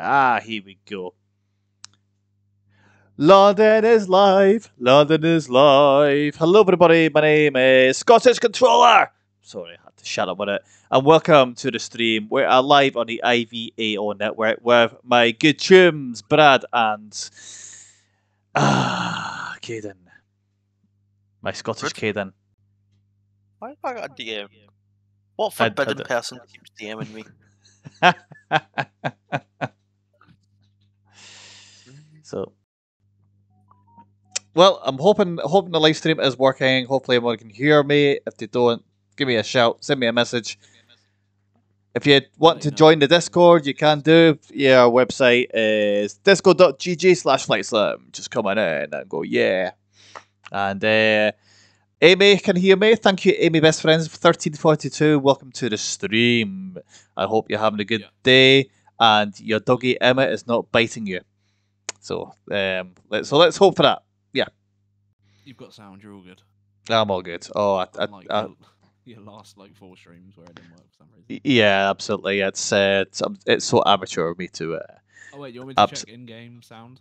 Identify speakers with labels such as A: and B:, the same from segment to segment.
A: Ah, here we go. London is live. London is live. Hello, everybody. My name is Scottish Controller. Sorry, I had to shut up with it. And welcome to the stream. We're live on the IVAO network with my good chums, Brad and ah, Caden. My Scottish Caden.
B: Why have I got a DM? What
A: I- I
B: forbidden person keeps DMing me?
A: so, well, I'm hoping hoping the live stream is working. Hopefully, everyone can hear me. If they don't, give me a shout. Send me a message. If you want to join the Discord, you can do. Yeah, our website is disco.gg slash flightslam. Just come on in and go, yeah. And uh, Amy can hear me. Thank you, Amy Best Friends 1342. Welcome to the stream. I hope you're having a good
C: Yeah.
A: day and your doggy Emma is not biting you. So, um, let's so let's hope for that. Yeah.
C: You've got sound. You're all good.
A: I'm all good. Oh, I, I,
C: Unlike
A: I,
C: your, your last like four streams where it didn't work for some reason.
A: Yeah, absolutely. It's uh, it's, um, it's so amateur of me to. Uh,
C: Oh wait, you want me to
A: abs-
C: check in-game sound?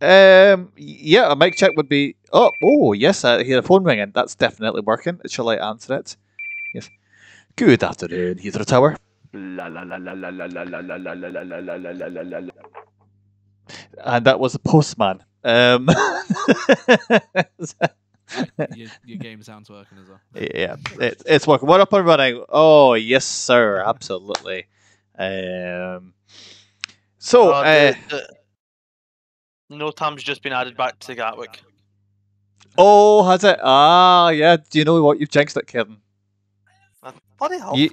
A: um, yeah, a mic check would be. Oh, oh, yes, I hear a phone ringing. That's definitely working. Shall I answer it? Yes. Good afternoon, Heathrow Tower.
B: La la la la la la la la la la la la la la la la la la.
A: And that was the postman. Um,
C: your, your game sound's working as well.
A: yeah, it, it's working. What up and running? Oh, yes, sir. Absolutely. Um, so,
B: Oh,
A: uh,
B: the, the, NOTAM's just been added back to Gatwick.
A: oh, has it? Ah, yeah. Do you know what you've jinxed it, Kevin?
B: Uh, Bloody hell.
A: You,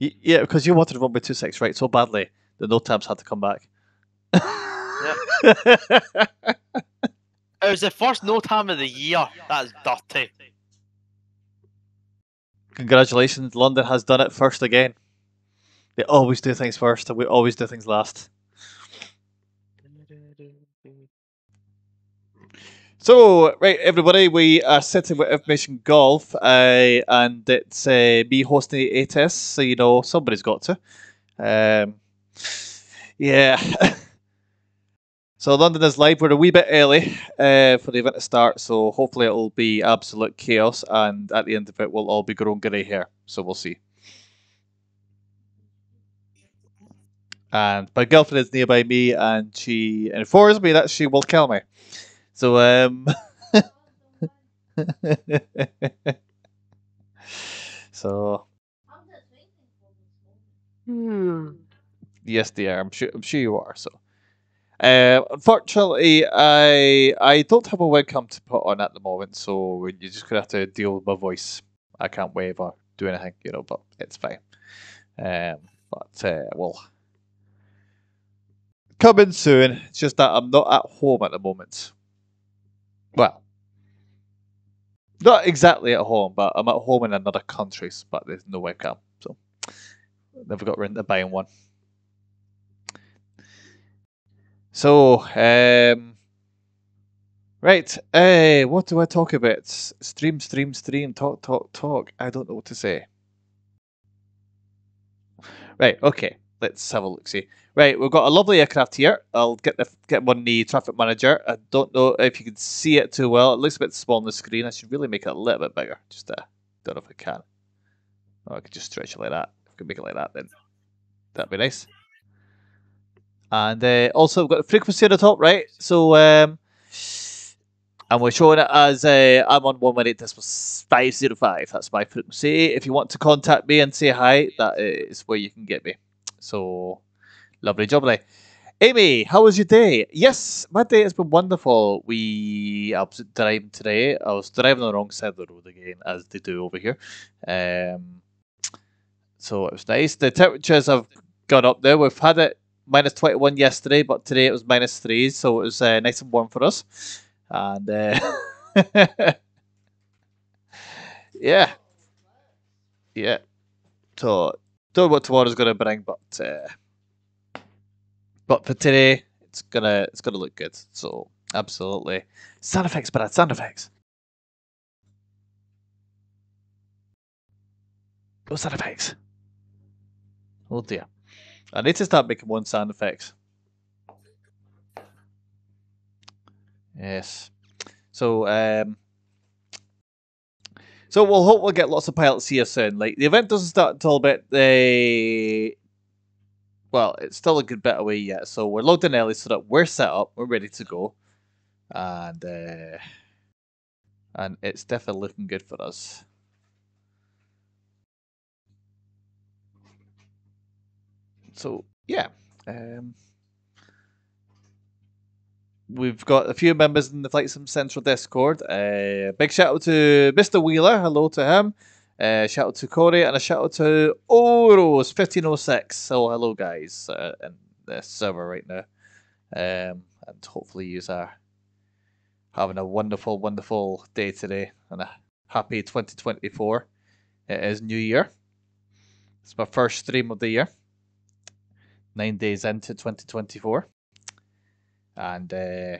A: y- yeah, because you wanted to run with two six right so badly that NOTAMs had to come back.
B: It was the first NOTAM of the year. That's dirty.
A: Congratulations, London has done it first again. They always do things first, and we always do things last. So, right, everybody, we are sitting with Information Golf, uh, and it's uh, me hosting the ATIS, so you know somebody's got to. Um, yeah. so, London is live. We're a wee bit early uh, for the event to start, so hopefully it'll be absolute chaos, and at the end of it, we'll all be grown grey hair. So, we'll see. And my girlfriend is nearby me, and she informs me that she will kill me. So um So yes they are. I'm sure I'm sure you are, so uh, unfortunately, I I don't have a webcam to put on at the moment, so you're just gonna have to deal with my voice. I can't wave or do anything, you know, but it's fine. Um, but uh, well, coming soon. It's just that I'm not at home at the moment. Well, not exactly at home, but I'm at home in another country, but there's no webcam, so never got around to buying one. So, um, right, uh, what do I talk about? Stream, stream, stream, talk, talk, talk. I don't know what to say. Right, okay, let's have a look. See, right, we've got a lovely aircraft here. I'll get the get one the traffic manager. I don't know if you can see it too well. It looks a bit small on the screen. I should really make it a little bit bigger. Just uh, don't know if I can. Oh, I could just stretch it like that. I could make it like that, then that'd be nice. And uh, also, we've got frequency at the top, right? So, um, and we're showing it as uh, I'm on one minute. This was five zero five. That's my frequency. If you want to contact me and say hi, that is where you can get me. So, lovely jubbly. Amy, how was your day? Yes, my day has been wonderful. We I was driving today. I was driving on the wrong side of the road again, as they do over here. Um, so it was nice. The temperatures have gone up there. We've had it minus 21 yesterday, but today it was minus 3, so it was uh, nice and warm for us. And uh, yeah, yeah. So don't know what tomorrow's going to bring, but uh, but for today, it's gonna it's gonna look good. So absolutely, sound effects, Brad. Sound effects. Go sound effects. Oh dear. I need to start making one sound effects. Yes. So, um, so we'll hope we'll get lots of pilots here soon. Like the event doesn't start until about the well, it's still a good bit away yet. So we're logged in early so that we're set up, we're ready to go, and uh, and it's definitely looking good for us. So yeah. Um we've got a few members in the Flight Sim Central Discord. Uh, big shout out to Mr. Wheeler. Hello to him. Uh, shout out to Corey and a shout out to Oros fifteen oh six. So hello guys uh, in the server right now, um, and hopefully you are having a wonderful, wonderful day today and a happy twenty twenty four. It is New Year. It's my first stream of the year. Nine days into twenty twenty four and uh,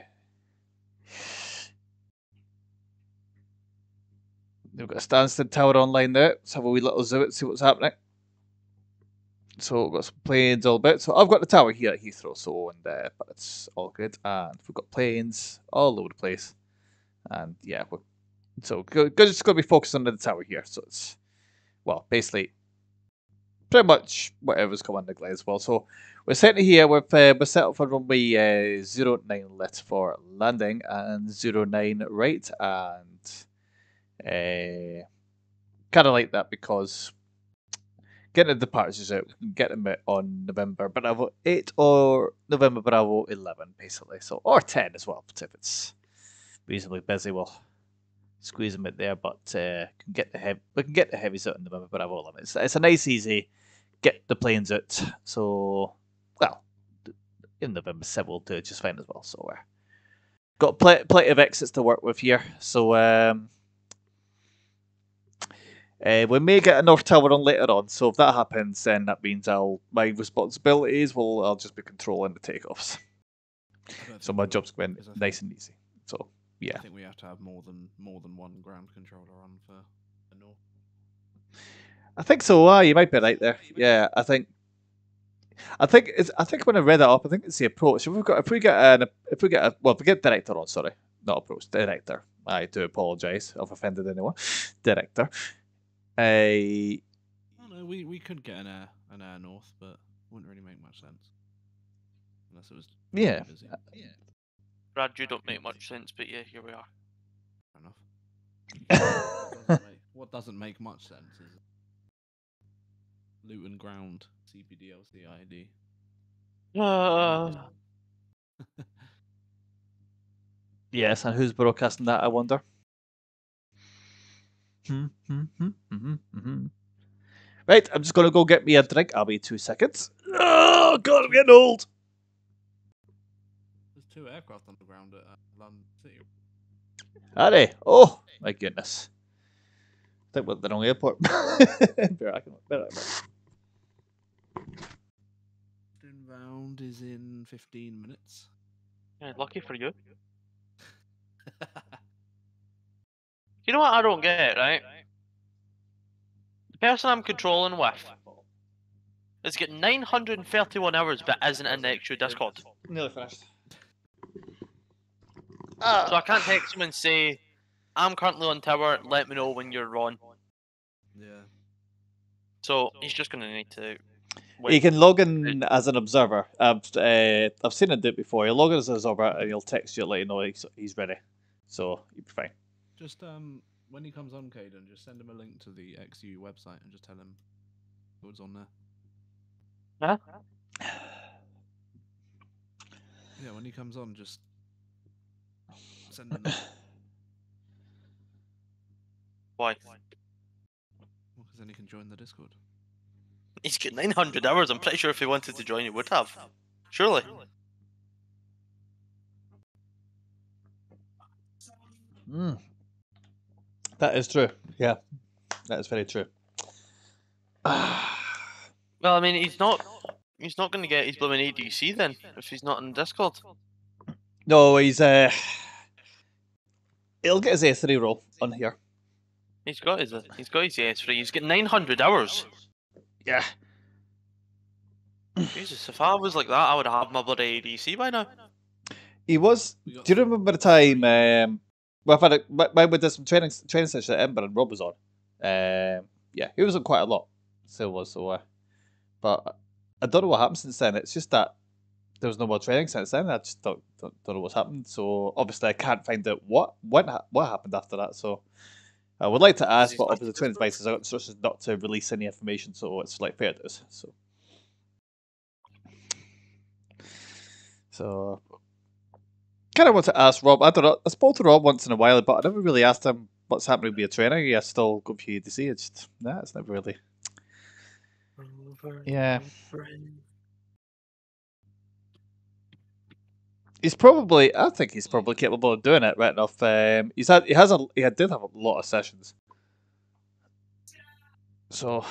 A: we've got a Stansted Tower online there. Let's have a wee little zoom it, see what's happening. So we've got some planes all about. So I've got the tower here at Heathrow, so and uh, but it's all good. And we've got planes all over the place, and yeah, we're so good. Just going to be focused on the tower here. So it's well, basically pretty much whatever's glade as well. So we're sitting here, we're, uh, we're set up for runway uh, 09 lit for landing and 09 right, and uh, kind of like that because getting the departures out, we can get them out on November Bravo 8 or November Bravo 11, basically. So Or 10 as well, if it's reasonably busy, we'll squeeze them out there, but uh, can get the heavy, we can get the heavies out in November Bravo 11. It's, it's a nice, easy get the planes out. So, well, in November, several do it just fine as well. So, uh, got pl- plenty of exits to work with here. So, um, uh, we may get a North Tower on later on. So, if that happens, then that means I'll my responsibilities will I'll just be controlling the takeoffs. So my job's going nice and easy. So, yeah.
C: I think we have to have more than more than one ground controller on for the north.
A: I think so. Ah, you might be right there. Yeah, I think. I think it's. I think when I read that up, I think it's the approach. If we got, if we get an, if we get a, well, if we get director on. Sorry, not approach, director. I do apologise. I've offended anyone. Director. A
C: Oh no, we, we could get an air an air north, but wouldn't really make much sense unless it was.
A: Yeah.
C: Busy. Yeah.
B: Brad, you don't make much sense, but yeah, here we are.
C: fair enough. What doesn't make, what doesn't make much sense is Luton ground CPDLC ID.
B: Uh,
A: Yes, and who's broadcasting that? I wonder. Hmm, hmm, hmm. Right, I'm just gonna go get me a drink. I'll be two seconds. Oh God, I'm getting old.
C: There's two aircraft on the ground at uh, London City.
A: Are they? Oh my goodness. I think we're at the wrong airport. Bear back, bear back.
C: Inbound is in 15 minutes.
B: yeah, lucky for you. You know what I don't get, right? The person I'm controlling with has got 931 hours but isn't in the extra Discord.
A: Nearly finished. Ah.
B: So I can't text him and say, I'm currently on tower, let me know when you're on.
C: yeah.
B: So he's just going to need to.
A: You can log in as an observer. I've, uh, I've seen him do it before. He'll log in as an observer and he'll text you, let you know he's, he's ready. So you'll be fine.
C: Just um, when he comes on, Caden, just send him a link to the XU website and just tell him what's on there.
B: Huh?
C: Yeah, when he comes on, just send him that.
B: Why?
C: Because then he can join the Discord.
B: He's got 900 hours. I'm pretty sure if he wanted to join, he would have. Surely.
A: Mm. That is true. Yeah, that is very true.
B: Well, I mean, he's not. He's not going to get his blooming ADC then if he's not in Discord.
A: no, he's uh, he'll get his A3 roll on here.
B: He's got his. He's got his S3. He's got 900 hours.
A: Yeah.
B: Jesus, if I was like that, I would have my bloody ADC by now.
A: He was. Do you remember the time? Um, well, I've had a, when- when we did some training training sessions at Edinburgh and Rob was on. Um, yeah, he was on quite a lot. Still was so. Uh, but I don't know what happened since then. It's just that there was no more training since then. I just don't don't, don't know what's happened. So obviously I can't find out what what ha- what happened after that. So I would like to ask, but obviously
B: to
A: Twins
B: Pittsburgh?
A: Vices I got instructions not to release any information. So it's like fair dues. So. So kind of want to ask Rob. I don't know. I spoke to Rob once in a while, but I never really asked him what's happening with your trainer. He still confused to see. It's just nah, it's never really. Yeah. He's probably. I think he's probably capable of doing it right enough. Um, he's had. He has a. He did have a lot of sessions. So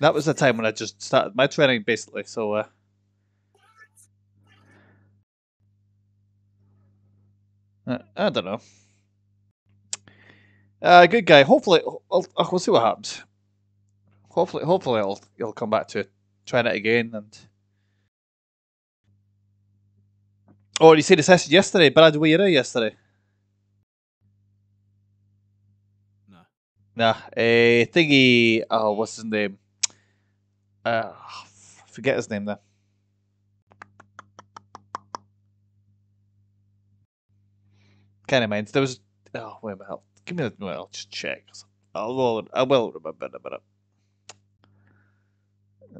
A: that was the time when I just started my training, basically. So. Uh, I don't know. Uh, good guy. Hopefully, I'll, I'll, we'll see what happens. Hopefully, hopefully, he'll he'll come back to trying it again and. Oh, you see the session yesterday? Brad Weir yesterday.
C: No.
A: Nah, uh, thingy. Oh, what's his name? Uh, forget his name there. Kind of mind. There was. Oh, wait a minute. Give me a minute. I'll just check. I will. I will remember in a minute.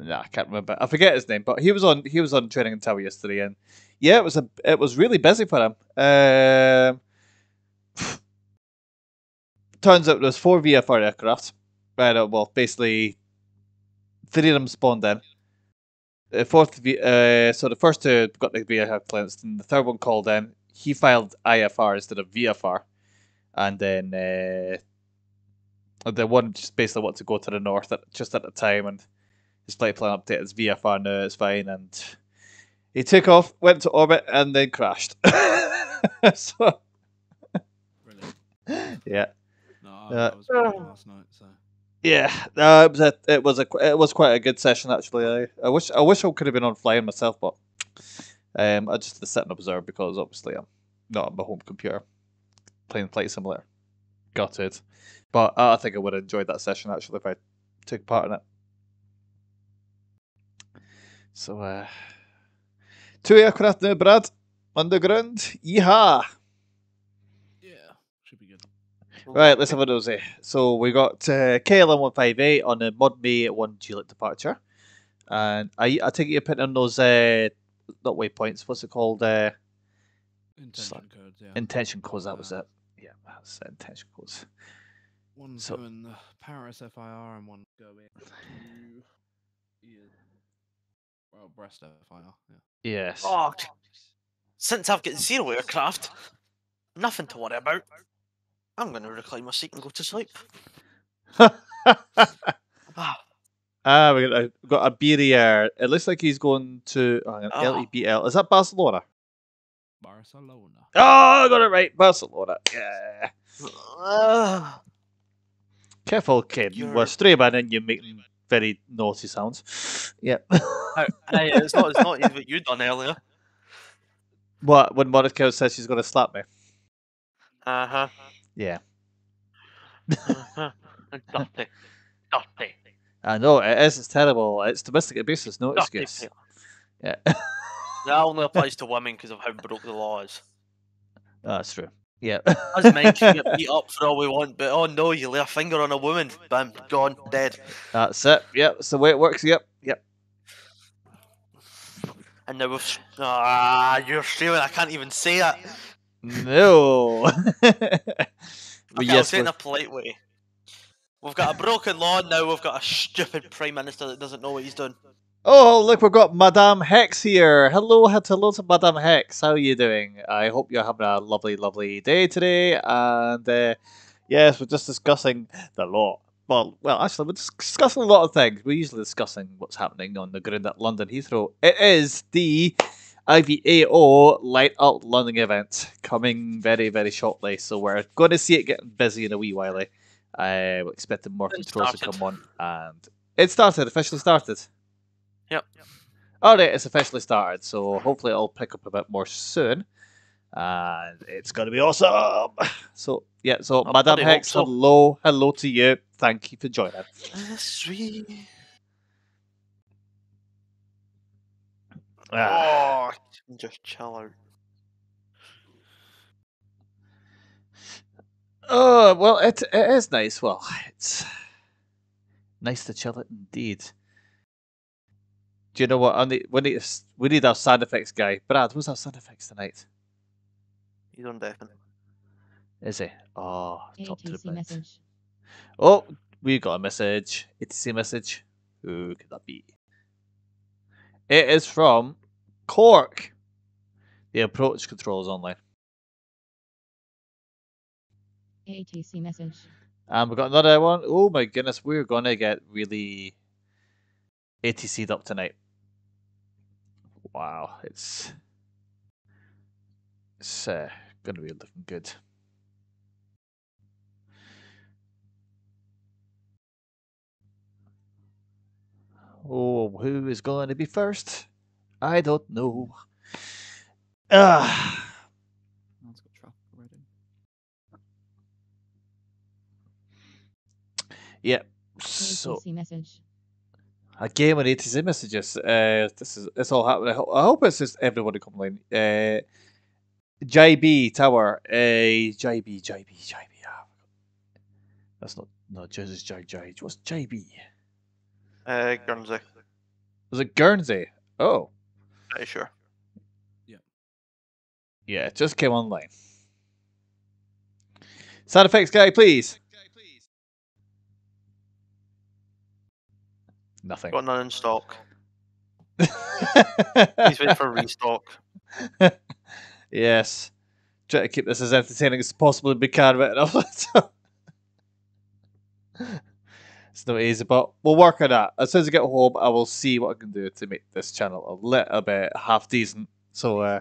A: Nah, I can't remember. I forget his name, but he was on. He was on training and tower yesterday, and yeah, it was a. It was really busy for him. Um, turns out there's four VFR aircraft. Right. uh, Well, basically, three of them spawned in. The fourth, V- uh, so the first two got the VFR cleansed, and the third one called in. He filed IFR instead of VFR, and then uh, the one just basically wanted to go to the north at, just at the time, and his flight plan update is VFR now. It's fine, and he took off, went to orbit, and then crashed. so
C: Really?
A: yeah.
C: No, I,
A: Uh,
C: I was last night, so
A: Yeah, no, it was a, it was a, it was quite a good session actually. I, I wish, I wish I could have been on flying myself, but um, I just had to sit and observe because obviously I'm not on my home computer playing Flight Simulator. Got it, but I think I would have enjoyed that session actually if I took part in it. So, uh, two aircraft now, Brad, underground. Yeehaw!
C: yeah, should be good.
A: Right, let's have a nosy. So we got uh, KLM one five eight on the Modmi one Juliet departure, and I I take it you're putting on those uh not waypoints. What's it called? Uh,
C: Intention codes, yeah.
A: intention codes. That was
C: Uh,
A: it. Yeah, that's intention codes.
C: One's
A: so-
C: going the Paris FIR and one going to well Brest FIR. Yeah.
A: Yes.
B: Oh, since I've got zero aircraft, nothing to worry about. I'm going to recline my seat and go to sleep. Ah,
A: ah, we got a, we got Iberia. It looks like he's going to oh,
B: Oh.
A: LEBL. Is that Barcelona?
C: Barcelona.
A: Oh, I got it right. Barcelona. Yeah.
B: ah.
A: Careful, kid.
B: You're-
A: We're stray man and you're making very naughty sounds. Yeah.
B: Hey, hey, it's not, it's not even what you done earlier.
A: what? When Monica says she's going to slap me?
B: Uh huh.
A: Yeah.
B: Uh-huh. Dirty. Dirty.
A: I know it is. It's terrible. It's domestic abuse. There's no
B: Dirty.
A: excuse. Yeah.
B: That only applies to women because of how broke the law is.
A: That's true. Yeah.
B: Us men can get beat up for all we want, but oh no, you lay a finger on a woman, bam, gone, dead.
A: That's it. Yep. That's the way it works. Yep. Yep.
B: And now we've. Ah, you're streaming, I can't even say it.
A: No.
B: Okay, I'll say it in a polite way. We've got a broken law now, we've got a stupid Prime Minister that doesn't know what he's doing.
A: Oh, look, we've got Madame Hex here. Hello, hello to Madame Hex. How are you doing? I hope you're having a lovely, lovely day today. And uh, yes, we're just discussing the law. Well, well, actually, we're discussing a lot of things. We're usually discussing what's happening on the ground at London Heathrow. It is the IVAO Light Up London event coming very, very shortly. So we're going to see it getting busy in a wee while. I'm expecting more
B: It
A: controls to come on, and it started officially started.
B: Yep.
A: All right, it's officially started, so hopefully it'll pick up a bit more soon, and it's going to be awesome. So yeah, so
B: I
A: Madame
B: bloody
A: Hex,
B: so.
A: hello, hello to you. Thank you for joining.
B: Sweet.
A: Ah.
B: Oh, just chill out.
A: Oh well, it it is nice. Well, it's nice to chill it indeed. Do you know what? I need, we need we need our sound effects guy. Brad, who's our sound effects tonight?
B: He's on deafening.
A: Is he? Oh, talk to the
D: ATC message.
A: Oh, we got a message. ATC message. Who could that be? It is from Cork. The approach controls online.
D: ATC message.
A: And we've got another one. Oh my goodness, we're gonna get really ATC'd up tonight. Wow, it's it's uh, gonna be looking good. Oh, who is going to be first? I don't know. Ah.
C: Man's got truck already.
A: Yeah. So
D: message.
A: A game on ATC messages. Uh, this is it's all happening. I hope it's just everybody coming in. Uh, JB Tower. Uh, JB, JB, JB. ah, That's not no. Jesus, J J. What's JB?
B: Uh, Guernsey.
A: Was it Guernsey? Oh,
B: Pretty sure.
A: yeah. Yeah, it just came online. Sound effects guy, please. Nothing.
B: Got none in stock. He's waiting for restock.
A: yes. Try to keep this as entertaining as possible we can with enough. it's not easy, but we'll work on that. As soon as I get home, I will see what I can do to make this channel a little bit half decent. So uh,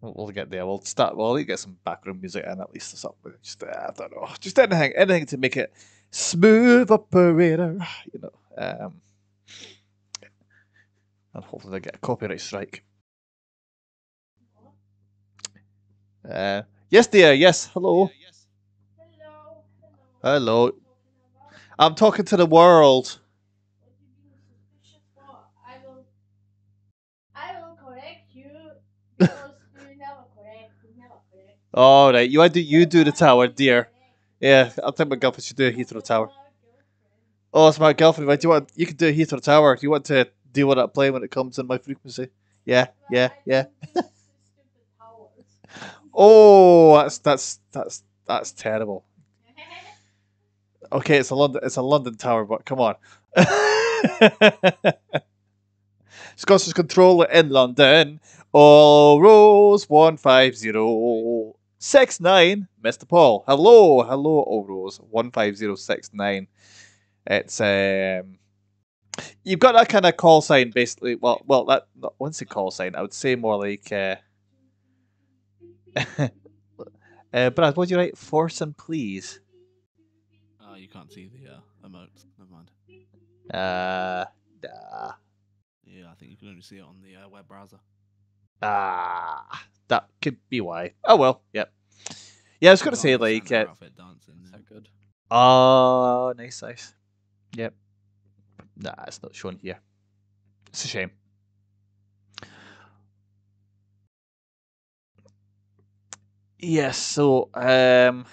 A: we'll, get there. We'll start. Well, we get some background music and at least or something. Just uh, I don't know. Just anything, anything to make it smooth operator. You know. Um, and hopefully they get a copyright strike. Uh, yes, dear. Yes. Hello.
E: Hello.
A: Hello. I'm talking to the world.
E: What you being suspicious for? I will. I will correct you you never correct. You never correct.
A: All right. You do. You do the tower, dear. Yeah. I think my girlfriend should do a Heathrow Tower. Oh, it's my girlfriend. Right? Do you want? You can do Heathrow Tower. Do you want to deal with that plane when it comes in my frequency? Yeah. Yeah. Yeah. Oh, that's that's that's that's terrible. Okay, it's a London. It's a London Tower, but come on. Scottish controller in London. All Rose one five zero six nine. Mr. Paul. Hello, hello, All Rose one five zero six nine. It's um. You've got that kind of call sign, basically. Well, well, that not once a call sign, I would say more like. Uh, uh, Brad, what do you write? Force and please.
C: Oh, you can't see the uh, emotes. Never mind.
A: Uh, nah.
C: Yeah, I think you can only see it on the uh, web browser.
A: Ah, that could be why. Oh well, yep. Yeah, I was gonna
C: can't
A: say like,
C: their
A: uh,
C: outfit dancing.
F: So good.
A: oh, nice, nice. Yep. Nah, it's not shown here. It's a shame. Yes. So, um,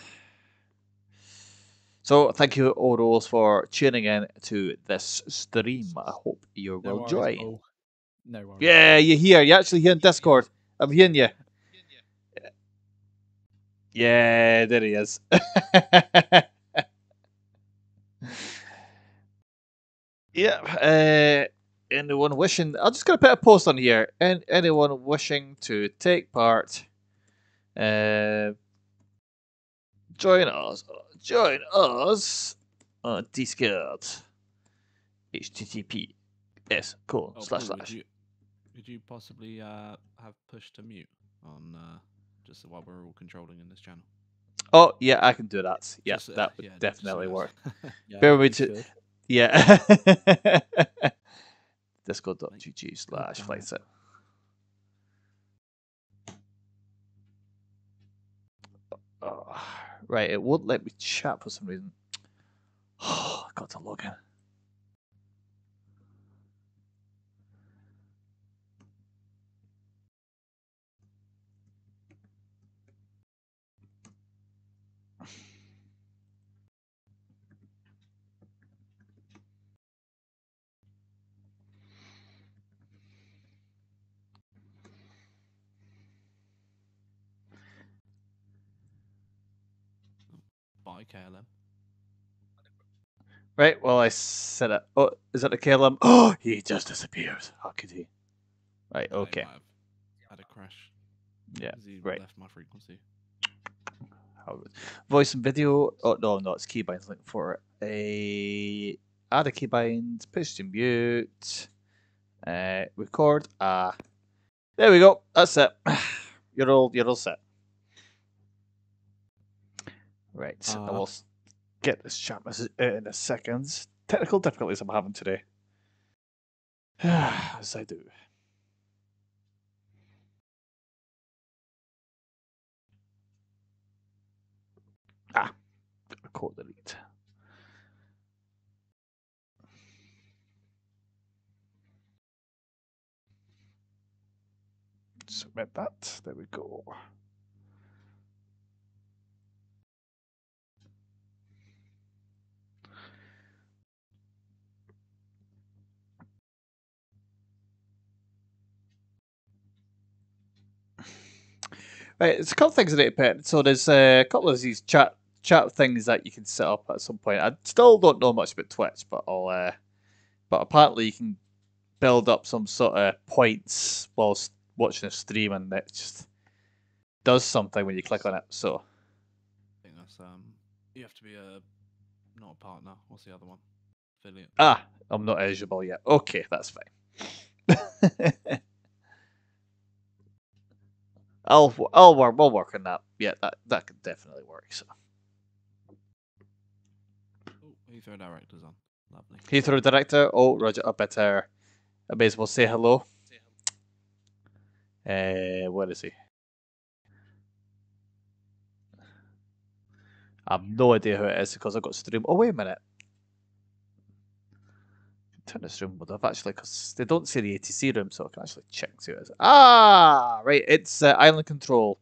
A: so thank you, Oros, for tuning in to this stream. I hope you will
F: worries,
A: join.
F: No worries.
A: Yeah, you're here. You're actually here in Discord. I'm hearing you. Yeah, there he is. yeah. Uh, anyone wishing? I'm just gonna put a post on here. And anyone wishing to take part, uh, join us. Join us on Discord. HTTP. S colon
C: Oh,
A: slash
C: Paul, would
A: slash.
C: you, could you possibly uh, have push to mute on uh, just while we're all controlling in this channel?
A: Oh yeah, I can do that. Yeah,
C: Just, uh,
A: that would
C: yeah,
A: definitely work.
C: it's-
F: Yeah,
A: Bear with me
F: that's
A: to-
F: good.
A: Yeah. Disco.gg slash
C: damn
A: flight
C: it.
A: Oh, ah, right, it won't let me chat for some reason. Oh, I got to log in.
C: By KLM.
A: Right, well, I said it. Oh, is that the KLM? Oh, he just disappears. How could he? Right, okay.
C: Had a crash.
A: Yeah.
C: he
A: right.
C: left my frequency.
A: Voice and video. Oh, no, no, it's keybinds link for a add a keybind, push to mute, uh, record. Ah, there we go. That's it. You're all you're all set. Right, so I
C: Uh,
A: will get this chat message in a second. Technical difficulties I'm having today. As I do. Ah, record delete. Submit that. There we go. Right, it's a couple things I need to put. So there's uh, a couple of these chat chat things that you can set up at some point. I still don't know much about Twitch, but I'll. Uh, but apparently you can build up some sort of points whilst watching a stream, and it just does something when you click on it. So
C: I think that's um. You have to be a not a partner. What's the other one? Affiliate.
A: ah, I'm not eligible yet. Okay, that's fine. I'll I'll work we'll work on that. Yeah, that that could definitely work. So
C: Oh, Heathrow Director's on. Lovely.
A: Heathrow director. Oh, Roger, I better I may as well say hello. Uh, where is he? I have no idea who it is because I've got stream. Oh wait a minute. Turn the stream mode off actually because they don't see the ATC room, so I can actually check see who it is. Ah, right, it's uh, Island Control.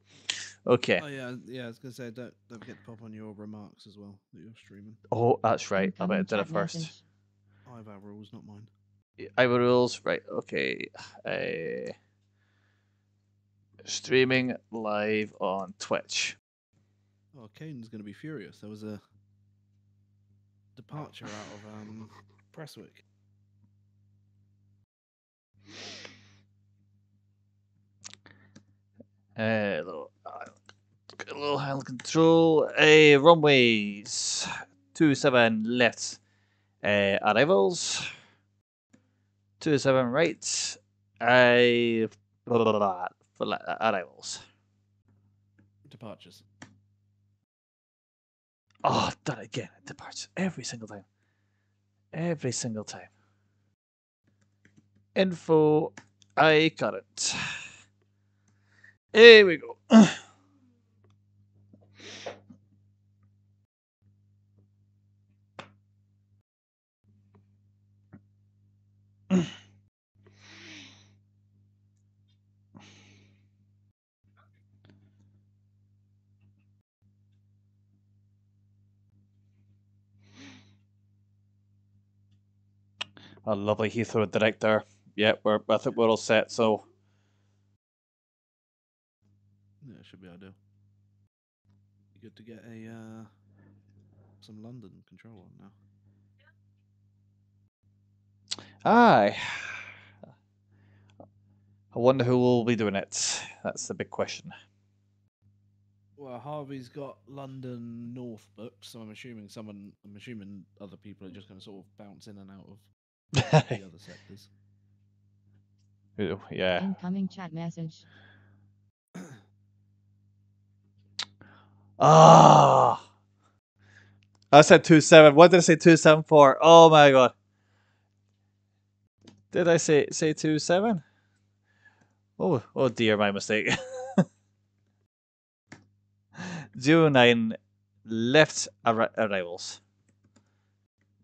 A: Okay.
C: Oh yeah, yeah. I was gonna say don't don't forget to pop on your remarks as well that you're streaming.
A: Oh, that's right. I better do it first.
C: I have our rules, not mine.
A: I IVAO rules, right? Okay. Uh, streaming live on Twitch.
C: Oh, Kane's gonna be furious. There was a departure out of um Prestwick.
A: Uh, little, uh, a little hand control. Uh, runways two seven left. Uh, arrivals two seven right. Uh, blah, blah, blah, blah, for arrivals.
C: Departures.
A: Oh, done it again. It departs every single time. Every single time. Info I current. Here we go. A lovely Heathrow director. Yeah, we're I think we're all set. So
C: Yeah, it should be ideal. Be good to get a uh, some London control on now.
A: aye. I wonder who will be doing it. That's the big question.
C: Well, Harvey's got London North booked, so I'm assuming someone. I'm assuming other people are just going to sort of bounce in and out of the other sectors.
A: Ooh, yeah.
D: Incoming chat message.
A: Ah. I said two seven. What did I say two seven for? Oh my god. Did I say say two seven? Oh, oh dear, my mistake. Zero nine left arri- arrivals.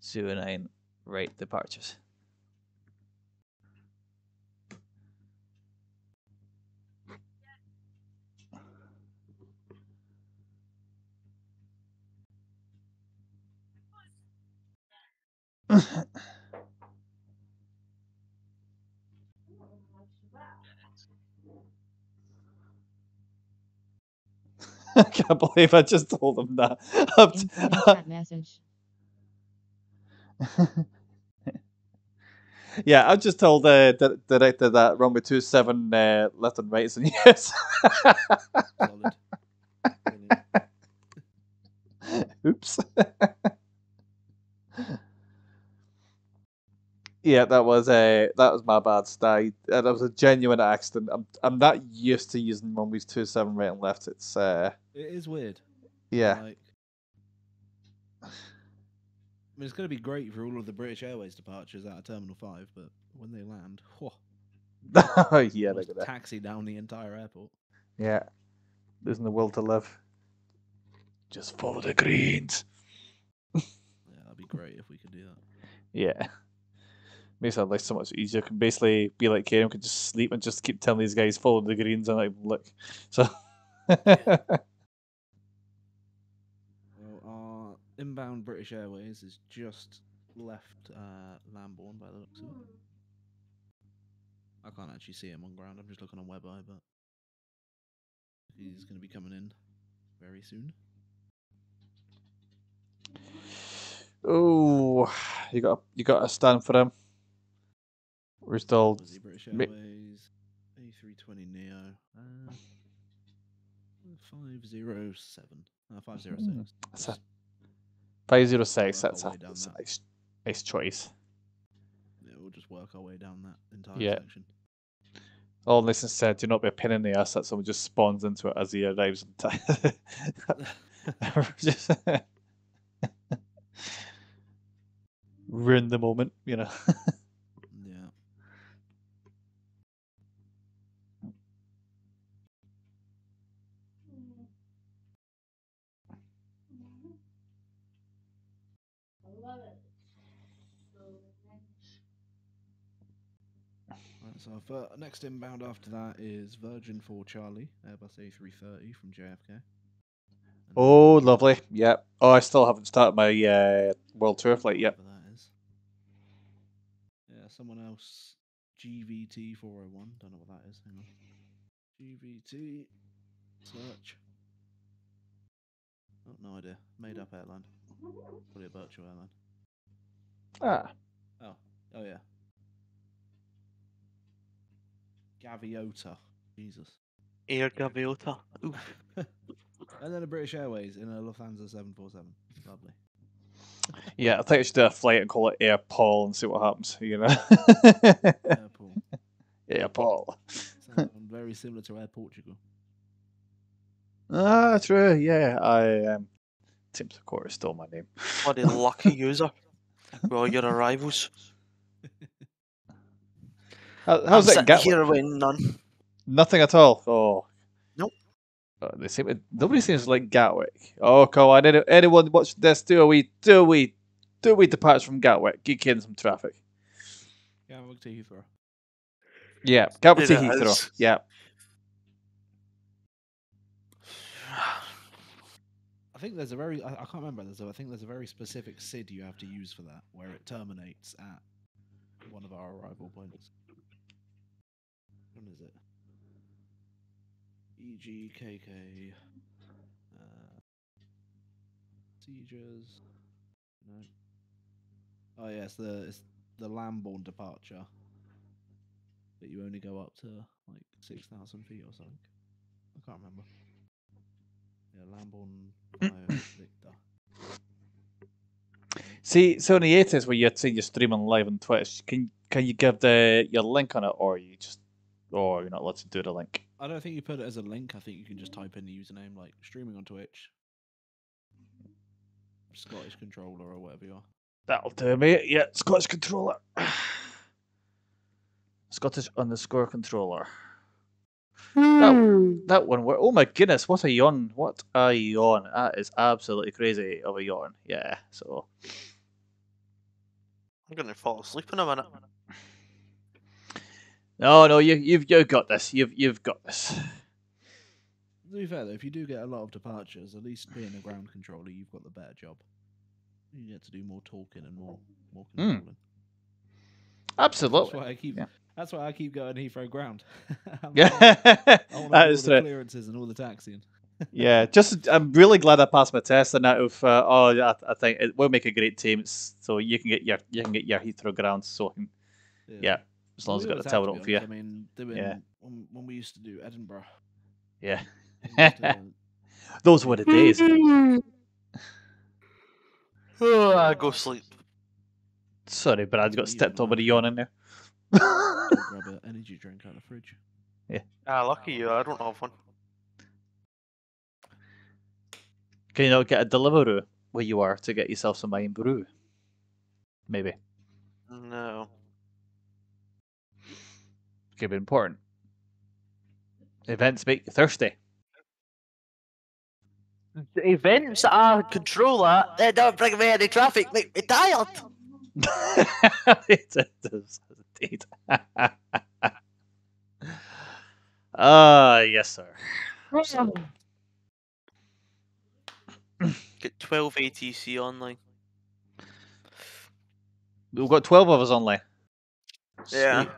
A: Zero nine right departures. I can't believe I just told him that. I'm t-
D: message.
A: yeah, I just told the uh, director that runway two seven uh, left and right is in yes. Oops. Yeah, that was a that was my bad. That, that was a genuine accident. I'm I'm not used to using runways two seven right and left. It's uh
C: It is weird.
A: yeah
C: Like, I mean, it's going to be great for all of the British Airways departures out of Terminal 5, but when they land, whoa,
A: yeah at that.
C: taxi down the entire airport.
A: Yeah, losing the will to live. Just follow the greens.
C: Yeah, that'd be great if we could do that.
A: Yeah. Makes our life so much easier. Can basically be like Karen, could just sleep and just keep telling these guys follow the greens and like look. So
C: Well, our inbound British Airways has just left uh, Lambourne by the looks of it. I can't actually see him on ground. I'm just looking on WebEye, but he's going to be coming in very soon.
A: Oh you got you got to stand for him. We're still
C: Was British
A: mi-
C: Airways A320 Neo? Uh, 507. Uh, 506.
A: That's a five zero six. That's a, that's a nice, nice choice.
C: Yeah, we'll just work our way down that entire
A: Yeah.
C: section.
A: All Nathan said, "Do not be a pin in the ass." That someone just spawns into it as he arrives. Just ruin the moment, you know.
C: yeah.
E: I love it. So
C: Right, so our fir- next inbound after that is Virgin for Charlie, Airbus A330 from JFK.
A: Oh, lovely. Yep. Oh, I still haven't started my uh, world tour flight yet.
C: whatever that is. Yeah, someone else. GVT 401. Don't know what that is. Hang on. GVT. Search. Oh, no idea. Made up airline. Probably a virtual airline.
A: Ah,
C: Oh, oh yeah. Gaviota. Jesus.
B: Air Gaviota.
C: And then a British Airways in a Lufthansa 747. Lovely.
A: yeah. I think I should do a flight and call it Air Paul and see what happens. You know,
C: Airport.
A: Air Paul.
C: Sounds very similar to Air Portugal.
A: Ah, true. Yeah, I um, Tim Secor is still my name.
B: Bloody lucky user. With all your arrivals.
A: How,
B: I'm
A: how's it
B: sitting
A: get?
B: here with none.
A: Nothing at all. Oh.
B: Nope.
A: Oh, they seem nobody seems like Gatwick. Oh, come on! Any, anyone watch this? Do we? Do we? Do we depart from Gatwick? Get in some traffic.
C: Gatwick to Heathrow.
A: Yeah, Gatwick to
B: It
A: Heathrow.
B: is.
A: Yeah,
C: I think there's a very I, I can't remember. There's a, I think there's a very specific SID you have to use for that, where it terminates at one of our arrival points. When is it? EGKK. Uh, seizures. No. Oh yes, the it's the Lambourne departure. But you only go up to like six thousand feet or something. I can't remember. Yeah, Lambourne Bio Victor.
A: See, so in the eighties, where you'd say you're streaming live on Twitch, can can you give the your link on it, or you just, or you're not allowed to do the link?
C: I don't think you put it as a link. I think you can just type in the username, like streaming on Twitch, Scottish controller or whatever you are.
A: That'll do, mate. Yeah, Scottish controller. Scottish underscore controller. That, hmm. that one, where, oh my goodness, what a yawn. What a yawn. That is absolutely crazy of a yawn. Yeah, so.
B: I'm gonna fall asleep in a minute.
A: No, no, you, you've, you've got this. You've, you've got this.
C: To be fair though, if you do get a lot of departures, at least being a ground controller, you've got the better job. You get to do more talking and more more
A: Mm,
C: controlling. That's
A: Absolutely.
C: why I keep.
A: yeah.
C: That's why I keep going Heathrow Ground.
A: Yeah,
C: like,
A: that
C: to do all the clearances and all the taxiing.
A: yeah, just I'm really glad I passed my test, and out of uh, oh, I, I think it will make a great team. So you can get your you can get your Heathrow grounds, so can, yeah, as long as
C: We
A: I've got the
C: always have,
A: tower
C: to
A: up
C: be
A: for you.
C: I mean, doing
A: Yeah.
C: when, when we used to do Edinburgh.
A: Yeah,
C: we used to,
A: those were the days.
B: Oh, I go sleep.
A: Sorry, but I got
C: You
A: stepped
C: don't
A: on with a yawn in there.
C: grab an energy drink out of the fridge. Yeah.
B: Ah, lucky you. I don't have one.
A: Can you not get a Deliveroo where you are to get yourself some Irn Bru? Maybe.
B: No.
A: Could be important. Events make you thirsty.
B: The events that I control that, they don't bring me any traffic, make me tired.
A: it does indeed. Ah, yes, sir.
B: Get 12 ATC online.
A: We've got 12 of us online.
B: Yeah.
A: Sweet.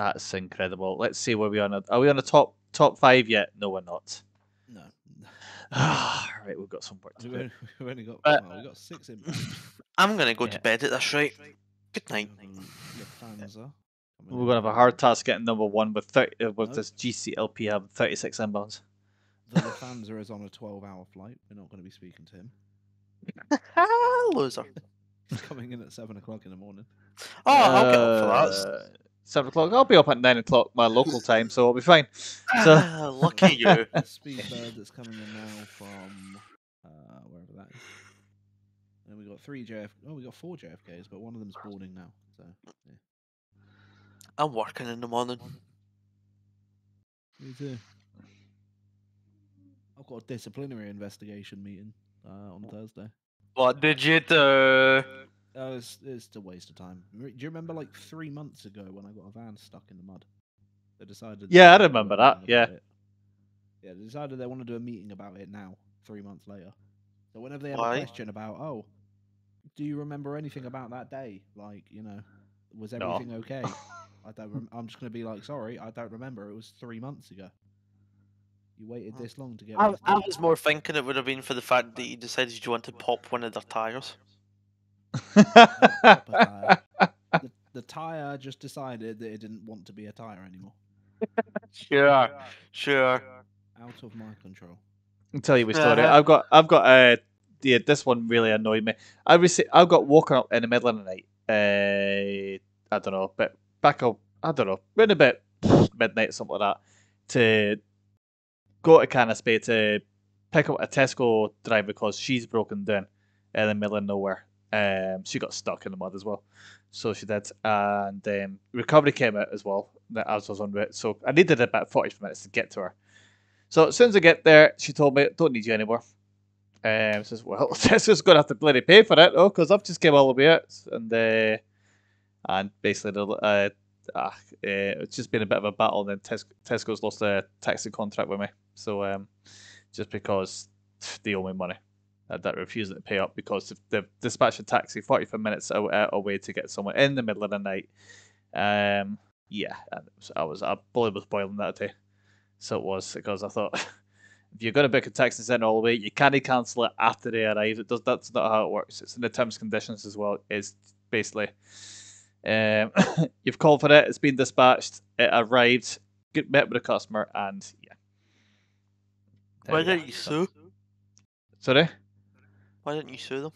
A: That's incredible. Let's see where we are. On, are we on the top top five yet? No, we're not.
C: No,
A: right, we've got some work to
C: we've
A: do.
C: only, we've only got
B: Uh,
C: well, we got six in.
B: I'm gonna go
A: Yeah.
B: to bed at this rate. Good night.
C: Lufthansa.
A: We're gonna have a hard task getting number one with 30, uh, with
C: Nope.
A: this GCLP having 36 inbounds.
C: The Lufthansa is on a 12-hour flight. We're not going to be speaking to him.
B: Loser.
C: He's coming in at seven o'clock in the morning.
B: Oh, I'll get up for that.
A: Uh, Seven o'clock. I'll be up at nine o'clock my local time, so I'll be fine. So
B: Ah, lucky you.
C: The Speedbird that's coming in now from uh, wherever that is. And we got three JF. Oh, we got four JFKs, but one of them's boarding now. So yeah.
B: I'm working in the morning.
C: Me too. I've got a disciplinary investigation meeting uh, on Thursday.
B: What did you do?
C: Oh, it's, it's a waste of time. Do you remember like three months ago when I got a van stuck in the mud? They decided.
A: Yeah, I
C: they wanted
A: remember that, yeah.
C: it. Yeah, they decided they want to do a meeting about it now, three months later. So whenever they have
B: Why?
C: a question about, oh, do you remember anything about that day? Like, you know, was
A: No.
C: everything okay? I don't. Rem- I'm just gonna be like, sorry, I don't remember. It was three months ago. You waited this long to get.
B: I, I was more thinking it would have been for the fact that you decided you want to pop one of their tyres.
C: Pop a tire. the, the tire just decided that it didn't want to be a tire anymore.
B: Sure, sure.
C: Out of my control.
A: I'll tell you a story.
B: Uh-huh.
A: I've got, I've got, uh, yeah, this one really annoyed me. I rece- I got woken up in the middle of the night. Uh, I don't know, but back up, I don't know, around about midnight, something like that, to go to Canisbay to pick up a Tesco driver because she's broken down in the middle of nowhere. Um, she got stuck in the mud as well, so she did, and um, recovery came out as well that as I was on route. So I needed about forty minutes to get to her. So as soon as I get there, she told me, "Don't need you anymore." Um, says, "Well, Tesco's going to have to bloody pay for it, though, because I've just came all the way out." And uh, and basically, uh, ah, uh, it's just been a bit of a battle. And then Tes- Tesco's lost a taxi contract with me, so um, just because they owe me money, uh, that refusing to pay up because they've dispatched a taxi forty-five minutes out, out away to get someone in the middle of the night. Um, yeah, and was, I was I bully was boiling that day. So it was because I thought if you're going to book a taxi center all the way, you can't cancel it after they arrive. It does. That's not how it works. It's in the terms and conditions as well. It's basically um, you've called for it. It's been dispatched. It arrived. Get met with a customer, and yeah.
B: Why didn't you sue?
A: Sorry.
B: Why didn't you sue them?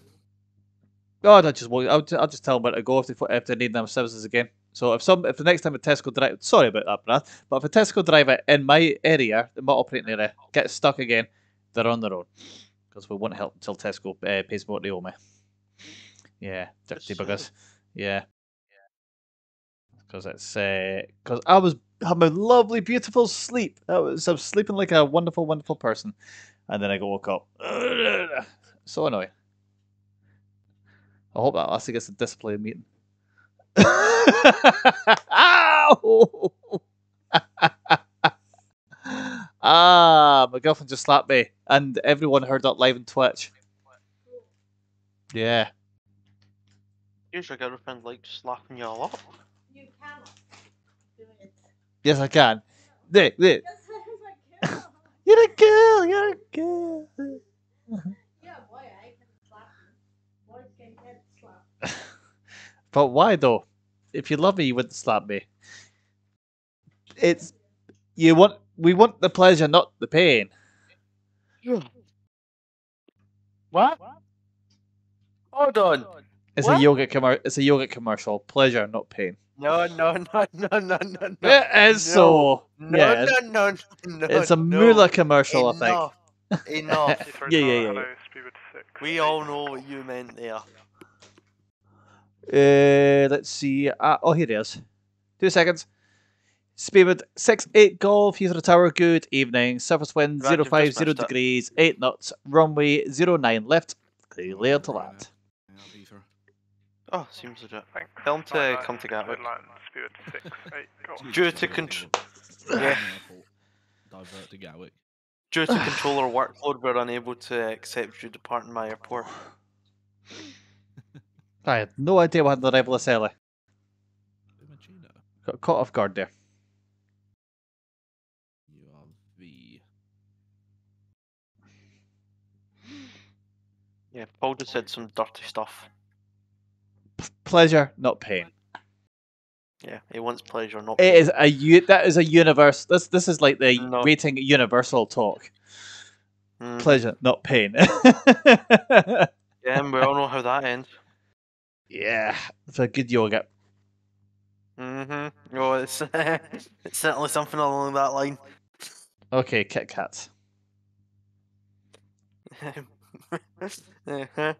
A: Oh, I just I'll, I'll just tell them where to go if they if they need them services again. So if some if the next time a Tesco driver, sorry about that, Brad, but if a Tesco driver in my area, the my operating area, gets stuck again, they're on their own because we won't help until Tesco uh, pays what they owe me. Yeah, dirty buggers. Yeah. because it's because I was having a lovely, beautiful sleep. I was, I was sleeping like a wonderful, wonderful person, and then I got woke up. So annoying. I hope that lasts gets a discipline meeting. Ow! ah, my girlfriend just slapped me, and everyone heard that live on Twitch. Yeah.
B: Here's your girlfriend like slapping you a lot.
E: You cannot do it.
A: Yes, I can. There, there.
E: Yes, I was like,
A: You're a girl. You're a girl.
E: yeah, boy, I can slap you. Boys can get slapped.
A: But why though? If you love me, you wouldn't slap me. It's you want. We want the pleasure, not the pain.
B: What? Hold on.
A: It's
B: What?
A: a yoga commer- It's a yoga commercial. Pleasure, not pain.
B: No, no, no, no, no, no, no.
A: it is
B: no,
A: so.
B: No,
A: yeah,
B: no, no, no.
A: it's a
B: no.
A: Moolah commercial, I think.
B: Enough. Enough.
A: Yeah, yeah, yeah,
F: Hello, Speedbird 6.
B: we all know what you meant there.
A: Uh, let's see. Uh, oh, here it is. Two seconds. Speedbird 6 8 golf, Heathrow Tower, good evening. Surface wind
B: Glad
A: 050
B: just missed it.
A: degrees, 8 knots, runway 09 left, clear to land.
C: Yeah, I'll be through.
B: Oh, seems legit.
F: Thanks.
B: Tell 'em to
F: Nine
B: come to
F: nine,
B: Gatwick.
F: Midland, 6, 8.
B: Due to contr- Yeah.
C: Divert to Gatwick.
B: Due to controller workload, we're unable to accept you departing my airport.
A: I had no idea what the arrival this early.
C: Of a.
A: Got caught off guard there.
C: You are V.
B: Yeah, Paul just said some dirty stuff.
A: P- pleasure, not pain.
B: Yeah, he wants pleasure, not Pain.
A: It is a u- that is a universe. This this is like the
B: No.
A: rating universal talk.
B: Mm,
A: Pleasure, not pain.
B: yeah, and we all know how that ends.
A: Yeah, it's a good yoga.
B: Mm-hmm. Oh, it's, it's certainly something along that line.
A: Okay, Kit Kats.
B: uh-huh.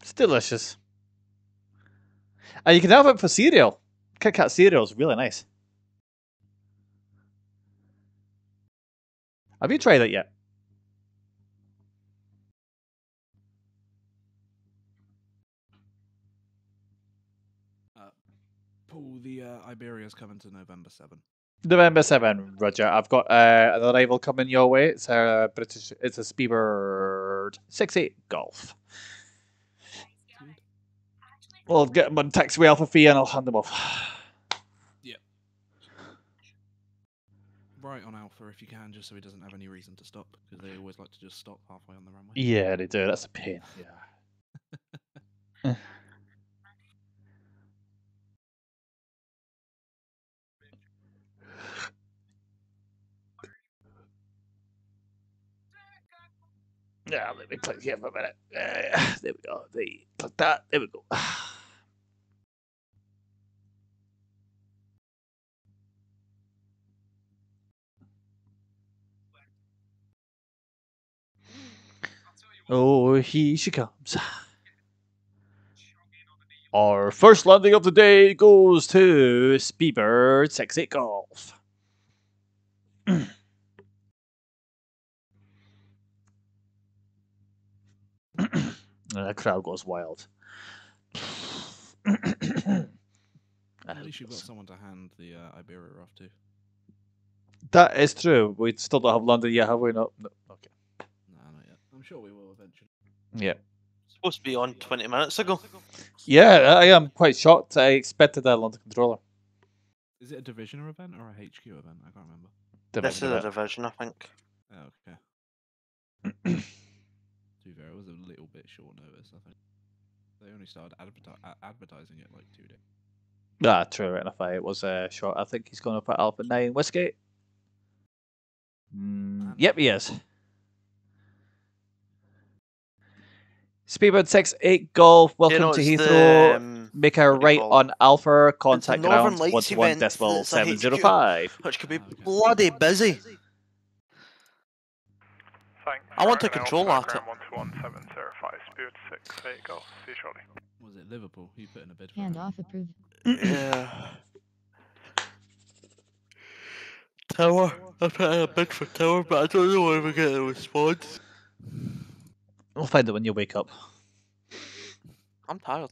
A: It's delicious. And you can have it for cereal. Kit Kat cereal is really nice. Have you tried it yet?
C: Paul, the uh, Iberia's coming to November 7.
A: November 7, Roger. I've got uh, an arrival coming your way. It's a British, it's a Speedbird 6-8 Golf. We'll get them on taxiway alpha fee and I'll hand them off.
C: Right on Alpha if you can, just so he doesn't have any reason to stop, because they always like to just stop halfway on the runway.
A: Yeah, they do. That's a pain. Yeah. Yeah, let me click here for a minute. Uh, there we go. There, click that. There we go. Oh, here she comes. Our first landing of the day goes to Speedbird 68 Golf. And the crowd goes wild.
C: At least you've got someone to hand the uh, Iberia off to.
A: That is true. We still don't have London yet, have we? No. no. Okay.
C: No, not yet. I'm sure we will eventually.
A: Yeah.
B: Supposed to be on 20 minutes ago.
A: Yeah, I am quite shocked. I expected a London controller.
C: Is it a division event or a HQ event? I can't remember.
B: This is
A: Division
B: a
A: event.
B: division, I think.
C: Oh, okay. to be fair, it was a little bit short notice, I think. They only started adverti- advertising it like two days.
A: Ah, true right enough. It was uh, short. I think he's going to put Alpha 9 Whiskey. Mm, yep, he is. Speedbird 6 8 Golf. Welcome
B: you know,
A: to Heathrow.
B: The, um,
A: Make a
B: what
A: right
B: call
A: on Alpha. Contact
B: Northern
A: ground
B: Lights
A: 1
B: event
A: decimal
B: that's a HQ.
A: 705.
B: which could be bloody busy.
F: Thanks.
B: I want to control
F: Alpha,
B: that.
F: Ground 12175, Speedbird 6, 8, go. See you shortly.
C: Was it Liverpool? You put in a bid for
D: Hand
C: it.
D: off approved.
B: yeah. Tower. I put in a bid for tower, but I don't know when we get a response.
A: We'll find it when you wake up.
B: I'm tired.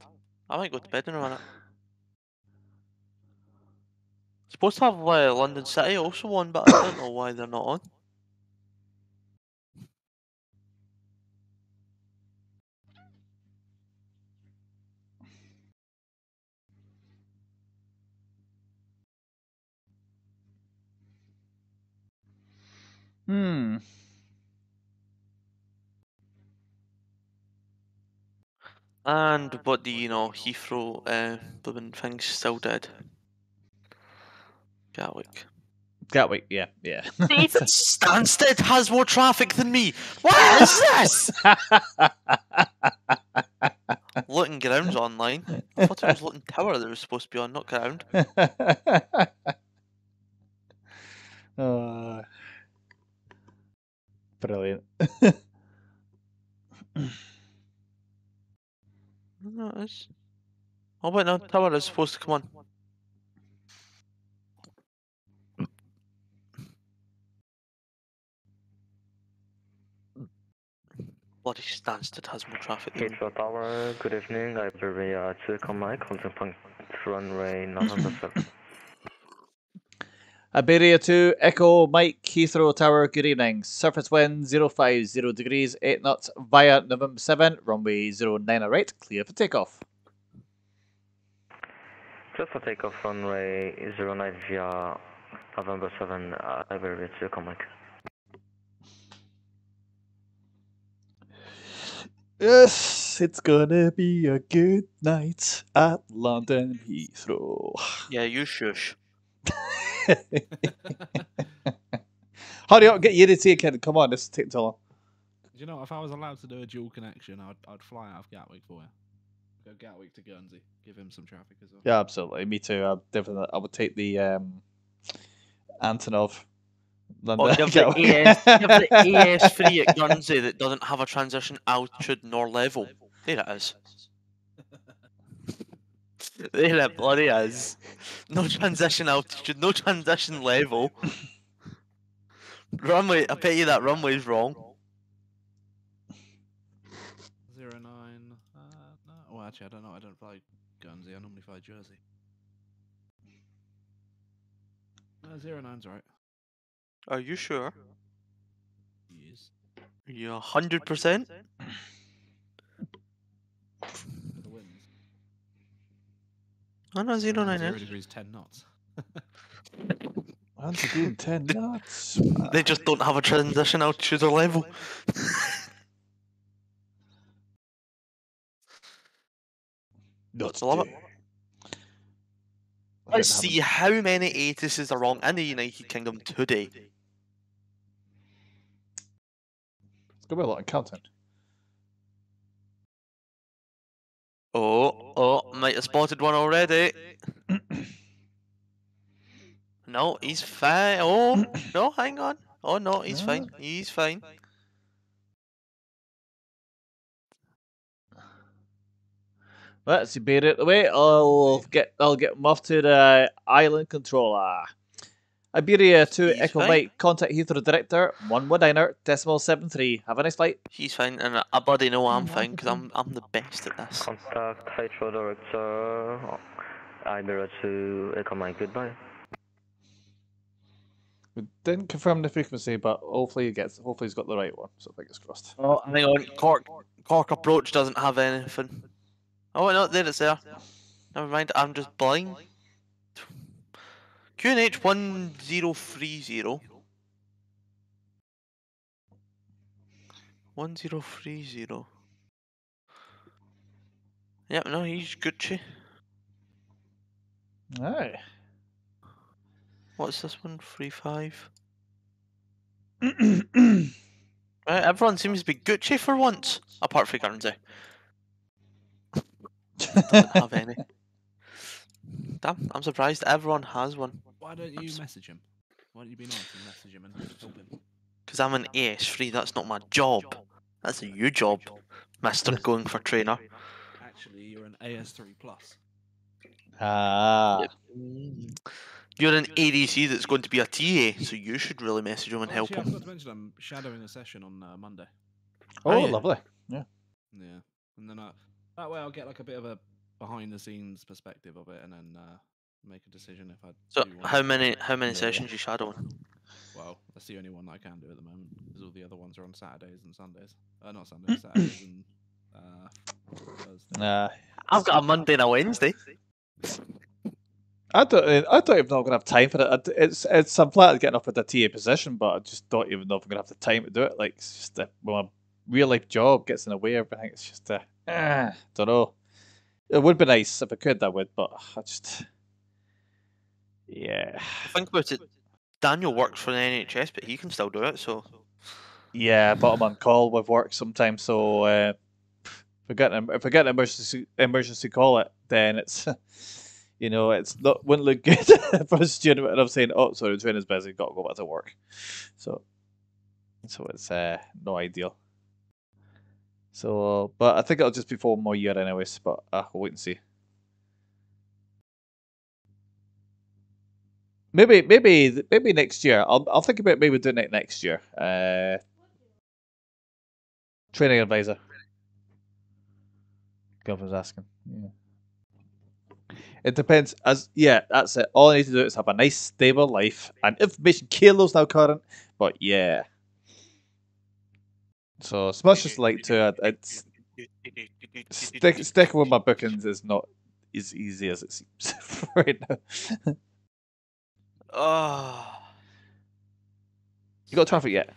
B: I might go to bed in a minute. Supposed to have uh, London City also on, but I don't know why they're not on.
A: Hmm.
B: And what do you know? Heathrow, uh, blooming things still dead. Gatwick.
A: Gatwick, yeah, yeah.
B: Stansted has more traffic than me. What is this? Luton Ground's online. I thought it was Luton Tower that was supposed to be on, not Ground.
A: Uh, brilliant.
B: No, it is. Oh wait, no, Tower is supposed to come on. Bloody Stansted has more traffic than me.
G: Tower, good evening. I will be uh, welcome my contact point runway 907.
A: Iberia 2, Echo, Mike, Heathrow Tower, good evening. Surface wind 050 degrees, 8 knots via November 7, runway 09 right, clear for takeoff.
G: Just for takeoff runway 09 via November 7, uh, I will reach welcome Mike.
A: Yes, it's gonna be a good night at London Heathrow.
B: Yeah, you shush.
A: Hurry up, get Unity kid. Come on, this is taking too long.
C: Do you know, if I was allowed to do a dual connection, I'd, I'd fly out of Gatwick for you. Go Gatwick to Guernsey. Give him some traffic as well.
A: Yeah, absolutely. Me too. I definitely. I would take the um, Antonov. London.
B: Oh, you have the AS, you have the AS3 at Guernsey that doesn't have a transition altitude nor level. There it is. There it bloody is. No transition altitude, no transition level. runway, I bet you that runway's wrong.
C: Zero nine. Uh, no. Oh, actually, I don't know. I don't fly Guernsey. I normally fly Jersey. Uh, zero nine's right.
B: Are you sure?
C: Yes.
B: Are you a hundred percent?
C: For the winds.
B: Oh no, zero nine
C: Zero
B: is.
C: degrees, ten knots.
A: Anti doing ten knots.
B: They just don't have a transition altitude or level.
A: Not
B: love it.
A: I
B: Let's
A: didn't
B: see how many ATISes are wrong in the United Kingdom today.
A: have- It's gonna be a lot of content.
B: Oh, oh, might have spotted one already. No, he's fine. Oh, no, hang on. Oh no, he's fine. He's fine.
A: Let's beat it away. I'll get I'll get him off to the island controller. Iberia to
B: He's
A: Echo
B: fine.
A: Mike, contact Heathrow Director, one one niner, decimal seven three. Have a nice flight.
B: He's fine, and I bloody know I'm fine because I'm I'm the best at this.
G: Contact Heathrow Director, Iberia to Echo Mike, goodbye.
A: We didn't confirm the frequency, but hopefully he gets hopefully he's got the right one. So fingers crossed.
B: Oh, hang on. Cork Cork approach doesn't have anything. Oh no, there it's there. Never mind. I'm just blind. QNH one zero three zero. One zero three zero. Yep, no, he's Gucci.
A: Aye.
B: What's this one? Three five. Right, everyone seems to be Gucci for once, apart from Guernsey. Doesn't have any. Damn, I'm surprised everyone has one.
C: Why don't you
B: Abs-
C: message him? Why don't you be nice and message him and help him?
B: Because I'm an AS3, that's not my job. That's a you job, Mister going for trainer.
C: Actually, you're an AS3 plus.
A: Ah.
B: You're an ADC that's going to be a TA, so you should really message him and
C: Oh,
B: help
C: actually, I
B: him.
C: forgot to mention I'm shadowing a session on uh, Monday.
A: Oh, lovely.
C: yeah. Yeah, and then I, that way I'll get like a bit of a behind the scenes perspective of it, and then uh, make a decision if I.
B: So how many how many
A: Yeah.
B: sessions you shadowing?
C: Well, that's the only one that I can do at the moment because all the other ones are on Saturdays and Sundays. Uh, not Sundays, Saturdays and uh, Thursdays.
A: Nah.
B: I've got a Monday and a Wednesday.
A: I don't. uh, I don't even know if I'm gonna have time for it. It's it's I'm planning on getting up at the TA position, but I just don't even know if I'm gonna have the time to do it. Like it's just a, when my real life job gets in the way of everything. It's just uh, uh, don't know. It would be nice if I could. I would, but I just yeah,
B: Think about it. Daniel works for the NHS, but he can still do it. So
A: yeah. But I'm on call with work sometimes, so uh, if I get an if I get an emergency emergency call, it then it's. You know, it's not wouldn't look good for a student, and I'm saying, "Oh, sorry, the train is busy. Got to go back to work." So, so it's uh, not ideal. So, but I think it'll just be for one more year, anyways. But uh, we'll wait and see. Maybe, maybe, maybe next year. I'll, I'll think about maybe doing it next year. Uh, training advisor. Governor's asking. Yeah. It depends. As yeah, that's it. All I need to do is have a nice, stable life, and information kilos now current. But yeah. So as much as like to, it's stick sticking with my bookings is not as easy as it seems right now.
B: Oh,
A: You got traffic yet?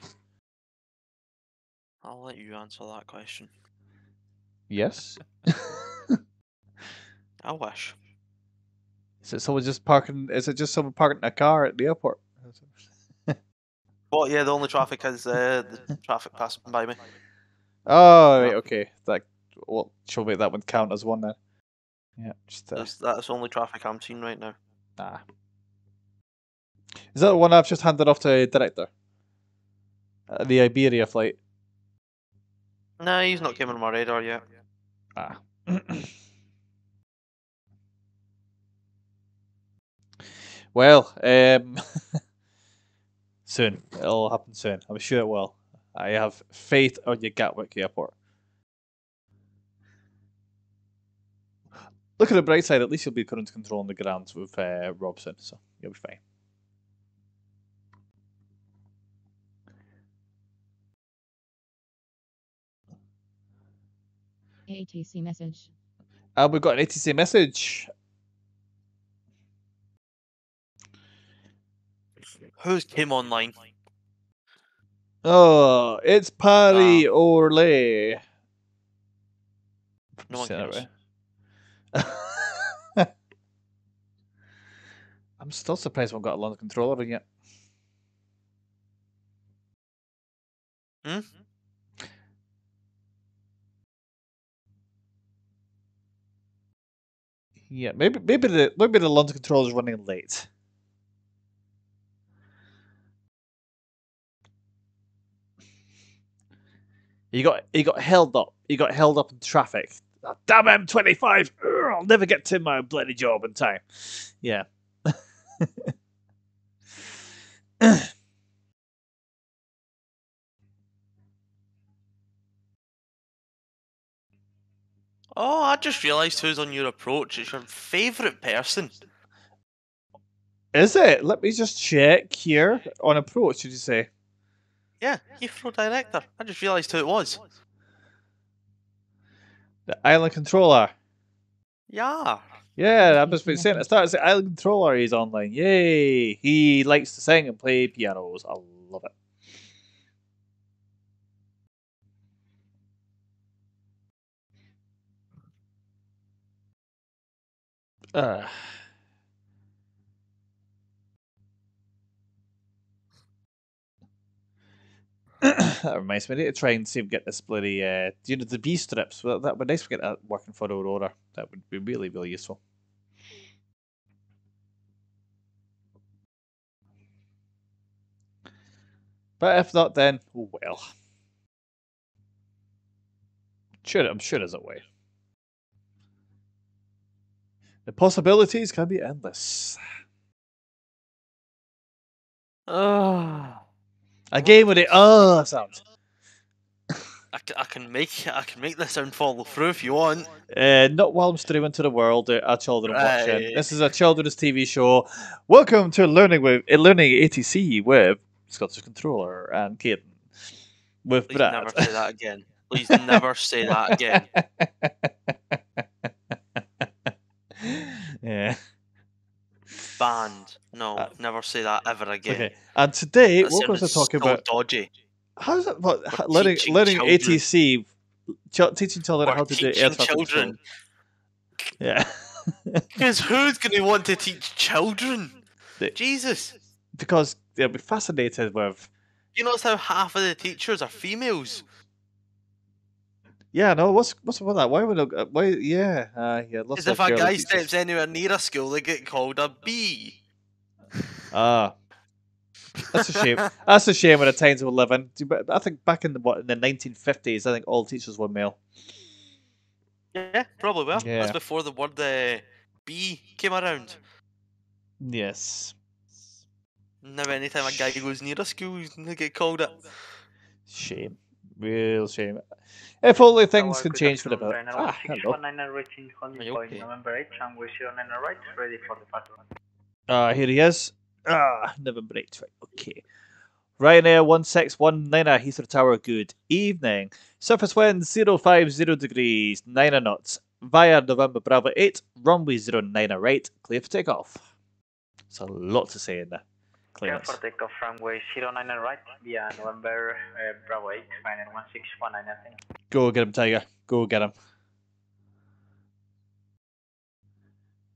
B: I'll let you answer that question.
A: Yes.
B: I wish.
A: Is it someone just parking? Is it just someone parking a car at the airport?
B: Well, yeah, the only traffic is uh, the traffic passing by me.
A: Oh, right, okay. That well, she'll make that one count as one then. Yeah, just uh,
B: That's, that's the only traffic I'm seeing right now.
A: ah. Is that the one I've just handed off to a director? Uh, the Iberia flight.
B: No, he's not came on my radar yet.
A: Ah. well, um, soon. It'll happen soon. I'm sure it will. I have faith on your Gatwick Airport. Look at the bright side. At least you'll be current control on the grounds with uh, Robson, so you'll be fine.
D: ATC message.
A: And we've got an ATC message.
B: Who's came online?
A: Oh, it's Paddy Orley.
B: No one
A: Say
B: cares.
A: right. I'm still surprised we haven't got a London controller in yet.
B: Hmm?
A: Yeah, maybe maybe the maybe the London controller is running late. He got he got held up. He got held up in traffic. Ah, Damn M25! Urgh, I'll never get to my bloody job in time. Yeah.
B: Oh, I just realised who's on your approach. It's your favourite person.
A: Is it? Let me just check here on approach. Did you say?
B: Yeah, Heathrow director. I just realised who it was.
A: The island controller.
B: Yeah.
A: Yeah, I've just been saying it. Started saying island controller. He's online. Yay! He likes to sing and play pianos. I love it. Uh. that reminds me, I need to try and see if we get this bloody, uh, you know, the B strips. Well, that would be nice we get that working for Aurora. That would be really, really useful. But if not, then, oh well. Sure, I'm sure there's a way. The possibilities can be endless.
B: Ah.
A: A game with the oh sound.
B: I, c- I can make I can make this sound follow through if you want.
A: Uh, not while I'm streaming to the world. Uh, our children are watching. This is a children's TV show. Welcome to learning with uh, learning ATC with Scottish Controller and Caden with
B: Please
A: Brad.
B: never say that again. Please never say that again.
A: yeah.
B: Banned. No,
A: Uh,
B: never say that ever again.
A: Okay. And today
B: That
A: we're going to talk
B: so
A: about
B: dodgy.
A: how's it what,
B: We're
A: learning learning
B: children.
A: ATC, ch- teaching children
B: We're
A: how to do air traffic
B: children.
A: control. Yeah.
B: Because who's going to want to teach children?
A: The-
B: Jesus.
A: because they'll be fascinated with
B: You notice how half of the teachers are females?
A: Yeah, no, what's what's up with that? Why would I, why? Yeah, uh, yeah.
B: Because if a guy
A: teachers.
B: steps anywhere near a school, they get called a bee.
A: ah, that's a shame. that's a shame. At the times we live in, Do you- but I think back in the what in the nineteen fifties, I think all teachers were male.
B: Yeah, probably will.
A: Yeah.
B: That's before the word uh, bee came around.
A: Yes,
B: Now, anytime a guy goes near a school, they get called it.
A: shame, real shame. If only things
G: Tower,
A: could change for the better.
G: Ryanair
A: Ah, hello.
G: 1619 reaching Honey
B: Are you
G: Point,
B: okay?
G: November 8, runway 09 right, ready for departure.
A: Ah, here he is. Ah, November 8, right, okay. Ryanair 1619 at Heathrow Tower, good evening. Surface wind 050 degrees, 9 knots. Via November Bravo 8, runway 09 right, clear for takeoff. It's a lot to say in there.
G: Clear
A: Clearance.
G: for takeoff, runway 09 right, via November uh, Bravo 8, Ryanair 1619, I think.
A: Go get him, Tiger. Go get him.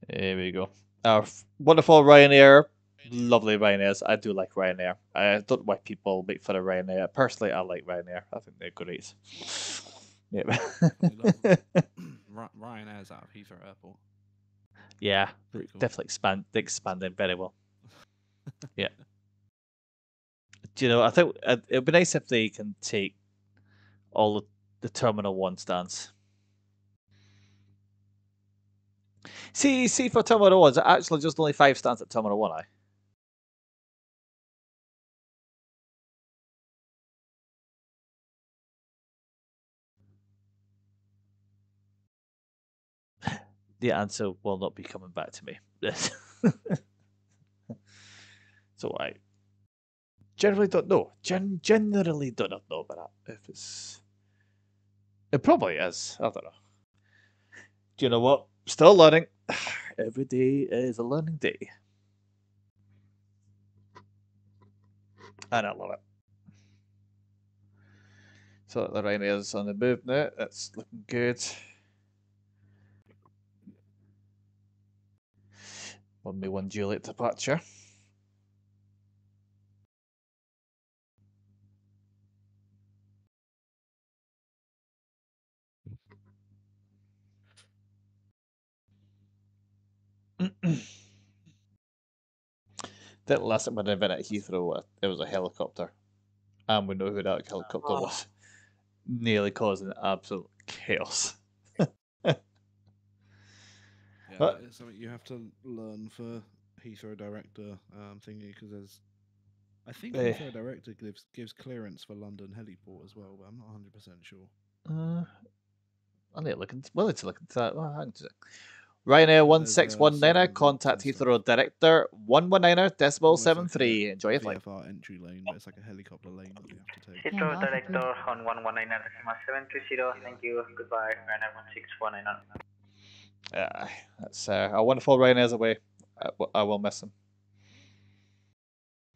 A: There we go. Our wonderful Ryanair. Lovely Ryanairs. I do like Ryanair. I don't know why people make fun of Ryanair. Personally, I like Ryanair. I think they're great. Yeah.
C: Ryanair's out of Heathrow Airport.
A: yeah.
C: Cool.
A: Definitely expand they're expanding very well. yeah. Do you know, I think uh, it would be nice if they can take all of the Terminal 1 stands. See, see for Terminal 1, it's actually just only five stands at Terminal 1, I. the answer will not be coming back to me. so I generally don't know. Gen- generally do not know about that. If it's, it probably is. I don't know. Do you know what? Still learning. Every day is a learning day, and I love it. So the Ryanair's on the move now. That's looking good. One me one Juliet departure. That last time I went at Heathrow, it was a helicopter, and we know who that helicopter
B: Oh.
A: was, nearly causing absolute chaos.
C: Yeah, that is something you have to learn for Heathrow Director um, thingy because there's. I think
A: Eh.
C: Heathrow Director gives gives clearance for London Heliport as well, but I'm not 100 percent sure.
A: Uh, I need to look into, willing to look into that. Well, hang on a. Ryanair one
C: There's,
A: six
C: uh,
A: one niner.
C: settings and
A: Contact
C: stuff.
A: Heathrow director one one niner decimal
C: Almost like
A: seven three. Enjoy your flight.
C: VFR entry lane, but it's like a helicopter lane that you have to take.
D: Yeah,
G: Heathrow Director on 119 decimal 720, thank you, goodbye, Ryanair 1619.
A: Uh, that's uh, a wonderful Ryanair's away. I, w- I will miss him.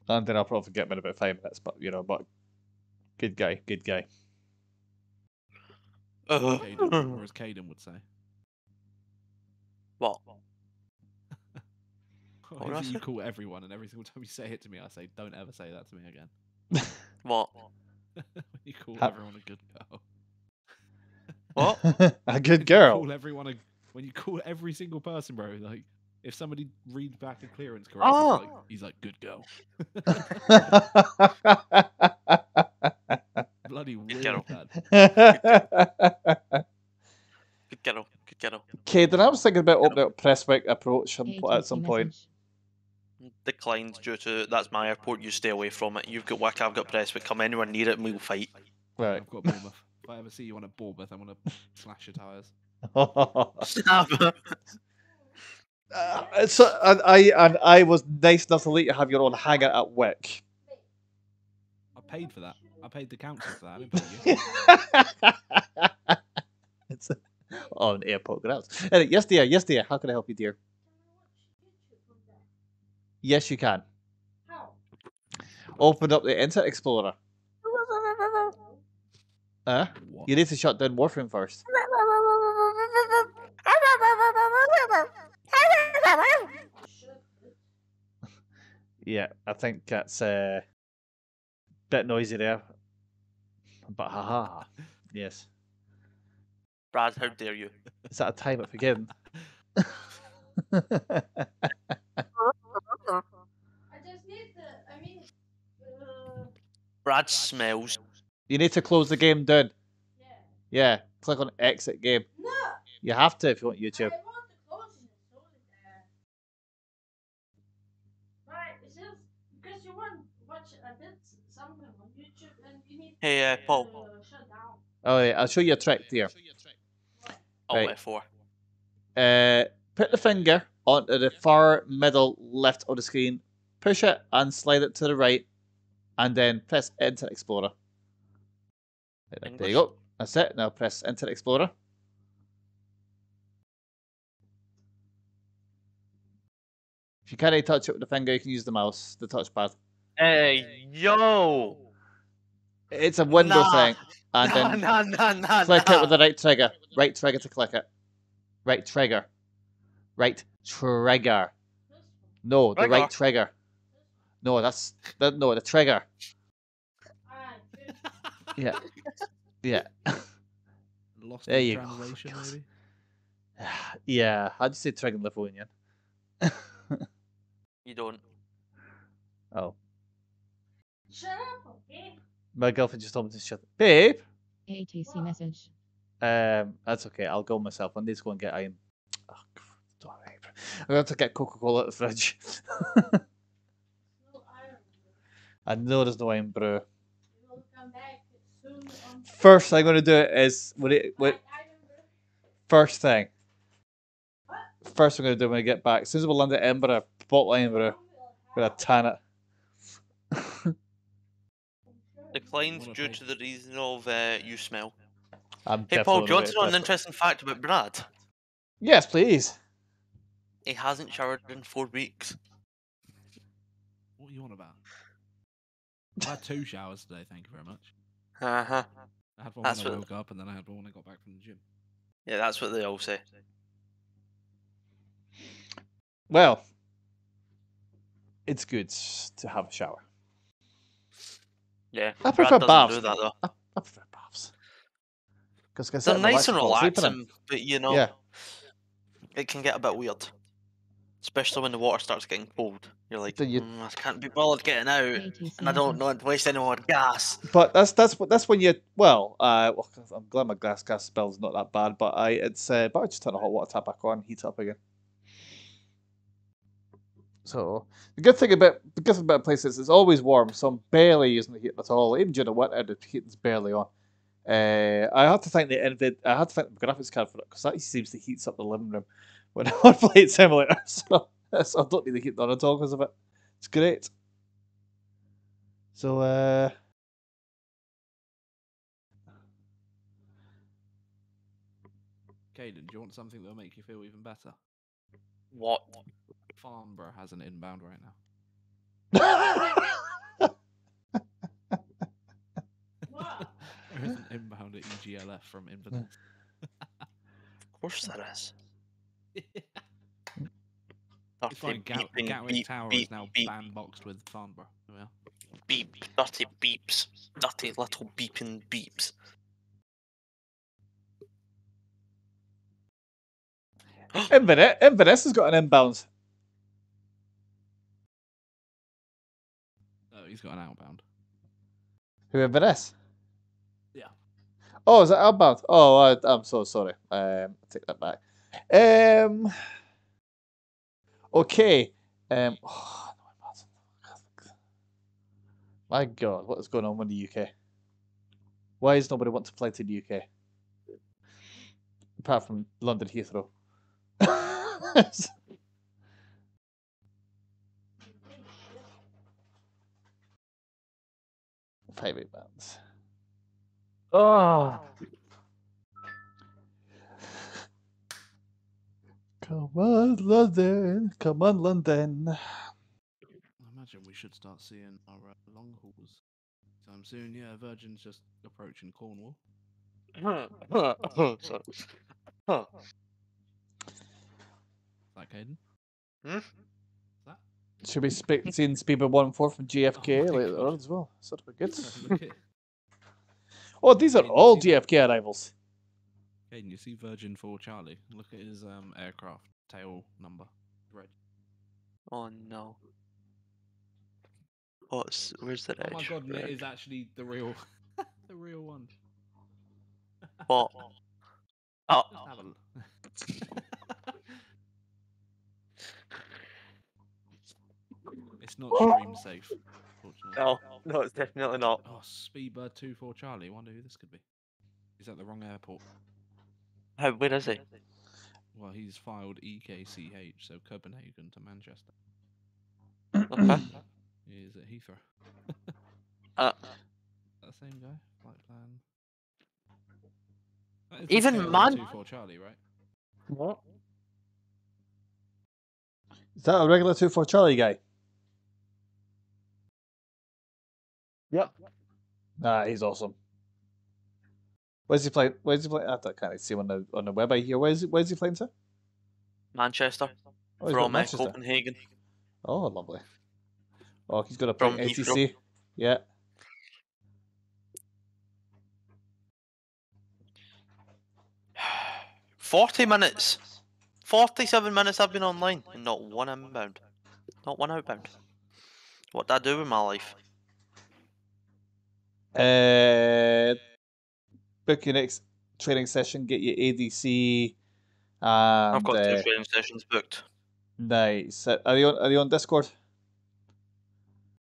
A: And then I'll probably get him in about five minutes. But you know, but good guy, good guy.
C: Caden, or as Caden would say.
B: What?
C: Or
B: What
C: is
B: I
C: you
B: say?
C: call everyone, and every single time you say it to me, I say, "Don't ever say that to me again."
B: What?
C: when you call
A: Ha-
C: everyone a good girl.
B: What?
A: a
C: When
A: good
C: you
A: girl.
C: Call everyone a, when you call every single person, bro. Like, if somebody reads back a clearance correctly,
B: Oh.
C: he's, like, he's like, "Good girl." Bloody weird,
B: girl.
C: man.
B: Good girl. Good girl.
A: Okay, then I was thinking about opening up Prestwick approach some po- at some point.
D: message.
B: Declined due to that's my airport. You stay away from it. You've got Wick. I've got Prestwick. Come anywhere near it, and we'll fight.
A: Right.
C: I've got Bournemouth. if I ever see you on a Bournemouth, I'm gonna slash your tires.
A: Uh, so and I and I was nice enough to let you have your own hangar at Wick.
C: I paid for that. I paid the council for that. I didn't pay you.
A: it's on airport grounds. Anyway, yes, dear. Yes, dear. How can I help you, dear? Yes, you can.
E: How?
A: Open up the Internet Explorer. Uh,
C: What?
A: you need to shut down Warframe first. Yeah, I think that's a bit noisy there. But haha. Yes.
B: Brad, how dare you?
A: Is that a time it forgiven?
E: I just need the. I mean, uh,
B: Brad smells.
A: you need to close the game down.
E: yeah.
A: Yeah, click on exit game.
E: No.
A: You have to if you want YouTube.
E: I want to close it. Right. It's just because you want to watch a bit something on YouTube and you need.
B: Hey, uh, Paul.
E: shut down.
A: Oh, yeah, I'll show you a trick there.
B: Oh,
A: Right.
B: F4.
A: Uh, put the finger onto the far middle left of the screen, push it and slide it to the right, and then press Enter Explorer. There there you go. That's it. Now press Enter Explorer. If you can't touch it with the finger, you can use the mouse, the touchpad.
B: Hey, yo!
A: It's a window
B: Nah.
A: thing, and
B: nah,
A: then
B: nah, nah, nah,
A: click
B: nah.
A: it with the right trigger. Right trigger to click it. Right trigger. Right trigger. No, the right
B: Trigger?
A: trigger. No, that's the, no the trigger.
E: Alright.
A: Yeah, yeah,
C: Lost
A: There you go.
C: translation,
A: God.
C: maybe.
A: yeah. How'd you say trigger in Lithuanian?
B: You don't.
A: Oh,
E: Shut up, okay?
A: My girlfriend just told me to shut. Babe,
D: ATC message.
A: um, that's okay. I'll go myself. I need to go and get iron. Oh, worry. I'm going to get Coca Cola at the fridge.
E: No.
A: I know there's no Irn Bru.
E: You will come back soon on.
A: First thing I'm going to do is when it, when,
E: Like Irn Bru.
A: first thing.
E: What?
A: First I'm going to do when I get back. As soon as we land at Edinburgh, bottle Irn Bru.
E: You will
A: We're going to tan it.
B: Declined due to the reason of uh, you smell.
A: I'm
B: Hey, Paul,
A: definitely
B: do you want
A: gonna
B: know an interesting fact about Brad?
A: Yes, please.
B: He hasn't showered in four weeks.
C: What are you on about? I had two showers today. Thank you very much.
B: Uh huh.
C: I had one
B: That's
C: when I
B: what-
C: woke up, and then I had one when I got back from the gym.
B: Yeah, that's what they all say.
A: Well, it's good to have a shower.
B: Yeah,
A: I prefer
B: doesn't
A: baths.
B: do that though.
A: I, I prefer baths. Because
B: They're nice and relaxing, but you know,
A: Yeah.
B: it can get a bit weird. Especially when the water starts getting cold. You're like,
A: you-
B: "Mm, I can't be bothered getting out, and I don't want to waste any more gas.
A: But that's that's what that's when you well, uh, well, I'm glad my gas gas spell's not that bad, but I it's uh, but I just turn the hot water tap back on, heat up again. So the good thing about the good thing about places is it's always warm, so I'm barely using the heat at all. Even during the winter, the heating's barely on. Uh, I had to thank the Nvid, I had to thank the graphics card for it because that seems to heat up the living room when I play Simulator. So, so I don't need the heat on at all because of it. It's great. So uh,
C: Caden, do you want something that'll make you feel even better?
B: What?
C: Farnborough has an inbound right now. There is an inbound at EGLF from Inverness.
B: Of course there is.
C: it's
B: Dirty
C: fine. Gat-
B: beeping,
C: Gatwick
B: beep,
C: Tower
B: beep,
C: is now
B: beep,
C: bandboxed with Farnborough. There
B: beep, dirty beeps, dirty little beeping beeps.
A: Inverness, Inverness has got an inbound.
C: He's got an outbound.
A: Who Inverness?
C: Yeah.
A: Oh, is it outbound? Oh, I, I'm so sorry. Um, I take that back. Um. Okay. Um. oh, my God, what is going on with the UK? Why does nobody want to fly to the UK? Apart from London Heathrow. Five eight bands.
B: Oh.
A: Come on, London. Come on, London.
C: I imagine we should start seeing our uh, long hauls time soon. Yeah, Virgin's just approaching Cornwall.
B: Sorry. Huh.
C: Is that Caden?
B: Hmm?
C: Is that?
A: Should we speak seeing Speedbird 1 and 4 from GFK
C: Oh
A: later
C: God.
A: on as well? Sort of good.
C: Look at
A: Oh, these are
C: Did
A: all
C: see that?
A: GFK arrivals.
C: Caden, you see Virgin 4 Charlie? Look at his um aircraft tail number. Red.
B: Oh no. What's where's the
C: Oh my god, and it
B: Red.
C: is actually the real the real one.
B: What? Oh,
C: Just have a l- it's not stream safe, fortunately.
B: no, no, it's definitely not.
C: Oh, Speedbird 2 4 Charlie. Wonder who this could be. Is that the wrong airport.
B: How? Where is he?
C: Well, he's filed E EKCH, so Copenhagen to Manchester.
B: Okay.
C: He is at Heathrow.
B: Uh,
C: that same guy? Flight plan.
B: Even
C: the
B: Man-
C: 2 4 Charlie, right?
B: what?
A: Is that a regular 2 4 Charlie guy?
B: Yep.
A: Nah, he's awesome. Where's he playing? Where's he playing? I don't- can't see him on the on the web. I hear. Where's he, where's he playing to?
B: Manchester
A: Oh, he's
B: from uh,
A: Manchester.
B: Copenhagen.
A: Oh, lovely. Oh, he's got a play
B: From
A: ATC. Yeah.
B: Forty minutes. Forty-seven minutes I've been online and not one inbound, not one outbound. What did I do with my life?
A: Uh, book your next training session. Get your ADC. And,
B: I've got two
A: uh,
B: training sessions booked.
A: Nice. Are you on? Are you on Discord?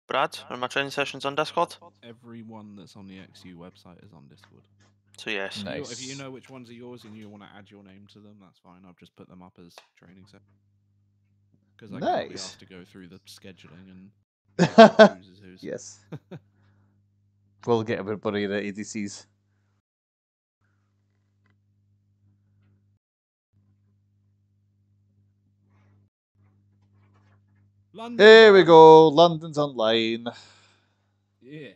B: Brad, are my training sessions on Discord?
C: Everyone that's on the XU website is on Discord.
B: So yes.
C: You-
A: Nice.
C: If you know which ones are yours and you want to add your name to them, that's fine. I've just put them up as training sessions. Because I can't be asked to go through the scheduling and who's is who's.
A: yes. We'll get everybody the ADCs.
C: London.
A: Here we go. London's online.
C: Yeah.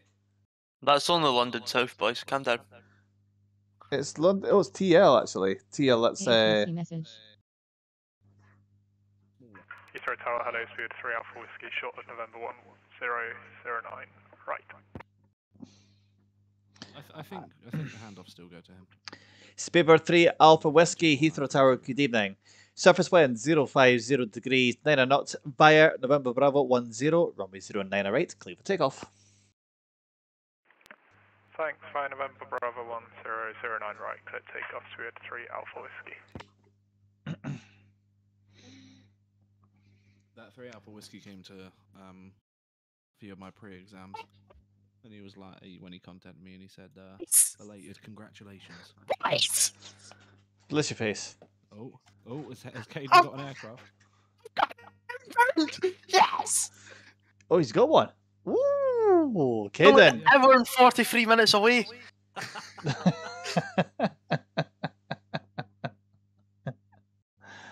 B: That's only London South, boys. Calm down.
A: It's London. Oh, it's TL actually. TL. That's uh.
D: ATC message.
F: Heathrow Tower, hello, speed 3 Alpha Whiskey, short of November 1, 009, right.
C: I, th- I think I think the handoffs still go to him.
A: Speedbird 3 Alpha Whiskey Heathrow Tower, good evening. Surface wind 050 degrees, 9 knots via November Bravo 10, runway 09 right, clear for takeoff.
F: Thanks, fire November Bravo 1009, right, clear takeoff, speed 3 Alpha Whiskey.
C: That three alpha whiskey came to um, a few of my pre-exams, and he was like, he, when he contacted me, and he said, uh, "Belated congratulations."
B: Nice.
A: Bless your face.
C: Oh, oh, has, has Caden got an aircraft?
B: yes.
A: Oh, he's got one. Ooh, okay
B: Only
A: then.
B: an hour and forty-three minutes away.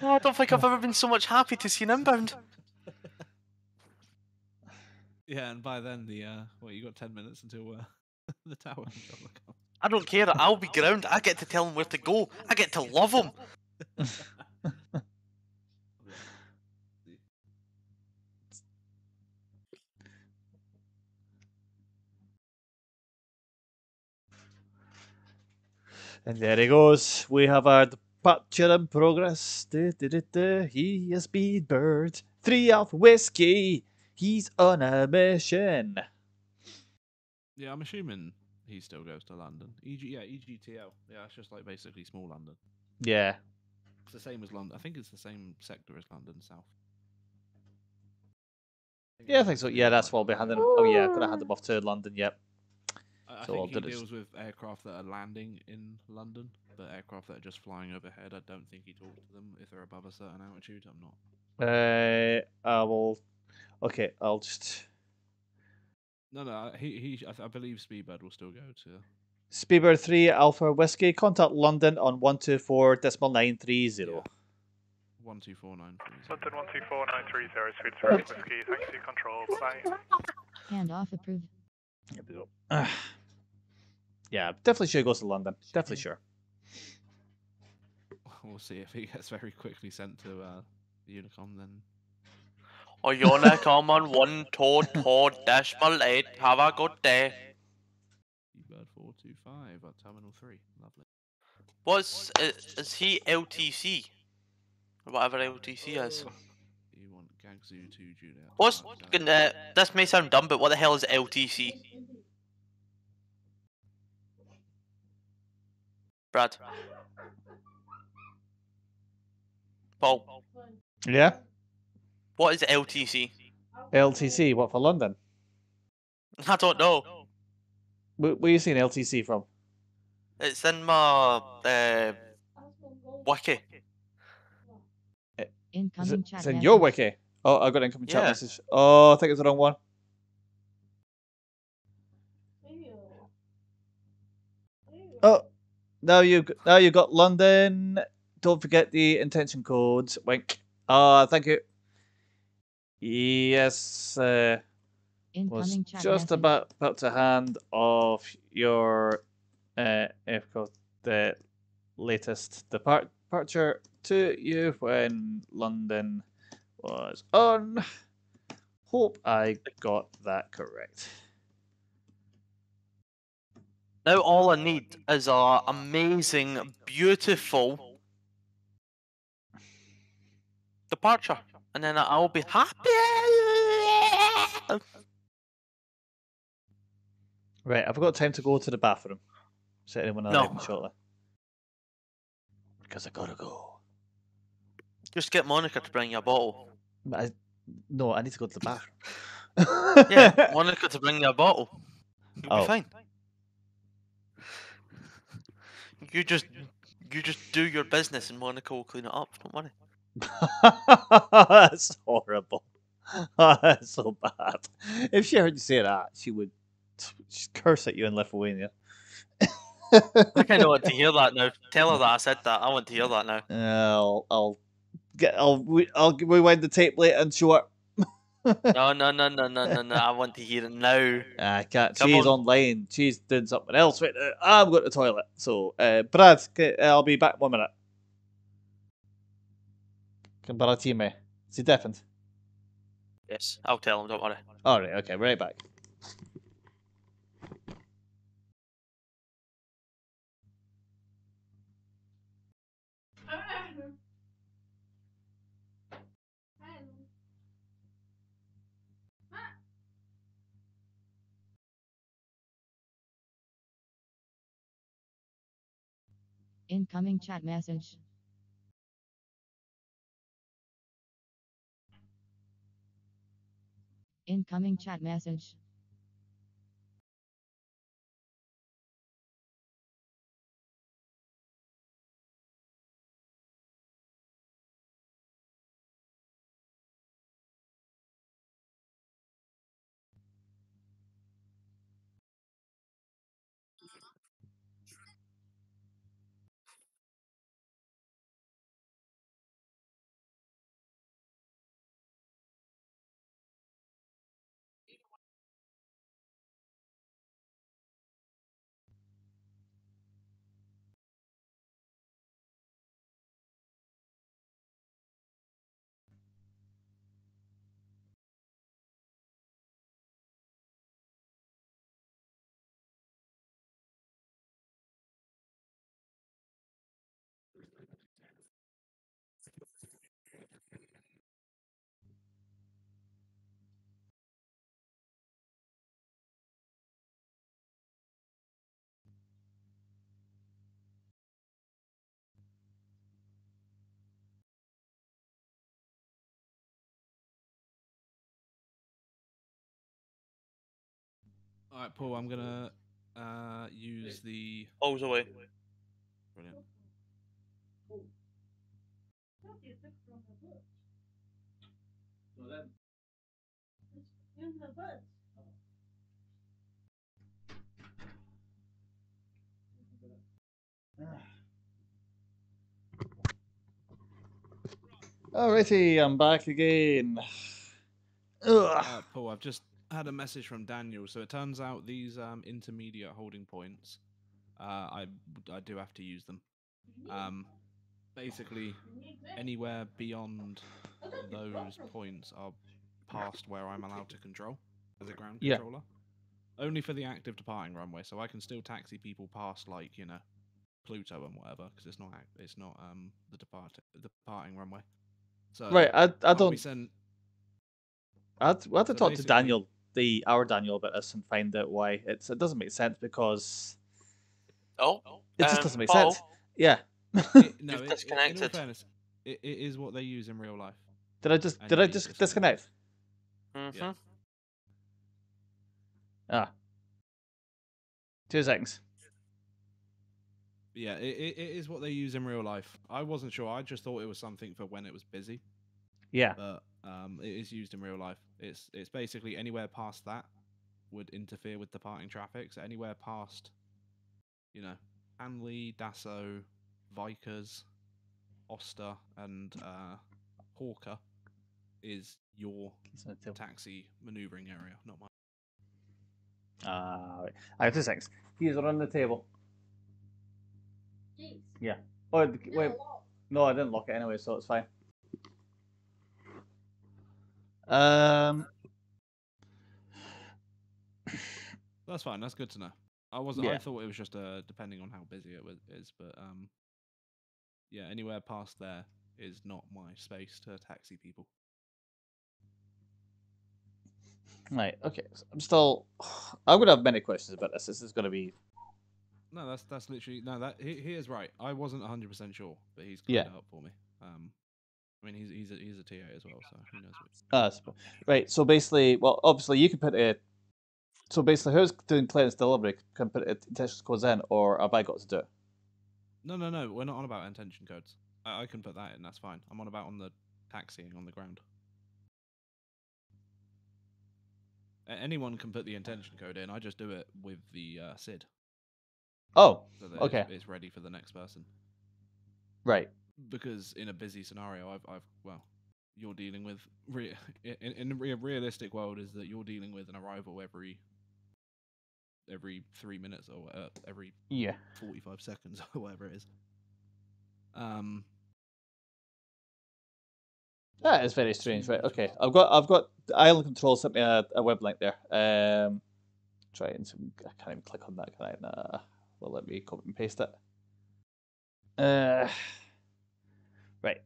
B: Oh, I don't think I've ever been so much happy to see an inbound.
C: Yeah, and by then the uh, well, you got ten minutes until uh, the tower controller comes.
B: I don't care. I'll be ground. I get to tell him where to go. I get to love him.
A: and there he goes. We have our departure in progress. Du, du, du, du. He is Speedbird. 3 Alpha Whiskey. He's on a mission.
C: Yeah, I'm assuming he still goes to London. EG, yeah, EGTL. Yeah, it's just like basically small London.
A: Yeah.
C: It's the same as London. I think it's the same sector as London South.
A: Yeah, I think so. Yeah, that's what I'll be handing. Oh yeah, i gonna hand them off to London. Yep.
C: I, I
A: So I'll
C: think he
A: do this.
C: deals with aircraft that are landing in London, but aircraft that are just flying overhead, I don't think he talks to them if they're above a certain altitude. I'm not.
A: Uh, I will. Okay, I'll just.
C: No, no. He, he. I, I believe Speedbird will still go to.
A: Speedbird 3 Alpha Whiskey, contact London on 124 decimal 930.
C: One two four nine three.
F: London 124930, speed zero whiskey, thanks for your control, bye.
D: Handoff approved.
A: There we go. Ah. yeah, definitely sure he goes to London. Definitely sure.
C: We'll see if he gets very quickly sent to uh, the Unicom. Then
B: Oh, Yona, come on, one toad, toad, decimal eight. Have a good day.
C: Speedbird four two five at Terminal Three. Lovely.
B: What's is, is he LTC? Or whatever LTC is.
C: You want Gangzoo two Juliet.
B: What's
C: Alright, uh,
B: uh, this may sound dumb, but what the hell is LTC? Brad. Paul.
A: Yeah?
B: What is LTC?
A: LTC, what for London?
B: I don't know.
A: Where, where are you seeing LTC from?
B: It's in my uh, wiki.
A: Is
D: Incoming
A: it,
D: chat
A: it's in
D: message.
A: your wiki. Oh, I got an incoming chat
B: Yeah.
A: message. Oh, I think it's the wrong one. Oh, now you now you got London. Don't forget the intention codes. Wink. Ah, thank you. Yes, uh, was
D: Incoming chat
A: just
D: message.
A: about about to hand off your uh, if got the latest depart departure to you when London was on. Hope I got that correct.
B: Now all I need is a amazing, beautiful departure, and then I'll be happy.
A: Right, I've got time to go to the bathroom. Set anyone
B: No.
A: arriving shortly. Because I gotta go.
B: Just get Monica to bring you a bottle.
A: I, no, I need to go to the bathroom.
B: Yeah, Monica to bring you a bottle. You'll
A: Oh.
B: be fine. You just, you just do your business, and Monica will clean it up. Don't worry.
A: That's horrible. That's so bad. If she heard you say that, she would she'd curse at you in Lithuania.
B: I kind of want to hear that now. Tell her that I said that. I want to hear that now.
A: I'll I'll get I'll I'll rewind the tape later and show her.
B: No, no, no, no, no, no, no. I want to hear it now.
A: I can't.
B: Come
A: She's
B: on.
A: online. She's doing something else right now. I'm going to the toilet. So, uh, Brad, I'll be back one minute. Comparatime. Is he deafened?
B: Yes, I'll tell him. Don't worry.
A: All right. Okay. Right back.
D: Incoming chat message. Incoming chat message.
C: All right, Paul. I'm gonna uh, use the.
B: All's away.
C: Brilliant.
E: In the.
A: Alrighty, I'm back again. Ugh.
C: Uh, Paul, I've just had a message from Daniel. So it turns out these um, intermediate holding points, uh, I I do have to use them. Um, basically, anywhere beyond those points are past where I'm allowed to control as a ground
A: Yeah.
C: controller. Only for the active departing runway, so I can still taxi people past like you know Pluto and whatever because it's not it's not um the depart the departing runway. So
A: Right, I, I don't.
C: sent-
A: I we had to
C: So
A: talk to Daniel, the our Daniel, about this and find out why it's. It doesn't make sense because
B: Oh,
A: it just
B: um,
A: doesn't make
B: Paul,
A: sense. Yeah.
C: it- no,
B: You've
C: it- it- in
B: disconnected.
C: fairness, it, it is what they use in real life.
A: Did I just
C: And
A: did I just
C: this
A: disconnect?
B: Mhm.
A: Ah. Two seconds.
C: Yeah, it, it, it is what they use in real life. I wasn't sure. I just thought it was something for when it was busy,
A: Yeah.
C: but um, it is used in real life. It's it's basically anywhere past that would interfere with departing traffic. So anywhere past, you know, Hanley, Dassault, Vickers, Oster, and uh, Hawker is your
A: It's on the table.
C: taxi maneuvering area, not mine.
A: Ah. I have two seconds. Keys are on the table.
E: Jeez.
A: Oh, the-
E: No,
A: wait. No, I didn't lock it anyway, so it's fine. Um.
C: That's fine. That's good to know. I wasn't. I thought it was just uh, depending on how busy it was, is, but um, yeah, anywhere past there is not my space to taxi people.
A: Right. Okay. so I'm still. I'm gonna have many questions about this. This is gonna be.
C: No, that's that's literally no. That he, he is right. I wasn't 100 percent sure, but he's
A: Yeah.
C: cleared it up for me. Um, I mean, he's he's a, he's a TA as well, so who knows? What...
A: Ah, sp- right. So basically, well, obviously, you can put it. So basically, who's doing clearance delivery can put it intention codes in, or have I got to do it?
C: No, no, no. We're not on about intention codes. I, I can put that in. That's fine. I'm on about on the taxiing on the ground. Anyone can put the intention code in. I just do it with the uh, SID.
A: Oh,
C: so
A: okay.
C: it's, it's ready for the next person.
A: right.
C: Because in a busy scenario, I've, I've well, you're dealing with re- in, in a realistic world is that you're dealing with an arrival every every three minutes or uh, every
A: Yeah.
C: 45 seconds or whatever it is. Um,
A: That is very strange. Right. Okay. I've got. I've got. Island Control sent me a, a web link there. Um. Try and some. I can't even click on that. Can I? Nah. Well, let me copy and paste it. Uh. Right.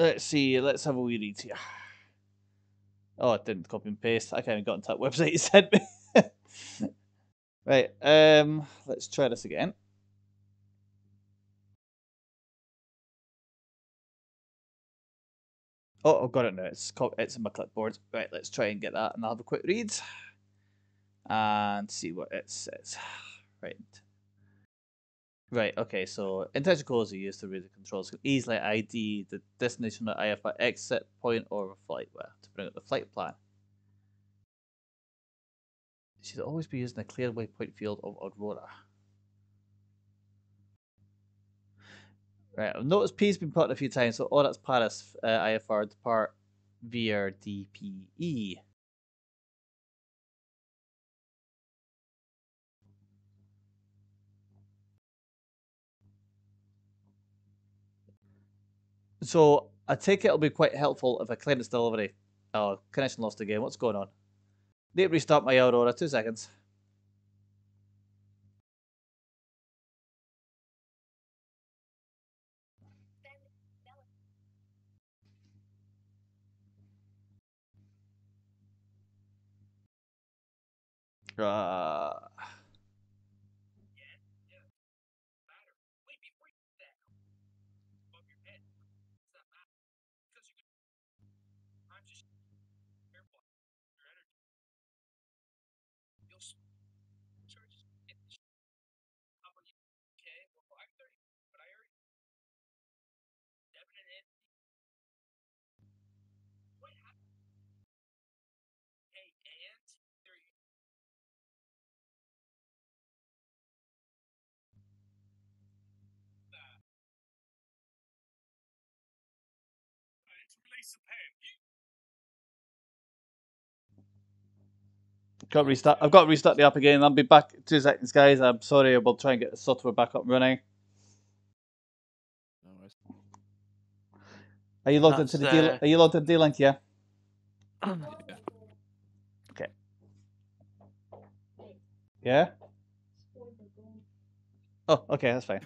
A: Let's see. Let's have a wee read here. Oh, I didn't copy and paste. I can't got into that website you sent me. right. Um. Let's try this again. Oh, I've got it now. It's it's in my clipboard. Right, let's try and get that and I'll have a quick read and see what it says. Right. Right, okay, so intention codes are used to read the controls easily ID the destination of FIR exit point or a flight where to bring up the flight plan. It should always be using in a clear waypoint field of Aurora. Right, I've noticed P's been put in a few times, so oh, that's Paris uh, IFR depart via DPE. So I take it it'll be quite helpful if I this delivery. Oh, connection lost again. What's going on? Need to restart my Aurora. Two seconds. Uh, Got to restart. I've got to restart the app again. I'll be back in two seconds, guys. I'm sorry. We'll try and get the software back up and running.
C: No worries.
A: Are you logged
B: That's,
A: into the D-
B: uh,
A: Are you logged into D-Link? Yeah.
C: Yeah.
A: Yeah. Oh, okay, that's fine.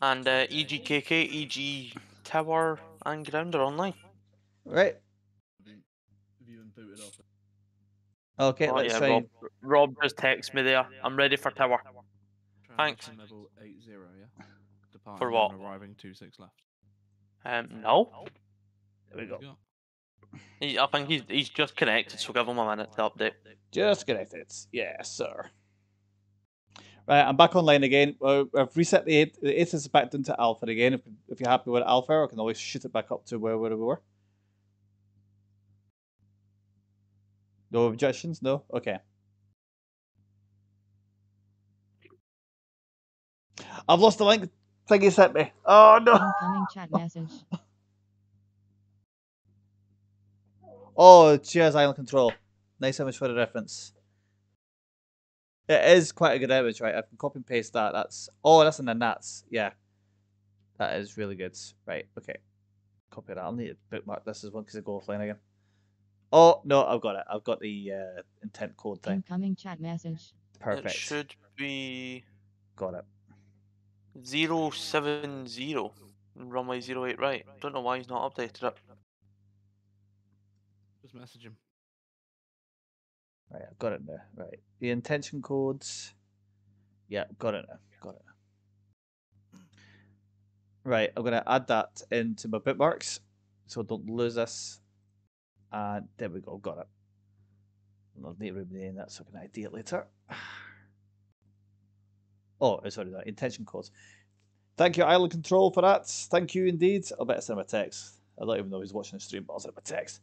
B: And uh, EGKK, EG Tower, and Ground are online.
A: Right.
C: Have you, have you been booted off?
A: Okay,
B: Oh,
A: let's
B: yeah. Rob, Rob just texted me there. I'm ready for Tower. Thanks.
C: Transition Level eight zero, yeah. Departing
B: For what?
C: Arriving two six left.
B: Um, no.
A: There we go.
C: What you got?
B: He, I think he's, he's just connected, so give him a minute to update.
A: Just connected. Yes, sir. Right, I'm back online again. I've reset the ATIS. The eight is back down to alpha again. If, if you're happy with alpha, I can always shoot it back up to where, where we were. No objections? No? Okay. I've lost the link thing you sent me. Oh no!
D: Incoming chat message.
A: Oh, cheers, Island Control. Nice image for the reference. It is quite a good image, right? I can copy and paste that. That's oh, that's in the Nats. Yeah, that is really good. Right, okay. Copy that. I'll need to bookmark this as well because I go offline again. Oh no, I've got it. I've got the uh, intent code thing.
D: Incoming chat message.
A: Perfect.
B: It should be
A: Got it.
B: 070 runway 08 right. Don't know why he's not updated it.
C: Just message him.
A: Right, I've got it now. Right, the intention codes. Yeah, got it now. Got it. Right, I'm gonna add that into my bookmarks, so don't lose this. And there we go. Got it. I'll need to rename that so I can ID it later. Oh, sorry, that intention codes. Thank you, Island Control, for that. Thank you indeed. I'll better send him a text. I don't even know he's watching the stream, but I'll send him a text.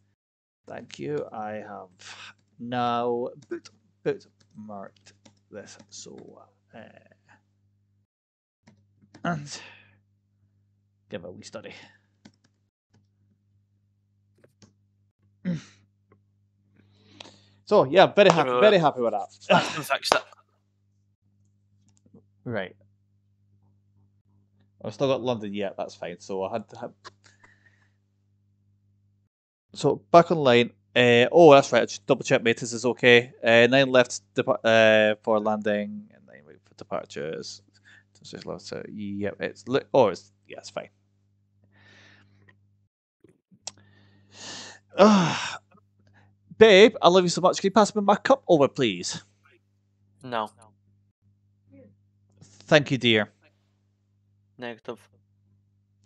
A: Thank you. I have now boot, bookmarked this. So, uh, and give a wee study. So yeah, very happy, very happy with that.
B: That's been fixed it.
A: Right. I've still got London yet, that's fine. So I had to have... So back online. Uh, oh, that's right. I just double check Matus is okay. Uh, nine left uh, for landing and nine wait for departures. So just left, so yep, it's oh, it's yeah, it's fine. Ah, babe, I love you so much. Can you pass me my cup over, please?
B: No.
A: Thank you, dear.
B: Negative.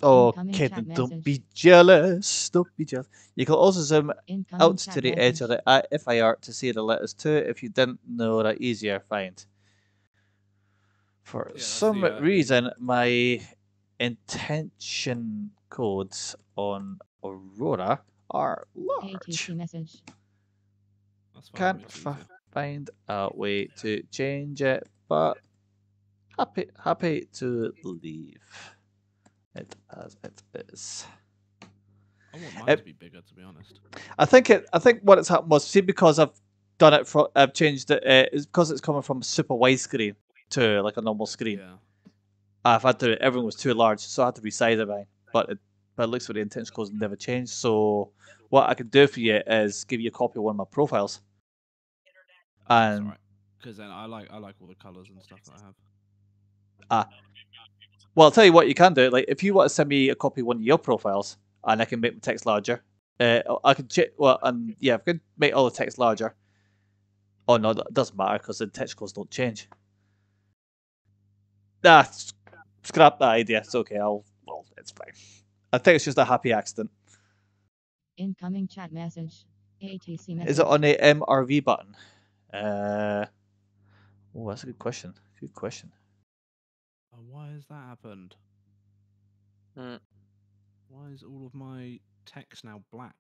A: Oh,
D: Incoming chat
A: Caitlin, don't be jealous. Don't be jealous. You can also zoom
D: Incoming
A: out to the edge of
D: message.
A: the FIR to see the letters too. If you didn't know that, easier find. For
C: that's
A: some
C: the, uh,
A: reason, my intention codes on Aurora are large.
D: ATC message.
A: Can't
C: makes it
A: fi-
C: easier.
A: find a way to change it, but happy happy to leave it as it is.
C: I want mine
A: Uh,
C: to be bigger, to be honest.
A: I think it. I think what it's happened was see because I've done it for I've changed it. Uh, it's because it's coming from a super wide screen to like a normal screen.
C: Yeah.
A: I've had to. Everything was too large, so I had to resize it. Right? But it, but it looks like the intention codes never changed. So what I can do for you is give you a copy of one of my profiles. And.
C: Because then I like I like all the colours and stuff that I have.
A: Well, I'll tell you what you can do. Like if you want to send me a copy of one of your profiles, and I can make the text larger. Uh, I can check. Well, and yeah, I can make all the text larger. Oh no, that doesn't matter because the text codes don't change. Nah, scrap that idea. It's okay. I'll. Well, it's fine. I think it's just a happy accident.
D: Incoming chat message. ATC message.
A: Is it on the MRV button? Uh. Oh, that's a good question. Good question.
C: Why has that happened?
B: Hmm.
C: Why is all of my text now black?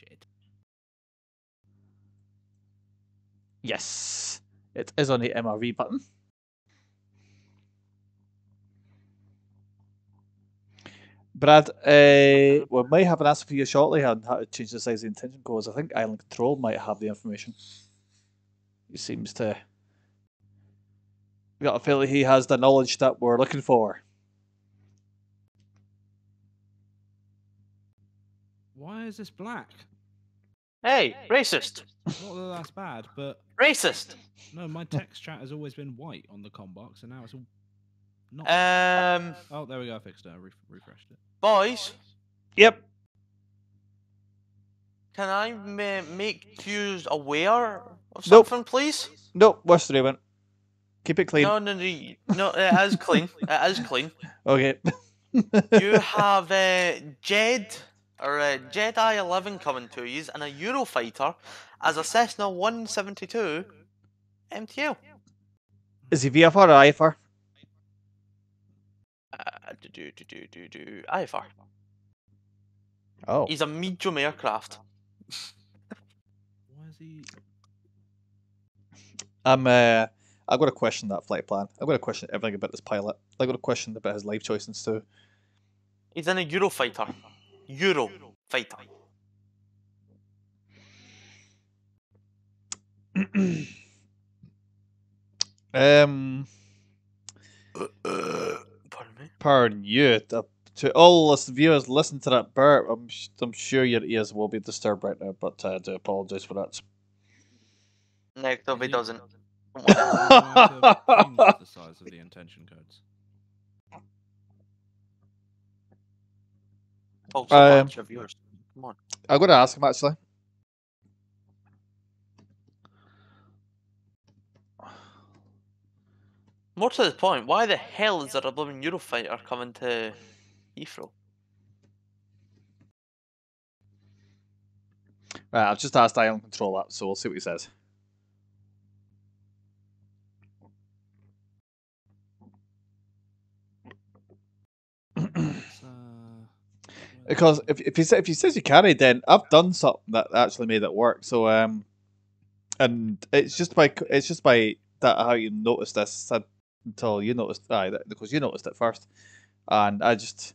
C: Shit.
A: Yes, it is on the MRV button. Brad, uh, we might have an answer for you shortly on how to change the size of the intention codes. I think Island Control might have the information. He seems to. We got a feeling he has the knowledge that we're looking for.
C: Why is this black?
B: Hey, racist!
C: Not that that's bad, but
B: Racist!
C: no, my text chat has always been white on the com box, and now it's all not.
B: Um,
C: oh, there we go. I fixed it. I re- refreshed it.
B: boys,
A: Yep.
B: can I ma- make you aware of
A: Nope.
B: something, please?
A: Nope, we're streaming. Keep it clean.
B: No, no, no, no. It is clean. It is clean.
A: Okay.
B: You have uh, Jed or uh, Jedi 11 coming to you and a Eurofighter as a Cessna 172 MTL.
A: Is he VFR or IFR?
B: Uh, do do do do do do IFR.
A: Oh.
B: He's a medium aircraft.
C: Why is he?
A: I'm uh I'm gonna question that flight plan. I've got to question everything about this pilot. I've got to question about his life choices too.
B: He's in a Eurofighter. Eurofighter.
A: um
B: Pardon me.
A: pardon you. To, to all us viewers listen to that burp, I'm sh- I'm sure your ears will be disturbed right now, but uh, I do apologise for that.
B: Negative, he
C: Is he-
B: doesn't.
C: Am I to change the size of the intention codes?
B: Oh, so
A: Um,
B: much of yours. Come on.
A: I'm gonna ask him actually.
B: More to the point, why the hell is there a blooming Eurofighter coming to Heathrow?
A: Right, I've just asked Island Control that, so we'll see what he says.
C: It's, where the-
A: Because if if he sa- if he says you carry, then I've done something that actually made it work. So um, and it's just by it's just by that how you noticed this uh, until you noticed aye, that, because you noticed it first, and I just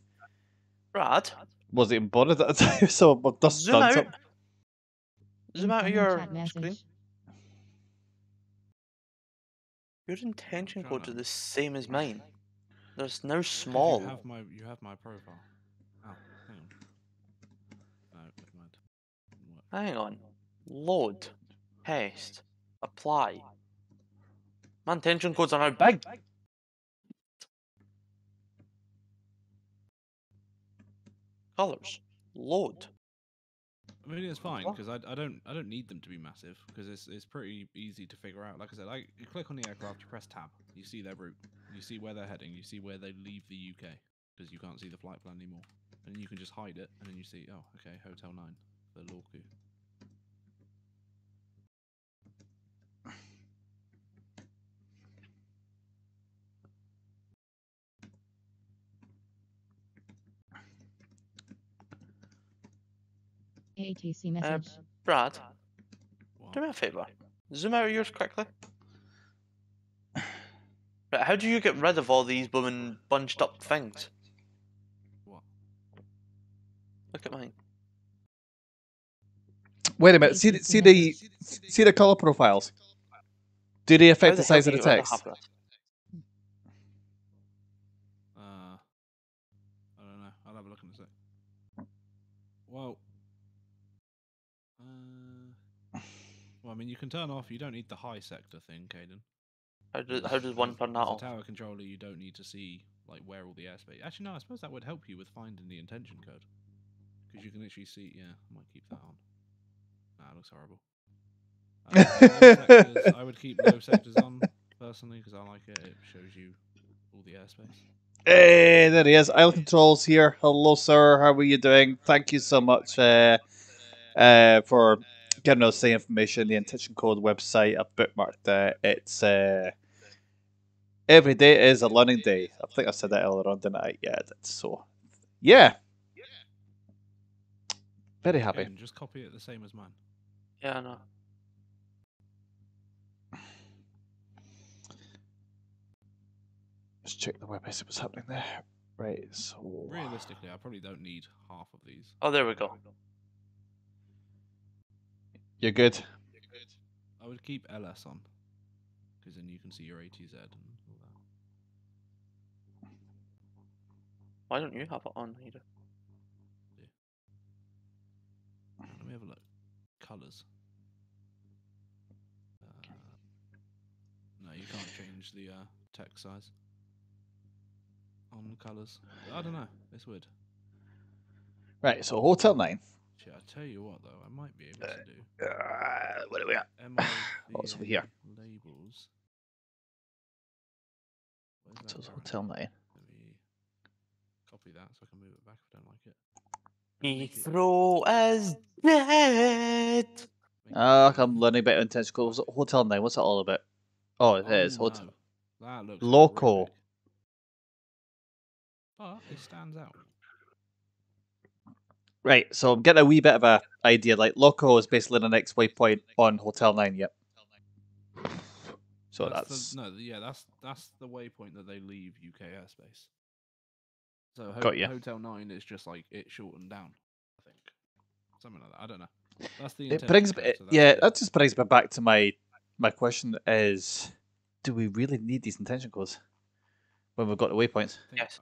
B: Brad,
A: wasn't even bothered at the time. So I've just
B: zoom
A: done
B: out.
A: something.
B: Zoom out of your screen.
D: message.
B: Your intention codes are
C: Tryna-
B: the same as mine. They're s- now
C: 'cause
B: small.
C: You have my you have my profile. Oh, hang on. No, never mind. Didn't work.
B: Hang on. Load. Paste. Apply. My intention codes are now big. Colors. Load.
C: I mean, it's fine because I, I don't I don't need them to be massive because it's it's pretty easy to figure out. Like I said, I, you click on the aircraft, you press tab, you see their route, you see where they're heading, you see where they leave the UK because you can't see the flight plan anymore, and you can just hide it, and then you see oh okay Hotel Nine for Lorku.
D: ATC message.
B: Uh,
C: Brad,
B: do me a favour. Zoom out of yours quickly. Right, how do you get rid of all these blooming bunched up things?
C: What?
B: Look at mine.
A: Wait a minute. See the, see the see the color profiles. Do they affect the
B: hell
A: size of the
B: you get rid
A: text?
B: half of this?
C: Uh, I don't know. I'll have a look in a sec. Well, uh, well, I mean, you can turn off. You don't need the high sector thing, Caden.
B: How does, how does one turn that
C: As a
B: off?
C: tower controller, you don't need to see like where all the airspace. Actually, no. I suppose that would help you with finding the intention code because you can actually see. Yeah, I might keep that on. Nah, it looks horrible. Uh, sectors, I would keep low sectors on personally because I like it. It shows you all the airspace.
A: Hey, there he is. Island Controls here. Hello, sir. How are you doing? Thank you so much uh, uh, for giving us the same information. The intention code website. I've bookmarked it. It's uh, every day is a learning day. I think I said that earlier on, didn't I? Yeah, that's. So, yeah. Yeah. Very happy.
C: Caden, just copy it the same as mine.
B: Yeah, I know.
A: Let's check the web. See what's happening there. Right. So
C: Realistically, I probably don't need half of these.
B: Oh, there we go.
A: You're good.
C: I would keep LS on, because then you can see your ATZ and all that.
B: Why don't you have it on either?
C: Let me have a look. Colors. Uh, no, you can't change the uh, text size on colors. I don't know. It's weird.
A: Right. So Hotel Nine.
C: Shit, I tell you what though, I might be able to do.
A: Uh, what are we at? What's over
C: MIVA
A: here?
C: Labels. Where's
A: So
C: that
A: it's
C: going?
A: Hotel Nine.
C: Let me copy that so I can move it back if I don't like it.
B: Heathrow is dead.
C: Make it
A: Ah. I'm learning about intense goals. Hotel name. What's that all about? Oh, it is
C: Oh,
A: Hotel.
C: no. That looks
A: Loco.
C: horrific. But it stands out.
A: Right. So I'm getting a wee bit of a idea. Like Loco is basically the next waypoint on Hotel Nine. Yep. So that's,
C: the, no, yeah, that's that's the waypoint that they leave UK airspace. So ho-
A: Got ya.
C: Hotel Nine is just like it shortened down. I think something like that. I don't know. That's the
A: it brings me.
C: so that's
A: Yeah,
C: it.
A: that just brings me back to my my question: Is do we really need these intention codes when we've got the waypoints?
C: I think,
B: Yes.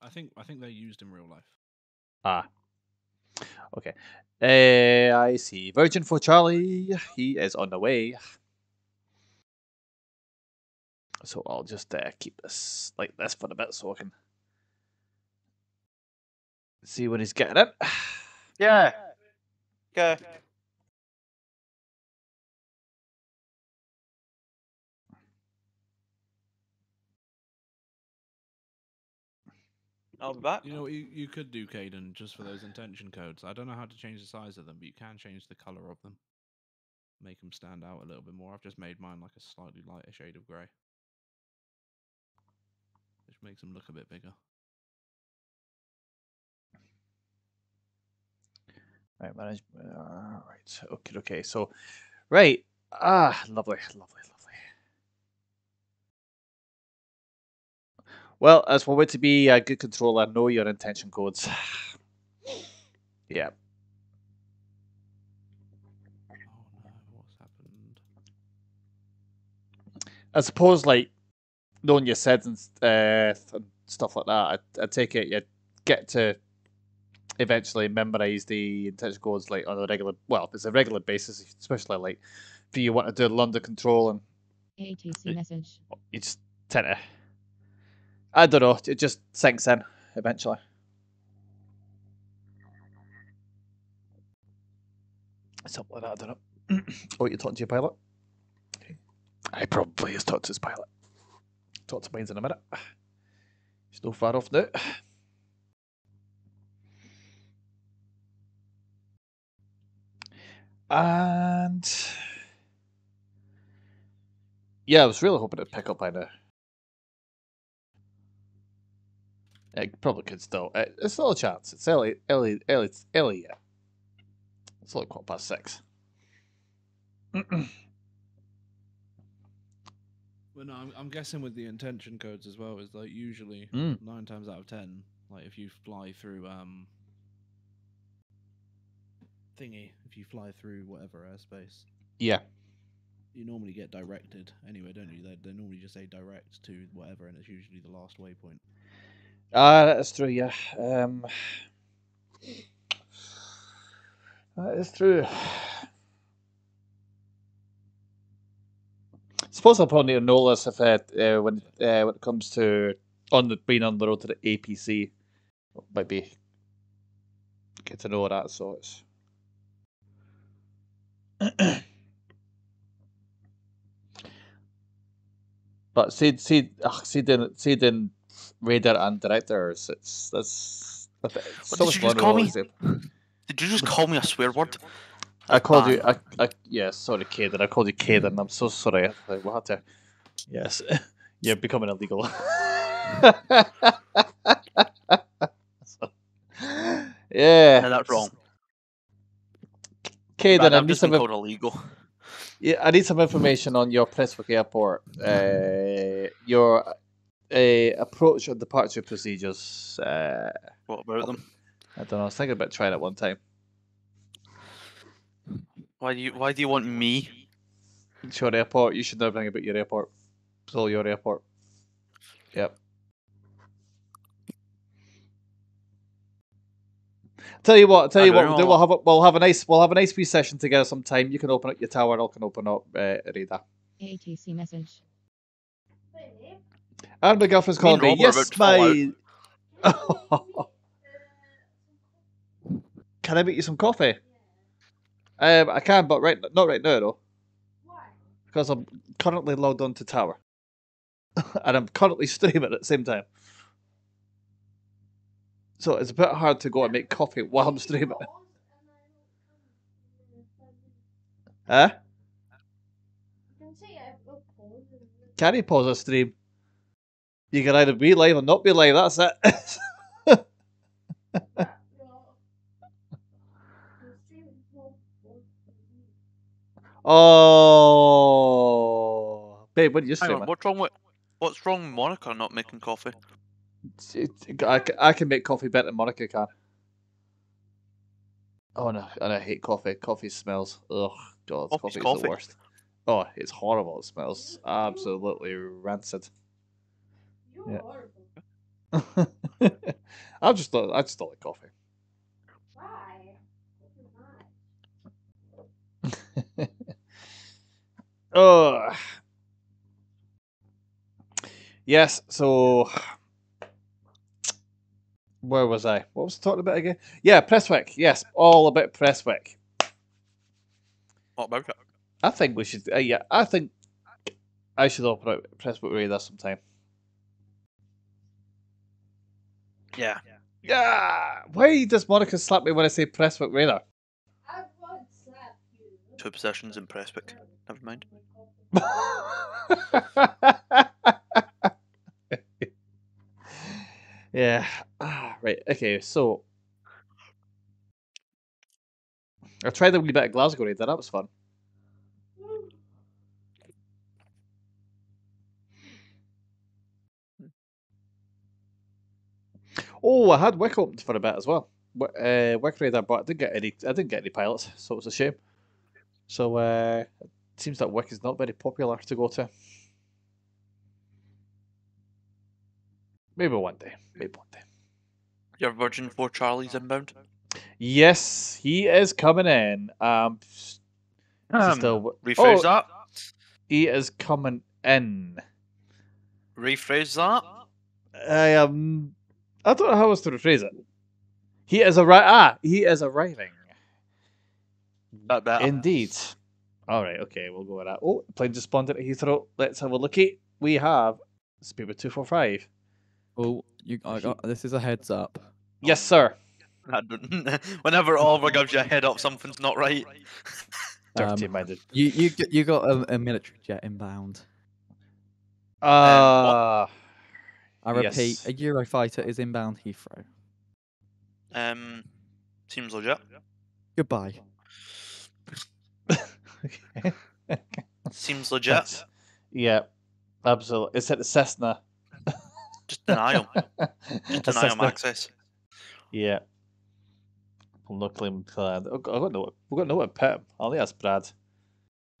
C: I think I think they're used in real life.
A: Ah. Okay. Uh, I see. Virgin for Charlie. He is on the way. So I'll just uh, keep this like this for a bit so I can see when he's getting it.
B: Yeah. Okay. I'll be back.
C: You know, you, you could do Caden just for those intention codes. I don't know how to change the size of them, but you can change the color of them. Make them stand out a little bit more. I've just made mine like a slightly lighter shade of grey. Which makes them look a bit bigger.
A: Right, manage. Uh, right. Okay. Okay. So, right. Ah, lovely, lovely, lovely. Well, as for way to be a good controller, know your intention codes. yeah.
C: Oh no, what's happened?
A: I suppose like knowing your sets and uh, and stuff like that. I, I take it you get to eventually memorize the intention codes like on a regular. Well, if it's a regular basis, especially like if you want to do London control and
D: ATC message.
A: you just tend to. I don't know. It just sinks in eventually. Something like that. I don't know. oh, you're talking to your pilot? I probably has talked to his pilot. Talk to mine in a minute. He's no far off now. And yeah, I was really hoping to pick up by now. It probably could still. It, it's still a chance. It's early, early, early, it's early yet. It's only quarter past six.
C: Well, no, I'm, I'm guessing with the intention codes as well is like usually
A: Mm.
C: nine times out of ten, like if you fly through um thingy, if you fly through whatever airspace,
A: Yeah.
C: you normally get directed anyway, don't you? They, they normally just say direct to whatever, and it's usually the last waypoint.
A: Ah, that's true. Yeah. Um, that is true. Suppose I'll probably need to know this if uh, uh, when uh, when it comes to on the being on the road to the APC, might be good to know that. So it's. But see, see, ugh, see, the see the radar and directors. It's that's. that's so
B: did you just call me? Did you just call me a swear word?
A: I called you.
B: Bang.
A: I, I yeah. Sorry, Caden. I called you Caden. I'm so sorry. I will have to. Yes, you're becoming illegal. Yeah.
B: No, that's wrong.
A: Caden,
B: Right,
A: I need
B: just
A: some. inf-
B: illegal.
A: Yeah, I need some information on your Prestwick Airport. Uh, your a approach on departure procedures. Uh,
B: What about them?
A: I don't know. I was thinking about trying it one time.
B: Why do you Why do you want me?
A: It's your airport. You should know everything about your airport. It's all your airport. Yep. Tell you what. Tell
B: I
A: you what. We'll, do, we'll have a we'll have a nice we'll have a nice wee session together sometime. You can open up your tower. I can open up uh, Rita.
D: ATC message.
E: Philip,
A: And my girlfriend's
B: Me
A: calling me. Yes,
B: about to fall
A: my. can I make you some coffee? Um, I can, but right not right now though,
E: why?
A: because I'm currently logged on to tower, and I'm currently streaming at the same time. So it's a bit hard to go and make coffee while I'm streaming. Huh?
E: You can say I will pause and
A: Can you pause a stream? You can either be live or not be live. That's it.
E: well, the stream is not paused for me.
A: oh, babe, what are you
B: on, what's wrong with What's wrong with Monica not making coffee?
A: I, I can make coffee better than Monica can. Oh no, and I hate coffee. Coffee smells. Ugh, God,
B: Coffee's
A: coffee is
B: coffee.
A: the worst. Oh, it's horrible. It smells absolutely rancid.
E: You're
A: Yeah.
E: horrible.
A: I just don't. I just don't like coffee.
E: Why? Why?
A: Oh. Yes, so where was I? What was I talking about again? Yeah, Prestwick. Yes, all about Prestwick.
B: What about it?
A: I think we should. Uh, yeah, I think I should open up Prestwick Radar sometime.
B: Yeah.
A: Yeah. Why does Monica slap me when I say Prestwick Radar?
E: I won't slap you.
B: Two positions in Prestwick. Never mind.
A: yeah. Ah, right. Okay. So I tried a wee bit of Glasgow Radar. That was fun. Oh, I had Wick opened for a bit as well. Uh, Wick Radar, but I didn't get any. I didn't get any pilots, so it was a shame. So uh, it seems that Wick is not very popular to go to. Maybe one day. Maybe one day.
B: Your Virgin 4 Charlie's inbound?
A: Yes, he is coming in. Um, is he
B: Um,
A: still?
B: Rephrase
A: oh,
B: that.
A: he is coming in.
B: Rephrase that.
A: I um, I don't know how else to rephrase it. He is arri- Ah, he is arriving.
B: That better.
A: Indeed. All right. Okay, we'll go with that. Oh, plane just spawned at Heathrow. Let's have a looky. We have Speedbird two four five.
H: Oh, you, I got, this is a heads up.
A: Yes, sir.
B: Whenever Oliver gives you a head up, something's not right.
A: Dirty
H: Um,
A: minded.
H: You you you got a, a military jet inbound.
A: Uh,
H: I repeat,
A: Yes.
H: a Eurofighter is inbound Heathrow.
B: Um, seems legit.
H: Goodbye.
B: Seems legit.
A: That's- yeah, absolutely. It's at the Cessna.
B: Just deny him. Just deny him
A: Cessna.
B: access.
A: Yeah. Looking glad. I've got I've got no. We've got no one pit him. I'll ask Brad.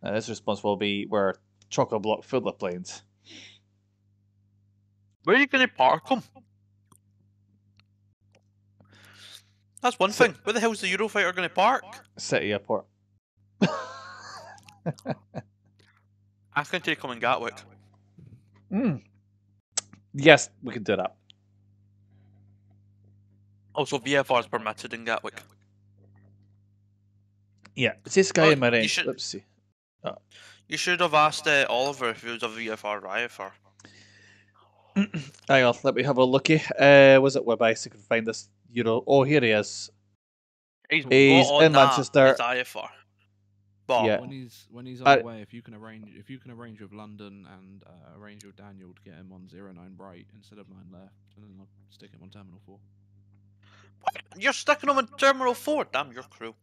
A: And his response will be we're chocolate block full of planes.
B: Where are you going to park them? That's one thing. Where the hell's the Eurofighter going to park?
A: City airport.
B: I can take him in Gatwick.
A: Mm. Yes, we can do that.
B: Also, VFR is permitted in Gatwick.
A: Yeah. Is this guy
B: Oh,
A: in my
B: you
A: range?
B: should-
A: Let's see.
B: You should have asked uh, Oliver if he was a VFR or IFR.
A: Hang on, let me have a looky. Uh, was it web I can find this Euro? Oh, here he is.
B: He's,
A: He's in Manchester.
B: It's But
A: Yeah.
C: When he's when he's on the way, if you can arrange if you can arrange with London and uh, arrange with Daniel to get him on zero nine right instead of nine left, and then I'll stick him on terminal four. What?
B: you're sticking him in Terminal 4. Damn your crew.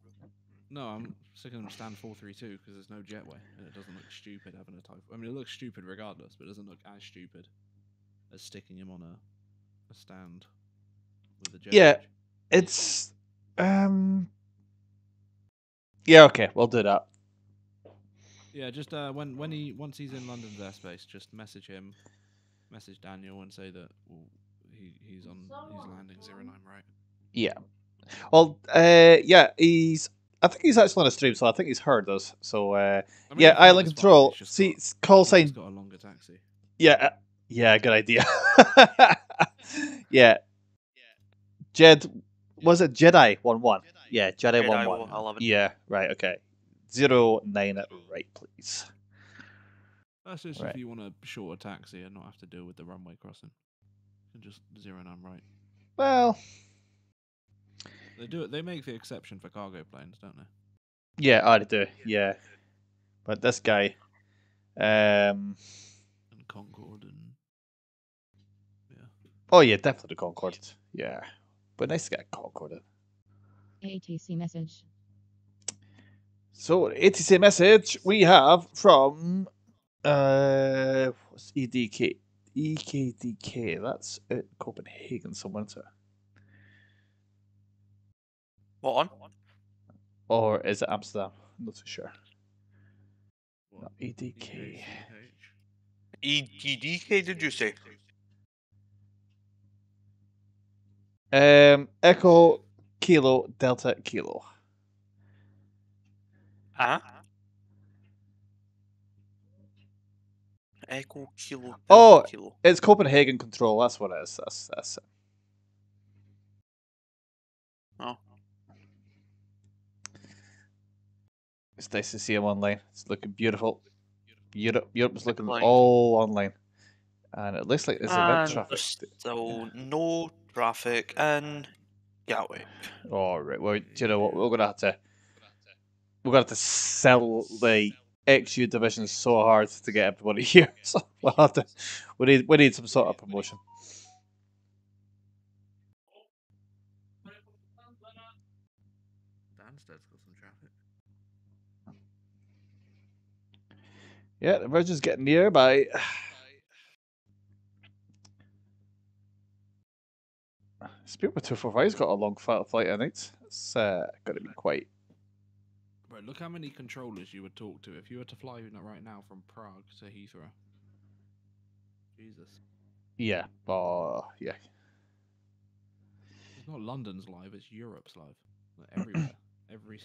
C: No, I'm sticking him stand four three two because there's no jetway and it doesn't look stupid having a type. I mean, it looks stupid regardless, but it doesn't look as stupid as sticking him on a, a stand with a jet.
A: Yeah. It's um. Yeah. Okay, we'll do that.
C: Yeah, just uh, when when he once he's in London's airspace, just message him, message Daniel, and say that well, he he's on he's landing zero nine right.
A: Yeah. Well, uh, yeah, he's. I think he's actually on a stream, so I think he's heard us. So, uh,
C: I mean,
A: yeah, island control. See,
C: got-
A: call sign.
C: got a longer taxi.
A: Yeah, uh, yeah, good idea. yeah, Jed, was it Jedi one one? Yeah, Jedi one
B: Jedi
A: one.
B: 11.
A: Yeah, right. Okay, zero nine at right, please.
C: That's just
A: Right.
C: if you want a shorter taxi and not have to deal with the runway crossing. You can just zero nine right.
A: Well,
C: They do it. They make the exception for cargo planes, don't they?
A: yeah, I do. Yeah, but this guy, um,
C: And Concorde and yeah.
A: Oh yeah, definitely the Concorde. Yeah, but nice to get a Concorde.
D: ATC message.
A: So, ATC message we have from uh what's EDK EKDK. That's at Copenhagen somewhere, isn't?
B: What on?
A: Or is it Amsterdam? I'm not too sure.
C: What?
A: No, EDK.
B: EGDK, E did you say?
A: Um Echo Kilo Delta Kilo.
B: Huh? Echo Kilo. Delta
A: Oh,
B: Kilo.
A: It's Copenhagen control, that's what it is. That's that's it.
B: Oh.
A: It's nice to see him online. It's looking beautiful. Europe Europe's looking all online. And it looks like there's event
B: And
A: traffic.
B: there's still no traffic in Gatwick.
A: All right. Well, do you know what? We're gonna have to. We're gonna have to sell the XU division so hard to get everybody here. So we'll have to. We need. We need some sort of promotion.
C: Stansted's got some traffic.
A: Yeah, the Virgin's getting near by. Spirit 245's got a long flight flight in it. It's uh, going to be quite.
C: Bro, look how many controllers you would talk to if you were to fly right now from Prague to Heathrow. Jesus.
A: Yeah. Oh, yeah.
C: It's not London's live, it's Europe's live. Like everywhere. every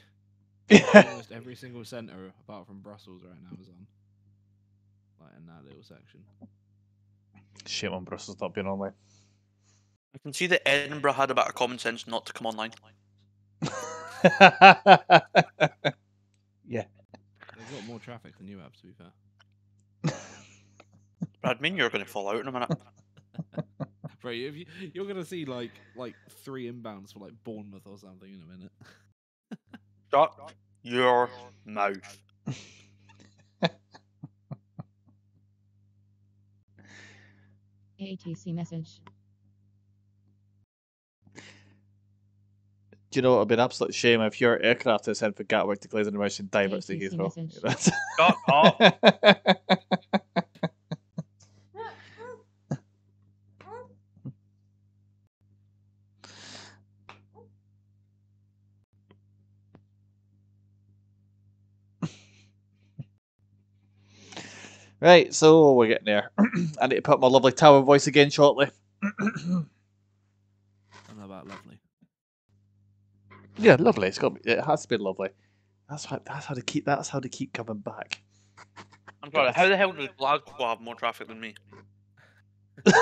C: almost every single centre apart from Brussels right now is on. Like in that little section.
A: Shame on Brussels not being online.
B: I can see that Edinburgh had about a bit of common sense not to come online.
A: yeah.
C: They've got more traffic than you have, to be fair.
B: Brad, mean you're going to fall out in a minute.
C: Bro, if you, you're gonna see like like three inbounds for like Bournemouth or something in a minute.
B: Shut your mouth.
D: ATC message.
A: You know it would be an absolute shame if your aircraft is heading for Gatwick to declares an emergency divers to
D: ATC
A: Heathrow?
D: message.
A: That's-
B: Shut up.
A: right, so we're getting there. I need to put my lovely tower voice again shortly.
C: I don't know about lovely.
A: Yeah, lovely. It's got. to be- It has to be lovely. That's how. That's how to keep. That's how to keep coming back.
B: I'm sorry, how the hell does Glasgow have more traffic than me?
C: Do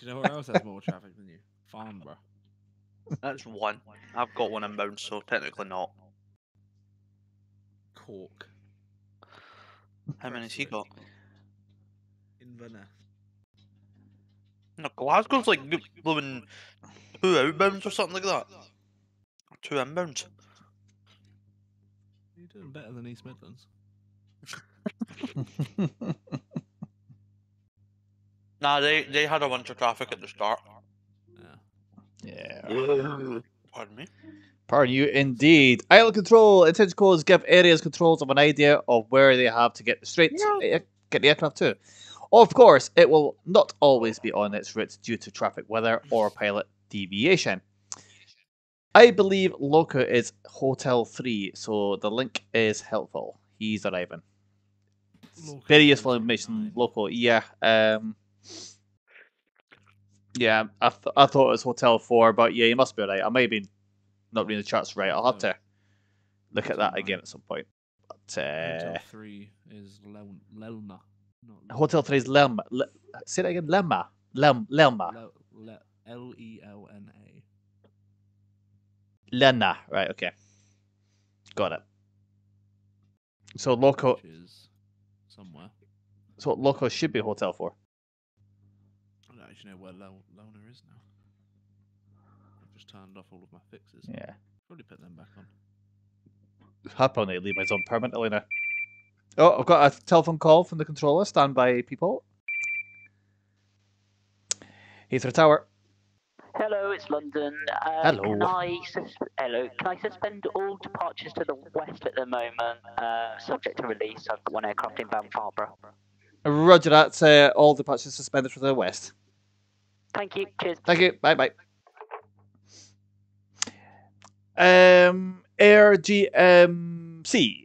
C: you know where else has more traffic than you? Farnborough.
B: That's one. I've got one inbound, so technically not.
C: Cork.
B: How many many's he got?
C: Inverness.
B: No, Glasgow's like g- blooming two outbounds or something like that. Or two inbounds.
C: You're doing better than East Midlands.
B: Nah, they they had a bunch of traffic at the start.
C: Yeah.
A: yeah.
B: Pardon me.
A: Pardon you, indeed. Island control intention codes give areas controls of an idea of where they have to get the straight
B: Yeah.
A: get the aircraft to. Of course, it will not always be on its route due to traffic weather or pilot deviation. I believe Loco is Hotel 3, so the link is helpful. He's arriving.
C: Loco
A: Very useful information. Loco. Yeah. Um, yeah, I, th- I thought it was Hotel 4, but yeah, you must be right. I may have been not reading the charts right. I'll have to look at that again at some point. But, uh,
C: Hotel three is Lel- Lelna. Not
A: Hotel 3 is Lelma. Le- say that again. Lemma. Lem- Lelma.
C: L E L N A.
A: Lena. Right, okay. Got it. So Loco
C: Which is somewhere.
A: so Loco should be Hotel 4.
C: I don't actually know where Lelna is now. I've just turned off all of my fixes.
A: Yeah.
C: Probably put them back on.
A: I probably leave mine on permanently now. Oh, I've got a telephone call from the controller. Stand by, people. Heathrow Tower.
I: Hello, it's London. Uh,
A: Hello.
I: Can I sus- hello? Can I suspend all departures to the west at the moment, uh, subject to release? I've got one aircraft inbound Farnborough.
A: Roger that. Uh, all departures suspended for the west.
I: Thank you. Cheers.
A: Thank you. Bye bye. Um, Air GMC.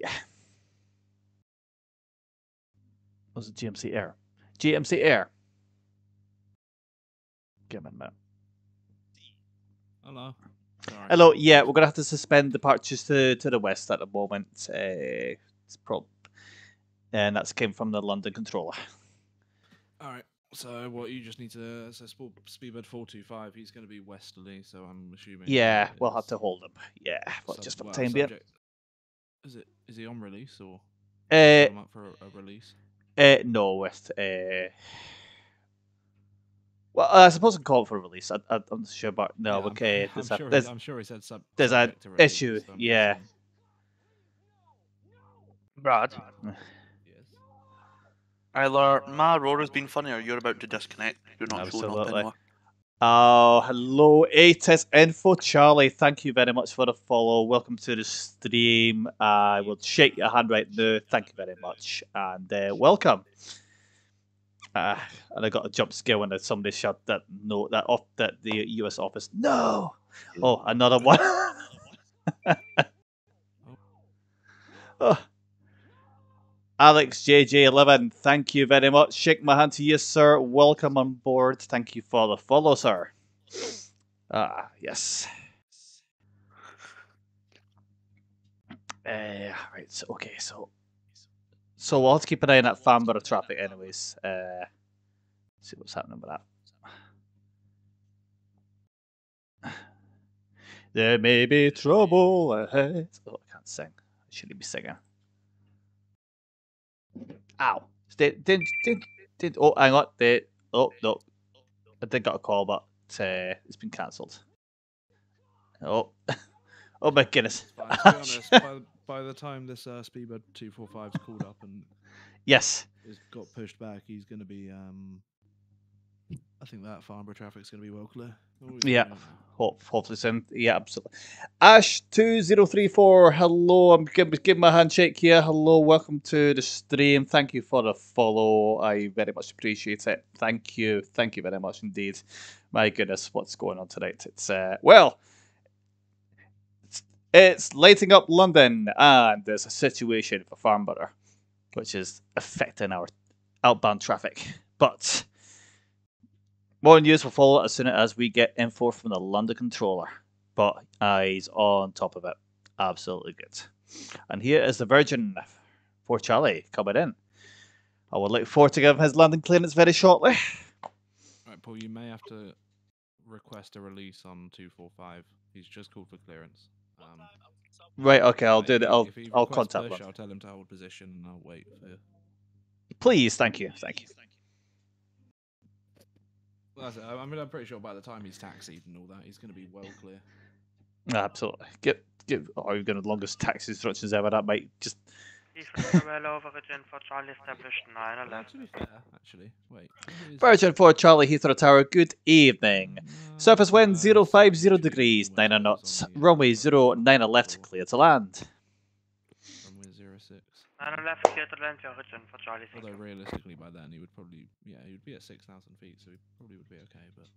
A: Was it GMC Air? GMC Air. Give me a minute.
C: Hello. Sorry.
A: Hello. Yeah, we're gonna have to suspend departures to, to the west at the moment. Uh, it's prob- and that's came from the London controller.
C: All right. So what you just need to so speedbird four two five. He's going to be westerly, so I'm assuming.
A: Yeah, we'll have to hold him. Yeah, well,
C: sub-
A: just for the
C: well,
A: time being.
C: Is it? Is he on release or?
A: Uh,
C: for a, a release.
A: uh, no, with uh. Well, I suppose I can call it for release. I, I, I'm not sure, but no,
C: Yeah, I'm-
A: okay.
C: I'm,
A: a,
C: sure.
A: there's,
C: he, I'm sure he said sub.
A: there's a
C: subject to release,
A: issue,
C: so
A: yeah.
C: guessing-
B: Brad,
C: Yes.
B: either my roar's been funny or you're about to disconnect. You're not showing up anymore.
A: Oh, hello, ATIS Info Charlie. Thank you very much for the follow. Welcome to the stream. I will shake your hand right now. Thank you very much. And uh, welcome. Uh, and I got a jump scare when somebody shut that note that off that the US office. No. Oh, another one. oh. Alex JJ11, thank you very much. Shake my hand to you, sir. Welcome on board. Thank you for the follow, sir. Ah, yes. Uh, right, so, okay, so. So we'll have to keep an eye on that Farnborough traffic, anyways. Uh, see what's happening with that. There may be trouble ahead. Oh, I can't sing. I shouldn't be singing. Ow. Did, did, did, did, oh, hang on. Did, oh, no. I did get a call, but uh, it's been cancelled. Oh. oh my goodness.
C: Fine, to be honest, by, by the time this uh, speedbird two four five's called up and
A: yes.
C: is got pushed back, he's going to be. um I think that Farnborough traffic's going to be well clear.
A: Yeah. Hope, hopefully soon. Yeah, absolutely. Ash2034, hello. I'm giving, giving my handshake here. Hello, welcome to the stream. Thank you for the follow. I very much appreciate it. Thank you. Thank you very much indeed. My goodness, what's going on tonight? It's, uh, well, it's, lighting up London, and there's a situation for Farnborough, which is affecting our outbound traffic. But more news will follow as soon as we get info from the London controller. But eyes on top of it. Absolutely good. And here is the Virgin for Charlie coming in. I would look forward to giving his landing clearance very shortly.
C: Right, Paul, you may have to request a release on two four five. He's just called for clearance. Um,
A: Right, okay, I'll do that. I'll
C: if he
A: I'll
C: requests
A: contact
C: push,
A: them.
C: I'll tell him to hold position and I'll wait for.
A: Please, thank you, thank you.
C: Well, that's it. I mean, I'm pretty sure by the time he's taxied and all that, he's going to be well clear.
A: Absolutely. Get get. Oh, you're going to the longest taxi instructions ever. That might just.
J: Farewell over again for Charlie established 9
C: Well, to be fair, actually, wait. who is-
A: Virgin for Charlie Heathrow Tower. Good evening. Surface wind
C: Uh,
A: 050 degrees, 9 knots. Runway 09 left, clear to land.
C: Runway zero six.
J: 9 left, clear to land your origin for Charlie. Thank
C: Although realistically, by then he would probably, yeah, he would be at six thousand feet, so he probably would be okay. But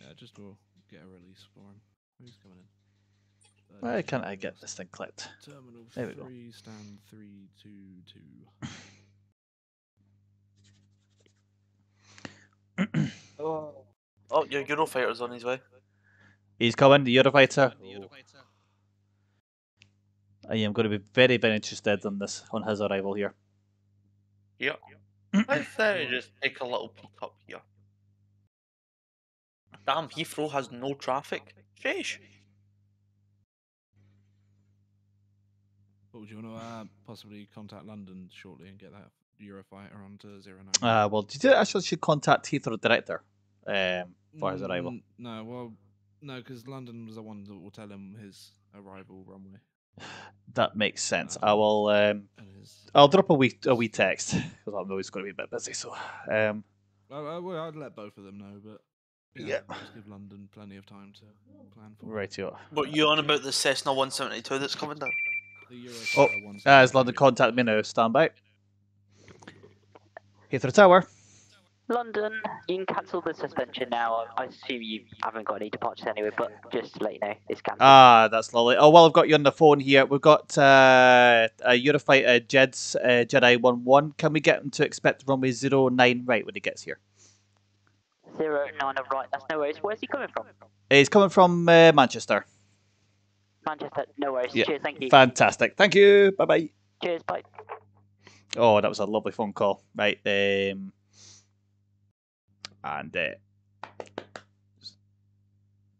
C: yeah, just we'll get a release for him. Who's coming in? Uh,
A: Why can't I get this thing clicked?
C: Terminal
A: There we go.
C: three, stand three, two, two.
B: Oh, your Eurofighter's on his way.
A: He's coming, the Eurofighter. I am going to be very, very interested on this, on his arrival here.
B: Yep. I say just take a little peek up here. Damn, Heathrow has no traffic. Sheesh.
C: But would you want to uh, possibly contact London shortly and get that Eurofighter onto zero nine?
A: Uh, well, did you actually should contact Heathrow director um, for his arrival?
C: Mm, No, well, no, because London was the one that will tell him his arrival runway.
A: That makes sense. I will. Um,
C: his.
A: I'll drop a wee a wee text because I know he's going to be a bit busy. So, um,
C: Well, I, well, I'd let both of them know, but
A: Yeah.
C: just give London plenty of time to plan for.
A: right here.
B: What you on about the Cessna 172 that's coming down?
C: The
A: Oh,
C: Eurofighter one's
A: as London contact me now. Stand by. Heathrow Tower.
I: London, you can cancel the suspension now. I, I assume you haven't got any departures anyway, but just to let you know, it's cancelled.
A: Ah, that's lovely. Oh, well, I've got you on the phone here, we've got uh, a Eurofighter Jed's uh, Jedi One One. Can we get him to expect runway zero nine right when he gets here?
I: Zero nine of right, that's no worries. Where's he coming from?
A: He's coming from uh, Manchester.
I: Manchester, no worries.
A: Yeah.
I: Cheers, thank you.
A: Fantastic. Thank you. Bye bye.
I: Cheers, bye.
A: Oh, that was a lovely phone call. Right. Um, and uh,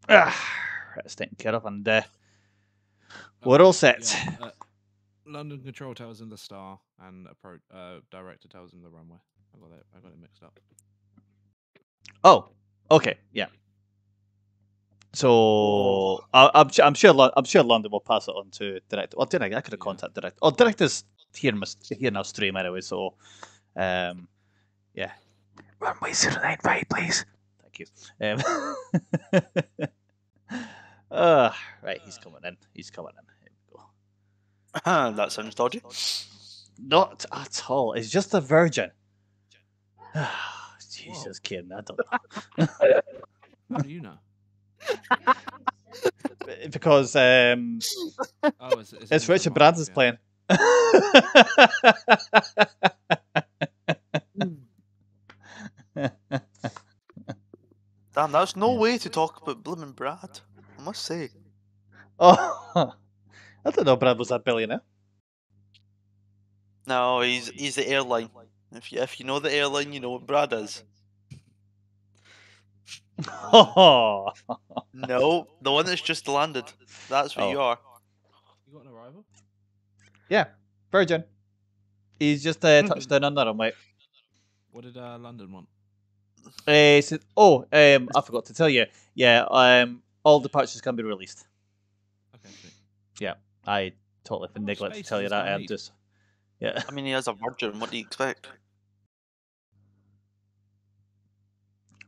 A: ah, that's taken care of, and uh, we're all set.
C: Yeah, uh, London control tells him the star, and approach uh, director tells him the runway. I got it. I got it mixed up.
A: Oh, okay, yeah. So I, I'm I'm sure I'm sure London will pass it on to director. Well, director, I could have contacted director. Oh, director's here in my, here in our stream anyway. So, um, yeah. Runway zero nine right, please. Thank you. Um, uh, right, he's coming in. He's coming in. Here we go.
B: that sounds dodgy.
A: Not at all. It's just a virgin. Jesus, kid, I don't know.
C: How do you know?
A: because um,
C: Oh, it's, it's,
A: it's Richard
C: the
A: Branson's
C: market,
A: playing.
B: Damn, that's no way to talk about Bloomin' Brad. I must say.
A: oh, I don't know. Brad was that billionaire.
B: No, he's he's the airline. If you if you know the airline, you know what Brad is.
A: Oh,
B: No, the one that's just landed. That's what you
A: Oh.
B: are.
C: You got an arrival?
A: yeah, Virgin. He's just uh, touched down on that one, mate.
C: What did uh, London want?
A: Uh, so- oh, um, I forgot to tell you. Yeah, um, all departures can be released.
C: Okay, sweet.
A: Yeah, I totally
C: How
A: neglected to tell you that.
C: that
A: I'm just, yeah.
B: I mean, he has a virgin. What do you expect?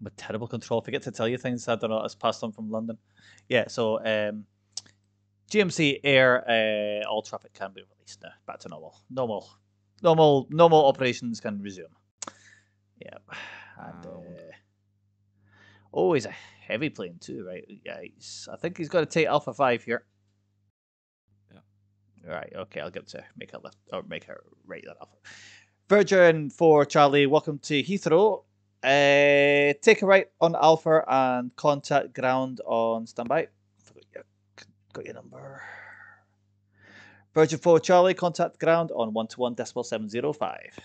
A: With terrible control. Forget to tell you things. I don't know. It's passed on from London. Yeah. So um, GMC Air, uh, all traffic can be released now. Back to normal. Normal. Normal. Normal operations can resume. Yeah. And uh, oh, he's a heavy plane too, right? Yeah. He's, I think he's got to take Alpha Five here.
C: Yeah.
A: Right. Okay. I'll get to make a left or make her right that off. Virgin for Charlie. Welcome to Heathrow. Uh, take a right on Alpha and contact ground on standby. Forgot your, got your number. Virgin 4 Charlie. Contact ground on one to one decimal seven zero five.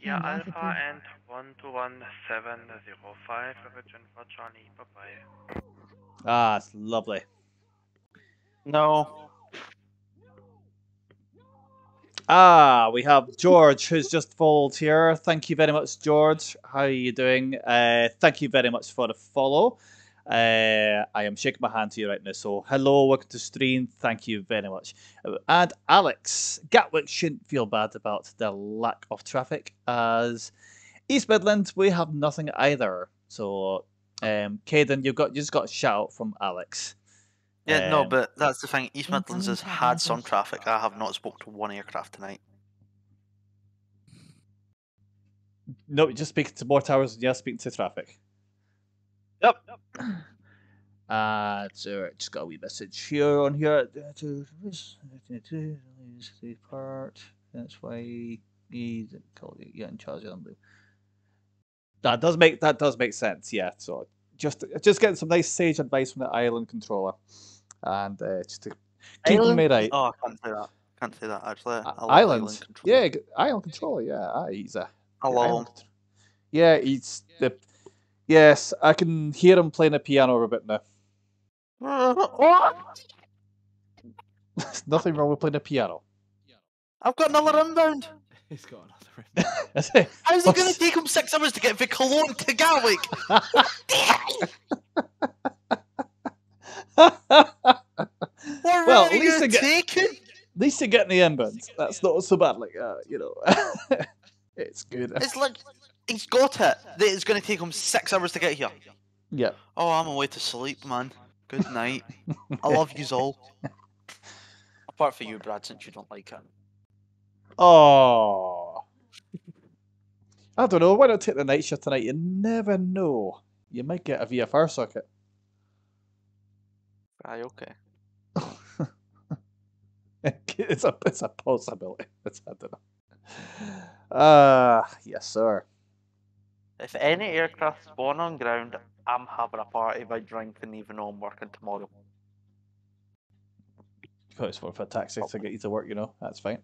J: Yeah,
D: And Alpha
J: Alpha and 121705, Virgin for Charlie. Bye bye.
A: Ah, it's lovely.
B: No.
A: Ah, we have George who's just followed here. Thank you very much, George. How are you doing? Uh, thank you very much for the follow. Uh, I am shaking my hand to you right now. So, hello, welcome to stream. Thank you very much. And Alex, Gatwick shouldn't feel bad about the lack of traffic, as East Midlands we have nothing either. So, um, Caden, you've got you just got a shout from Alex.
B: Yeah, no,
A: Um,
B: but that's the thing. East Midlands has had some traffic. I have not spoke to one aircraft tonight.
A: No, just speaking to more towers and yeah, speaking to traffic.
K: Yep.
A: Uh, so just got a wee message here on here. The Part. That's why he's called it. Yeah, in charge of them. That does make that does make sense. Yeah. So just just getting some nice sage advice from the island controller, and uh, just to keep
B: Island?
A: me right.
B: Oh, I can't say that. Can't say that actually. I love
A: Island.
B: control.
A: yeah, island controller. Yeah, ah, he's a.
B: I
A: the
B: love
A: island
B: him.
A: Yeah, he's the. Yes, I can hear him playing the piano a bit now. There's nothing wrong with playing the piano.
B: I've got another inbound.
C: He's got another
A: Is it?
B: How's it going to take him six hours to get from Cologne to Gatwick? What
A: well,
B: route
A: at
B: are
A: least
B: you
A: they get,
B: taking?
A: at least they're getting the inbounds. That's not so bad. Like, uh, you know, it's good.
B: It's like he's got it. It's going to take him six hours to get here.
A: Yeah.
B: Oh, I'm away to sleep, man. Good night. I love you all. Apart from you, Brad, since you don't like it.
A: Oh. I don't know. Why not take the night shift tonight? You never know. You might get a VFR socket.
B: Aye, okay.
A: it's a it's a possibility. It's, I don't know. Uh yes, sir.
B: If any aircraft spawn on ground, I'm having a party by drinking even though I'm working tomorrow.
A: It's for a taxi to get you to work. You know that's fine.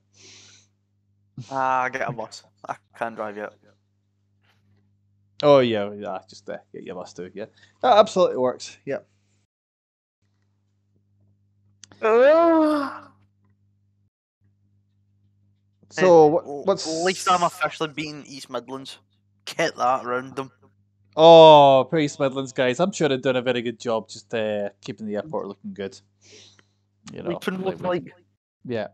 B: Ah, get a bus. I can't drive yet.
A: Oh yeah, yeah. Just uh, get your bus too. Yeah, that absolutely works. Yeah. So what, what's
B: At least I'm officially beating East Midlands. Get that round them.
A: Oh, Praise Midlands guys, I'm sure they've done a very good job just uh, keeping the airport looking good. You know,
B: Leaping
A: like
B: with like
A: yeah.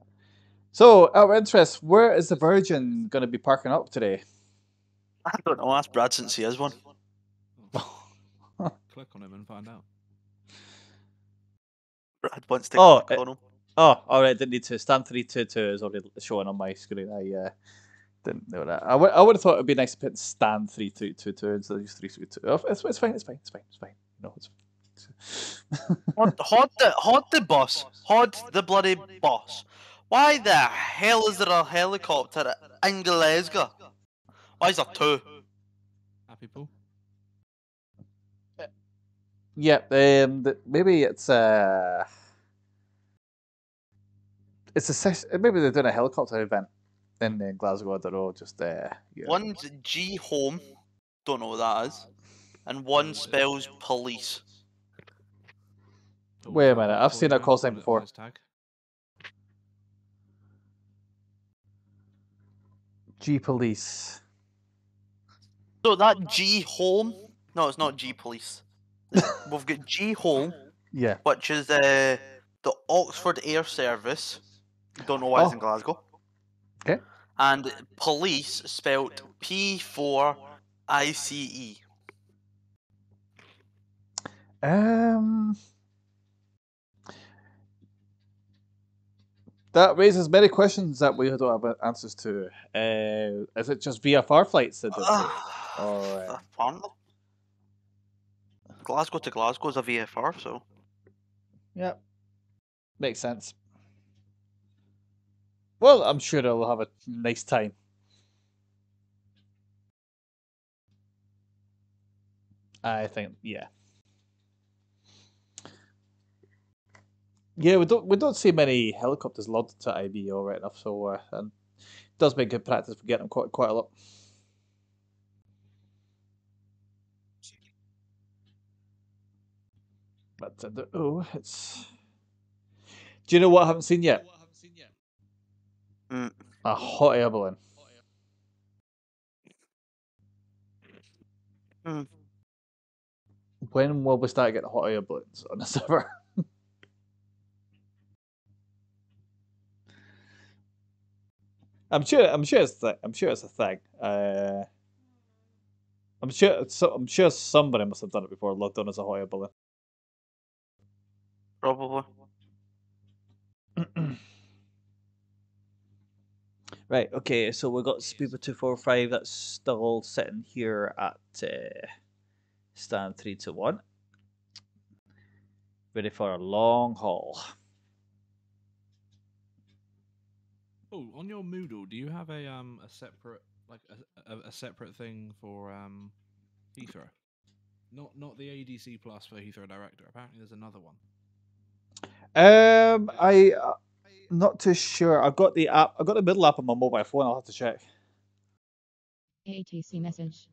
A: So, out of interest, where is the Virgin going to be parking up today?
B: I don't know. Ask Brad since he is one.
C: Click on him and find out.
B: Brad wants to
A: Oh,
B: click
A: uh,
B: on him.
A: Oh, all right. Didn't need to. Stand three two two is already showing on my screen. I uh, didn't know that. I would I would have thought it would be nice to put stand three two two two instead of just three two two. Oh, it's, it's fine. It's fine. It's fine. It's fine. No, it's.
B: Hod, hod the hod the boss. Hod the bloody boss. Why the hell is there a helicopter in Glasgow? Why is there two?
C: Happy Paul?
A: Yeah. Um. The, maybe it's uh. It's a ses- maybe they're doing a helicopter event in uh, Glasgow. I don't know. Just uh. Yeah.
B: One's G home, don't know what that is, and one spells police.
A: Wait a minute. I've seen that call sign before. G police.
B: So that G home, no, it's not G police. We've got G home,
A: Yeah.
B: which is uh, the Oxford Air Service. Don't know why it's
A: Oh.
B: in Glasgow.
A: Okay.
B: And police spelt P four I C E.
A: Um, that raises many questions that we don't have answers to. Uh, is it just VFR flights that do it? Or, uh.
B: Glasgow to Glasgow is a VFR, so
A: yeah, makes sense. Well, I'm sure I'll have a nice time. I think, yeah. Yeah, we don't we don't see many helicopters loaded to IVAO right enough, so uh, and it does make good practice for getting them quite quite a lot. But uh, oh, it's. Do you know what I haven't seen yet?
B: Mm.
A: A hot air balloon.
B: Mm.
A: When will we start getting hot air balloons on the server? I'm sure. I'm sure it's. Th- I'm sure it's a thing. Uh, I'm sure. So, I'm sure somebody must have done it before. Logged on as a hot air balloon.
L: Probably.
A: Right, okay, so we've got Speedbird 245 that's still sitting here at uh, stand 3 to 1. Ready for a long haul.
C: Oh, on your Moodle, do you have a um a separate like a, a, a separate thing for um Heathrow? Not not the ADC plus for Heathrow Director. Apparently, there's another one.
A: Um, I uh, not too sure. I've got the app. I've got the Moodle app on my mobile phone. I'll have to check.
D: ATC message.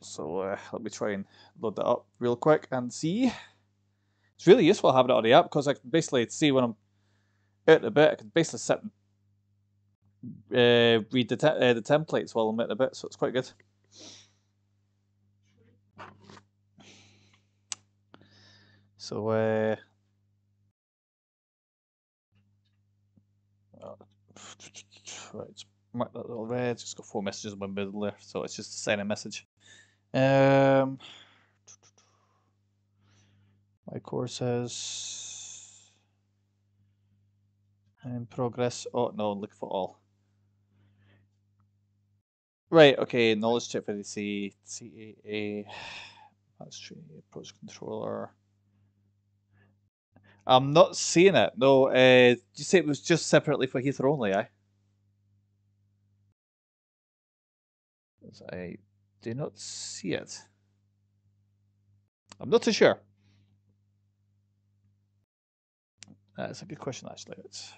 A: So uh, let me try and load that up real quick and see. It's really useful having it on the app because I can basically see when I'm out and about. I can basically sit and uh, read the te- uh, the templates while I'm out and about, so it's quite good. So uh, right, mark that little red. Just got four messages in my middle left, so it's just sign a message. Um, my core says in progress. Oh no, look for all. Right. Okay. Knowledge check for the C CAA. That's true. Approach controller. I'm not seeing it. No. Uh, you say it was just separately for Heathrow only? I. I do not see it. I'm not too sure. That's a good question, actually. It's...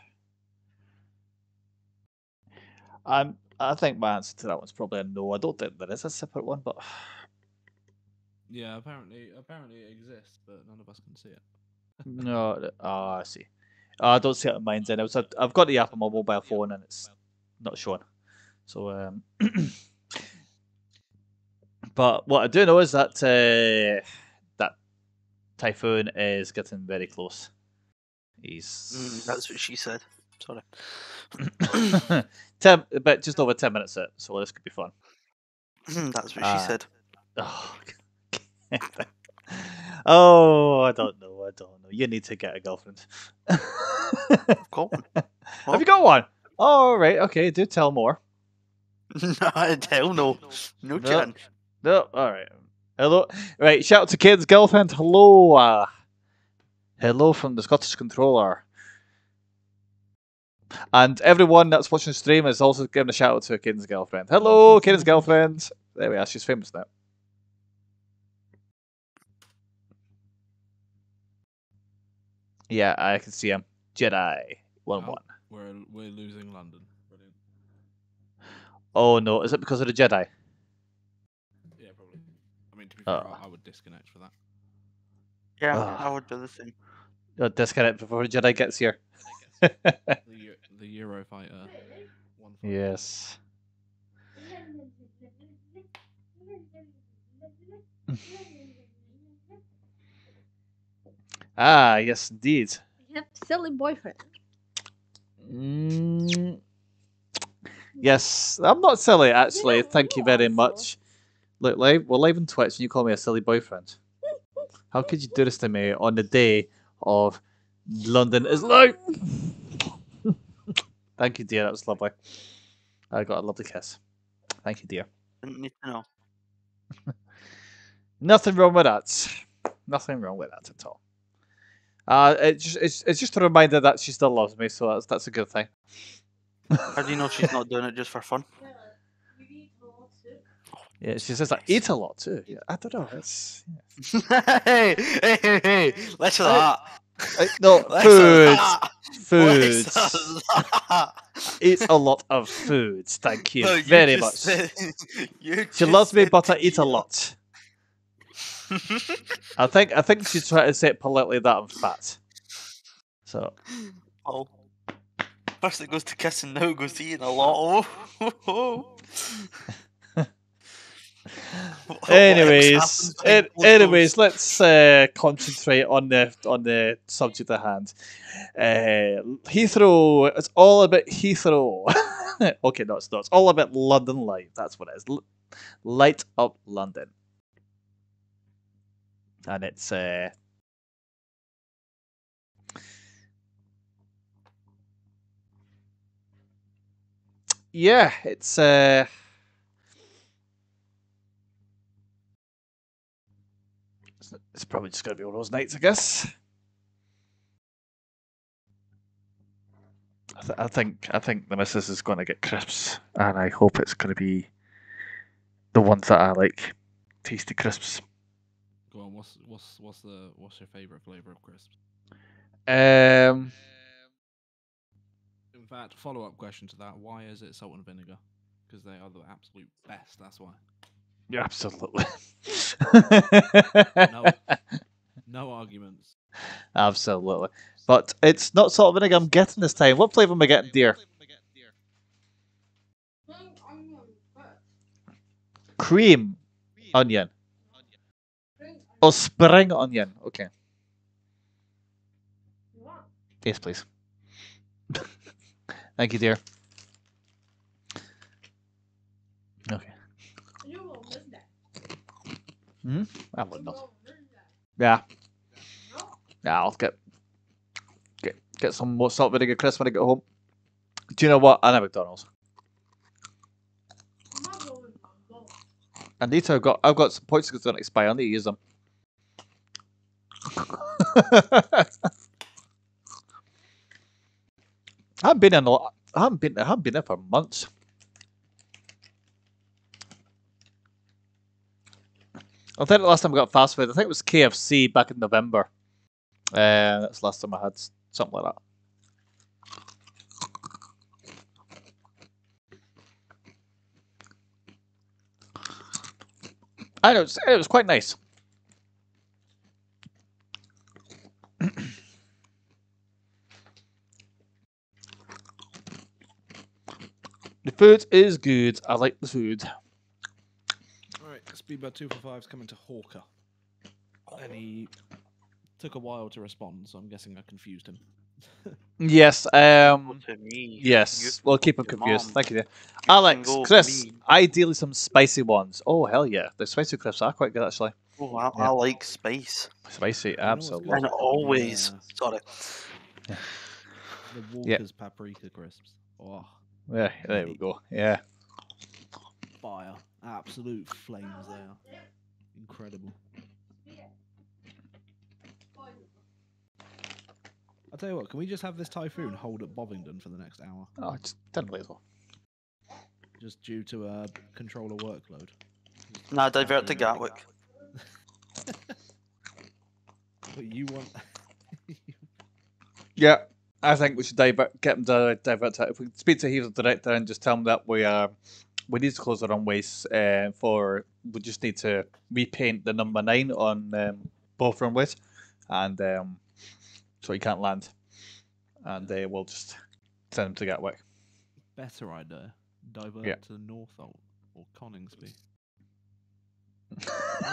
A: I'm. I think my answer to that one's probably a no. I don't think there is a separate one, but
C: Yeah, apparently apparently it exists, but none of us can see it.
A: no. Oh, I see. Oh, I don't see it on mine's end. I've I've got the app on my mobile phone and it's not showing. So, um, but what I do know is that uh, that typhoon is getting very close. He's
L: Mm, that's what she said. Sorry.
A: ten, but just over ten minutes. It so this could be fun.
L: that's what
A: Ah.
L: she said.
A: Oh, oh, I don't know. I don't know. You need to get a girlfriend.
L: got one.
A: Have you got one? Oh, right. Okay. Do tell more.
L: Hell no. No
A: No.
L: chance.
A: No. All right. Hello. Right. Shout out to Kate's girlfriend. Hello. Uh, hello from the Scottish controller. And everyone that's watching the stream is also giving a shout out to Kate's girlfriend. Hello, Kate's girlfriend. There we are. She's famous now. Yeah, I can see him. Jedi. 1 1.
C: We're we're losing London. Brilliant.
A: Oh no, is it because of the Jedi?
C: Yeah, probably. I mean, to be fair. I, I would disconnect for that.
L: Yeah,
A: Ah.
L: I would do the same.
A: Uh, disconnect before Jedi gets here.
C: The the Eurofighter. One
A: yes. Ah, yes, indeed.
E: Yep, silly boyfriend.
A: Mm, yes, I'm not silly, actually. Thank you very much. Look, live, we're live on Twitch and you call me a silly boyfriend. How could you do this to me on the day of London is live? Thank you, dear. That was lovely. I got a lovely kiss. Thank you, dear.
L: Didn't need to know.
A: Nothing wrong with that. Nothing wrong with that at all. Uh, it just, it's, it's just a reminder that she still loves me, so that's that's a good thing.
L: How do you know she's not doing it just for fun?
A: Yeah, she says I eat a lot too. Yeah, I don't know. It's
L: hey, hey, hey, hey, listen to that.
A: Uh, no
L: Listen to
A: food. Food.
L: Listen to that.
A: Eat a lot of foods. Thank you
L: No, you
A: very much.
L: said- you
A: She loves me, but I eat a lot. I think I think she's trying to say it politely that I'm fat. So
L: Oh. First it goes to kissing, now it goes to eating a lot. Oh
A: anyways, anyways, let's uh, concentrate on the on the subject at hand. Uh, Heathrow, it's all about Heathrow. okay, no, it's not. It's all about London Light. That's what it is. L- Light up London, and it's. Uh, yeah, it's uh it's, probably just gonna be one of those nights, I guess. I, th- I think I think the missus is going to get crisps, and I hope it's going to be the ones that I like, tasty crisps.
C: Go on. What's what's what's the what's your favorite flavor of crisps?
A: Um,
C: In fact, follow up question to that: Why is it salt and vinegar? Because they are the absolute best. That's why.
A: yeah, absolutely.
C: No, no arguments.
A: Absolutely. But it's not salt and vinegar I'm getting this time. What flavour am I getting, dear? Cream onion. Oh, spring onion. Okay. Yes, please. Thank you, dear. Okay.
E: You will miss that.
A: Hmm? I
E: wouldn't.
A: Yeah. Yeah, I'll get get get some more salt vinegar crisps when I get home. Do you know what? I know McDonald's. I need to. I've got. I've got some points because they don't expire. I need to use them. I haven't been in. I haven't been. I haven't been there for months. I think the last time I got fast food, I think it was KFC back in November. Uh, that's the last time I had something like that. I know, it was, it was quite nice. the food is good. I like the food.
C: All right, Speedbird two for five's coming to Hawker, and he took a while to respond, so I'm guessing I confused him.
A: Yes. Um. Yes. We'll keep him confused.
L: mom.
A: Thank you. Dear. Alex,
L: go
A: Chris,
L: me.
A: ideally some spicy ones. Oh hell yeah, the spicy crisps are quite good actually.
L: Oh, I,
A: Yeah.
L: I like spice.
A: Spicy,
C: You know what's
A: absolutely.
L: And always,
C: Yeah.
L: sorry.
C: The
A: Yeah.
C: Walker's paprika crisps. Oh,
A: Yeah, there we go. Yeah.
C: fire! Absolute flames they are. Incredible. I'll tell you what. Can we just have this typhoon hold at Bovingdon for the next hour,
A: Oh, it's definitely well.
C: just due to a controller workload? Just
L: Nah, divert to
C: typhoon.
L: Gatwick.
C: But you want?
A: Yeah, I think we should divert, get them to divert. To, if we speak to Heath director and just tell him that we uh, we need to close the runways uh, for we just need to repaint the number nine on um, both runways, and um, so he can't land, and uh, we'll just send him to Gatwick.
C: Better idea. Divert
A: Yeah.
C: to Northolt or Coningsby.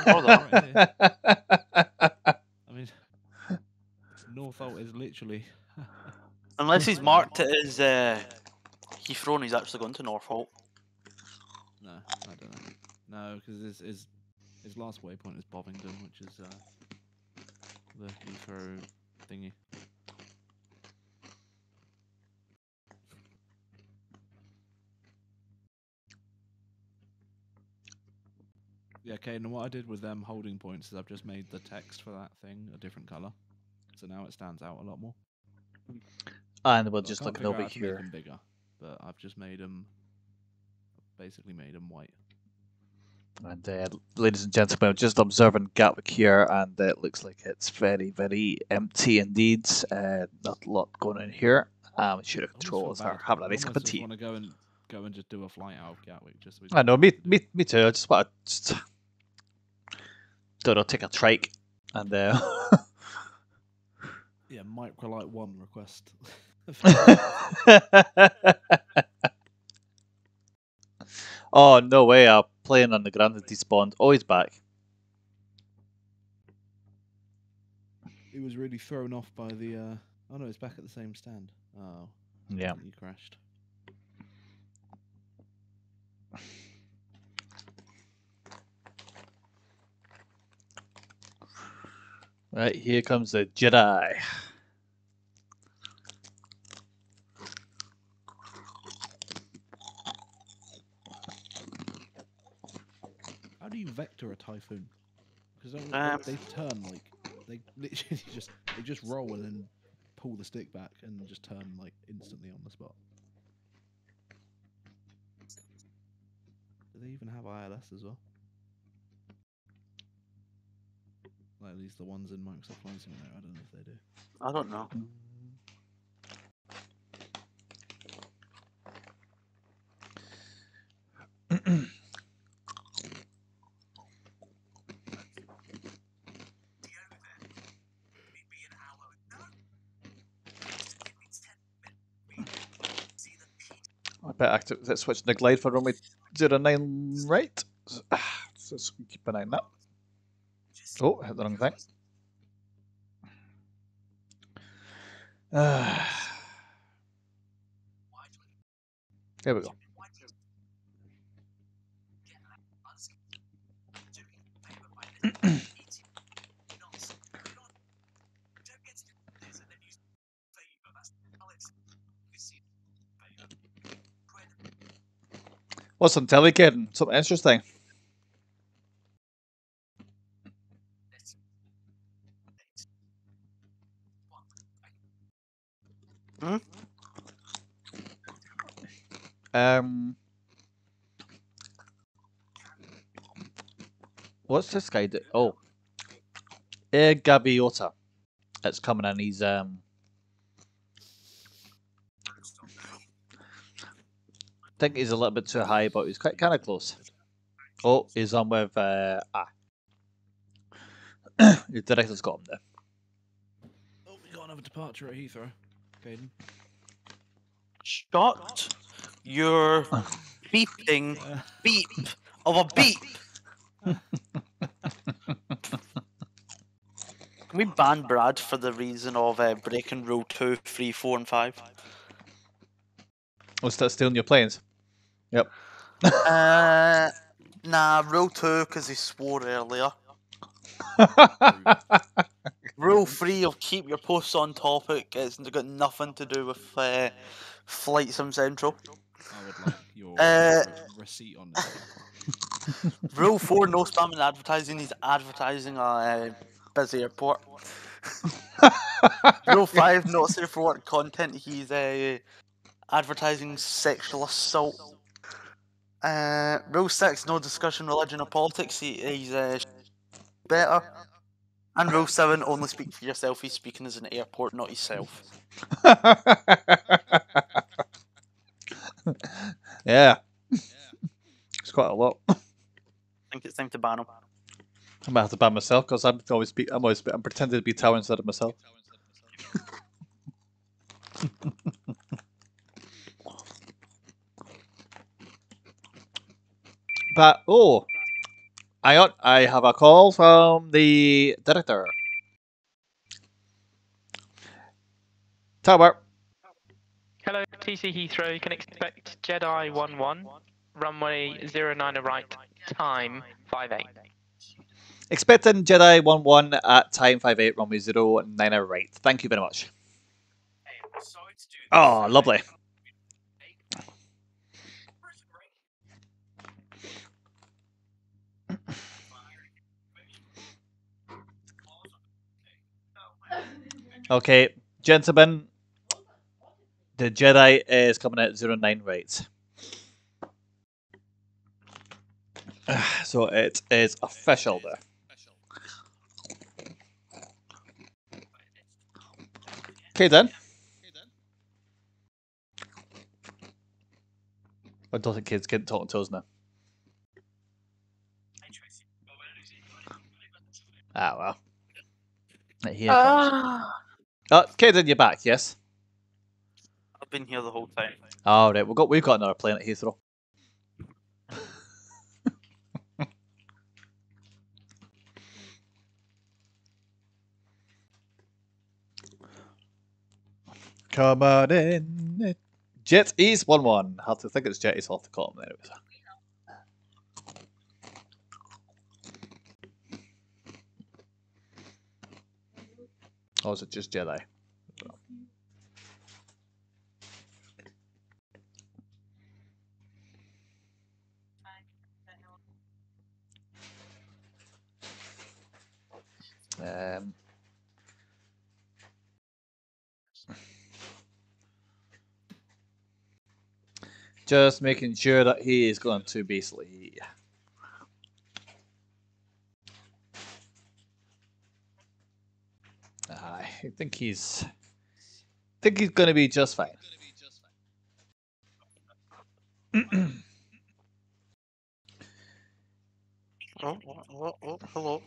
L: Hold on.
C: Right. I mean, Northolt is literally.
L: Unless he's marked it as uh, Heathrow and he's actually going to Norfolk.
C: No, I don't know. No, because his, his his last waypoint is Bovingdon, which is uh, the Heathrow thingy. Yeah, okay, and what I did with them holding points is I've just made the text for that thing a different colour. So now it stands out a lot more.
A: and we're
C: So
A: just looking
C: figure
A: over
C: out how to make
A: here.
C: bigger, but I've just made them. Basically, made them white.
A: And uh, ladies and gentlemen, just observing Gatwick here, and uh, it looks like it's very, very empty indeed. Uh, not a lot going on here. Um, shooter
C: almost
A: controls are having a nice cup of tea.
C: want to go and go and just do a flight out of Gatwick. Just so we
A: I know, me, me, me too. I just want to just don't know, take a trike and uh,
C: Yeah, microlight one request.
A: oh no way! I'm playing on the Grand despawned. Oh, he's back.
C: he was really thrown off by the. Uh... Oh no, it's back at the same stand. Oh,
A: Yeah.
C: he crashed.
A: Right here comes the Jedi.
C: Do you vector a typhoon? Because
B: Um,
C: they turn like they literally just they just roll and then pull the stick back and just turn like instantly on the spot. Do they even have ILS as well? Like at least the ones in Microsoft Flight Simulator. I don't know if they do.
B: I don't know.
A: Better active let's switch the glide for runway 09 right. So, ah, let's keep an eye on that. Oh, hit the wrong thing. Ah. there we go. What's on telly, kid? Something interesting.
B: Hmm?
A: Um, what's this guy do? Oh, Air Gaviota. It's coming in. He's um. Think he's a little bit too high, but he's quite kind of close. Oh, he's on with uh, ah. the director's got him there.
C: Oh, we got another departure at Heathrow. Caden.
B: Shut your beeping beep of a beep. Can we ban Brad for the reason of uh, breaking rule 2, 3, 4, and 5?
A: What's that stealing your planes? Yep.
B: uh, nah, rule 2 because he swore earlier. Rule 3 of keep your posts on topic. It's got nothing to do with uh, Flight Sim Central.
C: I would like your
B: Uh,
C: receipt on this.
B: Rule 4 no spamming advertising. He's advertising a uh, busy airport. Rule 5 not safe for work content. He's uh, advertising sexual assault. Uh, rule 6 no discussion religion or politics. He, he's uh, better. And rule 7 only speak for yourself. He's speaking as an airport, not himself.
A: yeah. It's quite a lot.
B: I think it's time to ban him.
A: I might have to ban myself because I'm always be, I'm always I'm pretending to be Tower instead of myself. but oh, I got I have a call from the director. Tower.
M: Hello, TC Heathrow. You can expect Jedi 11, runway 09 right, time 58.
A: Expecting Jedi 1 1 at time 5-8, runway 09 right. Thank you very much. Oh, lovely. Okay, gentlemen, the Jedi is coming at 09 right. So it is official there. Okay then. I don't think kids can talk to us now. Ah well. Here comes.
B: Ah, Uh,
A: oh, Caden, you're back, yes?
B: I've been here the whole time.
A: All right, we've got we've got another plane at Heathrow. Come on in. Jet East 1 1. I have to think it's Jet East off the column there. Oh, closet just Jedi. Um, just making sure that he is going to basically I think he's. I think he's going to be just fine.
B: Oh, oh, oh, hello.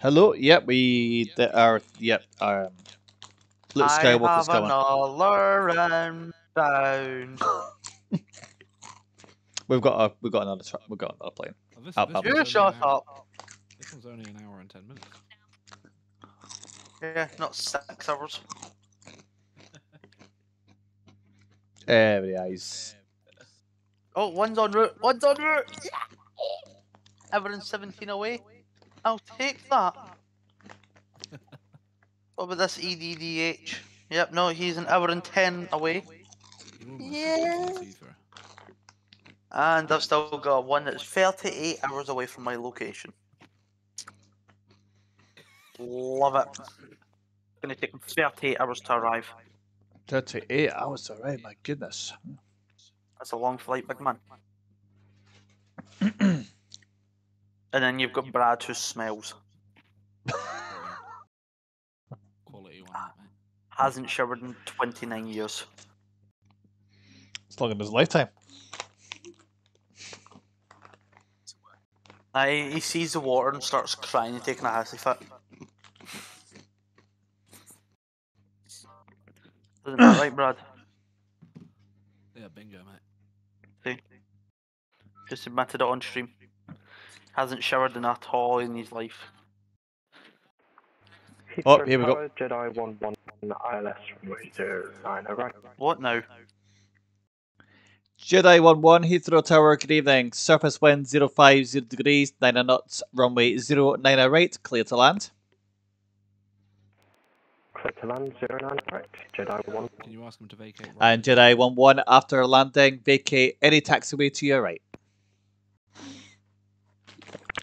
A: Hello. Yep, we the, are. Yep, um, Luke
B: I
A: Skywalker's
B: have
A: coming.
B: another round bound.
A: We've got a. We've got another. Tra- we've got another plane.
C: Oh, this,
A: Up,
C: this
A: up.
B: You shut up.
C: This one's only an hour and ten minutes.
B: Yeah, not six hours.
A: There he is.
B: Oh, one's on route. One's en route. Yeah. Everyone's 17 away. I'll take that. Oh, what about this E EDDH? Yep, no, he's an hour and 10 away. Yeah. And I've still got one that's 38 hours away from my location. Love it. It's Gonna take him 38 hours to arrive.
A: 38 hours to arrive, my goodness.
B: That's a long flight, big man. and then you've got Brad who smells.
C: Quality one, that.
B: Hasn't showered in 29 years.
A: It's long in his lifetime.
B: Uh, he he sees the water and starts crying and taking a hissy fit. Isn't that right, Brad?
C: Yeah, bingo, mate.
B: See? Just admitted it on stream. Hasn't showered in at all in his life.
A: Oh, here we go.
N: Jedi 1 1 ILS runway 09, alright.
B: What now?
A: Jedi 1 1, Heathrow Tower, good evening. Surface wind 050 degrees, 9 knots, runway 09 right, clear to land.
N: Clear to land 09, right. Jedi 1.
C: Can you ask him to vacate? right?
A: And Jedi 1 1, after landing, vacate any taxiway to your right.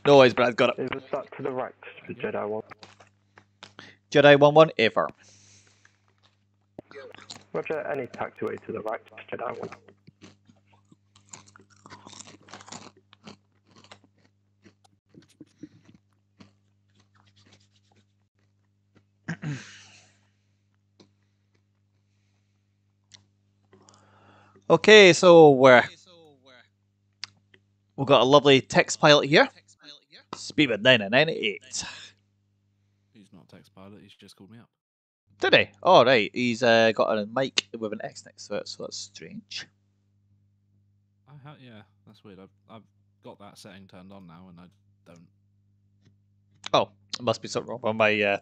A: No worries, Brad, got it.
N: It was that to the right for Jedi 1?
A: Jedi 1 1, affirm.
N: Roger, any taxiway to the right, Jedi 1.
A: Okay, so we're. We've got a lovely text pilot here. Speedbird 998.
C: He's not text pilot. He's just called me up.
A: Did he? Oh, right. He's uh, got a mic with an X next to it, so that's strange.
C: I ha- yeah, that's weird. I've I've got that setting turned on now, and I don't.
A: Oh, it must be something wrong with my. Uh,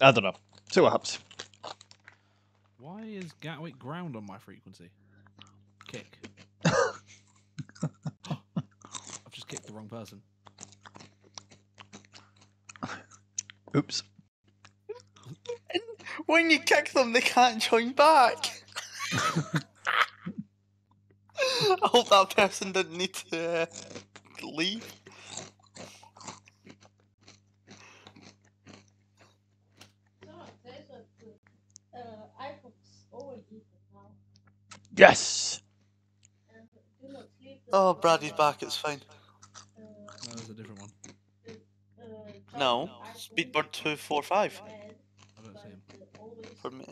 A: I don't know. See what happens.
C: Why is Gatwick ground on my frequency? Kick. I've just kicked the wrong person.
A: Oops.
B: When you kick them, they can't join back. I hope that person didn't need to uh, leave.
E: Someone says that the uh, iPhone's overheated now.
A: Yes!
E: And do not sleep.
B: Oh, Brady's back, it's fine.
C: No, there's a different one.
B: No, Speedbird 245.
C: I don't see him.
B: For me,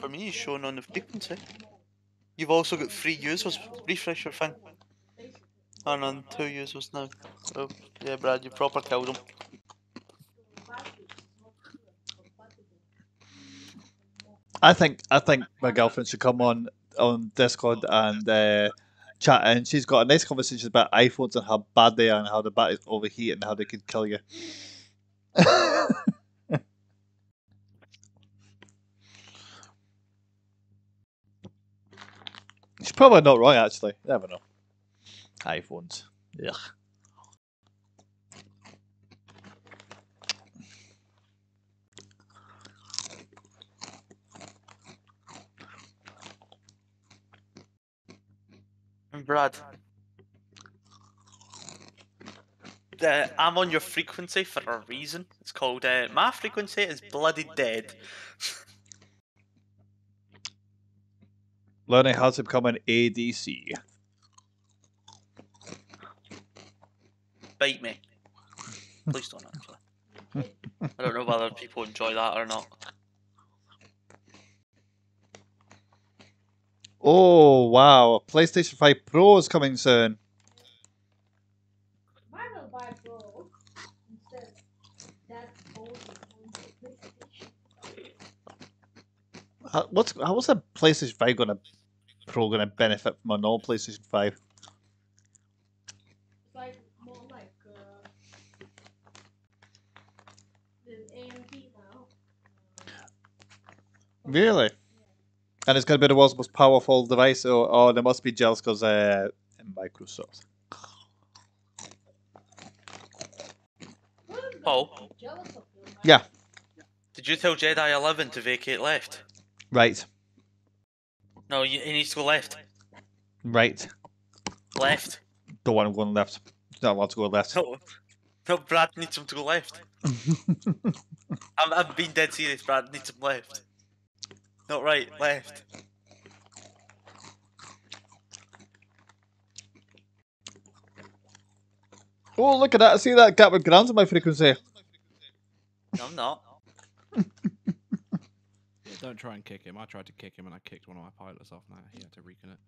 B: for me, he's shown on the frequency. You've also got three users. Refresh your thing. And on two users now. So, yeah, Brad, you proper killed him.
A: I think I think my girlfriend should come on on Discord and uh, chat, and she's got a nice conversation about iPhones and how bad they are, and how the batteries overheat, and how they could kill you. She's probably not wrong, actually. You never know. iPhones. Ugh.
B: And Brad. uh, I'm on your frequency for a reason. It's called uh, my frequency is bloody dead.
A: Learning how to become an ADC.
B: Bite me. Please don't actually. I don't know whether people enjoy that or not.
A: Oh wow, PlayStation 5 Pro is coming soon. How- What's how's a PlayStation 5 gonna Pro gonna benefit from a non PlayStation 5?
E: Like more like uh, AMD now.
A: Really? And it's gonna be the world's most powerful device. Oh, oh they must be jealous because uh, Microsoft.
B: Paul,
E: Jealous of you.
A: Yeah,
B: did you tell Jedi 11 to vacate left?
A: Right,
B: No, you, he needs to go left.
A: right.
B: Left.
A: Don't want one going left. He's not allowed to go left.
B: No, no, Brad needs him to go left. I'm, I'm being dead serious. Brad needs him left. Not right, left.
A: Oh, look at that! I see that gap with grams in my frequency.
B: No, I'm not.
C: Yeah, don't try and kick him. I tried to kick him and I kicked one of my pilots off. Now he had to reconnect.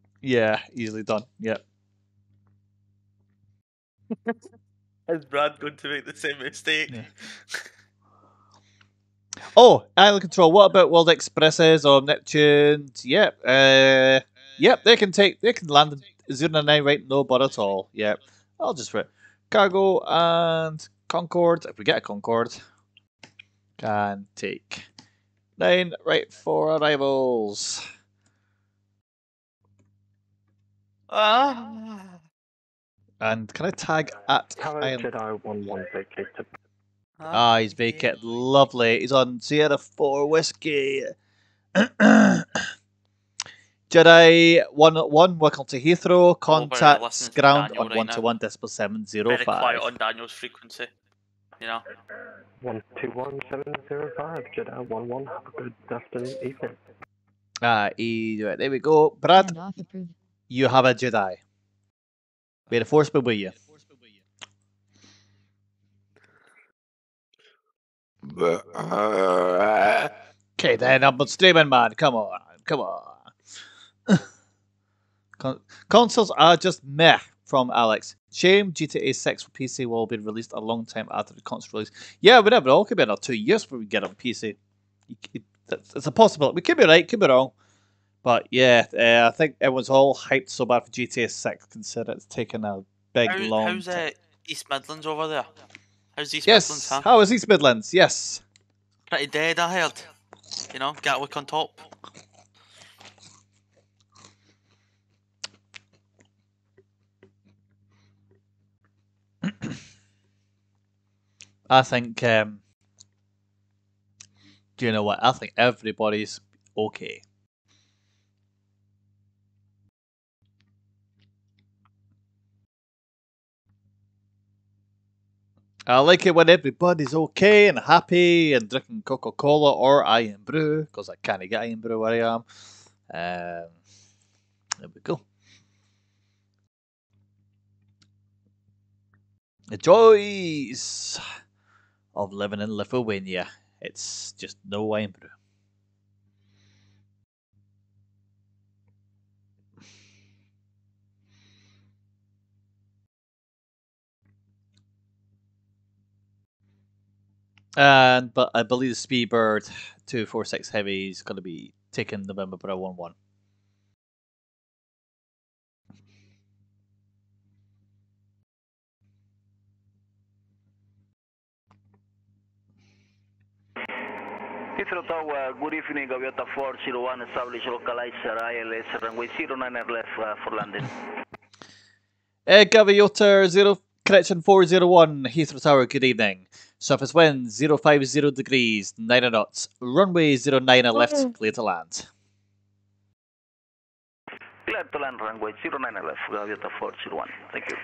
A: yeah, easily done. Yeah.
B: Is Brad going to make the same mistake?
A: Oh, island control. What about World Expresses or Neptune? Yep. Uh, yep. They can take. They can land in zero and nine. Right. No bother at all. Yep. I'll just write cargo and Concorde, If we get a Concorde, can take nine. Right for arrivals.
B: Ah.
A: And can I tag at
N: Hello,
A: island?
N: Jedi 1 1 vacated.
A: Ah, he's vacant. Lovely. He's on Sierra 4 Whiskey. Jedi 1 1, welcome to Heathrow. Contact
B: listening to
A: ground on
B: right
A: 1
B: now.
A: to 1 decimal
B: Very quiet on Daniel's frequency. You know.
N: 121705, Jedi 1 1. Have a good afternoon, evening.
A: Ah, he, right, there we go. Brad,
D: Hand off approved.
A: you have a Jedi. May the Force be with you. Okay, then I'm streaming, man. Come on, come on. Con- consoles are just meh from Alex. Shame GTA 6 for PC will be released a long time after the console release. Yeah, we never know. It could be another two years before we get on PC. It's a possibility. We could be right, could be wrong. But yeah, uh, I think everyone's all hyped so bad for GTA 6, considering it's taken a big,
B: How,
A: long
B: how's
A: time.
B: uh, East Midlands over there? How's East
A: Yes,
B: Midlands, huh?
A: how is East Midlands? Yes.
B: Pretty dead, I heard. You know, Gatwick on top.
A: I think. Um, do you know what? I think everybody's okay. I like it when everybody's okay and happy and drinking Coca Cola or Irn Bru because I can't get Irn Bru where I am. Um, there we go. Joys of living in Lithuania. It's just no Irn Bru. And but I believe the Speedbird two four six heavy is going to be taken November by one one.
O: Heathrow Tower, good evening, Gaviota 401, establish localizer ILS runway 09 left uh, for landing.
A: Uh, Gaviota zero correction four zero one Heathrow Tower. Good evening. Surface wind zero five zero degrees nine knots. Runway zero nine left. Clear to land.
O: Clear to land runway 09 left, Gaviota 401. Thank you.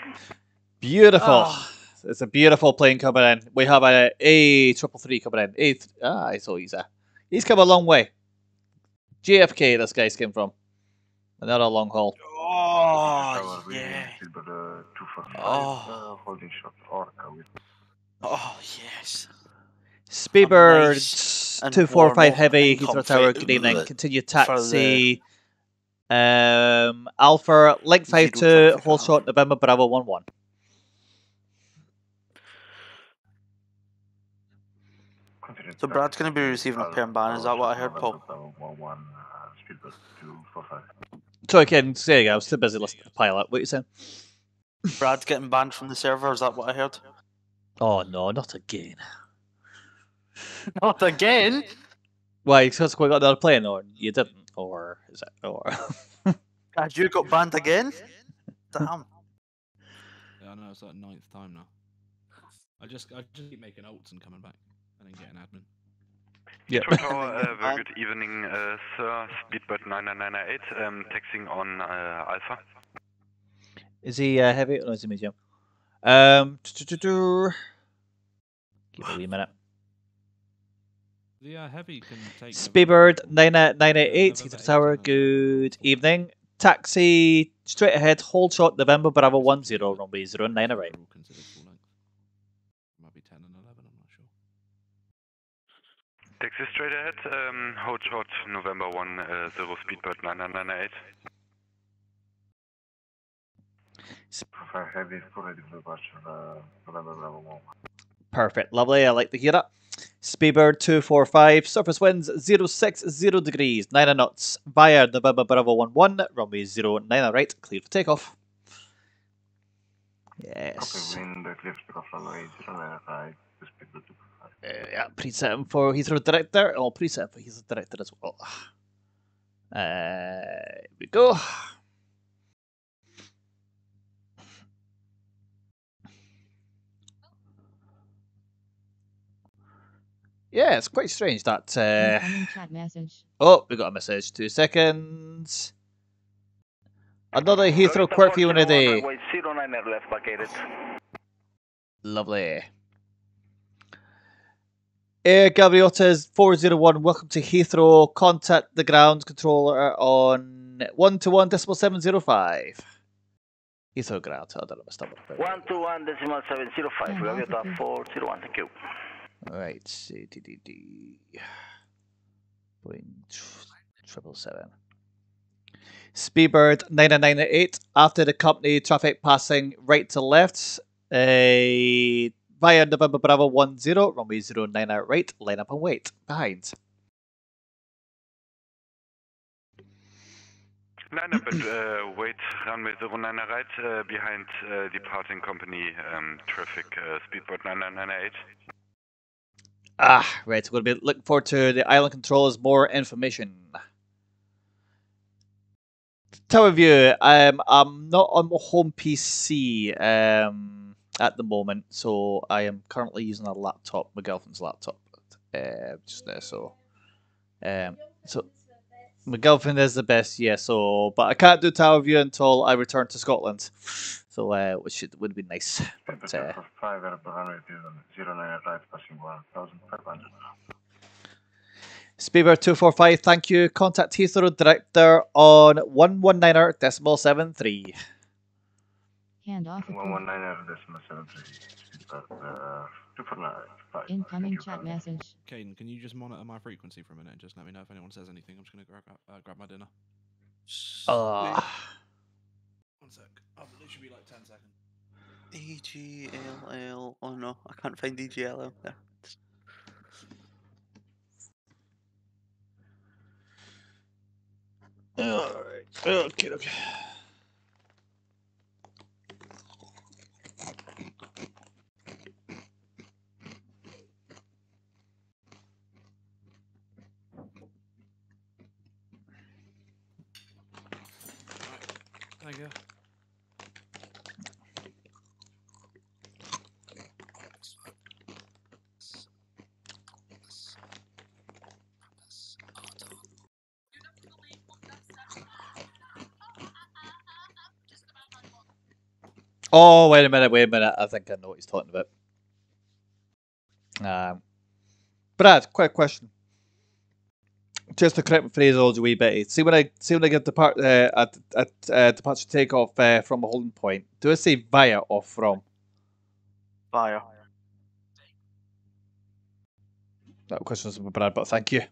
A: Beautiful.
O: Ah.
A: It's a beautiful plane coming in. We have a A triple three coming in. A th- ah, I saw he's a he's come a long way. JFK, this guy's came from. Another long haul.
L: Oh, yeah.
P: Oh. Holding shot Orca with
L: Oh, yes.
A: Speedbird
L: nice and
A: two four
L: warm
A: five
L: up
A: heavy Heathrow Tower. Good evening. Continue taxi. Um, Alpha Link five two hold shot November Bravo one one.
L: So Brad's going to be receiving a pair and ban, is that what I heard, Paul?
A: Sorry, Ken. Say again. I was too busy listening to the pilot. What you saying?
L: Brad's getting banned from the server, is that what I heard?
A: Oh no, not again.
L: Not again?
A: Why? Because we got another plane, or you didn't, or is it, or?
L: God, you got banned again? Damn.
C: Yeah, I know it's like ninth time now. I just I just keep making ults and coming back, and then getting admin.
A: Yeah.
Q: Heathrow Tower, uh, very good evening, uh, sir. Speedbird 9998, um, taxing on uh, Alpha.
A: Is he uh, heavy? No, is he medium? Um, give it a wee minute.
C: The uh, heavy can take.
A: Speedbird nine nine eight eight Heathrow Tower. Good evening. Taxi straight ahead. Hold shot. November Bravo one zero. Runway zero nine right.
C: Might be ten and eleven. I'm not sure.
Q: Taxi straight ahead, um, hold short November 1, uh, 0 Speedbird 9998.
P: Prefer heavy for ready departure, uh, November 1.
A: Perfect. Lovely. I like to hear it. Speedbird 245. Surface winds 060 degrees. 9 knots. Via November Bravo 11. Runway 09 right. Clear for takeoff. Yes.
P: Copy wind, clear to off runway 09 right, Speedbird 245.
A: Uh, yeah, preset for Heathrow Director. Oh, preset for Heathrow Director as well. Uh, here we go. Yeah, it's quite strange that. Uh...
D: Chat message.
A: Oh, we got a message. Two seconds. Another Heathrow quirk for you in a day.
O: Runway 09.
A: Lovely. Air Gaviotas 401, welcome to Heathrow. Contact the ground controller on 1 to 1 decimal 705. Heathrow ground, I don't know my stomach.
O: 121 decimal 705, Gaviota 401, thank you.
A: Alright, CTDD. Point triple seven. Speedbird 9998 after the company traffic passing right to left. A via November Bravo 10, runway 09 out right, line up and wait. Behind.
Q: Line up and uh, wait, runway 09 right, uh, behind uh, departing company um, traffic, uh, Speedbird 9998.
A: Ah, right. We're going to be looking forward to the island controllers More information. Tower view. Um, I'm not on my home PC um, at the moment, so I am currently using a laptop, my girlfriend's laptop, uh, just there. So, um, so my girlfriend is the best, yeah. So, but I can't do tower view until I return to Scotland. So, uh, which should, would be nice. But, uh,
P: 5 airport runway 09 right, passing 1500.
A: Speedbird 245, thank you. Contact Heathrow Director on 119er decimal 73.
D: Hand off. approved.
P: 119 decimal 73. Speedbird uh, 249.
D: Incoming chat message.
C: Caden, can you just monitor my frequency for a minute and just let me know if anyone says anything? I'm just gonna grab uh, grab my dinner.
A: Uh,
C: One sec. Oh, it should be like ten seconds.
L: EGLL. Oh no, I can't find EGLL. There.
A: Alright. Okay, okay.
C: Go.
A: Oh, wait a minute, wait a minute. I think I know what he's talking about. Um, Brad, quick question. Just to correct my phraseology a wee bit. See when I see when I get depart uh, at at uh, departure takeoff uh, from a holding point. Do I say via or from?
L: Via.
A: That question's a bit bad, but thank you.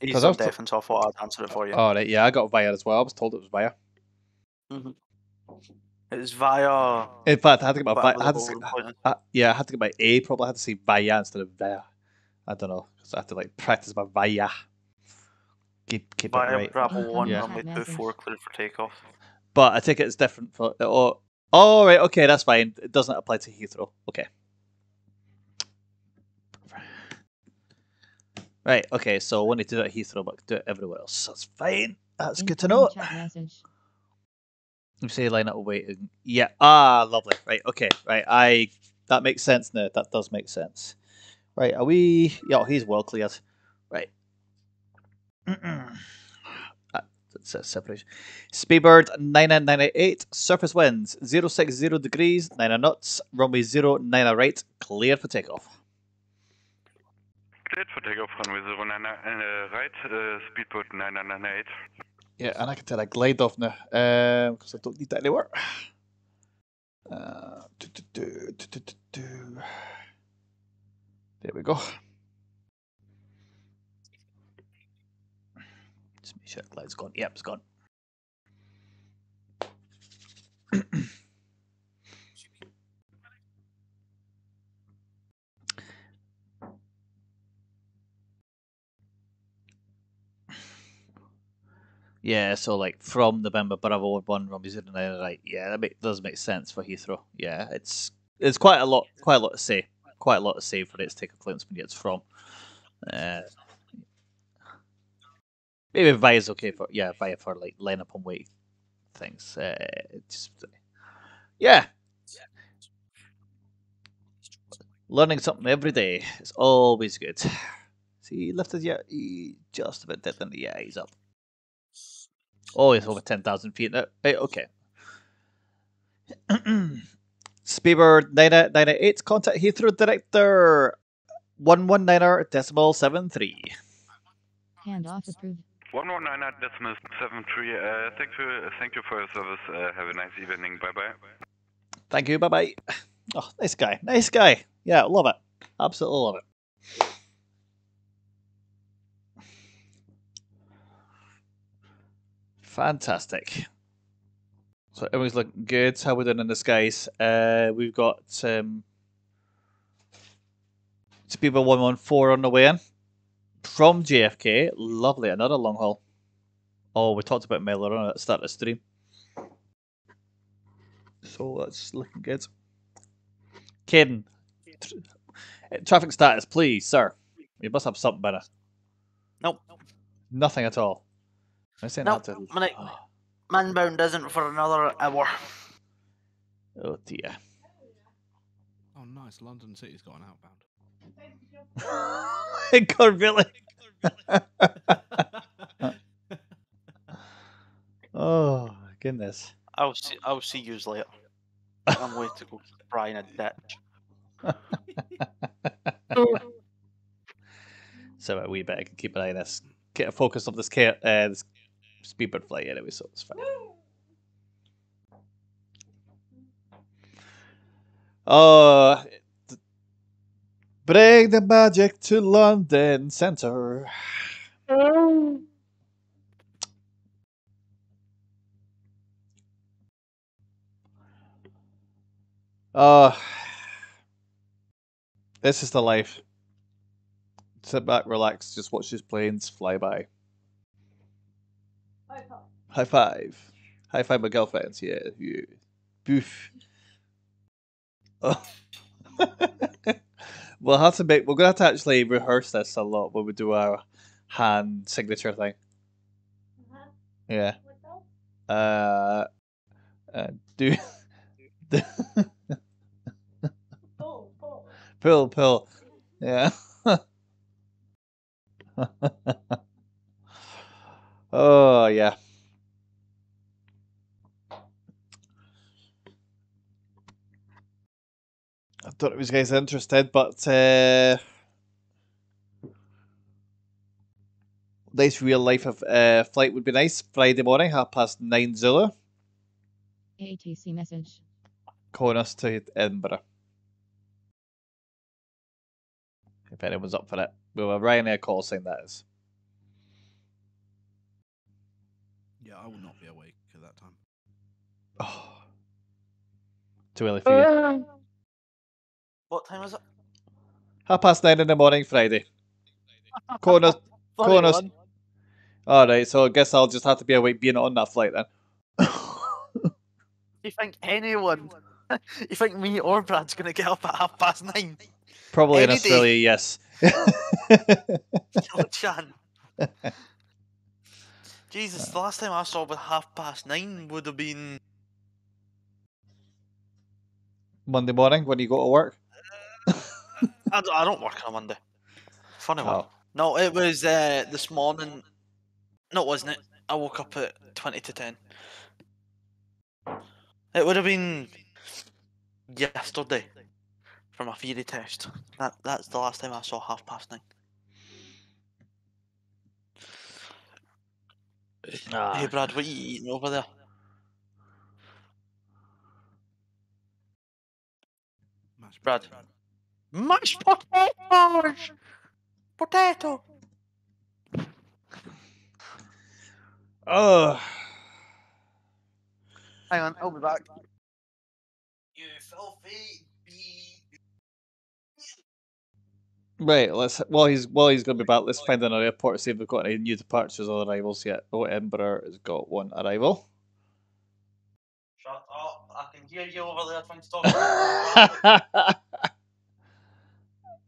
L: He's
A: I
L: on
A: was
L: deaf, and so I thought I'd answer it for you.
A: All right, yeah, I got via as well. I was told it was via.
L: Mhm. It's via.
A: In fact, I had to get my
L: Via
A: vi- I had to say, uh, yeah, I had to get my A. Probably I had to say via instead of via. I don't know because I had to like practice my via. Keep keep it
L: Via
A: right.
L: Bravo 1,
A: Yeah.
L: runway 24, cleared for takeoff.
A: But I think it's different for. Oh, oh right, okay, that's fine. It doesn't apply to Heathrow. Okay. Right, okay, so we need to do it at Heathrow, but do it everywhere else. That's fine. That's good to know.
D: Incoming Chat message.
A: You say line up waiting. Yeah. Ah, lovely. Right. Okay. Right. I. That makes sense now. That does make sense. Right. Are we? Yeah. He's well cleared. Right. Ah, a separation. Speedbird 9998. Surface winds 060 degrees. 9 knots. Runway 09 right. Clear for takeoff.
Q: Cleared for takeoff, runway 09 uh, right, uh, Speedbird 9998.
A: Yeah, and I can tell I glide off now because I don't need that anymore. Uh, do, do, do, do, do, do, do. There we go. Just make sure the glide's gone. Yep, it's gone. Yeah, so like from November Bravo one zero nine right. Yeah, that make, does make sense for Heathrow. Yeah, it's it's quite a lot, quite a lot to say, quite a lot to say for it to take a clearance when it's from. Uh, maybe via is okay for yeah via for like line up and wait things. Uh, just yeah, learning something every day is always good. See, he lifted yeah, he just about did, he? Yeah, he's up. Oh, it's over 10,000 feet now. Okay. Speedbird 998, contact Heathrow Director 119er decimal 73.
D: Handoff approved.
Q: 119 decimal 73. Uh, thank you, thank you for your service. Uh, have a nice evening. Bye bye.
A: Thank you, bye bye. Oh, nice guy, nice guy. Yeah, love it. Absolutely love it. Fantastic. So everything's looking good. How we doing in the skies? Uh, we've got um, Speedbird 114 on the way in from JFK. Lovely, another long haul. Oh, we talked about Miller on at the start of the stream. So that's looking good. Caden, tr- uh, traffic status, please, sir. You must have something better.
L: Nope.
A: Nothing at all. I say
L: Nope.
A: that to
L: Man, Manbound isn't for another hour.
A: Oh dear.
C: Oh, nice. London City's got an outbound.
A: God, really? oh goodness.
L: I'll see. I'll see you later. I'm way to go cry in a ditch.
A: So a wee bit keep an eye on this. Get a focus of this ca- uh, this speedbird flight anyway, so it's fine. Oh, th- bring the magic to London Center. Oh, this is the life. Sit back, relax, just watch these planes fly by. High five. High five my girlfriends. Yeah, you. Boof. Oh. we'll have to make. We're gonna have to actually rehearse this a lot when we do our hand signature thing. Yeah. Uh. uh do. Pill, pill. Yeah. oh yeah. I don't know if you guys are interested, but uh, Nice real life of uh, flight would be nice. Friday morning, half past nine Zulu.
D: ATC message.
A: Calling us to Edinburgh. If anyone's up for it. We have a Ryanair call saying that is.
C: Yeah, I will not be awake at that time.
A: Oh, Too early for you.
B: What time is it?
A: Half past nine in the morning, Friday. Calling us.
B: Funny
A: Calling us.
B: one.
A: Alright, so I guess I'll just have to be awake being on that flight then.
B: You think anyone? You think me or Brad's gonna get up at half past nine?
A: Probably in
B: Any day.
A: Australia, yes.
B: No chance. Jesus, the last time I saw with half past nine would have been
A: Monday morning when you go to work.
B: I don't, I don't work on a Monday. Funny one.
A: Oh.
B: No, it was uh, this morning. No, wasn't it? I woke up at twenty to ten. It would have been yesterday for my theory test. That that's the last time I saw half past nine.
A: Ah.
B: Hey Brad, what are you eating over there? Brad. Mashed potatoes. Potato.
A: Oh.
B: Hang on, I'll be back. You filthy
A: Right, let's while he's while he's gonna be back, let's find another airport to see if we've got any new departures or arrivals yet. Oh, Edinburgh has got one arrival.
B: Shut up! I can hear you over there trying to talk.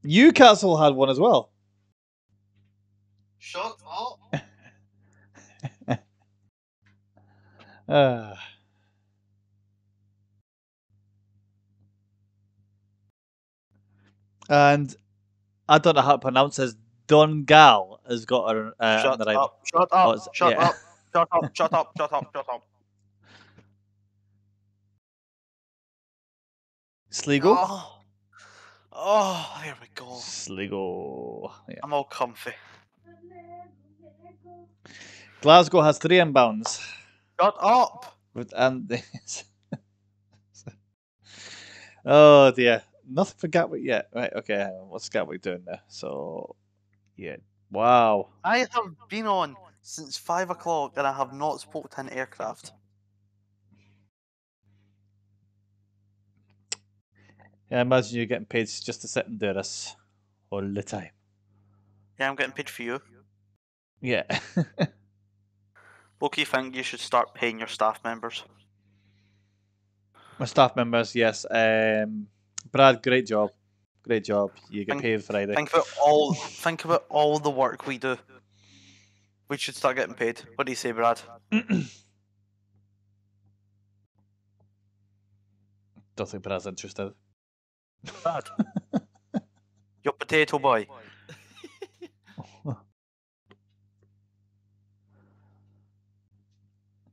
A: Newcastle had one as well.
B: Shut up!
A: Ah. and I don't know how to pronounce this. Dongal has got a, uh,
B: Shut up! Shut
A: Oh,
B: up!
A: it's-
B: Shut
A: yeah.
B: up! Shut up! Shut up! Shut up! Shut up!
A: Sligo.
B: Oh, oh, there we go.
A: Sligo. Yeah.
B: I'm all comfy.
A: Glasgow has three inbounds.
B: Shut up!
A: With and oh dear, nothing for Gatwick yet. Right, okay, hang on. what's Gatwick doing there? So, yeah, wow.
B: I have been on since five o'clock and I have not spoke to an aircraft.
A: Yeah, I imagine you're getting paid just to sit and do this all the time.
B: Yeah, I'm getting paid for you.
A: Yeah.
B: What do you think you should start paying your staff members?
A: My staff members, yes. Um, Brad, great job, great job. You get
B: Think-
A: paid Friday.
B: Think about all. think about all the work we do. We should start getting paid. What do you say, Brad?
A: Don't think Brad's interested.
B: Brad. Your potato boy.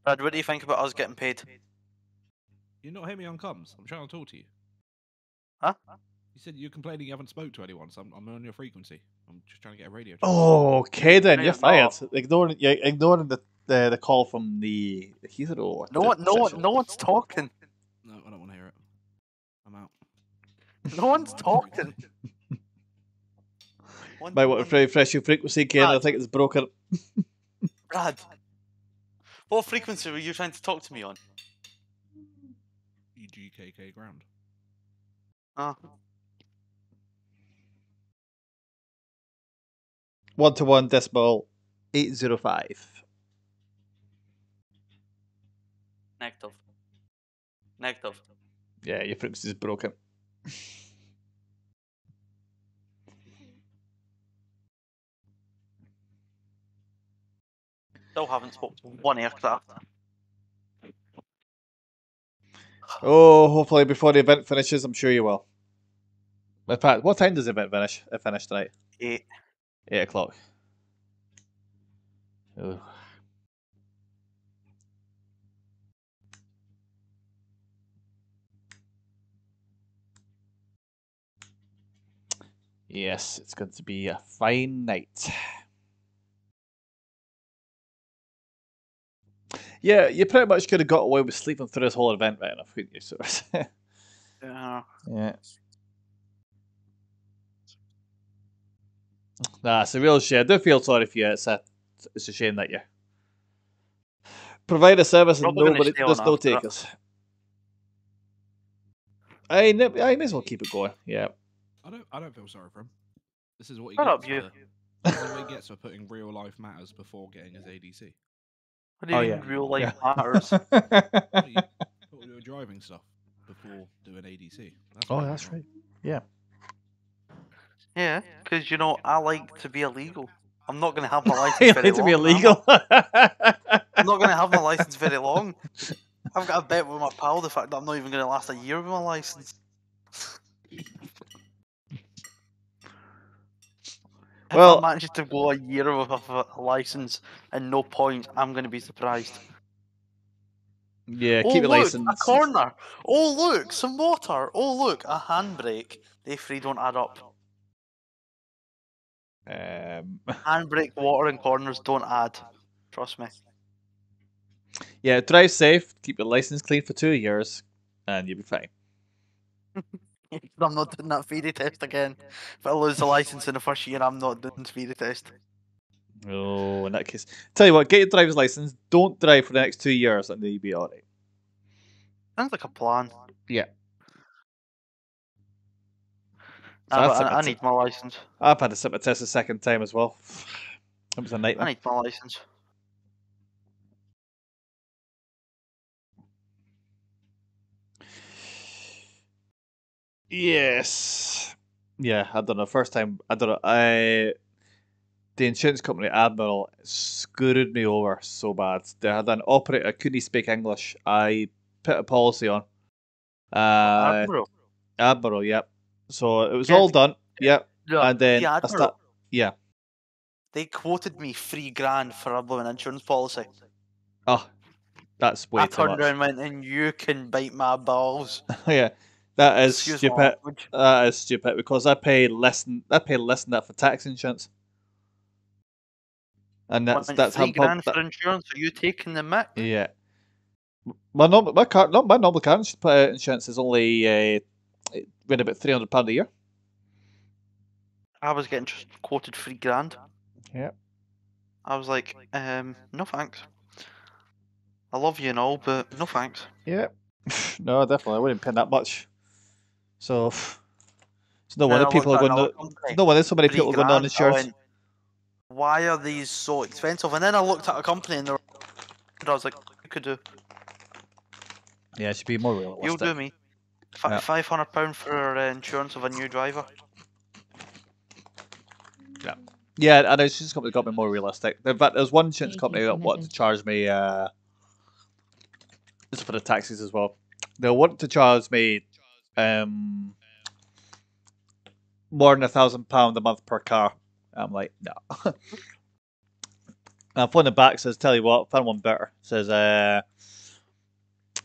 B: Brad, what do you think about us getting paid?
C: You're not hear me on comms? I'm trying to talk to you.
B: Huh?
C: You said you're complaining you haven't spoke to anyone, so I'm, I'm on your frequency. I'm just trying to get a radio. check.
A: Oh, okay then, you're
B: you're
A: fired. Ignoring, you're ignoring the, the the call from the the Heathrow.
B: No one, no one, no one's talking.
C: No, I don't want to hear it. I'm out.
B: No one's talking. One-
A: Might want to refresh your frequency again. I think it's broken.
B: Brad, what frequency were you trying to talk to me on?
C: EGKK ground.
B: Oh,
A: One to one decimal eight zero five.
B: negative. Negative.
A: Yeah, your frequency is broken.
B: Still haven't spoke to one aircraft.
A: Oh, hopefully before the event finishes, I'm sure you will. In fact, what time does the event finish? It finish tonight.
B: Eight.
A: Eight o'clock. Oh. Yes, it's going to be a fine night. Yeah, you pretty much could have got away with sleeping through this whole event right enough, couldn't you? So,
B: Yeah.
A: yeah. Nah, it's a real shame. I do feel sorry for you. It's a, it's a shame that you provide a service and
B: Probably gonna
A: nobody
B: stay
A: does no takers. I, I may as well keep it going. Yeah.
C: I don't. I don't feel sorry for him. This is what he
R: Shut
C: gets
R: up, you.
C: for. This is what he gets for putting real life matters before getting his ADC.
B: What do you
A: Oh,
B: mean
A: yeah.
B: real life
A: Yeah.
B: matters?
C: What, you put your driving stuff before doing ADC. That's
A: Oh,
C: what
A: that's
C: I'm
A: right. Yeah.
B: Yeah, because you know I like to be illegal. I'm not going to have my license
A: You
B: very
A: need to
B: long.
A: be
B: am I?
A: illegal.
B: I'm not going to have my license very long. I've got a bet with my pal the fact that I'm not even going to last a year with my license. If
A: Well-
B: I manage to go a year with a, a license and no points, I'm going to be surprised.
A: yeah,
B: oh
A: keep your
B: look,
A: license.
B: a corner. Oh look, some water. Oh look, a handbrake. They three don't add up.
A: Um,
B: Handbrake, water, and corners don't add. Trust me.
A: yeah, drive safe, keep your license clean for two years, and you'll be fine.
B: I'm not doing that theory test again. If I lose the license in the first year, I'm not doing the theory test.
A: Oh, in that case. Tell you what, get your driver's license, don't drive for the next two years, and then you'll be alright.
B: Sounds like a plan.
A: Yeah.
B: Nah,
A: So
B: but
A: that's
B: I,
A: a
B: I
A: bit-
B: need my license.
A: I've had to sit my test a second time as well. It was a
B: I
A: nightmare.
B: I need my license.
A: Yes. Yeah, I don't know. First time, I don't know. I the insurance company Admiral screwed me over so bad. They had an operator couldn't speak English. I put a policy on. Uh,
B: Admiral.
A: Admiral, yep. So it was
B: Yeah,
A: all done. Yep.
B: Yeah,
A: and then
B: the Admiral.
A: start. Yeah.
B: They quoted me three grand for a blooming insurance policy.
A: Oh, that's way
B: I turned
A: much.
B: around and went, and you can bite my balls.
A: yeah, that is
B: Excuse
A: stupid. That is stupid because I pay less than I pay less than that for tax insurance. And that's
B: Went
A: that's how pub-
B: grand for insurance. Are you taking the mic?
A: Yeah. My normal my car not my normal car uh, insurance is only uh, around about three hundred pound a year.
B: I was getting just quoted three grand.
A: Yeah.
B: I was like, um, no thanks. I love you and all, but no thanks.
A: Yeah. no, definitely I wouldn't pay that much. So it's no
B: Then
A: wonder people are going.
B: another
A: No, no wonder so many
B: three
A: people are going on insurance.
B: went, Why are these so expensive? And then I looked at a company and were, and I was like, you could do.
A: Yeah, it should be more realistic.
B: You'll do me. Fi
A: Yeah.
B: Five hundred pound for uh, insurance of a new driver.
A: Yeah. Yeah, and the insurance company got me more realistic. In fact, there's one insurance company that wanted to charge me uh just for the taxis as well. They wanted to charge me um more than a thousand pound a month per car. I'm like, no. I phoned them back, says, tell you what, found one better. Says uh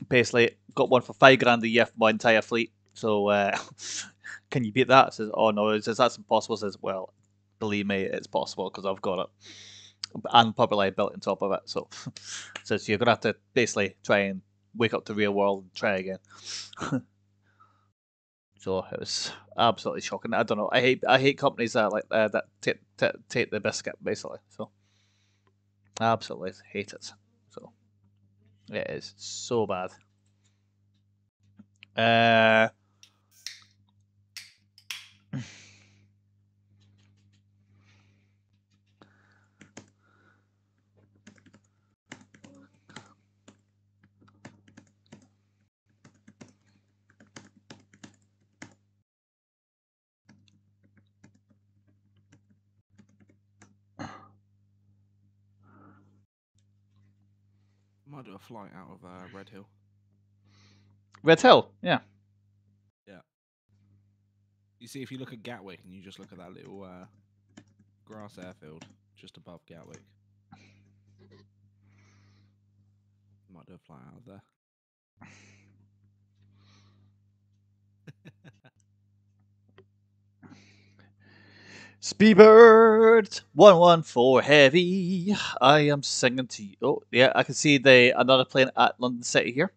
A: basically got one for five grand a year for my entire fleet. So uh can you beat that? Says, oh no, says that's impossible. Says, well, believe me, it's possible because I've got it, and public liability on top of it. So, so you're gonna have to basically try and wake up to real world and try again. So it was absolutely shocking. I don't know. I hate I hate companies that like uh, that take, take take the biscuit basically. So, I absolutely hate it. So, it is so bad. Uh.
C: A flight out of uh, Red Hill.
A: Red Hill, yeah.
C: Yeah. You see, if you look at Gatwick and you just look at that little uh, grass airfield just above Gatwick, might do a flight out of there.
A: Speedbird one one four heavy. I am singing to you. Oh yeah, I can see the another plane at London City here.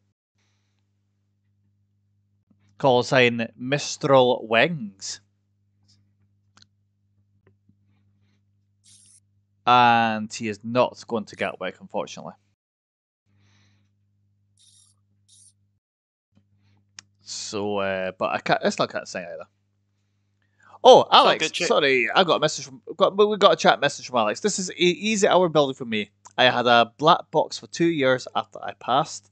A: Call sign Mistral Wings. And he is not going to get Gatwick, unfortunately. So, uh, but I can't. It's not can't say either. Oh, Alex,
L: good,
A: sorry, I got a message from. Got, we got a chat message from Alex. This is e- easy hour building for me. I had a black box for two years after I passed.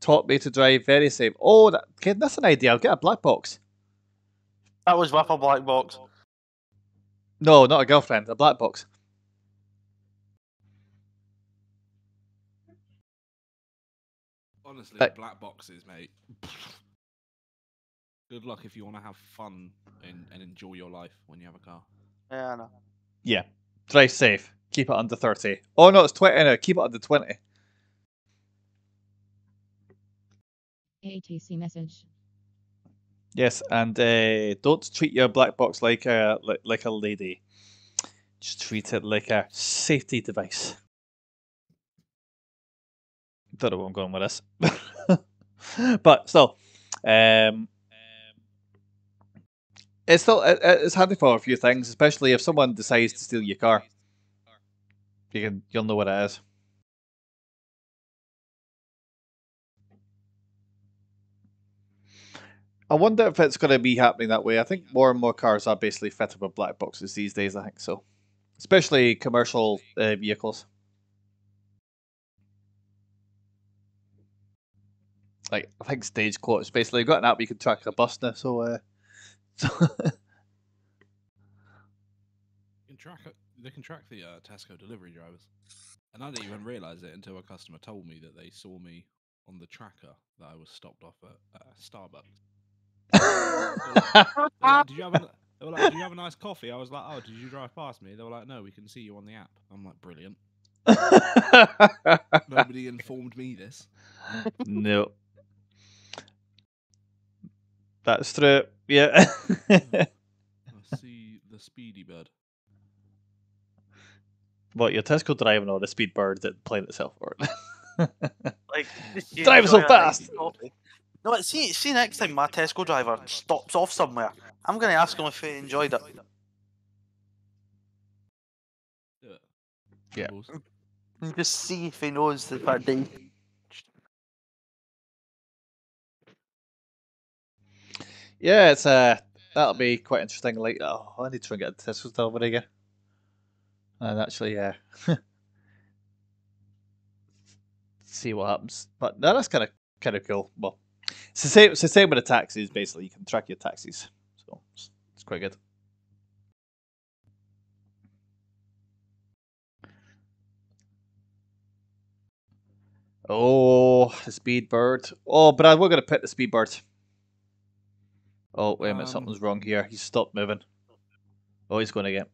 A: Taught me to drive very safe. Oh, that, okay, that's an idea. I'll get a black box.
L: That was with a black box.
A: No, not a girlfriend. A black box.
C: Honestly,
A: Like-
C: black boxes, mate. Good luck if you want to have fun and, and enjoy your life when you have a car.
L: Yeah, I know.
A: Yeah, drive safe. Keep it under thirty. Oh no, it's twenty now. Keep it under twenty.
D: ATC message.
A: Yes, and uh, don't treat your black box like a like, like a lady. Just treat it like a safety device. Don't know where I'm going with this, but still, um, it's still it, it- it's handy for a few things, especially if someone decides to steal your car. You can you'll know what it is. I wonder if it's going to be happening that way. I think more and more cars are basically fitted with black boxes these days. I think so, especially commercial uh, vehicles. Like I think Stagecoach basically got an app you can track a bus now. So, uh,
C: can track. They can track the uh, Tesco delivery drivers, and I didn't even realise it until a customer told me that they saw me on the tracker that I was stopped off at uh, Starbucks. They were like, did you have a, they were like, did you have a nice coffee? I was like, oh, did you drive past me? They were like, no, we can see you on the app. I'm like, brilliant. Nobody informed me this.
A: no, that's true. Yeah.
C: I see the speedy bird.
A: what your Tesco driving or the Speedbird that plane itself or?
L: Like you
A: Driving so
L: enjoy a nice
A: fast.
L: No, but see, see next time my Tesco driver stops off somewhere, I'm gonna ask him if he enjoyed it.
C: Do it.
A: Yeah.
L: And Just see if he knows the fact that
A: Yeah, it's uh that'll be quite interesting. Like, oh, I need to get a Tesco delivery again. And actually, yeah, see what happens. But no, that's kind of kind of cool. Well, it's the same. It's the same with the taxis. Basically, you can track your taxis, so it's, it's quite good. Oh, the Speedbird. Oh, Brad, we're gonna pick the Speedbird. Oh, wait a minute,
C: Um,
A: something's wrong here. He's stopped moving. Oh, he's going again.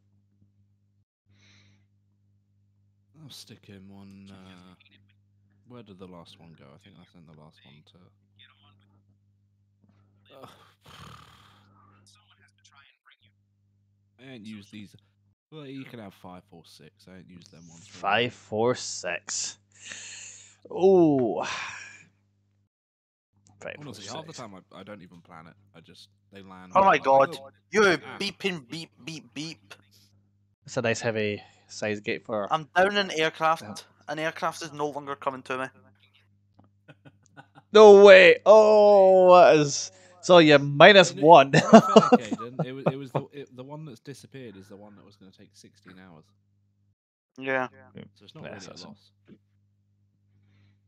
C: I'll stick him on. Uh, where did the last one go? I think I sent the last one to. Ugh. I ain't used these. Well, you can have five, four, six. I ain't used them once. for.
A: Five, four, six. Oh. Five, four,
C: Honestly, half the time I, I don't even plan it. I just they land.
L: Oh my
C: I'm like,
L: god.
C: "Oh,
L: You
C: ah."
L: beeping beep beep beep.
A: It's a nice heavy size gate for.
L: I'm down in aircraft. An aircraft is no longer coming to me.
A: No way! Oh, that is. So you're minus one.
C: To be fair, it was it was the it, the one that's disappeared is the one that was going to take 16 hours.
L: Yeah.
C: So it's not
A: Yeah,
C: really
A: that's
C: a loss.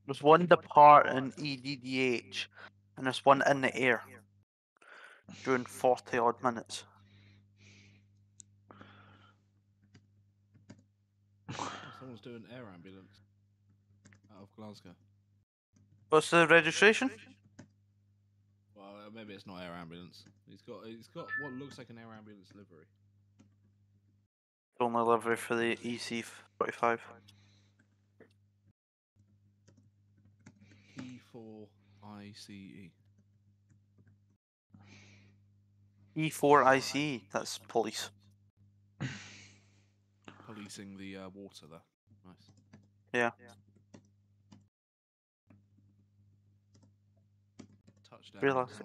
L: There's one depart in EDDH, and there's one in the air. During 40 odd minutes.
C: Oh, Someone's doing air ambulance out of Glasgow.
L: What's the registration?
C: Well, uh, maybe it's not air ambulance. He's got he's got what looks like an air ambulance livery.
L: It's only livery for the E EC45.
C: P4 ICE.
L: E4 ICE, E that's police.
C: Policing the uh, water there. Nice.
L: Yeah.
C: Touchdown.
L: Realize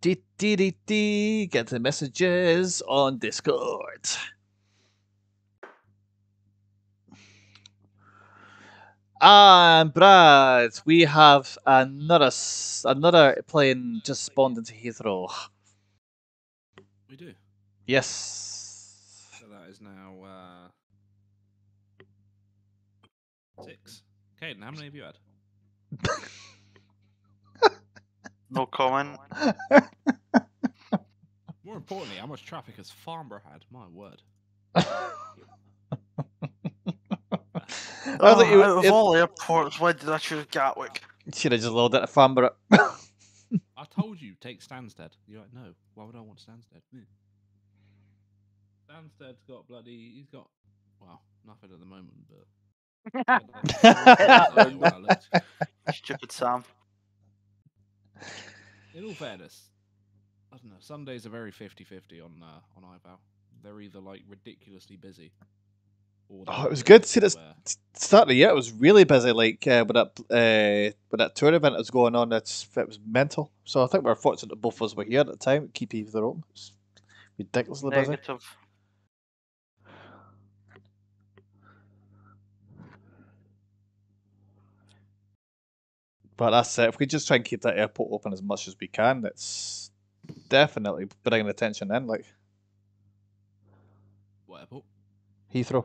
A: Dee, dee, dee, dee. Get the messages on Discord. And Brad, we have another another plane just spawned into Heathrow.
C: We do.
A: Yes.
C: So that is now uh, six. Caden, how many have you had?
L: No comment.
C: More importantly, how much traffic has Farnborough had? My word.
A: I
L: Oh,
A: thought you
L: out of
A: it-
L: all airports, why did I choose Gatwick?
A: should have just loaded it at Farnborough.
C: I told you, take Stansted. You're like, no, why would I want Stansted? Hmm. Stansted's got bloody. He's got. Well, nothing at the moment, but.
L: Stupid Sam.
C: In all fairness, I don't know. Some days are very 50-50 on uh, on IVAO. They're either like ridiculously busy.
A: Oh, it was good to see this
C: where-
A: start of the year. It was really busy. Like uh, when that uh, when that tour event that was going on, it's it was mental. So I think we're fortunate that both of us were here at the time. Keep either open. It's ridiculously busy. But that's it. If we just try and keep that airport open as much as we can, it's definitely bringing attention in. Like
C: What airport?
A: Heathrow.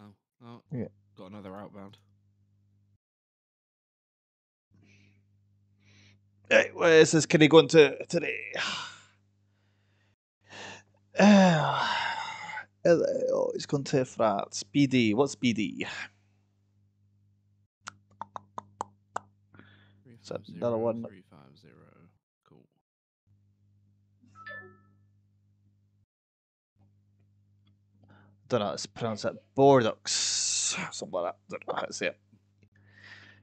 C: Oh, oh,
A: Yeah.
C: got another outbound.
A: Right, where is this? Can he go into today? Oh, he's going to France. BD. What's BD? So another one.
C: Three five zero. Cool.
A: Don't know how to pronounce it. Bordeaux. Something like that. Don't know how to say it.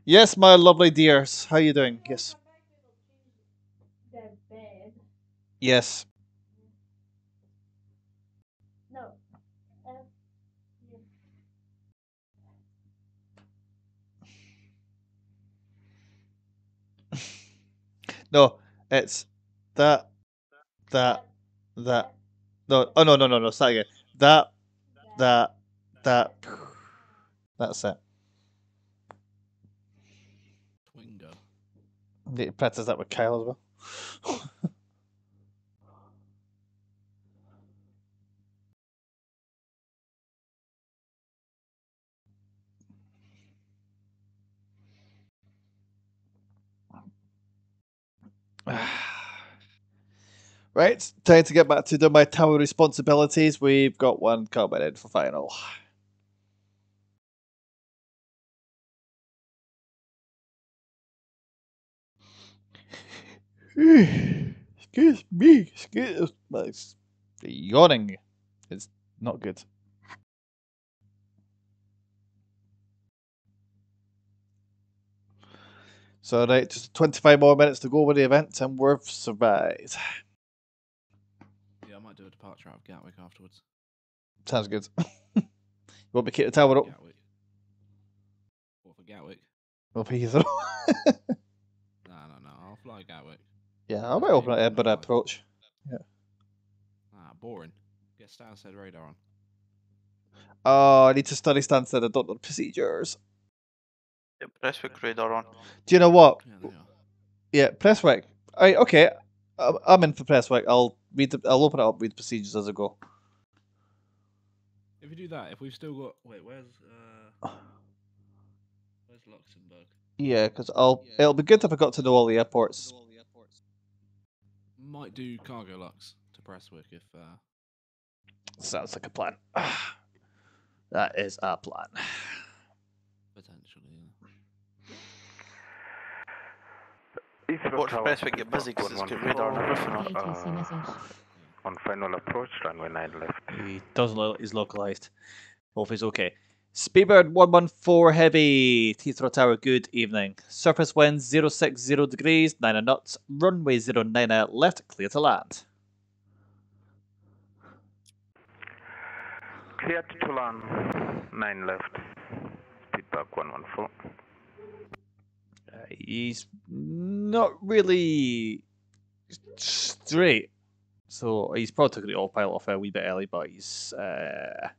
A: Yes, my lovely dears. How you doing? Yes. Yes.
E: No,
A: it's that, that, that. No, oh no, no, no, no. Start again. That, that, that. That's it.
C: Twingo.
A: Need to practice that with Kyle as well. Right, time to get back to do my tower responsibilities. We've got one coming in for final. Excuse me, excuse my yawning. It's not good. So right, just 25 more minutes to go with the event, and we've survived.
C: Yeah, I might do a departure out of Gatwick afterwards.
A: Sounds good. you want me to keep the tower up?
C: Gatwick. What for Gatwick?
A: Up Heathrow.
C: No, no, no. I'll fly Gatwick.
A: yeah, I might open it, but approach. Yeah.
C: Ah, boring. Get Stansted radar on.
A: Oh, I need to study Stansted. I don't know the procedures.
L: Yeah, Prestwick radar on.
A: Do you know what?
C: Yeah, they are.
A: Yeah, Prestwick. Right, okay. I'm I'm in for Prestwick. I'll read. The, I'll open it up. Read the procedures as I go.
C: If you do that, if we've still got wait, where's uh, where's Luxembourg?
A: Yeah, because I'll. It'll be good if I got to know all the airports.
C: Might do Cargolux to Prestwick if uh,
A: Sounds like a plan. That is our plan.
C: potentially. Yeah.
L: Watch the best we get busy because it's got radar and everything on it.
D: ATC message.
G: On final approach, runway 9 left.
A: He doesn't look he's localized. Hope he's okay. Speedbird 114 Heavy, Heathrow Tower, good evening. Surface winds 060 degrees, 9 knots, runway 09 uh, left, clear to land.
G: Clear to land, 9 left. Speedbird 114.
A: He's not really straight. So he's probably took the autopilot off a wee bit early, but he's uh,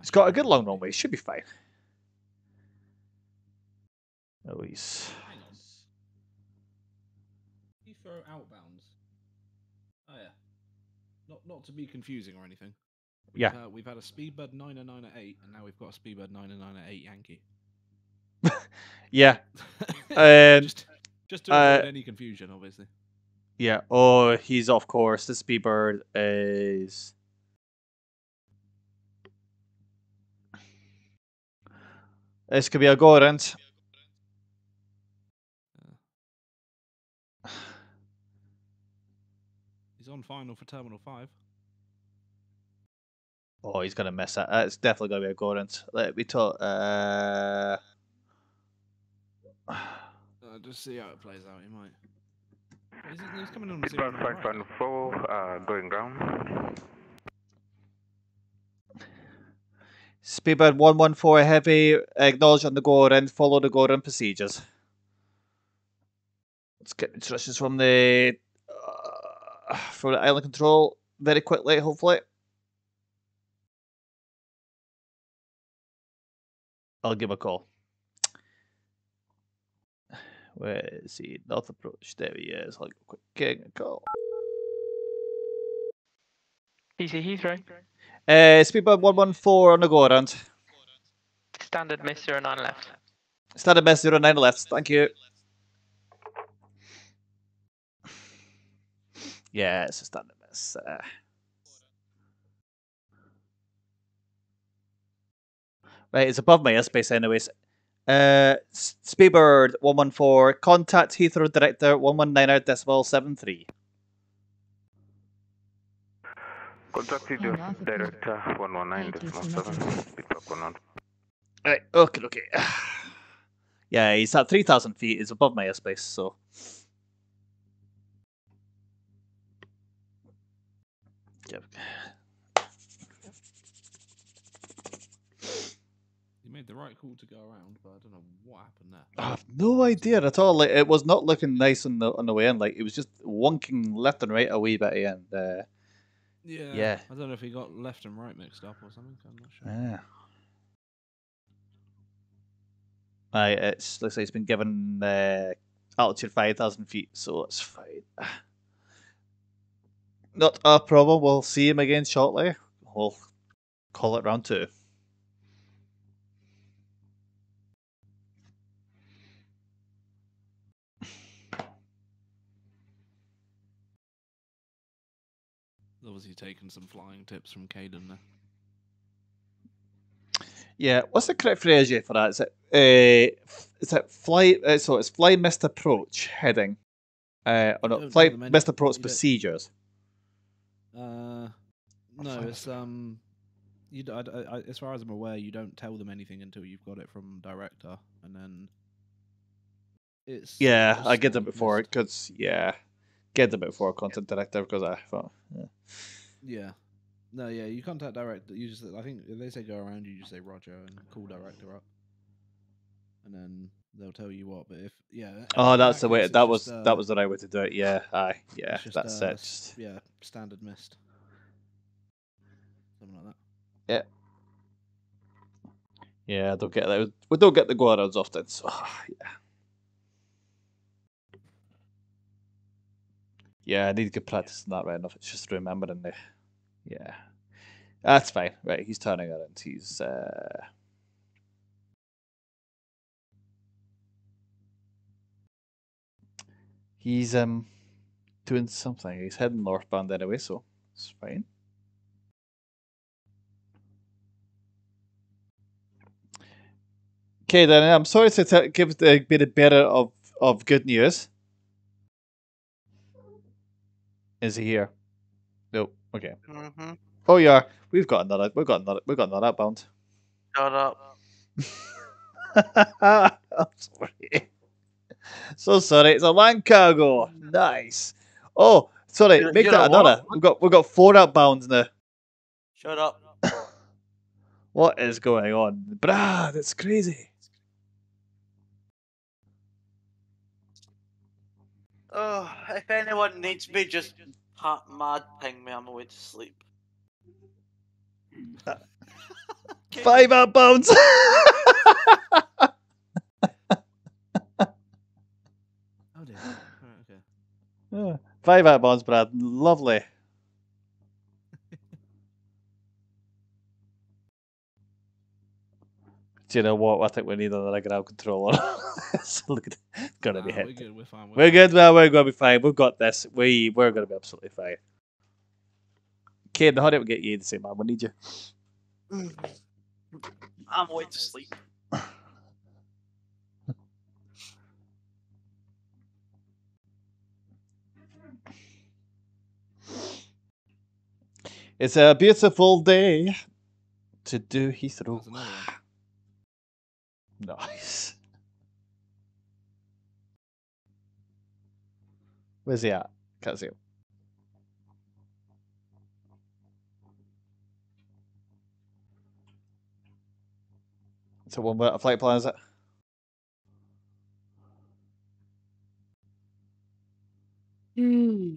A: he's got a good long runway. Should be fine. Oh, he's
C: Heathrow outbounds. Oh yeah. Not not to be confusing or anything. We've,
A: Yeah.
C: Uh, we've had a Speedbird 909 at 8, and now we've got a Speedbird 909 at 8 Yankee.
A: yeah. Um,
C: just, just to avoid
A: uh,
C: any confusion, obviously.
A: Yeah. Oh, he's off course. The Speedbird is. This could be a go around.
C: He's on final for Terminal 5.
A: Oh, he's gonna miss that. It's definitely gonna be a go around. Let me talk. Uh,
C: Uh, just see how it plays out. He might. He's, he's coming on
G: Speed
C: zero
G: back
C: nine
G: 514, uh, going ground.
A: Speedbird one one four heavy. Acknowledge on the go around. Follow the go around procedures. Let's get instructions from the uh, from the island control very quickly. Hopefully. I'll give a call. Where is he? North approach. There he is. I'll quick give a call.
M: TC Heathrow.
A: Uh, Speedbird 114 on the go around.
M: Standard miss 09 left.
A: Standard miss 09 left. Thank you. Yeah, it's a standard miss. Uh, right, it's above my airspace, anyways. Uh, S- Speedbird 114, contact Heathrow Director 119 decimal 73.
G: Contact Heathrow Director 119 decimal 7. Speedbird 114.
A: Right, okay, okay. Yeah, he's at 3,000 feet. He's above my airspace, so. Yep.
C: Made the right call to go around, but I don't know what happened there.
A: I have no idea at all. Like, it was not looking nice on the on the way in. Like, it was just wonking left and right a wee bit, and uh,
C: Yeah.
A: Yeah.
C: I don't know if he got left and right mixed up or something. I'm not sure.
A: yeah. Aye, it's looks like it's been given uh, altitude five thousand feet, so it's fine. Not a problem. We'll see him again shortly. We'll call it round two.
C: Taken some flying tips from Caden there.
A: Yeah, what's the correct phrase yeah, for that? Is it uh, is it fly? Uh, so it's fly missed approach heading, uh, or
C: Don't
A: no, fly
C: tell them any-
A: missed approach procedures.
C: Uh, no, it's um, you. I, I- as far as I'm aware, you don't tell them anything until you've got it from director, and then it's
A: Yeah, I get them before because yeah, get them before content director because I thought yeah.
C: Yeah. No, yeah, you contact director. You just, I think if they say go around, you just say Roger and call director up, and then they'll tell you what. But if yeah,
A: Oh, that's the way. That was
C: just, uh,
A: that was the right way to do it. Yeah, aye, yeah,
C: just,
A: that's
C: uh,
A: it. Just-
C: Yeah, standard missed. Something like that.
A: Yeah. Yeah, I don't get that. We don't get the go arounds often, so yeah. Yeah, I need to get practice in that right enough. It's just remembering the. Yeah. That's fine. Right, he's turning around. He's. uh He's um doing something. He's heading northbound anyway, so it's fine. Okay, then I'm sorry to t- give the be the bearer of of good news. Is he here? Nope. Okay.
B: Mm-hmm.
A: Oh yeah, we've got another. We've got another. We've got another outbound.
B: Shut up.
A: I'm sorry. So sorry. It's a land cargo. Nice. Oh, sorry. Make
B: you
A: that
B: know what?
A: another. We've got we've got four outbounds now.
B: Shut up.
A: What is going on, Brad? It's crazy.
B: Oh, if anyone needs me, just ha- mad ping me. I'm away to sleep.
A: Five outbounds.
C: Oh dear. Right, okay.
A: Yeah, Five outbounds, Brad. Lovely. Do you know what? I think we need another ground controller. So Look at it. Gonna be
C: Nah, we're good, we're fine, we're
A: We're good. Well, we're gonna be fine. We've got this. We we're gonna be absolutely fine. Kane, hurry up and get you the same man. We need you.
B: I'm away to sleep.
A: It's a beautiful day to do Heathrow. Nice. Where's he at? Can't see him. So one minute flight plan is it? Hmm.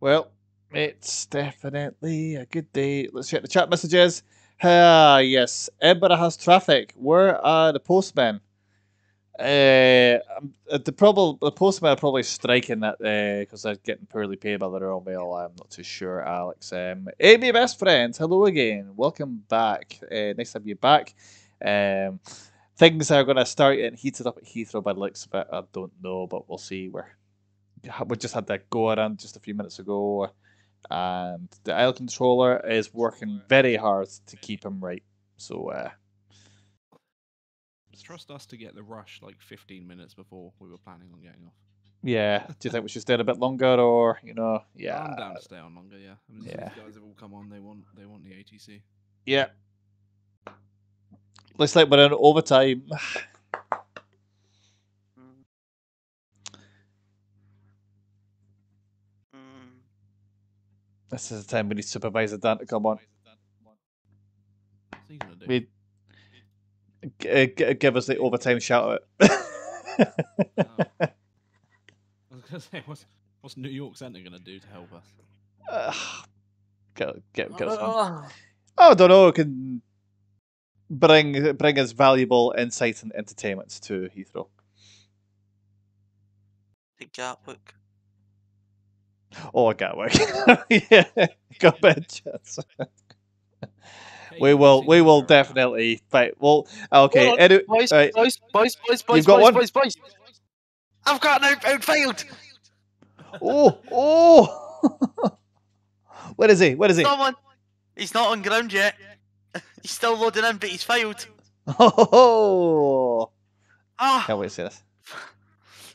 A: Well, it's definitely a good day. Let's check the chat messages. Ah, yes. Edinburgh has traffic. Where are the postmen? Uh, um, uh, the problem, the postmen are probably striking that because they're getting poorly paid by the Royal Mail. I'm not too sure, Alex. Um, Amy, best friends, hello again. Welcome back. Uh, nice to have you back. Um, things are going to start getting heated up at Heathrow by the looks of it. I don't know, but we'll see. We're we just had that go around just a few minutes ago, and the aisle controller is working very hard to keep him right. So, uh,
C: Trust us to get the rush like 15 minutes before we were planning on getting off.
A: yeah. Do you think we should stay a bit longer, or you know, yeah?
C: I'm down to stay on longer. Yeah. I mean,
A: Yeah.
C: These guys have all come on. They want they want the ATC.
A: yeah. Looks like we're in overtime. This is the time we need Supervisor Dan to come on.
C: What's he gonna do?
A: We uh, g- give us the overtime shout out.
C: I was gonna say, what's what's New York Center gonna do to help us?
A: get, get, get us on. Oh, I don't know. It can bring bring us valuable insights and entertainments to Heathrow.
B: The Gatwick.
A: Oh, I got work. yeah, go bed, chance. we will. We will definitely fight. Well, okay.
B: Hold on,
A: Any,
B: boys,
A: right.
B: boys, boys, boys, boys,
A: You've got
B: boys,
A: one?
B: boys, boys. I've got an outbound failed.
A: Oh, oh. Where is he? Where is he?
B: Someone. He's not on ground yet. He's still loading in, but he's failed.
A: Oh,
B: Ah,
A: can't wait to see this.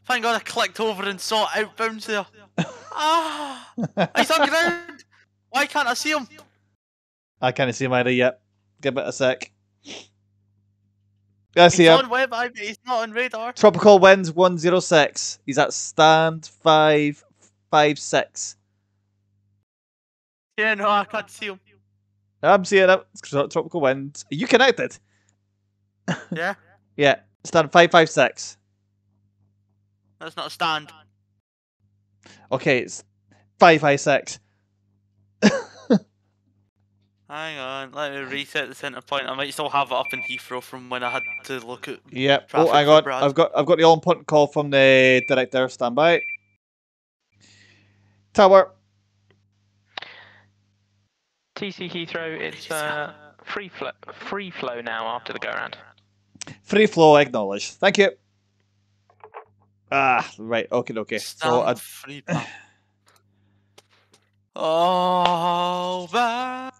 B: Thank God I clicked over and saw outbounds there. ah, he's on ground. Why can't I see him?
A: I can't see him either yet. Give it a sec. I see
B: He's
A: him.
B: on Webeye, but he's not on radar.
A: Tropical winds 106. He's at stand 556.
B: Yeah, no, I can't see him.
A: I'm seeing it. It's Tropical winds. Are you connected?
B: Yeah,
A: Yeah. Stand 556.
B: That's not a stand.
A: Okay, it's 556.
B: Hang on, let me reset the center point. I might still have it up in Heathrow from when I had to look at.
A: Yep. Oh,
B: traffic
A: hang
B: for
A: on.
B: Brad.
A: I've got I've got the all important call from the director. Stand by. Tower.
M: TC Heathrow, it's uh, free flow, free flow now after the go around.
A: Free flow acknowledged. Thank you. Ah, right. Okay, okay. So I,
B: Stand free pal. Oh, man.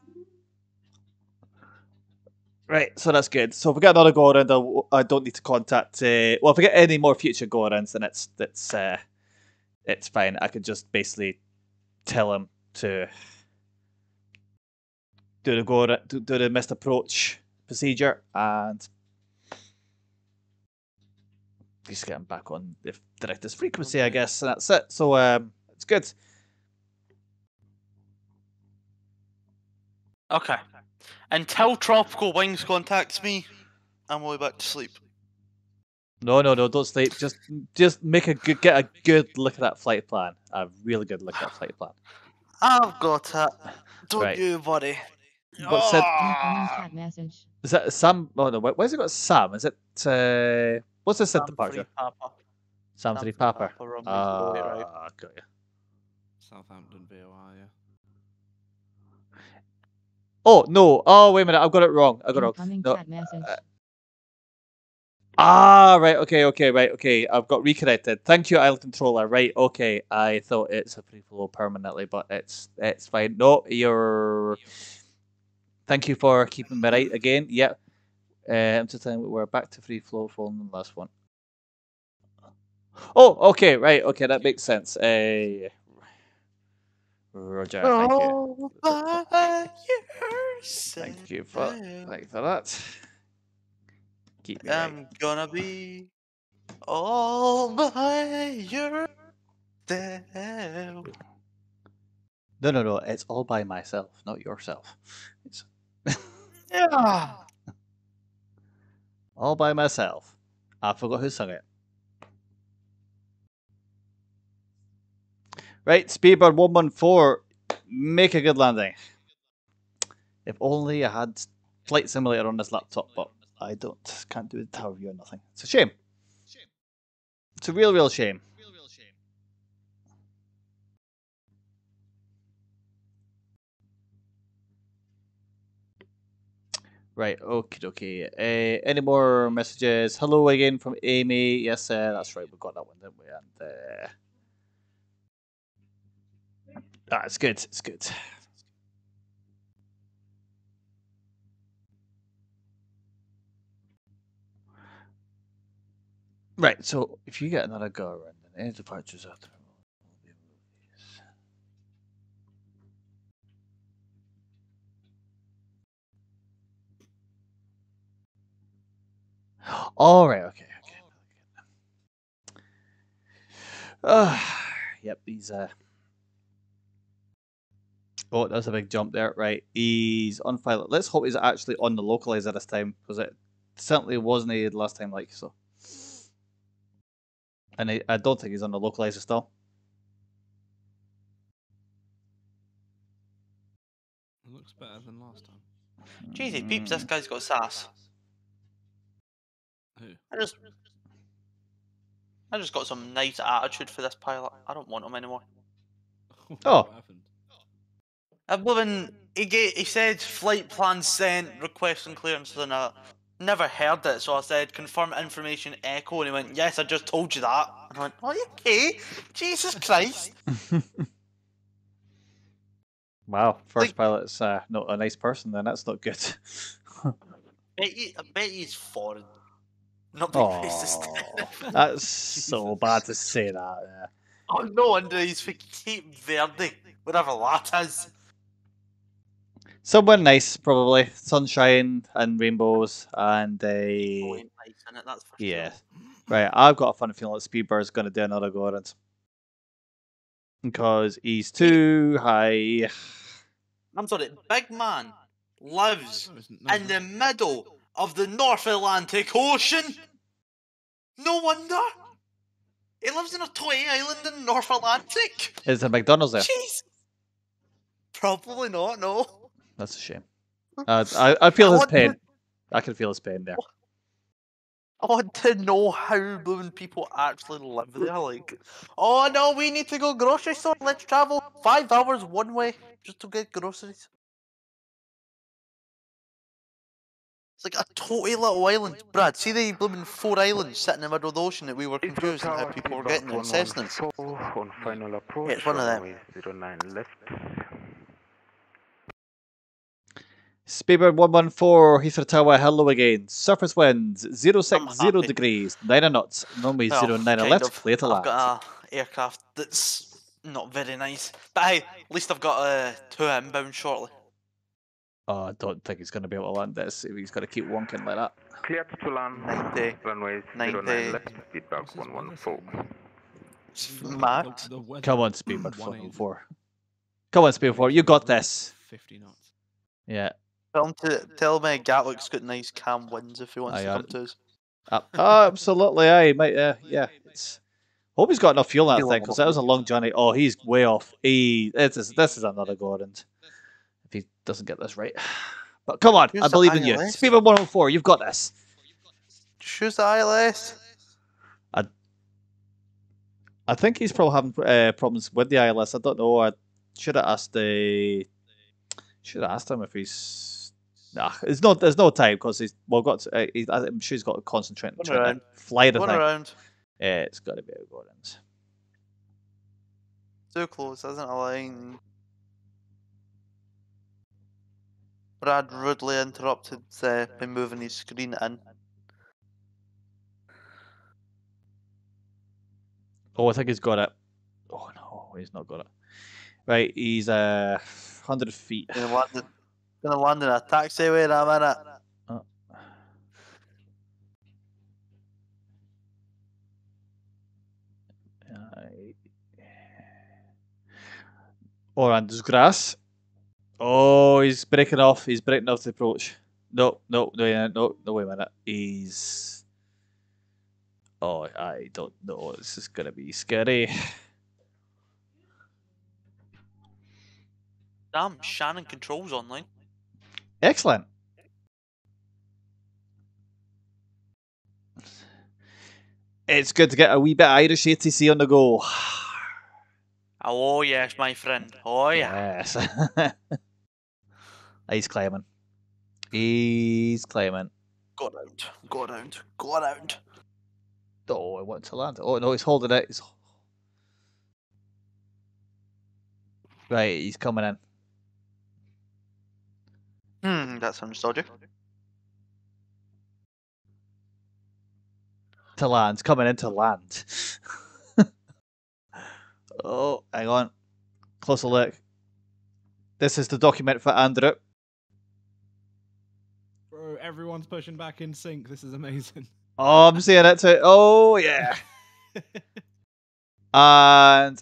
A: Right, so that's good. So if we get another go around, I'll- I don't need to contact. Uh, well, if we get any more future go arounds, then it's it's uh, it's fine. I could just basically tell him to do the go do, do the missed approach procedure and just get him back on the director's frequency, I guess, and that's it. So um, it's good.
B: Okay. Until Tropical Wings contacts me, I'm way back to sleep.
A: No, no, no, don't sleep. Just just make a good get a good look at that flight plan. A really good look at that flight plan.
B: I've got it. Don't
A: Right.
B: you, buddy?
A: What's it?
D: Incoming chat message.
A: Is that Sam? Oh no, why- why's it got Sam? Is it uh, what's this at departure?
B: Papa.
A: Sam three Papa.
B: Papa, runway
A: Ah,
B: zero eight,
A: got you.
C: Southampton VOR, yeah.
A: Oh no! Oh wait a minute, I've got it wrong. I got it wrong. No.
D: chat.
A: Ah, right. Okay, okay, right. Okay, I've got reconnected. Thank you, Isle Controller. Right. Okay, I thought it's a free flow permanently, but it's it's fine. No, you're. Thank you for keeping me right again. Yep. Uh, I'm just saying we're back to free flow following the last one. Oh, okay, right. Okay, that makes sense. Uh, Roger. Thank you. Thank you for thank you for that. Keep me right.
B: I'm gonna be all by yourself.
A: No, no, no. It's all by myself, not yourself.
B: Yeah.
A: all by myself. I forgot who sung it. Right, Speedbird 114, make a good landing. If only I had Flight Simulator on this laptop, but I don't. Can't do the tower view or nothing. It's a shame. It's a real, real shame. Right, okay, okay. Uh, any more messages? Hello again from Amy. Yes, uh, that's right. We got that one, didn't we? And uh, ah, it's good. It's good. Right. So if you get another go around, then any departures after. All right. Okay. Okay. Uh, yep. These. Uh. Oh, that's a big jump there. Right. He's on file. Let's hope he's actually on the localizer this time because it certainly wasn't he last time. Like so. And I, I don't think he's on the localizer still.
C: It looks better than last time.
B: Jeezy, peeps, this guy's got sass.
C: Who?
B: I just, I just got some nice attitude for this pilot. I don't want him anymore.
A: Oh.
B: I believe he ga he said flight plan sent, requesting clearance, and I never heard it, so I said confirm information echo, and he went, yes, I just told you that. And I went, are you okay? Jesus Christ.
A: Wow. First pilot's uh, not a nice person. Then that's not good.
B: bet he, I bet he's foreign. Not being
A: Oh,
B: racist.
A: that's so bad to say that. Yeah.
B: oh, no wonder he's from Cape Verde, whatever that is.
A: Somewhere nice, probably sunshine and rainbows, and
B: Oh,
A: a
B: ain't nice, innit? That's for
A: yeah. Right, I've got a funny feeling that Speedbird's going to do another go around because he's too high.
B: I'm sorry, big man lives in the middle of the North Atlantic Ocean. No wonder. He lives in a toy island in the North Atlantic.
A: Is there McDonald's there?
B: Jeez. Probably not, no.
A: That's a shame. Uh, I I feel
B: I
A: his
B: want to-
A: pain. I can feel his pain there.
B: I want to know how blooming people actually live there. Like, oh no, we need to go grocery store. Let's travel five hours one way just to get groceries. Like a totally little island. Brad, see the blooming four islands sitting in the middle of the ocean that we were confused and how people were getting in Cessnas?
L: On final approach,
B: Yeah, it's one of them.
L: runway 09 left.
A: Speedbird 114, Heathrow Tower, hello again. Surface winds 060 degrees, 9 knots, runway
B: Well,
A: 09
B: kind
A: left,
B: of.
A: clear to
B: I've got an aircraft that's not very nice. But hey, at least I've got uh, two inbound shortly.
A: Oh, I don't think he's going to be able to land this. He's got to keep wonking like that.
L: Clear to land.
B: 90.
L: Runway
B: 90.
L: 09 left, Speedbird 114.
B: Max.
A: Come on, Speedbird 114. Come on, Speedbird, you got this.
C: 50 knots.
A: Yeah.
B: Tell him to tell me Gatwick's got nice calm winds if he wants
A: Aye,
B: to
A: aye.
B: come to us.
A: Uh, oh, absolutely, aye, mate. Uh, yeah, it's. Hope he's got enough fuel in that thing because that was a long journey. Oh, he's way off. He, this is this is another go around. If he doesn't get this right, but come on,
B: Who's
A: I believe in you.
B: ILS?
A: Speedbird 104, you've got this.
B: Choose the ILS.
A: I, I think he's probably having uh, problems with the ILS. I don't know. I should have asked the. Should have asked him if he's. Nah, there's no there's no time because he's well got. To, uh, he's, I'm sure he's got to concentrate on
B: One around.
A: to fly the
B: One
A: thing.
B: around.
A: Yeah, it's got to be a Gordon's.
B: Too close, isn't align. Brad rudely interrupted uh, by moving his screen in.
A: Oh, I think he's got it. Oh no, he's not got it. Right, he's uh hundred feet.
B: Gonna land, in- gonna land in a taxiway in a minute.
A: Oh. Oh, and there's grass. Oh, he's breaking off. He's breaking off the approach. No, no, no, yeah, no, no. Wait a minute. He's. Oh, I don't know. This is gonna be scary.
B: Damn, Shannon controls online.
A: Excellent. It's good to get a wee bit of Irish ATC on the go.
B: Oh yes, my friend. Oh yeah.
A: Yes. He's climbing. He's climbing.
B: Go around. Go around. Go around.
A: Oh, I want to land. Oh no, he's holding it. He's... Right, he's coming in.
B: Hmm, that sounds dodgy.
A: To land. Coming into land. oh, hang on. Closer look. This is the document for Andrew.
C: Everyone's pushing back in sync. This is amazing.
A: Oh, I'm seeing it too. Oh, yeah. and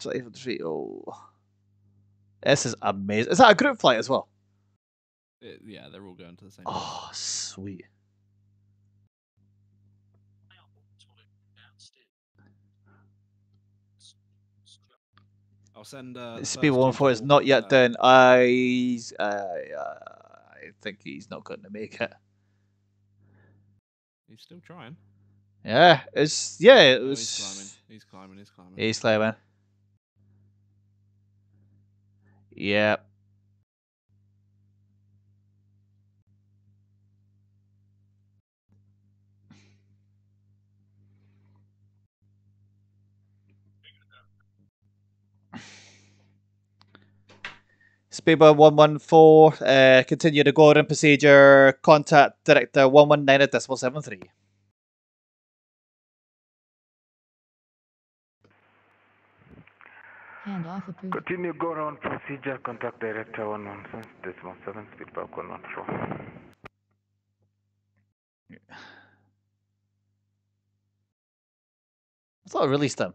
A: 23. Oh. This is amazing. Is that a group flight as well?
C: It- yeah, they're all going to the same.
A: Oh, sweet.
C: I'll send. Uh,
A: Speed one four is not yet done. I, uh, I think he's not going to make it.
C: He's still trying.
A: Yeah, it's yeah. It
C: Oh,
A: was.
C: he's climbing. He's climbing. He's climbing.
A: He's climbing. Yeah. Speedbird 114, uh, continue the go around procedure, contact director 119 at decimal 73.
D: Handoff.
L: Continue go around procedure, contact director 117, decimal 7, Speedbird 114.
A: I thought I released him.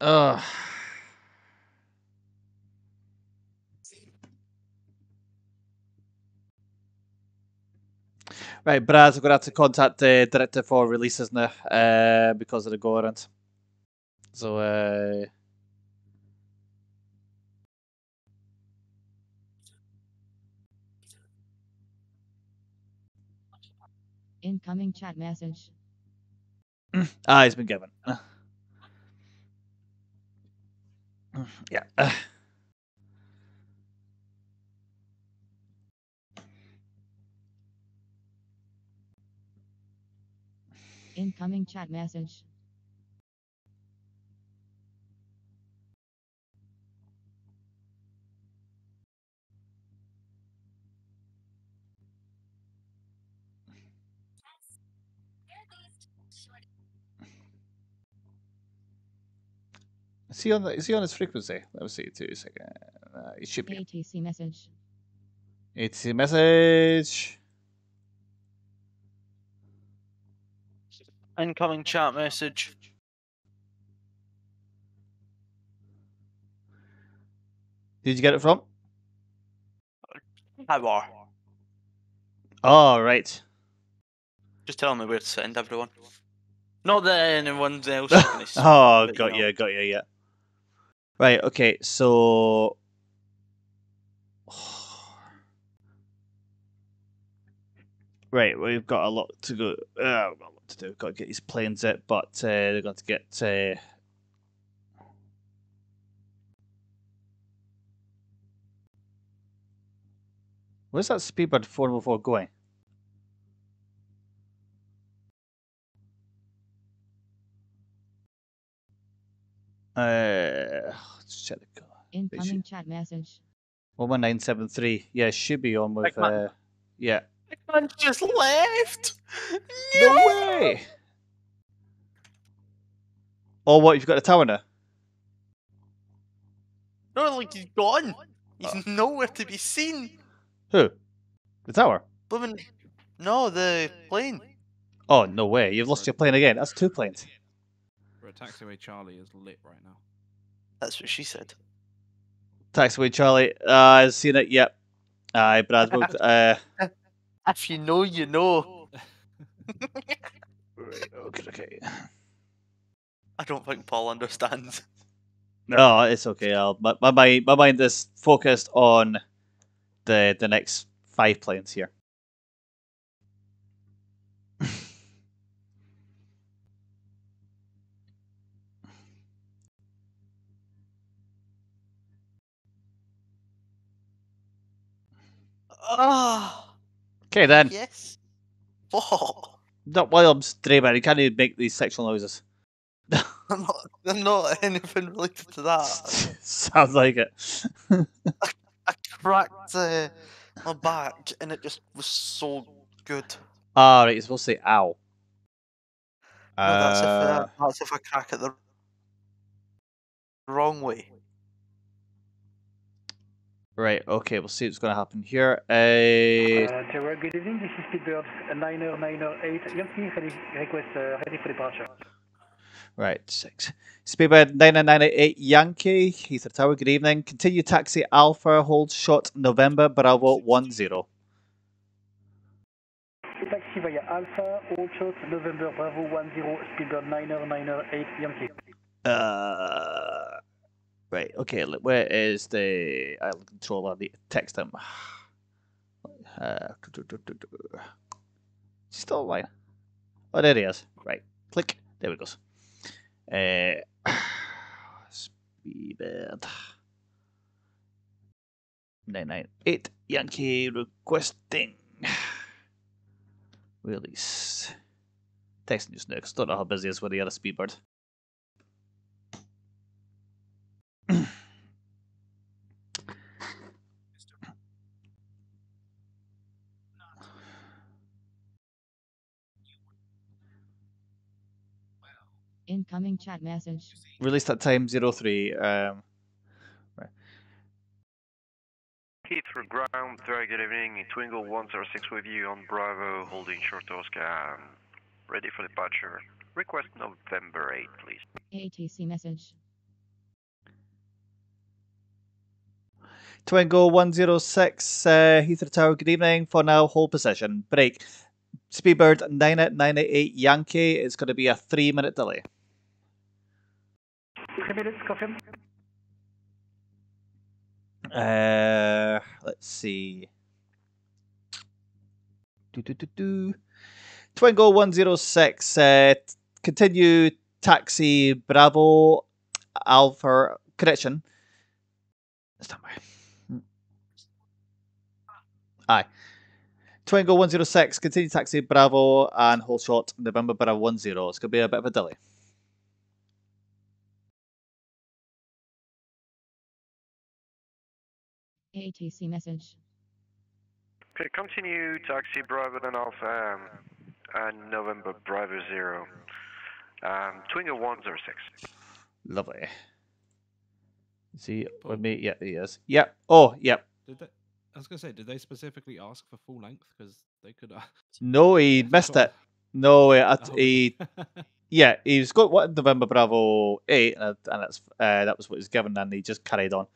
A: Ugh. Right, Brad, we're going to have to contact the director for releases now uh, because of the go around. So, uh,
D: Incoming chat message.
A: ah, he's been given. Yeah.
D: Incoming chat message.
A: Is he on? The, is he on his frequency? Let me see. Two second. Uh, it should be.
D: ATC message.
A: ATC message.
B: Incoming chat message.
A: Did you get it from?
B: Tower.
A: Oh, right.
B: Just tell me where to send everyone. Not that anyone else is going to
A: oh,
B: but, you
A: got
B: know.
A: you, got you, yeah. Right, okay, so. Right, we've got a lot to go. Uh, we've got a lot to do. We've got to get these planes out, but uh, they're going to get. Uh, Where's that Speedbird 404 going? Uh, let's check the car.
D: Incoming chat message.
A: 11973. Yeah, should be on with.
B: Big man.
A: Uh, yeah.
B: Man just left.
A: No way. Oh, what? You've got a tower now?
B: No, like he's gone. He's
A: Uh.
B: nowhere to be seen.
A: Who? The tower?
B: Blooming. No, the plane.
A: Oh, no way. You've lost your plane again. That's two planes.
C: Bro, Taxiway Charlie is lit right now.
B: That's what she said.
A: Taxiway Charlie. Uh, I've seen it. Yep. Aye, Brad. booked, uh,
B: If you know, you know.
A: okay, okay.
B: I don't think Paul understands.
A: No, it's okay. I'll, my, my my mind is focused on the the next five planes here.
B: Ah.
A: Okay then.
B: Yes. Oh.
A: Not Williams, Draymond. You can't even make these sexual noises.
B: I'm not, I'm not anything related to that.
A: Sounds like it.
B: I cracked uh, my back and it just was so good.
A: Ah, right. You're supposed to say ow.
B: No, that's, if,
A: Uh,
B: uh, that's if I crack it the wrong way.
A: Right. Okay. We'll see what's going to happen here. Uh,
S: Uh, Terra, good evening. This is Speedbird uh, 90908. Yankee, ready, request uh, ready for departure.
A: Right, six. Speedbird 9998 Yankee, Heathrow Tower, good evening. Continue taxi Alpha, hold shot November Bravo 10.
S: Taxi via Alpha, hold shot, November Bravo 10, Speedbird 90908 Yankee.
A: Uh, right, okay, look, where is the island controller? To text him. Uh, still online. Oh, there he is. Right, click. There we go. Uh, Speedbird 998 Yankee requesting release. Texting just now 'cause I don't know how busy is with the other Speedbird.
D: Incoming chat message.
A: Release at time 03. Um,
T: Heathrow ground, very good evening. Twingo 106 with you on Bravo, holding short Oscar. Ready for departure. Request November 8, please.
D: ATC message.
A: Twingo 106, uh, Heathrow Tower, good evening. For now, hold position. Break. Speedbird 998 Yankee, it's going to be a three minute delay.
S: Three minutes, confirm.
A: Uh, let's see. Do, do, do, do. Twingo 106, uh, continue taxi Bravo Alpha, correction. Standby. Hmm. Aye. Twingo 106, continue taxi Bravo and hold short November Bravo 10. It's going to be a bit of a delay.
D: ATC message.
T: Okay, continue taxi Bravo and Alpha. Um, and November Bravo Zero. Um, Twingo 106.
A: Lovely. See, he with me? Yeah, he is. Yep. Oh, yep.
C: Did they? I was gonna say, did they specifically ask for full length? Because they could. Uh,
A: No, he missed it. No, he,
C: Oh.
A: he yeah, he's got what November Bravo eight, and, and that's uh, that was what he was given, and he just carried on.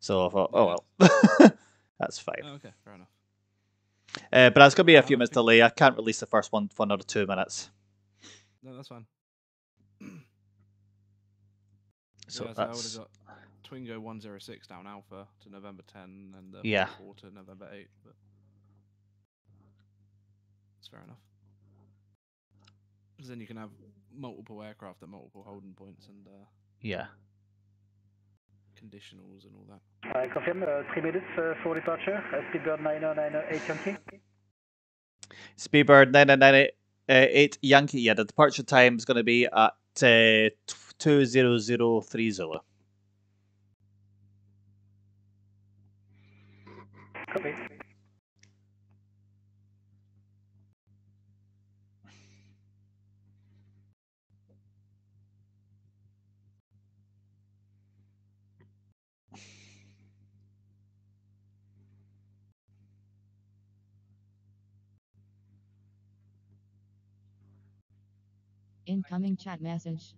A: So I thought, oh well, that's fine.
C: oh, okay, fair enough.
A: Uh, but going to be a few minutes delay. I can't release the first one for another two minutes.
C: No, that's fine.
A: So
C: yeah,
A: that's
C: Twingo 106 down alpha to November 10 and the
A: yeah.
C: 4 to November 8. But it's fair enough. Because then you can have multiple aircraft at multiple holding points and uh,
A: yeah,
C: conditionals and all that.
S: I confirm uh, three minutes uh, for departure. Uh, Speedbird 9098 Yankee.
A: Speedbird 9098 Yankee. Yeah, the departure time is going to be at uh, 20030.
S: Copy.
D: Incoming chat message.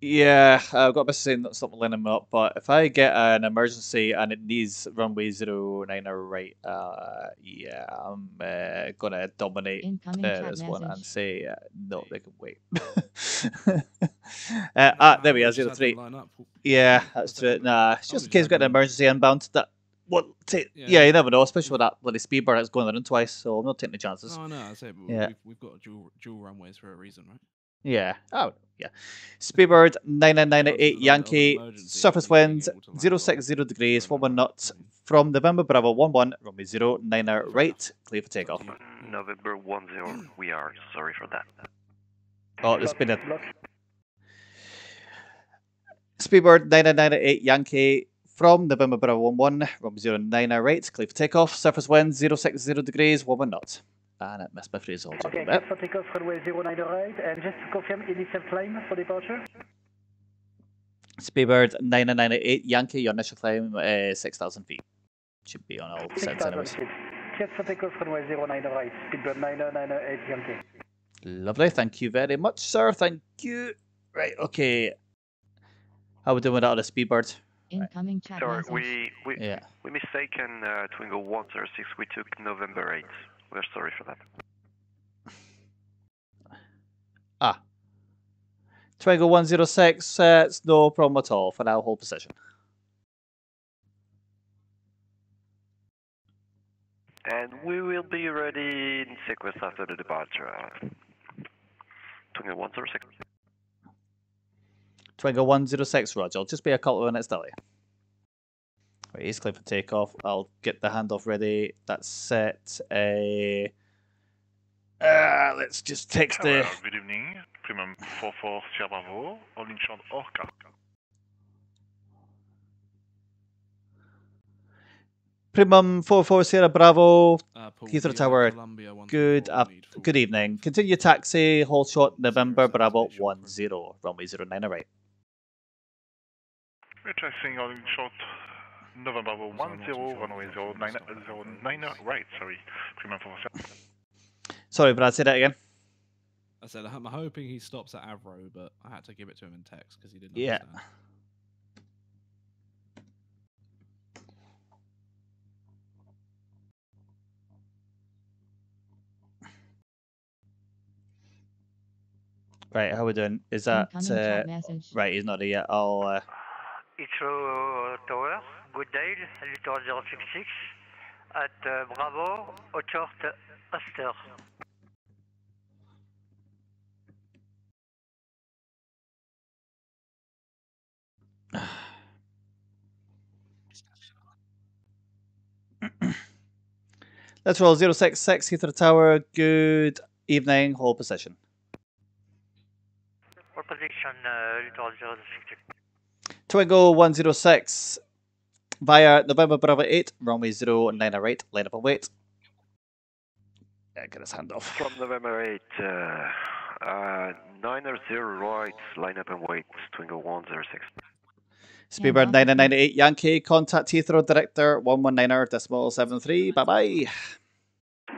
A: Yeah, I've got a message saying that's not lining them up, but if I get an emergency and it needs runway zero nine or right, uh, yeah, I'm uh, gonna dominate uh,
D: chat
A: this one and say uh, no, they can wait. uh, ah, there we are,
C: just
A: zero three. Yeah, that's true. Nah, it's just in case we've got an emergency inbound. That what? Take, yeah.
C: Yeah.
A: you never know, especially with that bloody speedbird that's going around twice. So I'm not taking the chances.
C: No, no, I say
A: Yeah.
C: we've, we've got dual, dual runways for a reason, right?
A: Yeah. Oh, yeah. Speedbird 9998 Yankee, surface winds 060 degrees, 1 knots from November Bravo 11, runway 09 er right, clear for takeoff.
T: November 10, we are sorry for that.
A: Oh, there's been a. Speedbird 9998 Yankee from November Bravo 11, runway 09 er right, clear for takeoff, surface winds 060 degrees, 1 knot. And it missed my phrase also.
S: Okay,
A: a bit.
S: for takeoff runway 09 right, And just to confirm initial climb for departure.
A: Speedbird 9998 Yankee, your initial climb uh, 6,000 feet. Should be on all sets
S: 6,000
A: anyways.
S: feet. Clear for takeoff runway 09 right. Speedbird 9098 Yankee.
A: Lovely, thank you very much, sir. Thank you. Right, okay. How we doing without a speedbird?
D: Incoming chat
T: Sorry, we we
A: Yeah.
T: we mistaken uh, Twingo 106. We took November 8. We're sorry for that.
A: Ah. Twingo 106, uh, it's no problem at all for now, hold position.
T: And we will be ready in sequence after the departure. Twingo 106.
A: Twingo 106, Roger. I'll just be a couple of minutes delay. Right, he's clear for takeoff. I'll get the handoff ready. That's set. Uh, uh, let's just text the.
F: Good evening. Primum 44 Sierra Bravo, holding short Orca.
A: Primum 44 Sierra Bravo,
C: Uh,
A: Heathrow Tower.
C: Columbia
A: Good up, good evening. Continue taxi, hold short November Bravo 10, runway 09 right.
F: We're tracing holding short November 10, runway 09, 09 right, sorry. Primum 44
A: Sorry, Brad, say that again.
C: I said I'm hoping he stops at Avro, but I had to give it to him in text because he didn't
A: Yeah.
C: understand.
A: Right, how we doing? Is that
D: Incoming
A: uh,
D: chat message.
A: right? He's not here yet. I'll. Uh,
U: Heathrow Tower, good day, Littoral 066 at uh, Bravo, Ochort, Aster.
A: let's roll 066 Heathrow Tower. Good evening. Hold position.
U: What position, uh, Littoral 066?
A: Twingo 106 via November Bravo 8, runway 09 right. Line up and wait. Yeah, get his hand off.
T: From November 8, uh, uh, 900 right, line up and wait, Twingo 106.
A: Speedbird 9998 Yankee, contact Heathrow Director 119er decimal 73. Bye bye.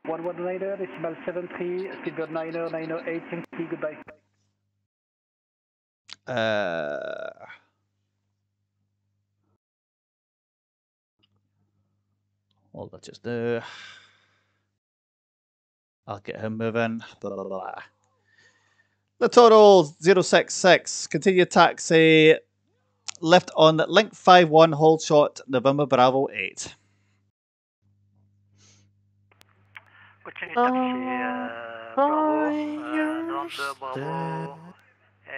S: 119er, decimal 73, Speedbird 9er, 908, Yankee, goodbye.
A: Uh, well, let's just do. I'll get him moving. Blah, blah, blah. The total 066. Continue taxi. Left on link 5 1 hold shot, November Bravo 8.
U: Continue taxi, uh, Bravo, uh, Bravo, uh,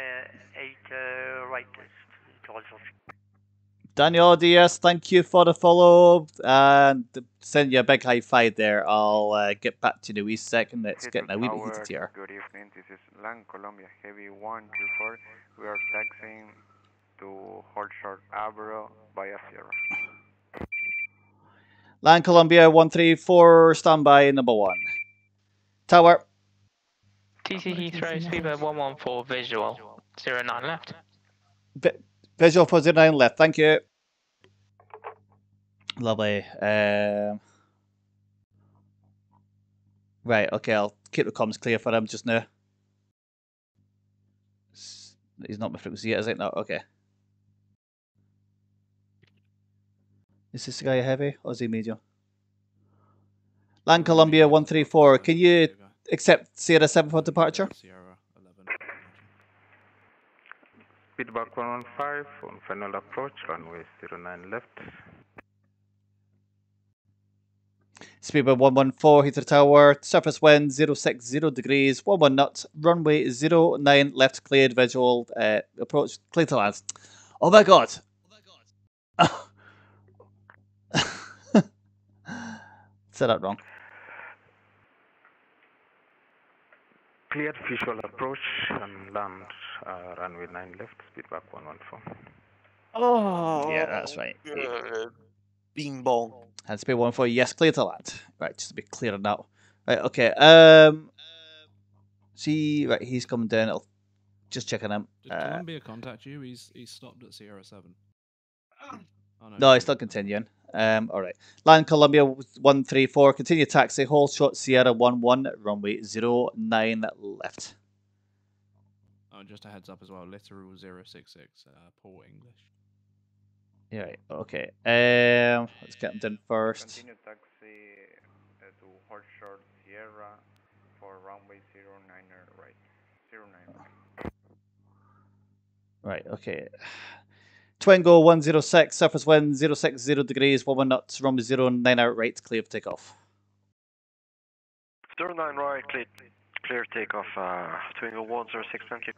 U: 8 uh, right, towards
A: Daniel Diaz, thank you for the follow and send you a big high five there. I'll uh, get back to you in a wee second. Let's get in a wee bit heated here.
V: Good evening, this is Land Colombia Heavy 124. We are taxiing to Hold Short Abro via Sierra.
A: Land Columbia 134, standby number one. Tower.
M: TC Heathrow, Speedbird 114, visual, 09 left.
A: Vi- visual for 09 left, thank you. Lovely. Um, right, okay, I'll keep the comms clear for him just now. He's not my frequency yet, is it? No, okay. Is this guy heavy or is he medium? Land Columbia 134, can you accept Sierra 7 for departure?
V: Feedback 115 on final approach, runway 09 left.
A: Speedbird 114, Heathrow Tower, surface wind 060 degrees, 11 knots, runway 09 left cleared, visual uh, approach, clear to land. Oh my god! Said that wrong.
V: Cleared visual approach and land uh, runway 9 left, Speedbird 114.
L: Oh,
A: Yeah, that's right.
L: good. Bing bong.
A: And speed 114, yes, clear to land. Right, just to be clear on that. Right, okay. Um, see, right, he's coming down. I'll just checking him.
C: Did
A: Uh,
C: Columbia contact you? He's he's stopped at Sierra Seven. Oh,
A: No, he's still continuing. Um, all right. Land Columbia 134, continue taxi, hold short Sierra 11, runway 09 left.
C: Oh, just a heads up as well. Literal 066, uh, poor English.
A: Yeah, right, okay. Um, let's get them done first.
V: Continue taxi uh, to Hold Short Sierra for runway 09 right. 09 right.
A: Right, okay. Twingo 106, surface wind 060 degrees, 1 knots, runway 09 out right, clear for takeoff.
T: 09 right, clear, clear takeoff, uh, Twingo 106, thank you.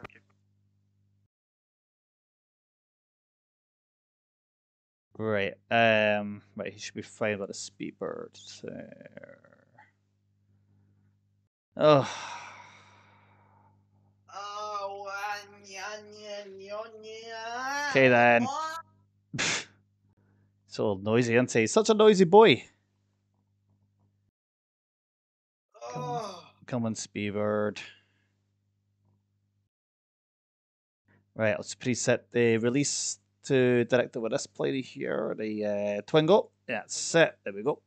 A: Right, um, right, he should be fine with a speedbird there. Oh, okay then. It's all noisy, isn't he? Such a noisy boy. Come on, Speedbird. Right, let's preset the release to director with this play here, the uh, Twingo. That's it. There we go.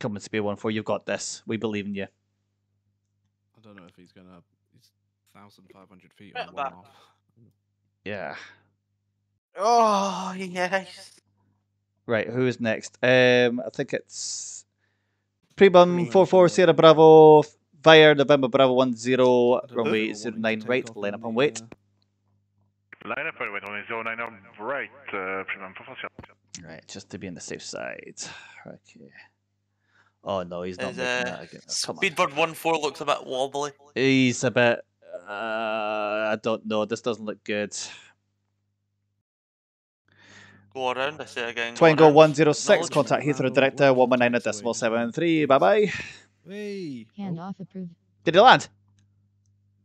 A: Come on, Speed One Four. You've got this. We believe in you.
C: I don't know if he's gonna. He's thousand five hundred feet on one off.
A: Yeah.
L: Oh, yes.
A: Right, who is next? Um, I think it's Prebum four four Sierra Bravo via November Bravo one zero runway zero nine right. Line up and wait.
F: Line up and wait on his 09 on right, uh, Primum Professor.
A: Right, just to be on the safe side. Okay. Oh no, he's not
L: His,
A: making
L: uh,
A: that again. Come on.
L: Speedbird 1-4 looks a bit wobbly.
A: He's a bit. Uh, I don't know. This doesn't look good.
L: Go around, I say again. go
A: one zero six. Contact Heathrow Director one one nine at decimal seven three. Bye bye.
C: Hey,
D: Handoff approved.
A: Did he land?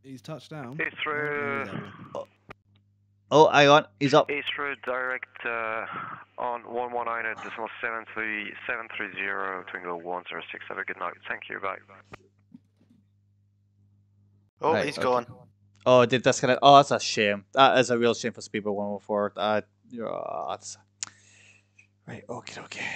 C: he's touched down.
F: He's through.
A: Oh, hang on, he's up.
T: East Road direct uh, on 119 at decimal 73 730 Twingo 106. Have a good night. Thank you. Bye.
L: Oh,
A: Right,
L: he's
A: okay.
L: gone.
A: Oh, it did disconnect. Oh, that's a shame. That is a real shame for Speedbird 104. Uh, yeah, that's... Right, okay, okay.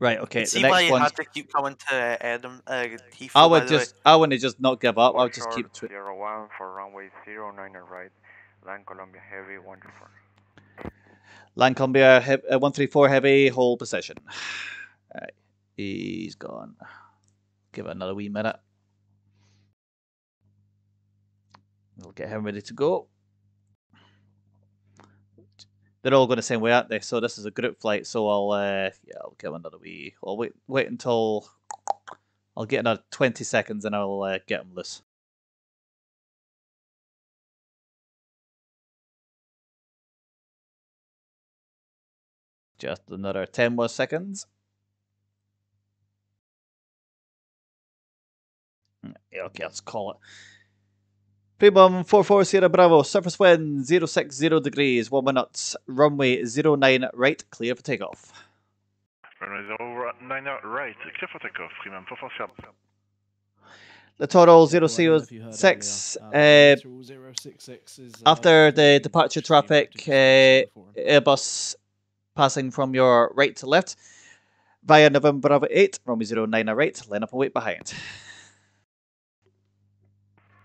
A: Right, okay.
L: See
A: the
L: why you
A: one.
L: had to keep coming to uh, Adam, uh, Heathrow,
A: I would
L: the way.
A: just, I wouldn't just not give up. I would just keep. Tw-
V: zero one for runway zero nine at right. Land Columbia Heavy one two four.
A: Land Columbia he- uh, 134 heavy, hold position. Right, he's gone. Give it another wee minute. We'll get him ready to go. They're all going the same way, aren't they? So this is a group flight. So I'll, uh, yeah, I'll give another wee. I'll wait, wait until I'll get another 20 seconds, and I'll uh, get them loose. Just another 10 more seconds. Okay, let's call it. Pre-bomb 44 Sierra Bravo, surface wind 060 degrees, 1 knots, runway 09 right, clear for takeoff.
F: Runway 09 right, clear for takeoff. Freeman 44
A: Littoral
C: if you heard earlier,
A: 006,
C: uh,
A: uh,
C: 066 is, uh,
A: after the departure traffic, uh, Airbus passing from your right to left via November Bravo 8, runway 09 right, line up and wait behind.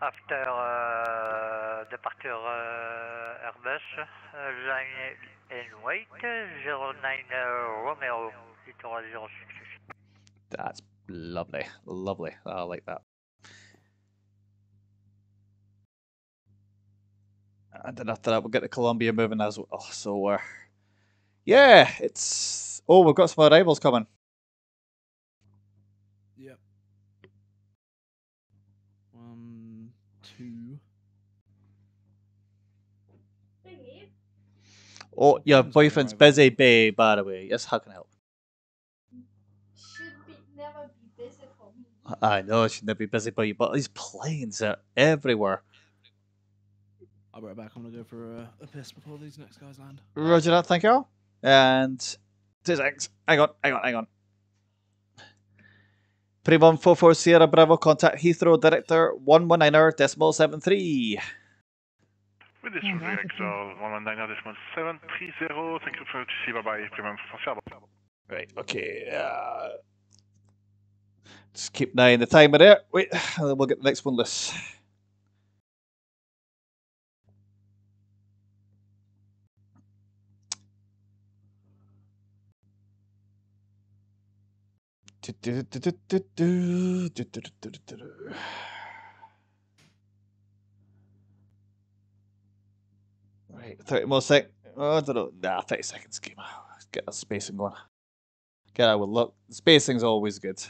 U: After uh, departure uh, Airbus, uh, line and wait, 09 uh, Romeo, littoral 066.
A: That's lovely, lovely. I like that. And then after that, we'll get the Columbia moving as well. So, uh, yeah, it's. Oh, we've got some arrivals coming.
C: Yep. One, two.
A: Oh, your boyfriend's busy, babe, by the way. Yes, how can I help?
E: Should be never be busy for me.
A: I know, it should never be busy, but, you- but these planes are everywhere.
C: I'll be right back. I'm gonna go for a, a piss before these next guys land.
A: Roger that, thank you. And two seconds. Hang on, hang on, hang on. Pre-bomb 44 Sierra Bravo, contact Heathrow Director 119er decimal 73.
F: With this from director 119 decimal 730. Thank you for to see. Bye bye. Freeman 44
A: Right, okay. Uh, just keep an eye on the timer there. Wait, and then we'll get the next one loose. Right, 30 more sec. Oh, I don't know. Nah, 30 seconds. Keep get that spacing going. Get out with look. Spacing's always good.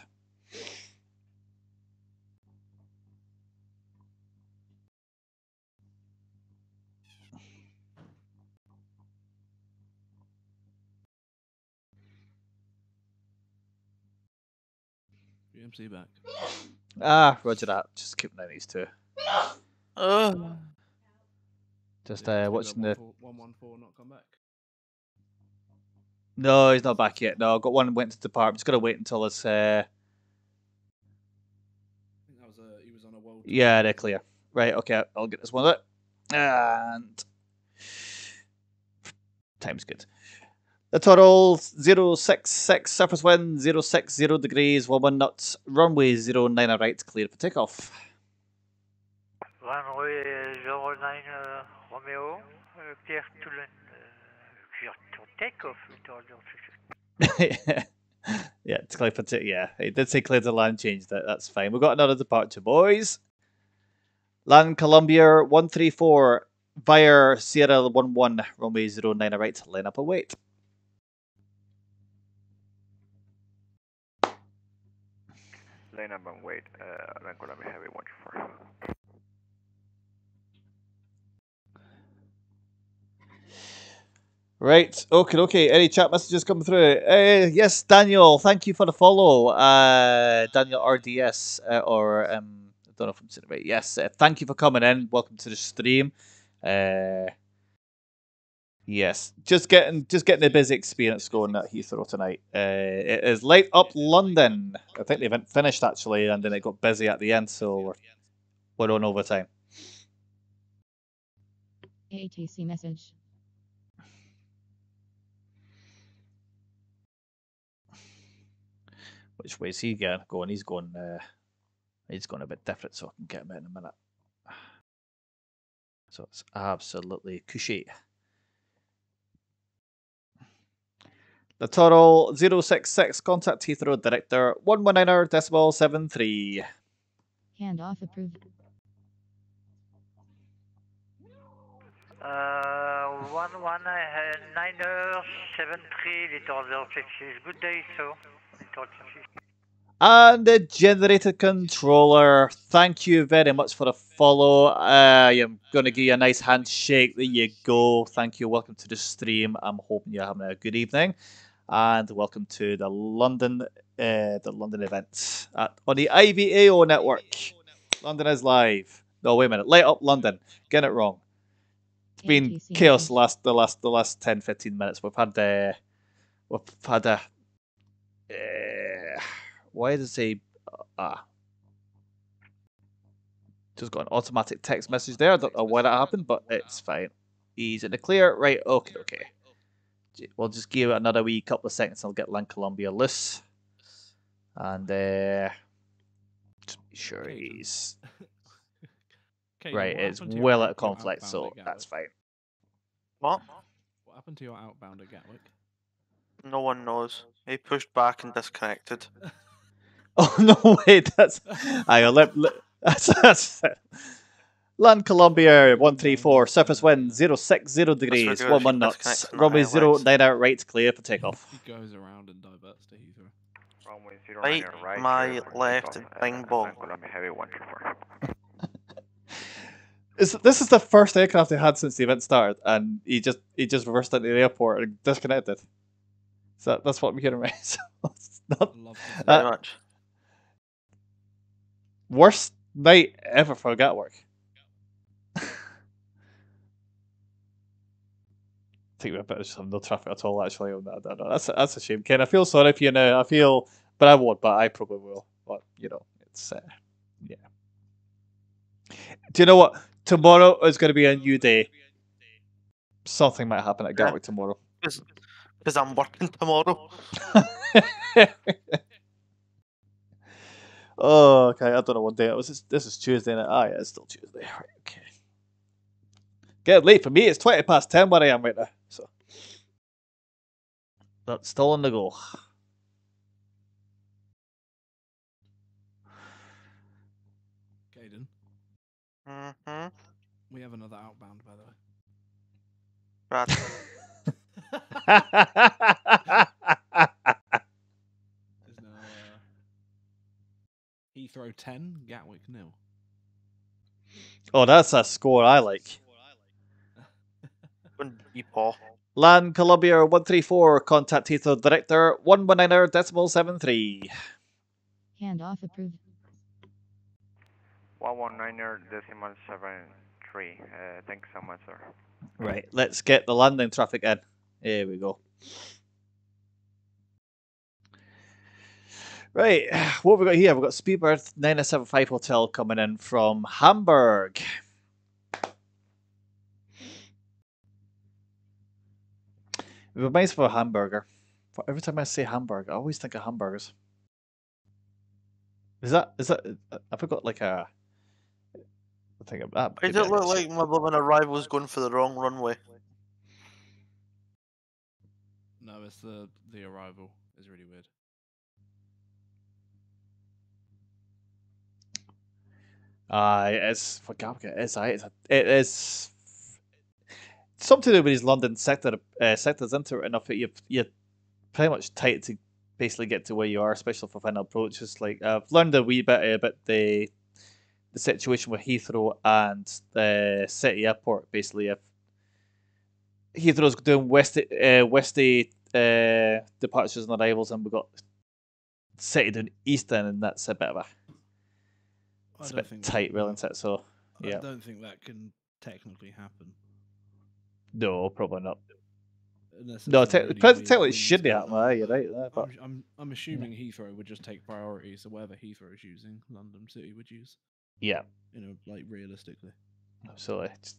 C: UMC back.
A: Ah, roger that. Just keep an eye on these two.
L: Oh.
A: Just uh, watching the.
C: One one four not come back.
A: No, he's not back yet. No, I've got one went to depart. Just gotta wait until it's. Uh...
C: I think that was a he was on a world.
A: Yeah, they're clear. Right. Okay, I'll get this one out. And time's good. The total 066 surface wind 060 degrees, 11 knots, runway 09 right, clear for takeoff.
U: Runway 09 uh, Romeo, uh, clear to land, uh, clear to takeoff, littoral 066.
A: yeah, it's clear for ta- yeah. It did say clear the land, changed it. That's fine. We've got another departure, boys. Land Columbia 134 via Sierra 11, runway 09 right, line up and wait.
V: Line up and wait. Uh, Land Columbia Heavy one two four.
A: Right. Okay. Okay. Any chat messages coming through? Uh, yes, Daniel. Thank you for the follow. Uh, Daniel RDS uh, or um, I don't know if I'm saying it right. Yes. Uh, thank you for coming in. Welcome to the stream. Uh, yes, just getting just getting the busy experience going at Heathrow tonight. Uh, it is light up London. I think the event finished actually, and then it got busy at the end, so we're, we're on overtime.
D: ATC message.
A: Which way is he going? Going? He's going. Uh, he's going a bit different, so I can get him out in a minute. So it's absolutely cushy. Littoral 066, contact Heathrow Director 119er decimal 73.
D: Handoff approved.
U: Uh, one one uh, niner seven little zero six is good day so little six.
A: And the generator controller, thank you very much for the follow. I am going to give you a nice handshake. There you go. Thank you. Welcome to the stream. I'm hoping you're having a good evening. And welcome to the London uh, the London event at, on the IVAO network. London is live. No, wait a minute. Light up London. Get it wrong. It's been chaos the last the last the last 10, 15 minutes. We've had uh, we've had a uh, why does it say ah just got an automatic text message there. I don't know why that happened, but it's fine. He's in the clear. Right, okay, okay. We'll just give it another wee couple of seconds. And I'll get Land Columbia loose. And uh just be sure he's
C: Okay,
A: right, it's
C: happened to your
A: well
C: out-
A: out of conflict, so that's fine.
L: What?
C: What happened to your outbound at Gatwick?
L: No one knows. He pushed back and disconnected.
A: Oh no, wait, that's hang on, let, let, that's, that's Land Columbia one three four, surface wind 060 degrees,
L: do
A: one one knots, runway
L: the
A: zero
L: airways.
A: nine out right clear for takeoff.
C: He goes around and diverts to Heathrow.
V: Runway
L: Right,
V: 09 right.
L: my left,
V: takeoff,
L: bing bong.
V: Land Columbia Heavy 134.
A: Is this is the first aircraft they had since the event started, and he just he just reversed into the airport and disconnected. So that's what I'm hearing, right? So it's not
L: Very
A: uh,
L: much.
A: Worst night ever for Gatwick. I think we better just have no traffic at all. Actually, on that, that- that's that's a shame, Ken. I feel sorry for you now. I feel, but I won't. But I probably will. But you know, it's uh, yeah. Do you know what? Tomorrow is going to be a new day. Something might happen at Gatwick tomorrow.
L: Because I'm working tomorrow.
A: Oh, okay. I don't know what day it was. This, this is Tuesday. Night. Ah, yeah, it's still Tuesday. Right, okay. Get late for me. It's twenty past ten where I am right now. So that's still on the go.
C: Caden,
L: Mm-hmm.
C: we have another outbound, by the way.
L: Right.
C: There's no uh, Heathrow 10, Gatwick nil.
A: oh, that's a score I like.
L: Paul.
A: Land Columbia one three four. Contact Heathrow Director one one niner decimal seven three.
D: Handoff approved.
V: 119er decimal 73. Uh, thanks so much, sir.
A: Right. Let's get the landing traffic in. Here we go. Right, what have we got here? We've got Speedbird 975 Hotel coming in from Hamburg. It reminds me of a hamburger. For every time I say hamburger, I always think of hamburgers. Is that is that? Uh, I forgot like a. I think of that.
L: Why does it look like my blooming was going for the wrong runway?
C: No, it's the the arrival is really weird.
A: Uh, it's for aye, It's it is something to do with his London sector uh, sectors into it enough that you've you're pretty much tight to basically get to where you are, especially for final approaches. Like I've learned a wee bit about the the situation with Heathrow and the City Airport. Basically, if Heathrow's doing west uh, westy uh, departures and arrivals, and we've got City doing eastern, and that's a bit of a
C: I
A: it's a bit tight,
C: that-
A: really, isn't it? So
C: I
A: yeah.
C: don't think that can technically happen.
A: No, probably not.
C: Unless
A: No,
C: it's
A: te-
C: really
A: technically it should be
C: that's
A: happening. aye. You're right. there, but
C: I'm, I'm, I'm assuming Heathrow would just take priority, so whatever Heathrow is using, London City would use.
A: yeah,
C: You know, like realistically.
A: absolutely. Just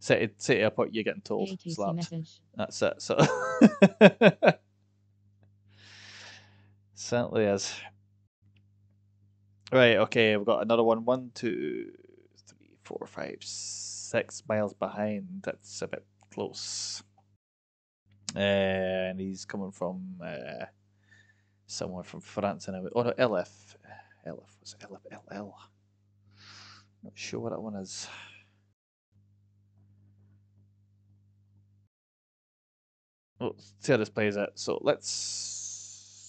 A: City, City Airport, you're getting told. Slapped. That's it. So certainly is. Right. Okay. We've got another one. One, two, three, four, five, six miles behind. That's a bit close. And he's coming from uh, somewhere from France. And oh no, LF. LF was LF LL. Not sure what that one is. Well, see how this plays out. So let's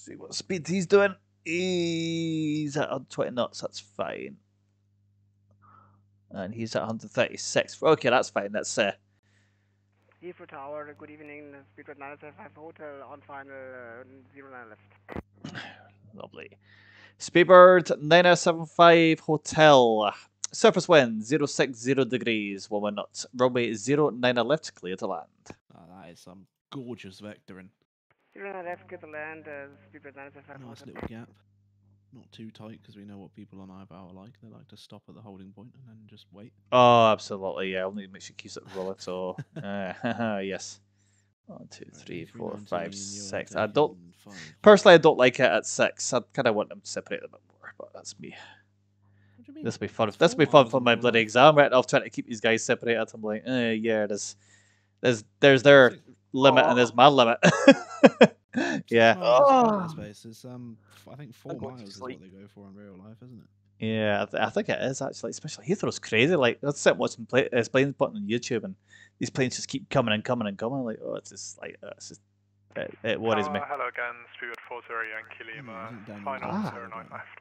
A: see what speed he's doing. He's at 120 knots. That's fine. And he's at 136. Okay, that's fine. That's uh,
W: Heathrow Tower, good evening. Speedbird 975 Hotel on final uh, 09 left.
A: lovely. Speedbird 9075 Hotel. Surface wind 060 degrees. One one knots. Runway 09 left. Clear to land.
C: Oh, that is some gorgeous vectoring.
W: 09 left, get the land. Uh, Speedbird 975
C: Nice
W: Hotel.
C: little gap. Not too tight because we know what people on IVAO are like. They like to stop at the holding point and then just wait.
A: Oh, absolutely. Yeah, I'll need to make sure he keeps it rolling. So, uh, yes. One, two, three, four, five, six. I don't. Personally, I don't like it at six. I kind of want them separated a bit more, but that's me. This will be fun. This will be fun for my bloody exam right now. Trying to keep these guys separated. I'm like, uh, yeah, there's, there's, there's their limit and there's my limit. yeah.
C: Oh. Space is um, f- I think four miles is what they go for in real life, isn't it?
A: Yeah, I, th- I think it is actually. Especially Heathrow's crazy. Like let's sit watching play, uh, planes putting on YouTube, and these planes just keep coming and coming and coming. Like, oh, it's just like uh, it's just it, it worries me.
F: Uh, hello again, Speedbird 40 Yankee Lima, final
A: Ah.
F: 09 left.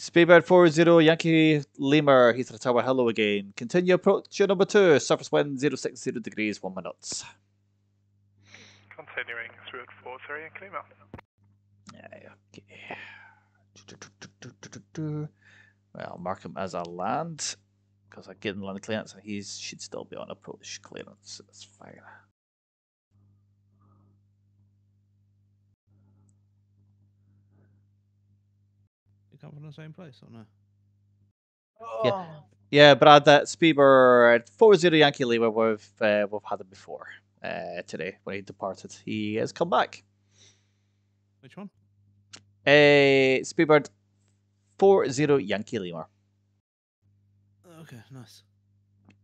A: Speedbird 40 Yankee Lima Heathrow Tower. Hello again. Continue approach your number two. Surface wind 060 degrees, one minute.
F: Continuing, Speedbird 40 Yankee Lima.
A: Okay. Well, mark him as a land because I get in land clearance and he should still be on approach clearance. That's fine.
C: You come from the same place or no?
A: Yeah, yeah, Brad. That Speedbird 40 Yankee Lima. We've uh, we've had him before uh, today when he departed. He has come back.
C: Which one?
A: Uh, Speedbird 40 Yankee Lima.
C: Okay, nice.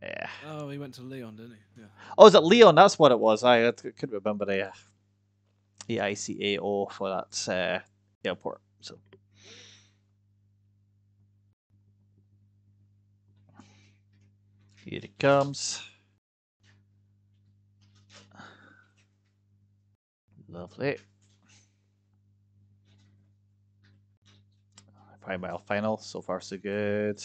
A: Yeah.
C: Oh, he went to Leon, didn't he? Yeah.
A: Oh, is it Leon? That's what it was. I, I couldn't remember the uh, the ICAO for that uh, airport. So. Here it comes. Lovely. Five mile final. So far, so good.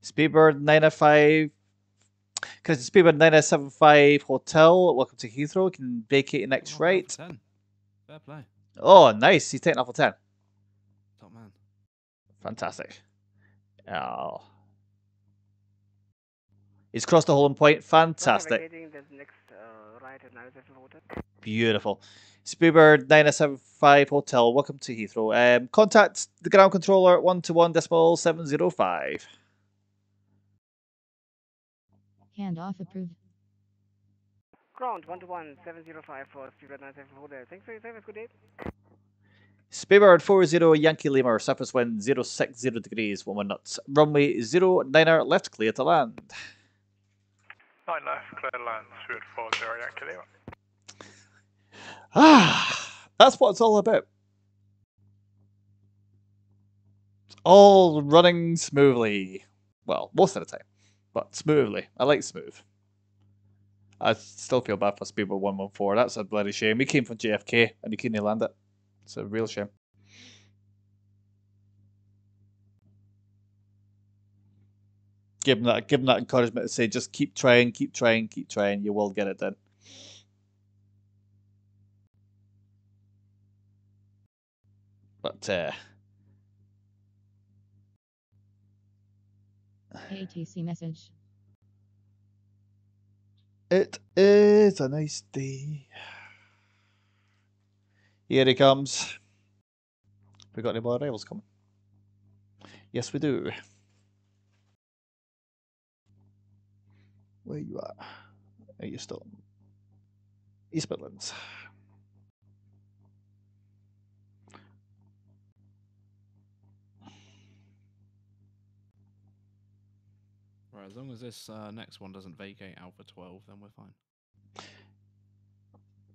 A: Speedbird 905. Because Speedbird 975 Hotel. Welcome to Heathrow. Can vacate your next right.
C: Ten. Fair play.
A: Oh, nice. He's taking off a 10.
C: Top man.
A: Fantastic. Oh. He's crossed the holding point. Fantastic.
W: Next uh, right at 975 Hotel.
A: Beautiful. Speedbird 975 Hotel. Welcome to Heathrow. Um, contact the ground controller 1 to 1 decimal 705.
D: Handoff approved.
W: Ground 121 705 for Speedbird 975 Hotel. Thanks for your service. Good day.
A: Speedbird 40 Yankee Lima, surface wind 060 degrees, 1 knots. Runway 09er left, clear to land.
F: 9 left, clear to land, Speedbird 40 Yankee Lima.
A: Ah, that's what it's all about. It's all running smoothly. Well, most of the time, but smoothly. I like smooth. I still feel bad for Speedbird 114. That's a bloody shame. He came from JFK and he couldn't land it. It's a real shame. Give him that, give him that encouragement to say, just keep trying, keep trying, keep trying. You will get it done. But uh,
D: ATC message.
A: it is a nice day. Here he comes. We got any more arrivals coming? Yes, we do. Where you at? Are you still? East Midlands.
C: Right, as long as this uh, next one doesn't vacate Alpha 12, then we're fine.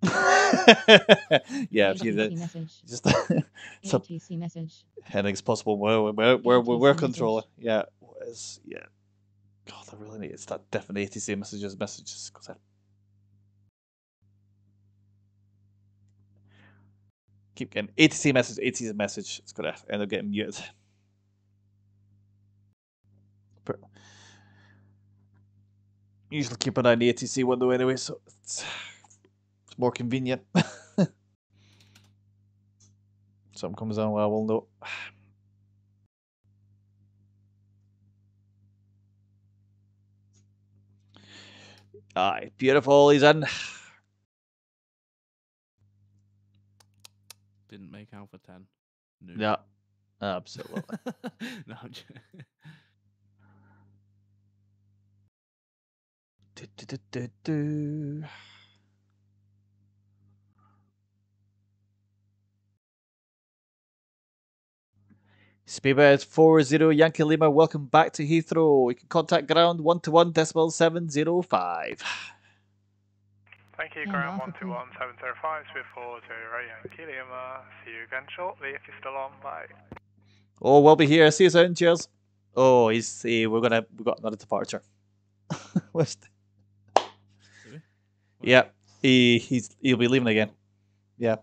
A: yeah, if you
D: ATC
A: did.
D: message.
A: Just so
D: ATC message.
A: anything's possible. We're we're we're, we're, we're
D: ATC
A: controlling. Yeah, what is yeah. God, I really need it's that definitely ATC messages messages because I keep getting ATC message ATC message. It's gonna end up getting muted. Usually keep an eye on the ATC window anyway, so it's, it's more convenient. Something comes on, well, I will know. Aye, beautiful. He's in.
C: Didn't make Alpha 10. No.
A: Yeah, absolutely.
C: no, I'm joking.
A: Du- du- du- du- du. Speedbird 40 Yankee Lima, welcome back to Heathrow. You can contact ground 1 to 1 decimal 705.
F: Thank you,
D: And
F: ground
D: Alpha
F: 121705, Swift 40 Yankee Lima. See you again shortly if you're still on. Bye.
A: Oh, we'll be here. See you soon. Cheers. Oh, he's eh, we're gonna we've got another departure. Where's the- Yeah, he he's he'll be leaving again. Yeah.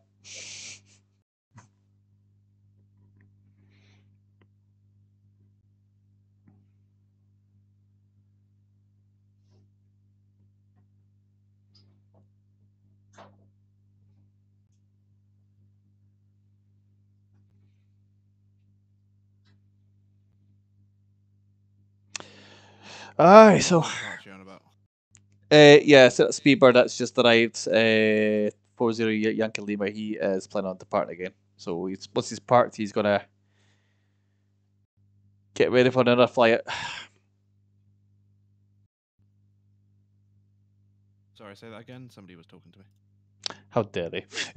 A: Aye, so
C: What's you on about?
A: Uh, yeah, so that's Speedbird that's just arrived. Uh, 40 Y- Yankee Lima. He is planning on departing again. So he's once he's parked, he's gonna get ready for another flight.
C: Sorry, say that again. Somebody was talking to me.
A: How dare they?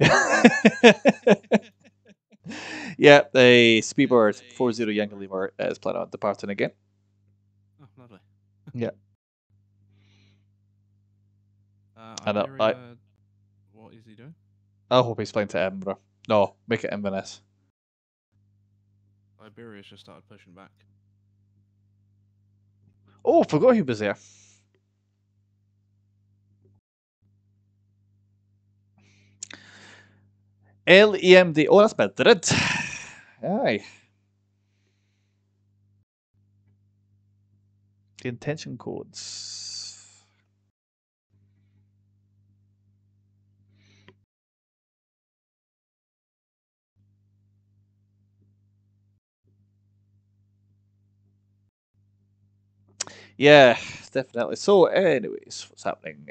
A: yeah, the Speedbird 40 Yankee Lima is planning on departing again.
C: Oh, lovely.
A: Yeah.
C: Uh,
A: I know, I-
C: what is he doing?
A: I hope he's flying to Edinburgh. No, make it Inverness.
C: Iberia's just started pushing back.
A: Oh, forgot he was there. LEMD. Oh, that's Madrid. Aye. The intention codes. Yeah, definitely. So, anyways, what's happening?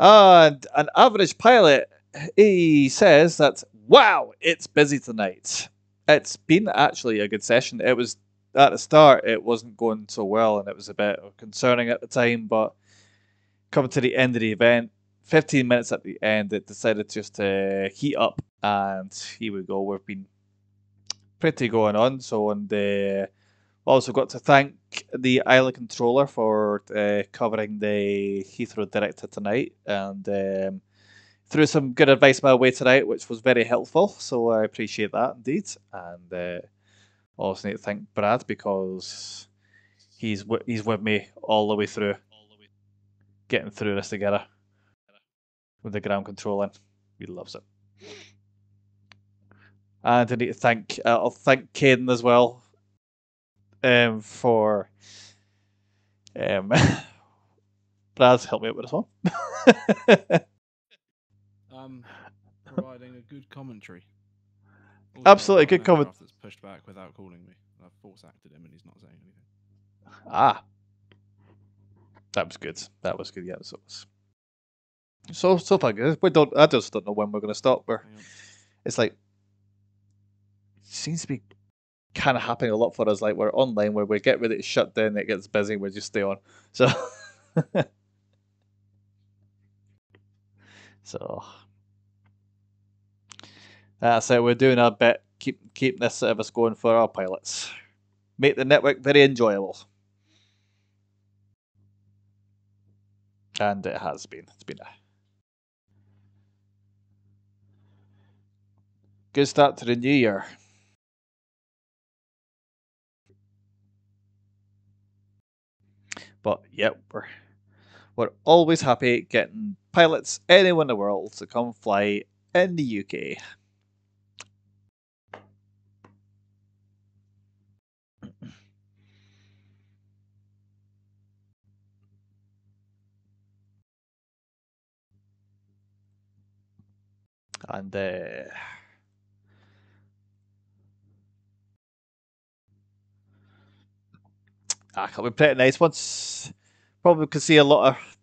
A: And an average pilot, he says that, wow, it's busy tonight. It's been actually a good session. It was at the start, it wasn't going so well, and it was a bit concerning at the time. But coming to the end of the event, 15 minutes at the end, it decided just to heat up, and here we go. We've been pretty going on. So, and uh, also got to thank the island controller for uh, covering the Heathrow director tonight and um, threw some good advice my way tonight, which was very helpful. So I appreciate that indeed. And uh, also need to thank Brad because he's wi- he's with me all the way through, getting through this together with the ground controlling. He loves it. And I need to thank uh, I'll thank Caden as well um, for um, Brad's help me out with this one.
C: Um, providing a good commentary. I've
A: Absolutely, good comment.
C: That's pushed back without calling me. I've force acted him and he's not saying anything.
A: Ah. That was good. That was good. Yeah, so was. So so far good. We don't. I just don't know when we're going to stop. We're, it's like seems to be kind of happening a lot for us. Like we're online, where we get ready to shut down, it gets busy, we just stay on. So. so. That's it. We're doing our bit. Keep keep this service going for our pilots. Make the network very enjoyable. And it has been. It's been a good start to the new year. But yeah, we're we're always happy getting pilots anywhere in the world to come fly in the UK. And uh, it'll be pretty nice once. Probably could see a lot of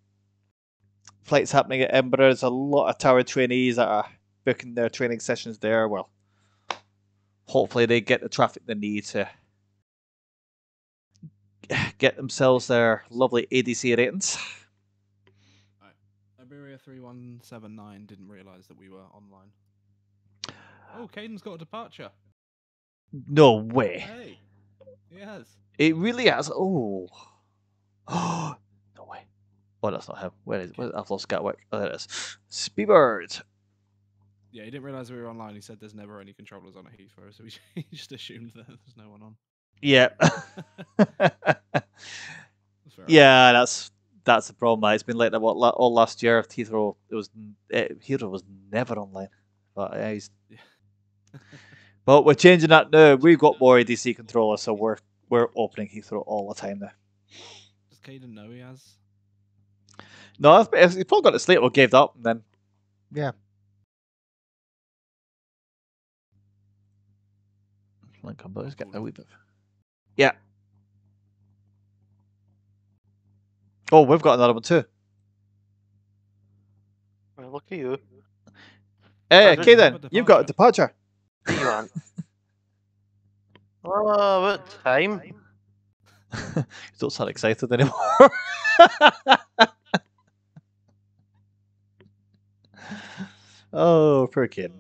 A: flights happening at Edinburgh. There's a lot of tower trainees that are booking their training sessions there. Well, hopefully they get the traffic they need to get themselves their lovely ADC ratings.
C: Iberia 3179 didn't realise that we were online. Oh, Caden's got a departure.
A: No way.
C: Hey, has.
A: It really has. Oh. Oh. no way. Oh, that's not him. Where is where, I've lost Gatwick. Oh, there it is. Speedbird.
C: Yeah, he didn't realise we were online. He said there's never any controllers on at Heathrow, so he he just assumed that there's no one on.
A: Yeah. yeah, that's that's the problem. mate. It's been like that what all last year. Heathrow it was eh, Heathrow was never online. But yeah, he's. But we're changing that now. We've got more ADC controllers, so we're we're opening Heathrow all the time now.
C: Does Caden know he has?
A: No, I've, if he's probably got the slate or gave up, and then yeah. Like, come let's get a wee bit. Yeah. Oh, we've got another one too.
B: Well, look at you.
A: Hey,
B: just
A: okay then, you've got a departure.
B: You want? Oh, what time?
A: you don't sound excited anymore. oh, poor kid.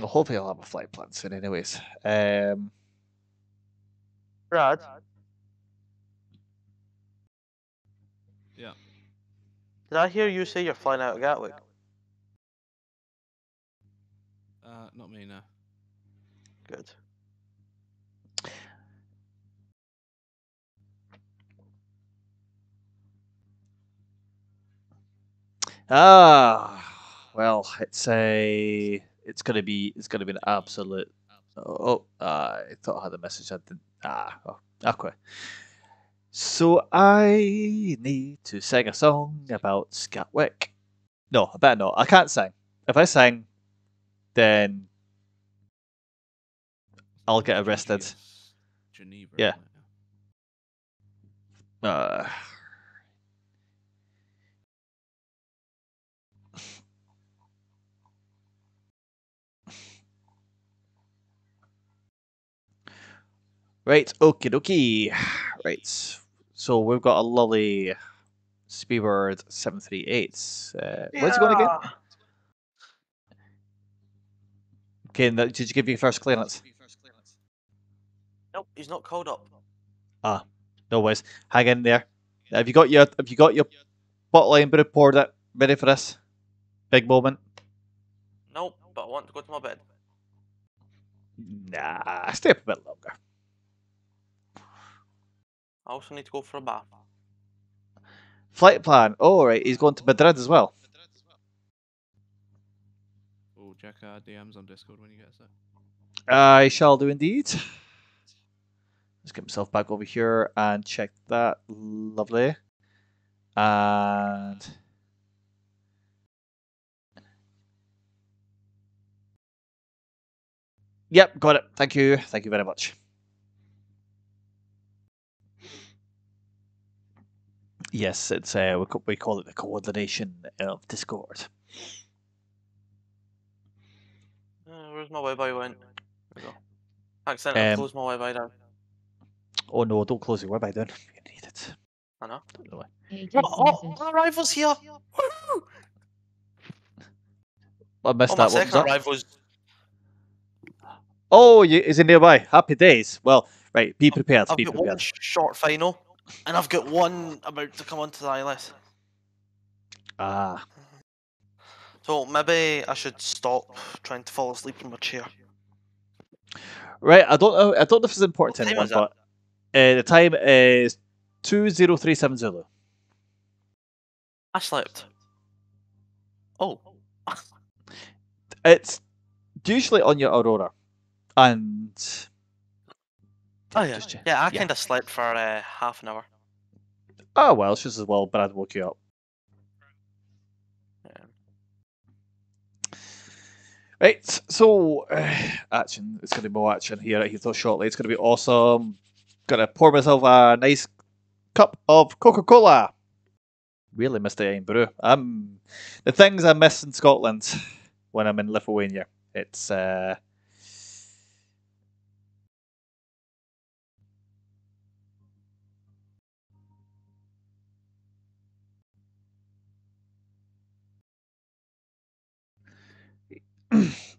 A: Well, hopefully I'll have a flight plan soon anyways. Um,
B: Brad.
C: Yeah.
B: Did I hear you say you're flying out of Gatwick?
C: Uh, not me, no.
B: Good.
A: Ah, well, it's a, it's gonna be, it's gonna be an absolute. Oh, I thought I had a message. I didn't. Ah, oh, okay. So I need to sing a song about Scatwick. No, I better not. I can't sing. If I sing, then I'll get arrested.
C: Geneva.
A: Yeah. Uh, right, okie dokie. Right, so we've got a lovely Speedbird 738. Uh, Where's it going again? Okay, did you give your first clearance?
B: Nope, he's not called up.
A: Ah, no worries. Hang in there. Have you got your Have you got your bottle line report it ready for this big moment?
B: Nope, but I want to go to my bed.
A: Nah, stay up a bit longer.
B: I also need to go for a bath.
A: Flight plan. Oh, right, he's going to Madrid as well.
C: Oh, check our uh, DMs on Discord when you get a sec.
A: I shall do indeed. Let's get myself back over here and check that. Lovely. And Yep, got it. Thank you. Thank you very much. Yes, it's uh, we, co- we call it the coordination of Discord.
B: Uh, where's my Wi-Fi went? There we go. Accidentally
A: Um,
B: closed my Wi-Fi down.
A: Oh no, don't close your web down. You need it.
B: I know.
A: Don't know why.
B: Oh, oh, our rivals here! Woo!
A: I missed
B: Oh, my
A: that one.
B: second
A: That-
B: rivals.
A: Oh, you, is it nearby? Happy days. Well, right, be prepared.
B: I've
A: be
B: got one
A: prepared.
B: sh- short final, and I've got one about to come onto the ILS.
A: Ah,
B: So maybe I should stop trying to fall asleep in my chair.
A: right. I don't know. I don't know if it's important to anyone, but uh, the time is two zero three seven Zulu.
B: I slept. Oh.
A: It's usually on your Aurora, and
B: Oh yeah.
A: Just.
B: Yeah, I
A: Yeah.
B: kind of slept for uh, half an hour.
A: oh well, it's just as well. Brad woke you up. Right, so uh, action. It's going to be more action here at Heathrow shortly. It's going to be awesome. Gonna pour myself a nice cup of Coca Cola. Really miss the Irn Bru. Um, the things I miss in Scotland when I'm in Lithuania. It's uh,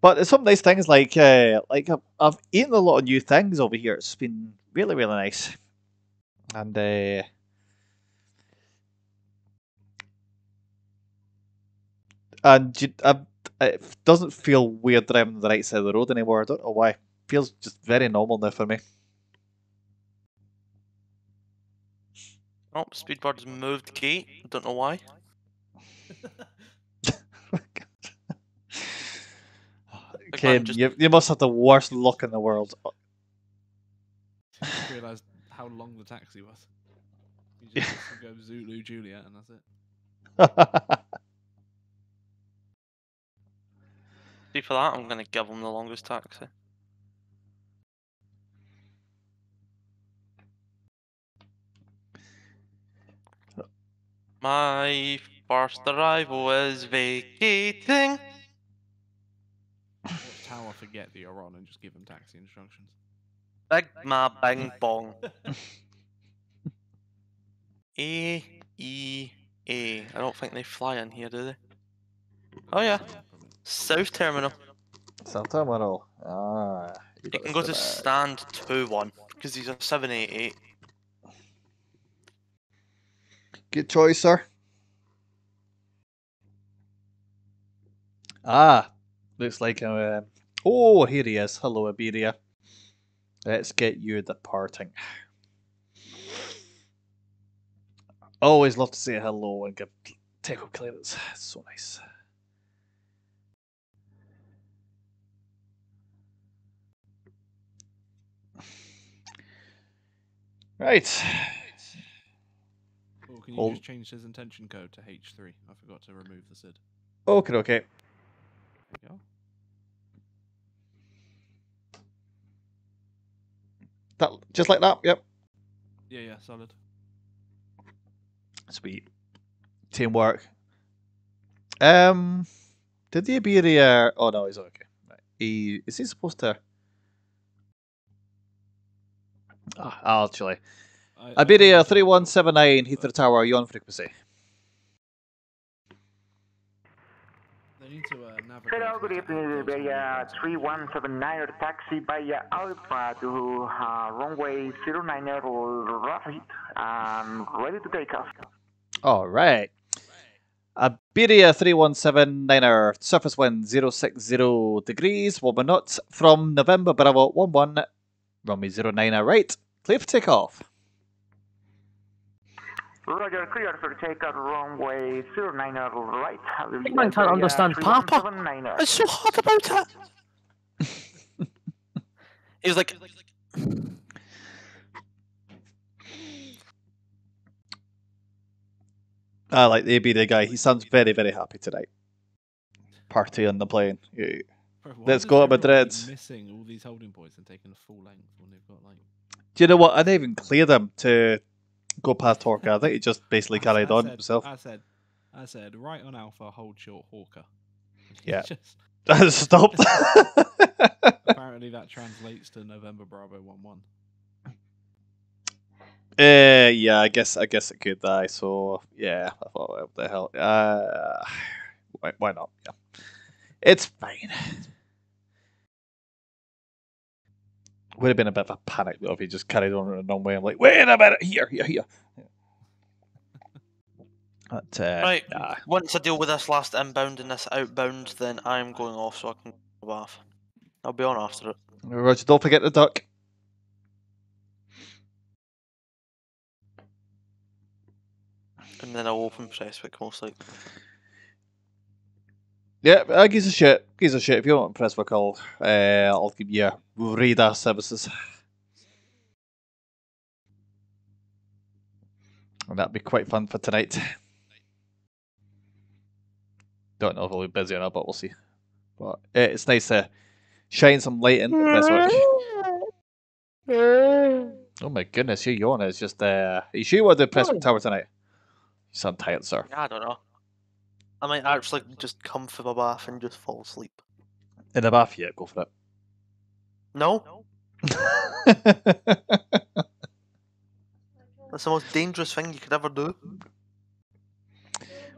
A: But some nice things like uh, like I've, I've eaten a lot of new things over here. It's been really really nice, and uh, and you, I, it doesn't feel weird driving on the right side of the road anymore. I don't know why. It feels just very normal now for me.
B: Oh, Speedbird's moved gate. Don't know why. Big man
A: Ken,
B: just-
A: you, you must have the worst luck in the world.
C: Realised how long the taxi was. You just go Zulu Juliet and that's it.
B: See for that, I'm gonna give him the longest taxi. My first arrival is vacating.
C: Watch Tower forget that you're on and just give them taxi instructions.
B: Big ma bing bong. A E A. I don't think they fly in here, do they? Oh yeah. South Terminal.
A: South Terminal. Ah,
B: You
A: got
B: can go
A: to
B: to stand two one because these are seven eight eight.
A: Good choice, sir. Ah, looks like uh, oh, here he is. Hello, Iberia. Let's get you departing. Always love to say hello and give take up clearance. It's so nice. Right.
C: Or can you
A: Hold-
C: just change his intention code to H3? I forgot to remove the SID.
A: Okay, okay.
C: There we go.
A: That just like that. Yep.
C: Yeah, yeah, solid.
A: Sweet. Teamwork. Um, did the Iberia? Oh no, he's okay. He is he supposed to? Ah, actually,
C: I-
A: Iberia three one seven nine Heathrow Tower. You on frequency?
C: They need to uh.
X: Hello, good evening, Iberia uh, 3179 taxi via uh, Alpha to uh, runway 09 right and um, ready to take off.
A: All right. Iberia 317 surface wind 060 degrees, one knots from November Bravo 11, runway 09 right, clear for takeoff.
X: Roger, clear for takeoff runway 09 right.
B: Big man can't understand Papa. It's so hot about it. he was like,
A: I like the AB the guy. He sounds very, very happy tonight. Party on the plane. Yeah.
C: Bro,
A: Let's go up
C: everyone
A: Madrid.
C: Missing all these holding points and taking a full length when they've got like.
A: Do you know what? I didn't even clear them to go past Hawker. I think he just basically carried
C: I
A: on
C: said,
A: himself.
C: I said, I said, right on Alpha, hold short Hawker.
A: Yeah.
C: Just-
A: I stopped.
C: apparently that translates to November Bravo one one.
A: Uh, yeah, I guess I guess it could die. So yeah, I thought, what the hell? Uh, why, why not? Yeah, it's fine. Would have been a bit of a panic though if he just carried on in a way. I'm like, wait a minute, here, here, here. But, uh,
B: Right.
A: nah.
B: Once I deal with this last inbound and this outbound, then I'm going off so I can go off. I'll be on after it.
A: Roger, don't forget the duck.
B: And then I'll open Prestwick most likely.
A: Yeah, uh, gives a shit. Gives a shit. If you want Prestwick, I'll, uh, I'll give you radar services. And that'd be quite fun for tonight. Don't know if I'll be busy or not, but we'll see. But uh, it's nice to shine some light in Prestwick. Oh my goodness, your yawn is just. Uh, are you sure you want to do Prestwick Tower tonight? You sound tired, sir.
B: I don't know. I might actually just come for my bath and just fall asleep.
A: In the bath, yeah, go for it.
B: No? That's the most dangerous thing you could ever do.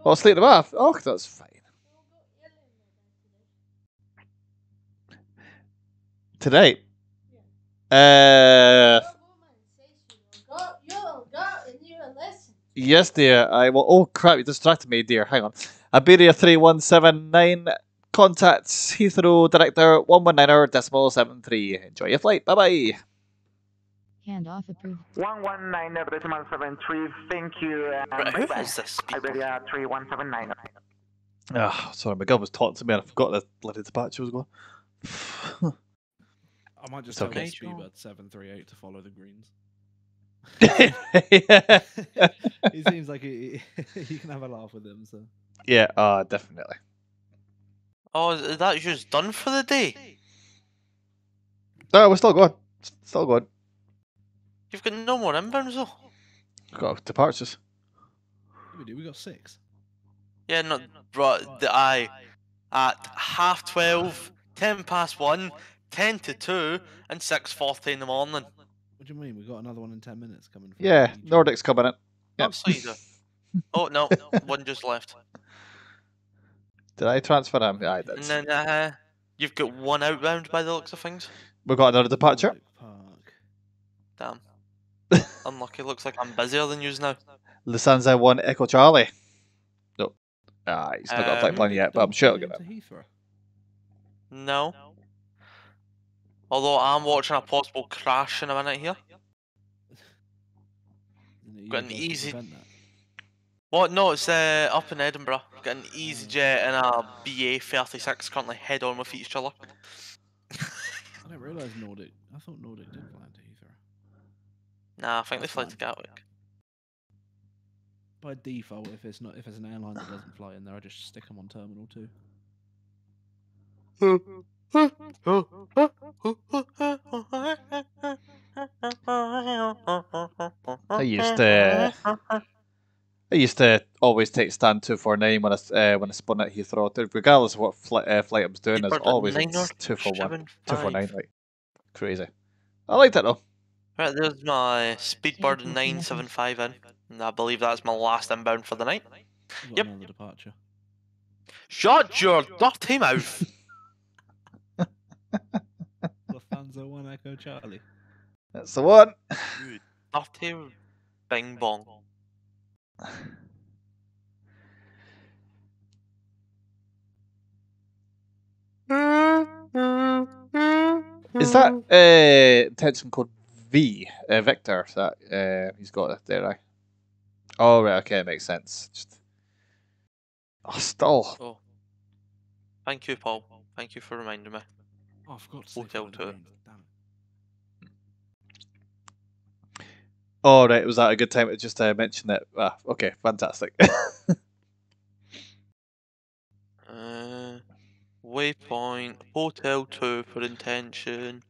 A: Oh, sleep in the bath. Oh, that's fine. Tonight. Uh,
E: Go, you'll go and you will listen.
A: yes, dear. I will. Oh crap! You distracted me, dear. Hang on. Iberia three one seven nine. Contacts Heathrow Director one one niner decimal seven three. Enjoy your flight. Bye bye.
D: Hand off approved.
X: 119 decimal seven three. Thank you. And
B: Right, who this
X: Iberia 3179.
A: Ah, sorry, my girl was talking to me and I forgot the bloody departure was going.
C: I might just
A: It's
C: tell
A: okay.
C: the Speedbird seven three eight to follow the greens.
A: Yeah.
C: he seems like he, you can have a laugh with him. So
A: yeah, uh, definitely.
B: Oh, is is that just done for the day?
A: No, we're still going. Still going.
B: You've got no more inbounds though.
A: Got departures.
C: we do. We got six.
B: Yeah, no, bro, the I at half twelve, ten past one, ten to two, and six forty in the morning.
C: What do you mean? We've got another one in ten minutes coming. From
A: Yeah, Nordic's coming in. Yep.
B: Absolutely. oh no, one just left.
A: Did I transfer him? Yeah, I did.
B: And then uh, you've got one outbound by the looks of things.
A: We've got another departure.
B: Damn. Unlucky. Looks like I'm busier than yous now.
A: Lufthansa 1 Echo Charlie. Nope. Ah, he's not got a flight
B: Um,
A: plan yet, but I'm sure it'll get
C: to
A: it.
C: Heathrow.
B: No. Although I'm watching a possible crash in a minute here. Got an easy. What? No, it's uh, up in Edinburgh. Got an easy jet and a BA 36 currently head on with each other.
C: I didn't realise Nordic. I thought Nordic did fly to Heathrow.
B: Nah, I think they fly to Gatwick.
C: By default, if it's not if it's an airline that doesn't fly in there, I just stick them on Terminal Two.
A: I used to. I used to always take stand two four nine when I s- uh, when I spun at Heathrow, regardless of what flight uh, flight I was doing. There's
B: Keeper
A: always
B: nine or
A: two four one,
B: seven
A: two four nine.
B: five.
A: Like crazy. I liked it though.
B: Right, there's my Speedbird 975 in. And I believe that's my last inbound for the night. Yep.
C: another departure.
B: Shut your dirty mouth!
C: Lufthansa One Echo Charlie.
A: That's the one.
B: You dirty bing bong.
A: Is that uh, tension code V, uh, Victor? That uh, he's got it there, right? Oh right, okay, it makes sense. Just... Oh, still.
B: Oh. Thank you, Paul. Thank you for reminding me.
C: Oh, I forgot to say
B: Hotel
C: follow
B: to it.
C: greens. Damn
A: Oh, right. Was that a good time to just uh, mention that? Ah, okay, fantastic.
B: Uh, waypoint, Hotel 2 for intention.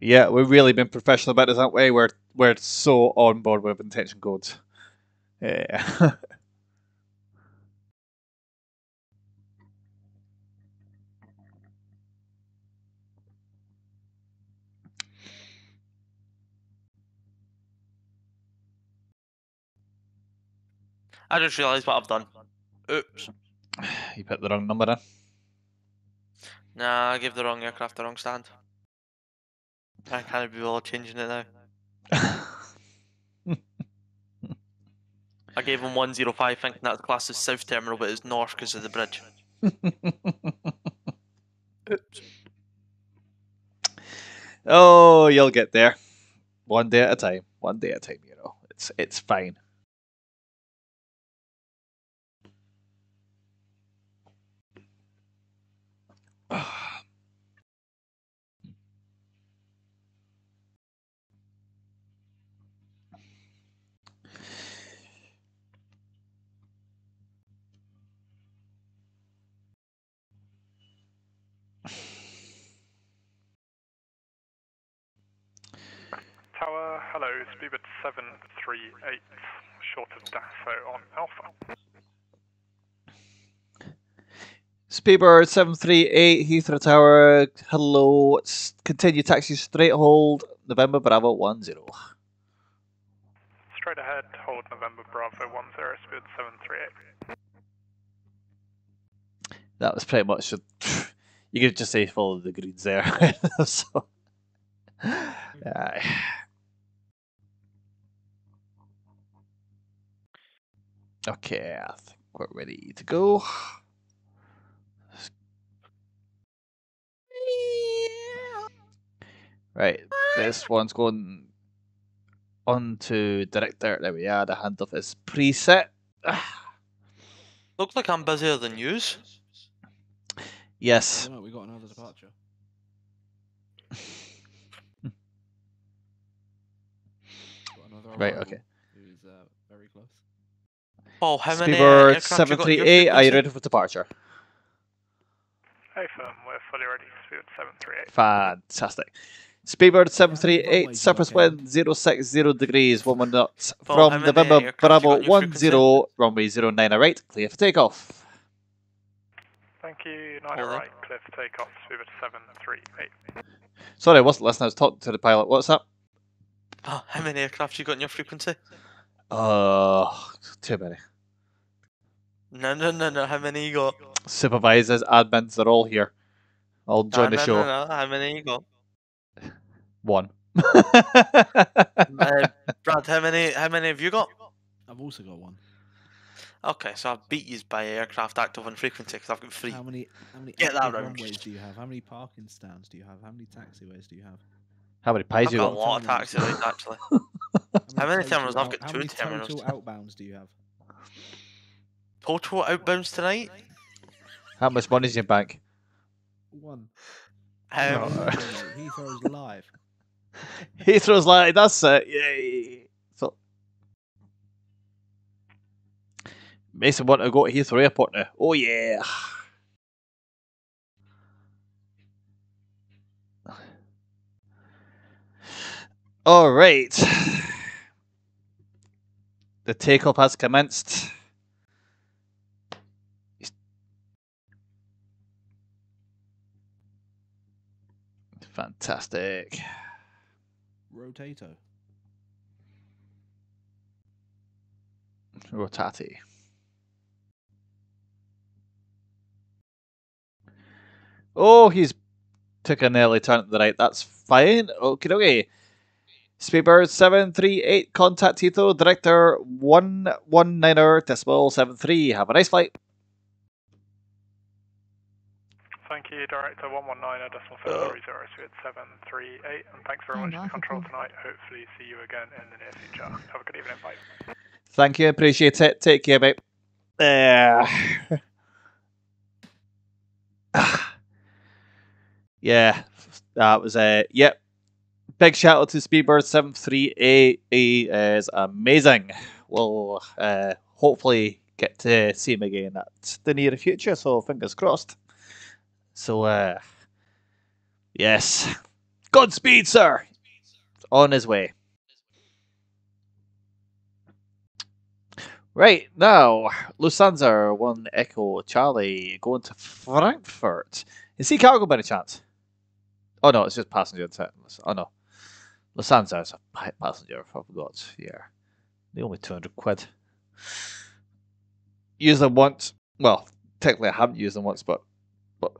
A: yeah, we've really been professional about this, haven't we? We're we're so on board with intention codes. Yeah.
B: I just realised what I've done. Oops.
A: you put the wrong number in.
B: Nah, I gave the wrong aircraft the wrong stand. I can't be bothered changing it now. I gave him 105 thinking that was classed as South Terminal, but it's North because of the bridge. Oops.
A: Oh, you'll get there. One day at a time. One day at a time, you know. It's it's fine.
F: Tower, hello, Speedbird 738, short of Dassault on Alpha.
A: Speedbird 738, Heathrow Tower, hello. Continue taxi straight hold, November Bravo 10.
F: Straight ahead, hold November Bravo 10, Speed 738.
A: That was pretty much. A, you could just say follow the greens there. so, aye. Okay, I think we're ready to go. Right, this one's going on to director. There we are. The handoff is preset.
B: Looks like I'm busier than you.
A: Yes.
C: We got another departure. Another
A: Right, okay.
C: Who's uh, very close.
B: Oh, how many
A: Speedbird
B: aircraft you got in your
A: 738, are you ready for departure?
F: Hey firm, we're fully ready, Speed 738.
A: Fantastic. Speedbird 738, surface wind 060 degrees, one one knot from
F: how many
A: November Bravo
F: got in your
A: 10, runway 09 right, clear for takeoff.
F: Thank you, 9 right, clear for takeoff, Speedbird 738.
A: Sorry, I wasn't listening, I was talking to the pilot. What's that?
B: Oh, how many aircraft you got in your frequency?
A: Oh, too many.
B: No, no, no, no. How many you got?
A: Supervisors, admins, they're all here. I'll
B: No,
A: join the
B: no,
A: show.
B: No, no. How many you got?
A: One.
B: uh, Brad, how many? How many have you got?
C: I've also got one.
B: Okay, so I've beat you by aircraft active and frequency because I've got three.
C: How many? How many
B: Get that round.
C: runways do you have? How many parking stands do you have? How many taxiways do you have?
A: How many pies
B: I've
A: you
B: got a lot of taxiways actually. How many terminals? I've got
C: How
B: two
C: many
B: terminals.
C: total outbounds do you have?
B: Total outbounds tonight?
A: How much money's in your bank?
C: One.
B: Um,
C: No, no, no, Heathrow's live.
A: Heathrow's like, that's it. Yay. So, Mason want to go to Heathrow Airport now. Oh, yeah. All right. The takeoff has commenced. Fantastic.
C: Rotato.
A: Rotati. Oh, he's took an early turn to the right. That's fine. Okay, okay. Speedbird 738, contact Heathrow, director 119er decimal 73. Have a nice flight.
F: Thank you, Director 119 decimal 530, Speed 738, and thanks very much for the control tonight. Hopefully see you again in the near future. Have a good evening, bye.
A: Thank you, appreciate it. Take care, mate. Uh, yeah, that was a uh, yep. big shout out to Speedbird seven three eight. He is amazing. We'll uh, hopefully get to see him again at the near future. So fingers crossed. So uh, yes, Godspeed, sir. On his way. Right now, Lufthansa one Echo Charlie going to Frankfurt. Is he cargo by any chance? Oh no, it's just passenger. Oh no, Lufthansa is a passenger. I forgot. Yeah, they only two hundred quid. Use them once. Well, technically I haven't used them once, but but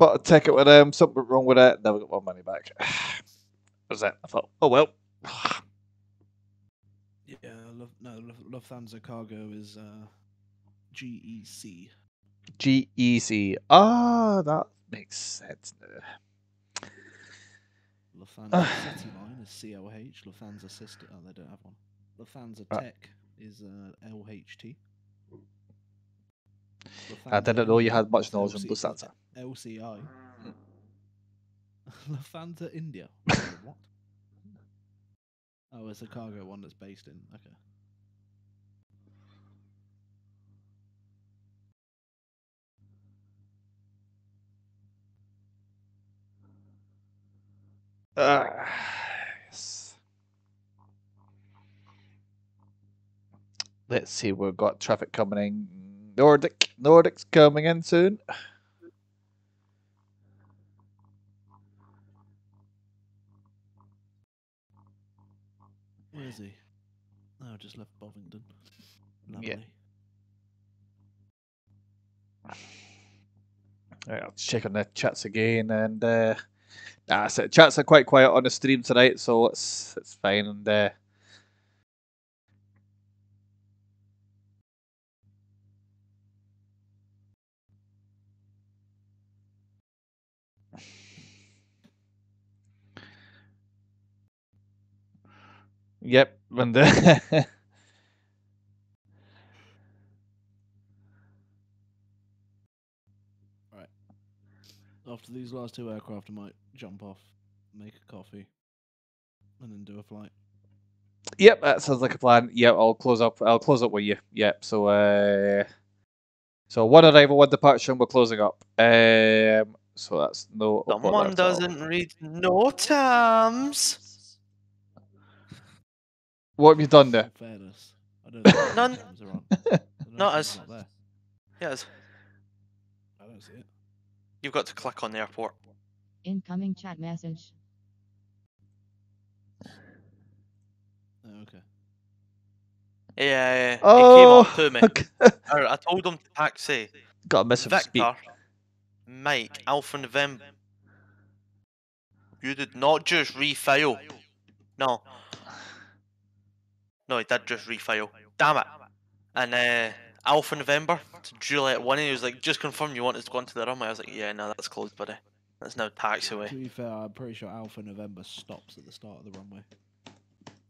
A: bought a ticket with them. Something wrong with it. Never got my money back. Was that? I thought, oh well.
C: Yeah, Luf- no, Luf- Lufthansa cargo is uh, GEC.
A: GEC. Ah, that makes sense. now.
C: Lufthansa City Line is CLH. Lufthansa Sister. Oh, they don't have one. Lufthansa
A: Ah.
C: Tech is uh, LHT.
A: I didn't know you had much knowledge on Lufthansa.
C: LCI. Lufthansa India. what? Oh, it's a cargo one that's based in. Okay.
A: Ah, yes. Let's see, we've got traffic coming in. Nordic, Nordic's coming in soon.
C: Where is he? Oh, just left Bovingdon. Lovely.
A: Yeah. Alright, I'll check on the chats again, and uh, nah, so chats are quite quiet on the stream tonight, so it's it's fine. And uh, yep, and
C: Right. After these last two aircraft, I might jump off, make a coffee, and then do a flight.
A: Yep, that sounds like a plan. Yep, I'll close up. I'll close up with you. Yep. So, uh, so one arrival, one departure, and we're closing up. Um, so that's no. I've
B: Someone
A: that as well.
B: doesn't read NOTAMs.
A: What have you done there?
C: Fairness. I don't think
B: None.
C: are on.
B: Not
C: it's
B: us. Yes.
C: I don't see it.
B: You've got to click on the airport.
D: Incoming chat message.
C: Oh, okay.
B: Yeah,
A: Oh,
B: he came up oh, to me. I, oh, I told him to taxi.
A: Got a message
B: Victor,
A: speak.
B: Mike, Alpha November. You did not just refile. No. No, he did just refile. Damn it. And uh, Alpha November to Juliet 1, and he was like, just confirm you want us to go into the runway. I was like, yeah, no, that's closed, buddy. That's no taxiway.
C: To be fair, I'm pretty sure Alpha November stops at the start of the runway.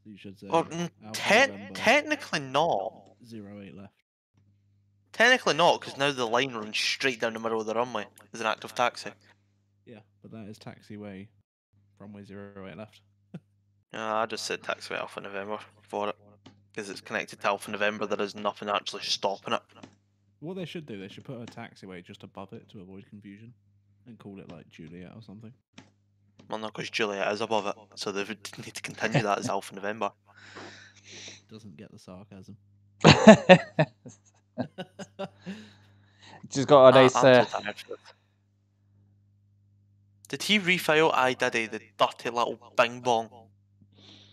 C: You should say.
B: Well, mm, te- technically not.
C: zero eight left.
B: Technically not, because now the line runs straight down the middle of the runway as an active taxi.
C: Yeah, but that is taxiway, runway zero eight left.
B: I just said taxiway Alpha November for it. Because it's connected to Alpha November, there is nothing actually stopping it.
C: What they should do, they should put a taxiway just above it to avoid confusion, and call it like Juliet or something.
B: Well, no, because Juliet is above it, so they would need to continue that as Alpha November.
C: Doesn't get the sarcasm.
A: Just got a nice.
B: I'm
A: Uh,
B: so tired of it. Did he refile? I did, he, the dirty little bing bong.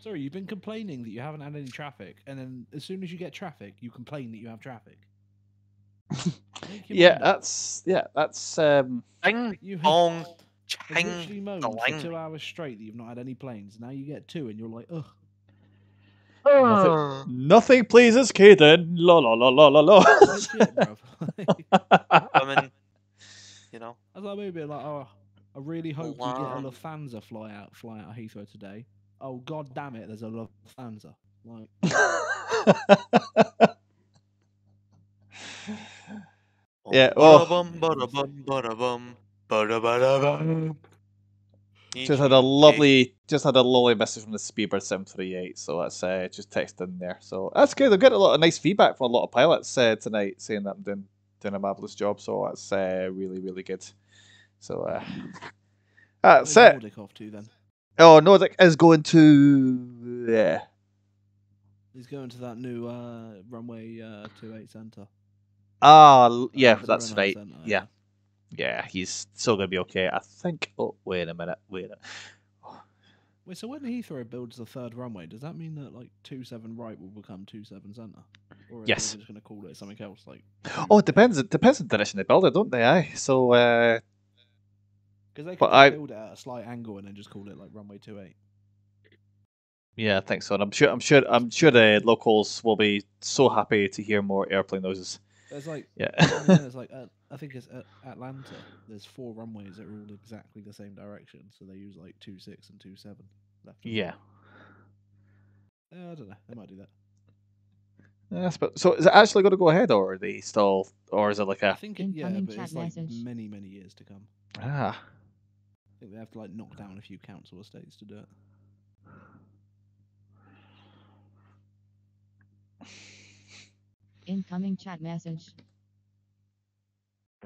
C: Sorry, you've been complaining that you haven't had any traffic, and then as soon as you get traffic, you complain that you have traffic.
A: Yeah,
C: mind
A: that's yeah, that's um.
B: Bing
C: You
B: bong,
C: I've literally
B: ching,
C: for two hours straight that you've not had any planes. Now you get two, and you're like, ugh.
A: Nothing, nothing pleases Caden. La la la la la la.
B: I mean, you know.
C: As I maybe like, oh, I really hope we get a
B: Wow.
C: Lufthansa fly out, fly out of Heathrow today. Oh god damn it, there's a lot of Lufthansa. Like,
A: Yeah, oh. Just had a lovely, just had a lovely message from the Speedbird seven three eight. So that's uh, just text in there. So that's good. I'm getting a lot of nice feedback from a lot of pilots uh, tonight, saying that I'm doing doing a marvelous job. So that's uh, really really good. So uh, that's it.
C: Nordic off to then?
A: Oh, Nordic is going to yeah.
C: He's going to that new uh, runway uh, 28 center.
A: Ah, l- yeah,
C: Zero
A: that's right.
C: center,
A: Yeah, yeah, he's still gonna be okay. I think. Oh, wait a minute. Wait. A... minute.
C: Wait, so when Heathrow builds the third runway, does that mean that like two seven right will become two seven center? Or are
A: Yes.
C: they just going to call it something else? Like,
A: Oh, it depends. It depends on the direction they build it, don't they? Aye. So, uh,
C: because they could
A: But I-
C: build it at a slight angle and then just call it like runway 28.
A: yeah, I think so. And I'm sure. I'm sure. I'm sure the locals will be so happy to hear more airplane noises.
C: There's like
A: Yeah.
C: I there's like uh, I think it's at Atlanta. There's four runways that are all exactly the same direction, so they use like two six and two seven left.
A: Yeah.
C: Uh, I don't know. They might do that.
A: Yes, but so is it actually going to go ahead, or are they still, or is it like
C: I
A: a
C: think it, yeah, but it's like many many years to come.
A: ah?
C: I think they have to like knock down a few council estates to do it.
D: Incoming chat message.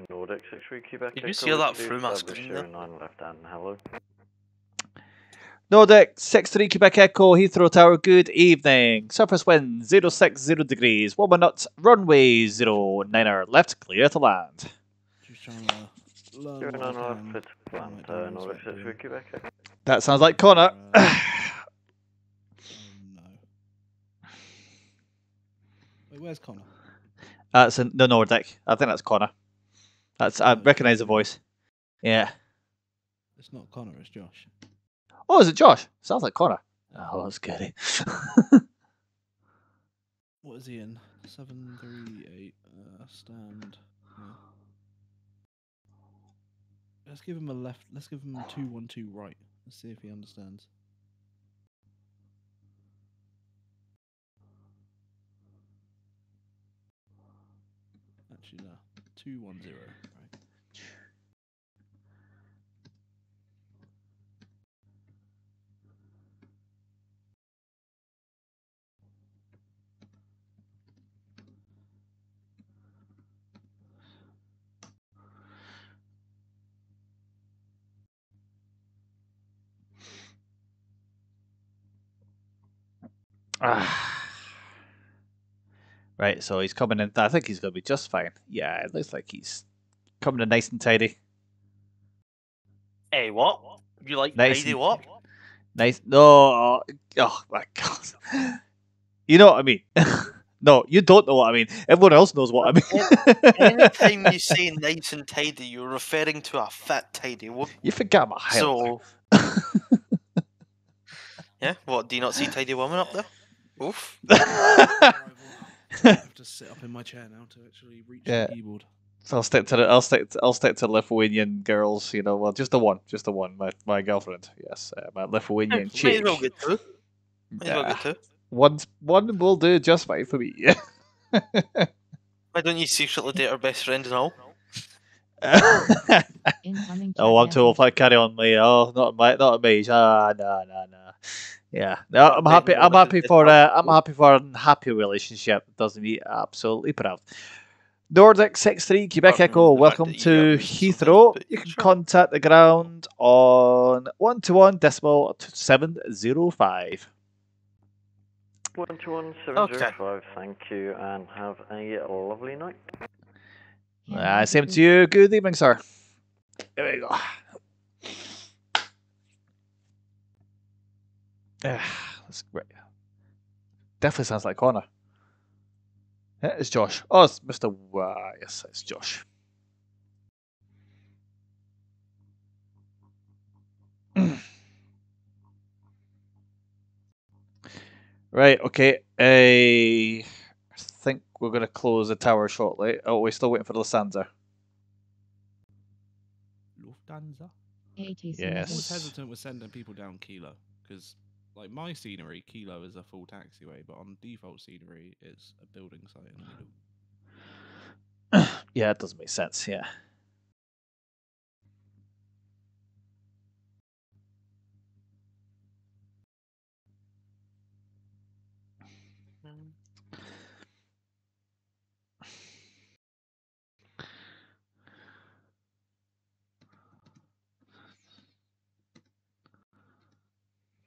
G: Nordic 6 3 Quebec.
L: Did you
G: Echo,
L: see that
G: reduce
L: through my screen
G: 09 left and hello.
A: Nordic six three Quebec Echo Heathrow Tower. Good evening. Surface wind 060 degrees. One minute. Runway 09er left. Clear to land.
C: Just trying to learn
G: Zero
C: what I
G: nine left,
C: can.
G: it's plant, uh, Nordic 6 3 Quebec
A: That sounds like Connor.
C: Wait, where's Connor?
A: That's in the Nordic. I think that's Connor. That's I recognise the voice. Yeah.
C: It's not Connor. It's Josh.
A: Oh, is it Josh? Sounds like Connor. Oh, that's scary.
C: What is he in? Seven three eight. Uh, stand. Yeah. Let's give him a left. Let's give him two one two right. Let's see if he understands. Actually, no. Two one zero. Right.
A: So he's coming in. I think he's going to be just fine. Yeah, it looks like he's coming in nice and tidy.
L: Hey, what? You like
A: Nice
L: tidy
A: and-
L: what?
A: Nice. No. Oh, oh my God. You know what I mean? no, you don't know what I mean. Everyone else knows what I mean.
L: Anytime you say nice and tidy, you're referring to a fat tidy woman.
A: you forget my height.
L: So. yeah, what? Do you not see tidy woman up there? Oof.
C: I have to sit up in my chair now to actually reach
A: Yeah.
C: the keyboard.
A: So I'll stick to the I'll stick to, I'll stick to Lithuanian girls. You know, well, just the one, just the one. My my girlfriend. Yes, uh, my Lithuanian
L: Might as
A: chick.
L: well get two. Might as well get two.
A: One one will do just fine for me.
L: Why don't you secretly date her best friend and all?
D: Incoming
A: oh, I'm too old. I carry on, me. Oh, not my, not me. Ah, no, no, no. Yeah, no, I'm happy. I'm happy for. Uh, I'm happy for a happy relationship. Doesn't me absolutely proud. Nordic six three Quebec Echo. Welcome to Heathrow. You can contact the ground on one to one decimal seven zero five.
G: 121 thank you, and have a lovely night.
A: Uh, same to you. Good evening, sir. There we go. Ah, that's great. Definitely sounds like Connor. Yeah, it's Josh. Oh, it's Mr. Uh, yes, it's Josh. right, okay. I think we're going to close the tower shortly. Oh, we're still waiting for Lysander.
C: Lufthansa.
D: ATC
C: I was hesitant with sending people down Kilo because, like, my scenery, Kilo is a full taxiway, but on default scenery, it's a building site in the middle.
A: Yeah, it doesn't make sense. Yeah.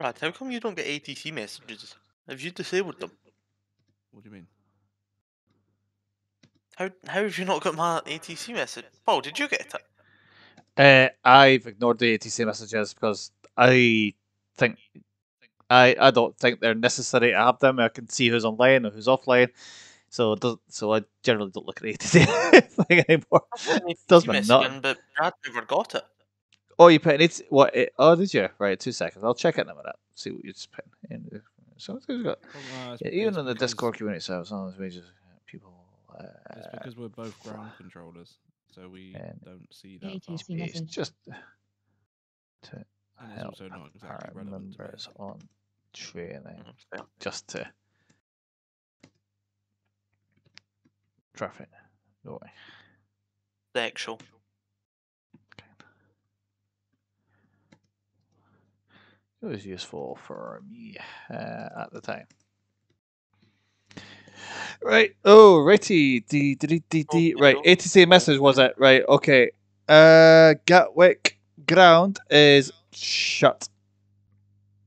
L: Brad, how come you don't get ATC messages? Have you disabled them?
C: What do you mean?
L: How how have you not got my ATC message? Paul, did you get it?
A: Uh, I've ignored the ATC messages because I think I I don't think they're necessary to have them. I can see who's online or who's offline, so it does, so I generally don't look at the ATC thing anymore. Does me
L: message
A: not.
L: in, but Brad never got it.
A: Oh, you put an AT what? It, oh, did you? Right, two seconds. I'll check it in a minute. See what you just put in. So who's got?
C: Well, uh, it's-
A: Yeah, even
C: it's
A: in the
C: because-
A: Discord community service, on those pages, people. Uh,
C: It's because we're both ground controllers, so we don't see that.
D: ATC
C: part.
A: it's just to
C: And it's
A: help
C: also not exactly
A: our
C: relevant to
A: members on training,
L: fair.
A: just to traffic. Go away.
L: The
A: It was useful for me uh, at the time. Right. Oh, righty. D, d, d, d, d. Right. ATC message was it? Right. Okay. Uh, Gatwick ground is shut.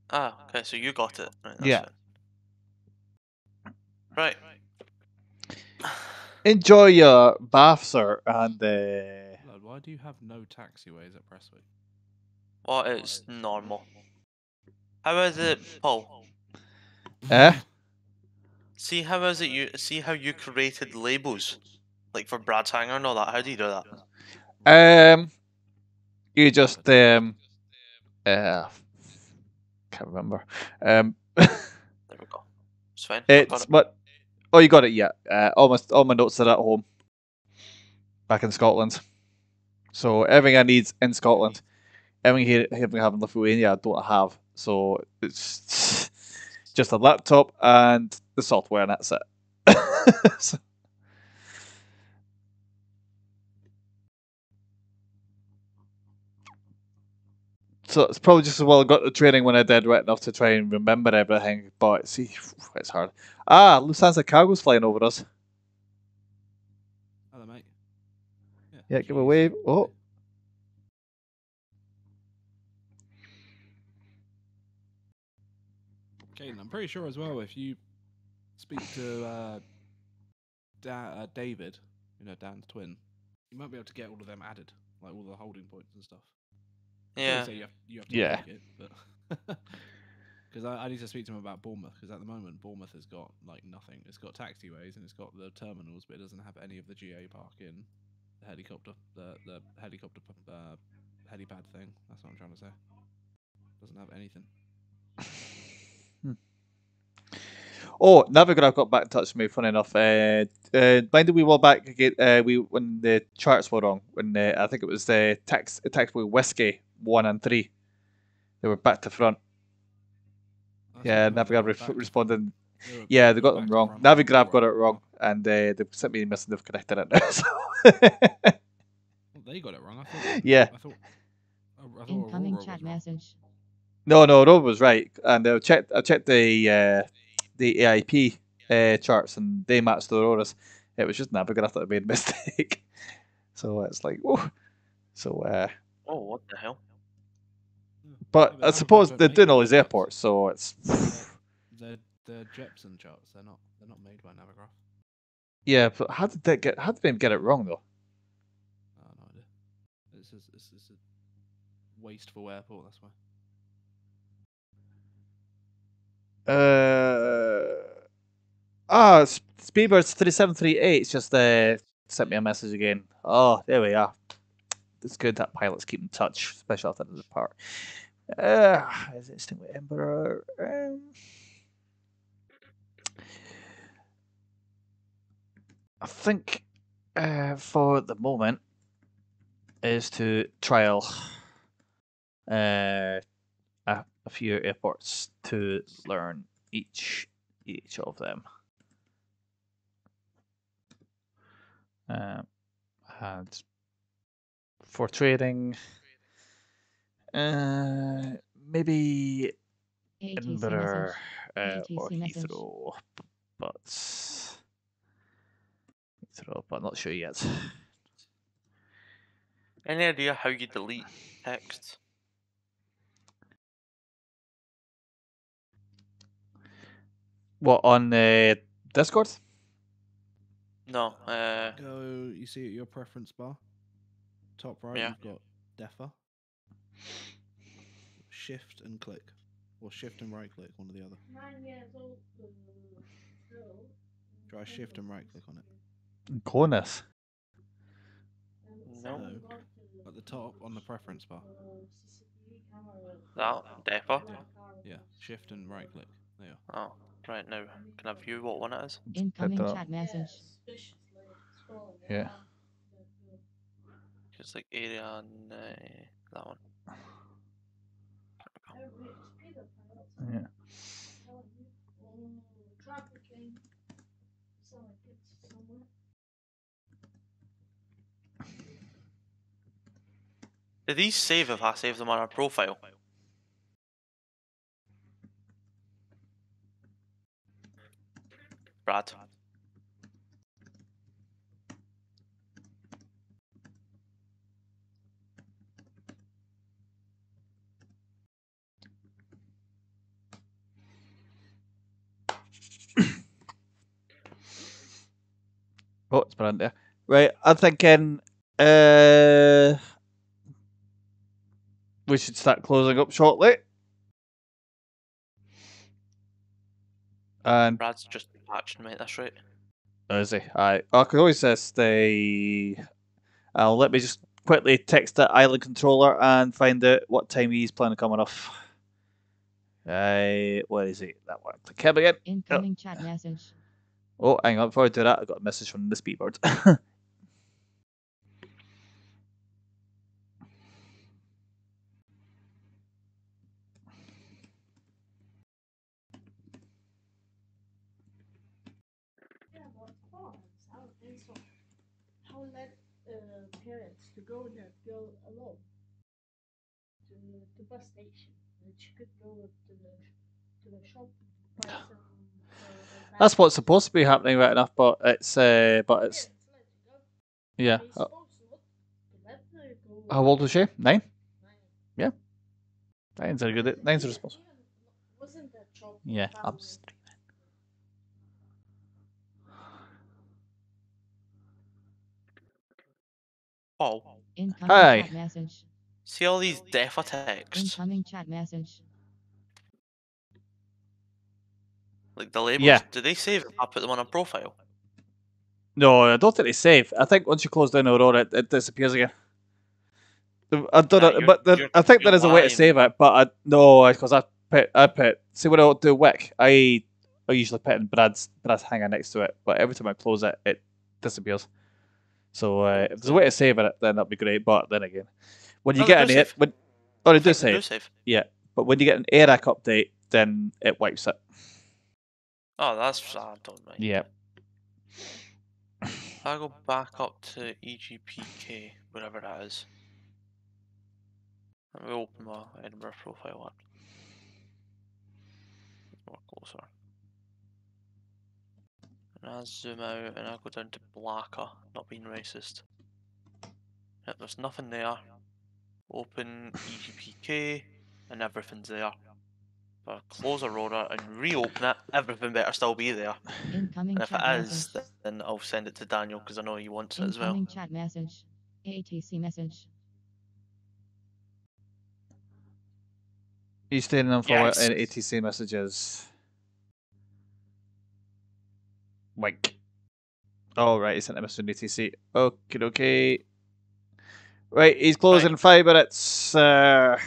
L: Ah, okay, so you got it. Right,
A: Yeah.
L: fine. Right.
A: Enjoy your bath, sir, and uh,
C: Lord, why do you have no taxiways at Prestwick?
L: Well, it's normal. How is it, Paul?
A: eh?
L: See how is it you see how you created labels, like for Brad's hanger and all that. How do you do that?
A: Um, you just um, uh, can't remember. Um,
L: There we go. It's fine.
A: It's
L: it.
A: what? Oh, you got it. Yeah. Uh, almost all my notes are at home, back in Scotland. So everything I need in Scotland, everything here, everything I have in Lithuania, I don't have. So it's just a laptop and the software, and that's it. So- So it's probably just as well I got the training when I did right enough to try and remember everything. But see, it's hard. Ah, Lufthansa cargo's flying over us.
C: Hello, mate.
A: Yeah, give a wave. Oh,
C: Caden, I'm pretty sure as well if you speak to uh, da- uh, David, you know Dan's twin, you might be able to get all of them added, like all the holding points and stuff.
L: Yeah.
C: say you have, you have to
A: Yeah.
C: make it, but because I, I need to speak to him about Bournemouth because at the moment Bournemouth has got like nothing. It's got taxiways and it's got the terminals, but it doesn't have any of the GA parking, the helicopter, the the helicopter uh, helipad thing. That's what I'm trying to say. Doesn't have anything.
A: Oh, Navigraph got back in touch with me. Funny enough, uh, uh, mind a wee while back again, uh, we when the charts were wrong. When uh, I think it was the tax taxway whiskey one and three, they were back to front. yeah, Navigraph re- responded. Yeah, they got them wrong. Navigraph got it wrong, and uh, they sent me a message. They've corrected it now. So.
C: Well, they got it wrong. I thought.
A: Yeah.
C: I thought. I, I thought
D: Incoming
C: Aurora
D: chat message.
A: No, no, Rob was right, and I checked. I checked the uh, the AIP uh, charts, and they matched the Auroras. It was just Navigraph that made a mistake. so it's like, whoa. So, uh,
L: Oh, what the hell?
A: but I suppose they're doing all these airports, so it's
C: They're they're Jeppesen charts. They're not they're not made by Navigraph.
A: yeah. But how did they get? How did they get it wrong though?
C: Oh, no idea. This is this is a wasteful airport. That's why.
A: Uh, ah, S- Speedbirds thirty seven three eight. It's just uh, sent me a message again. Oh, there we are. It's good that pilots keep in touch, especially after the part. Uh, is it Stingray Emperor? Um, I think uh, for the moment is to trial uh, a, a few airports to learn each each of them. Um, and for trading, uh, maybe
D: ATC
A: Edinburgh uh, or
D: ATC message.
A: Heathrow, but Heathrow, but not sure yet.
L: Any idea how you delete text?
A: What on uh, Discord?
B: No. Uh,
C: Go. You see your preference bar, top right.
B: Yeah.
C: You've got DEFA. Shift and click, or shift and right click, one or the other.
E: Nine years old uh, girl.
C: Try shift and right click on it.
A: Corners.
B: No.
C: At the top on the preference bar.
B: That Defa.
C: Yeah. Shift and right click. There. you
B: Oh, right now. Can I view what one it is?
D: Incoming
A: that
D: chat message.
A: Yeah.
B: Just like area and uh, that one.
A: Yeah.
E: Trafficking. So I get somewhere.
B: Do these save if I save them on our profile? Brad.
A: Oh, it's brilliant there. Right, I'm thinking uh, we should start closing up shortly. And
B: Brad's just patching, mate. That's right.
A: Oh, is he? Aye. I could always just stay. Uh, let me just quickly text the island controller and find out what time he's planning on coming off. Aye, where is he? That one. Click him again.
D: Incoming chat message.
A: Oh, hang on. Before I do that, I got a message from the speedboard.
E: Yeah, but farms, I don't think so. How let uh, parents to go there go alone to the bus station? That she could go to the to the shop. uh,
A: That's what's supposed to be happening right enough, but it's uh, but it's yeah. Uh, how old was she? Nine. Yeah. Nine's a good. Nine's a
E: that shop
A: Yeah, I'm
E: it?
B: Oh.
D: Incoming
A: Hi.
D: chat message.
B: See all these defa attacks.
D: Incoming chat message.
B: Like the labels?
A: Yeah.
B: Do they save if I put them on a profile?
A: No, I don't think they save. I think once you close down Aurora, it, it disappears again. I don't
B: Nah,
A: know,
B: you're-
A: but there,
B: you're-
A: I think there
B: you're
A: is a way to
B: lying.
A: save it. But I no, because I put I put see when I do Wick, I I usually put in Brad's Brad's hanger next to it, but every time I close it, it disappears. So uh, if there's a way to save it, then that'd be great. But then again, when you
B: No,
A: get an air, when oh they do
B: think they do
A: save,
B: save.
A: yeah, but when you get an AIRAC update, then it wipes it.
B: Oh, that's I don't mind.
A: Yeah.
B: I go back up to EGPK, whatever that is. Let me open my Edinburgh profile up. More closer. And I zoom out and I go down to Blacker, not being racist. Yep, there's nothing there. Open EGPK and everything's there. But I close Aurora and reopen it, everything better still be there.
D: Incoming
B: And if
D: chat
B: it is,
D: message.
B: then I'll send it to Daniel because I know he wants it as well.
D: Incoming chat message. ATC message.
A: You staying on for
B: Yes.
A: any ATC messages? Wink. Oh, right, he sent a message on ATC. Okay, okay. Right, he's closing in five minutes. Uh,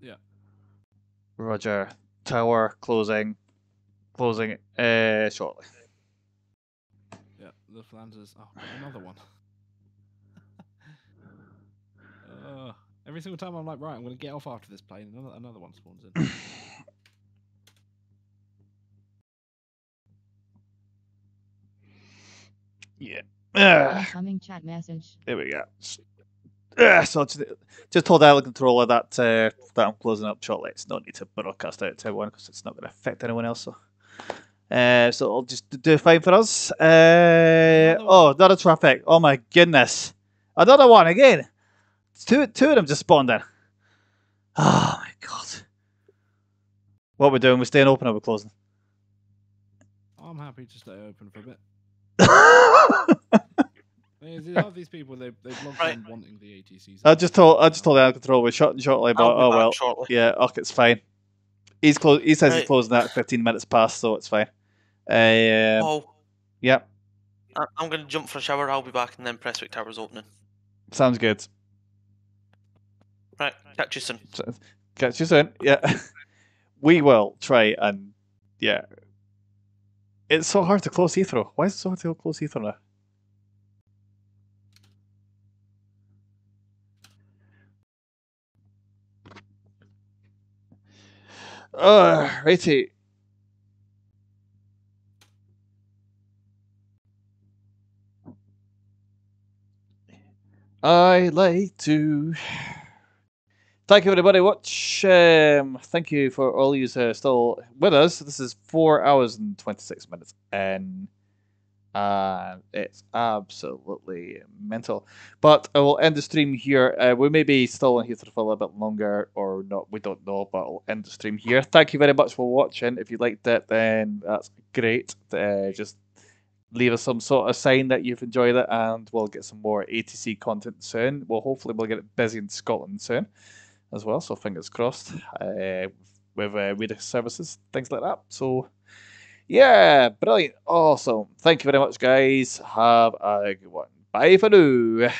C: Yeah.
A: Roger. Tower closing. Closing uh, shortly.
C: Yeah, the Flanders. Oh, another one. uh, every single time I'm like, right, I'm going to get off after this plane. Another, another one spawns in.
A: Yeah. Ah,
D: Incoming chat message.
A: there we go. Ah, so just, just told Island Controller that uh, that I'm closing up shortly. It's no need to broadcast out to everyone because it's not going to affect anyone else. So, uh, so I'll just do fine for us. Uh, oh, another traffic. Oh my goodness, another one again. Two, two of them just spawned in. Oh my god. What we're doing? We're staying open or we're closing?
C: I'm happy to stay open for a bit. Thing is, half these people they they've logged
B: Right.
C: in wanting the ATCs.
A: I just told I just told the control we're shutting shortly, but oh well.
B: shortly.
A: Yeah, okay, it's fine. He's close. He says he's
B: Right.
A: closing at 15 minutes past, so it's fine. Um,
B: Paul,
A: Yep,
B: I- I'm going to jump for a shower. I'll be back, and then Prestwick Tower's opening.
A: sounds good.
B: Right, catch you soon.
A: Catch you soon. Yeah, we will try and yeah. It's so hard to close Heathrow. Why is it so hard to close Heathrow now? Uh, righty. I like to thank you everybody watch. Um, thank you for all you uh, still with us. This is four hours and twenty six minutes, and uh, it's absolutely mental. But I will end the stream here. Uh, we may be still on here for a little bit longer, or not. We don't know, but I'll end the stream here. Thank you very much for watching. If you liked it, then that's great. Uh, just leave us some sort of sign that you've enjoyed it, and we'll get some more ATC content soon. Well, hopefully, we'll get it busy in Scotland soon as well. So fingers crossed uh, with uh, reader services, things like that. So yeah, brilliant, awesome. Thank you very much, guys. Have a good one. Bye for now.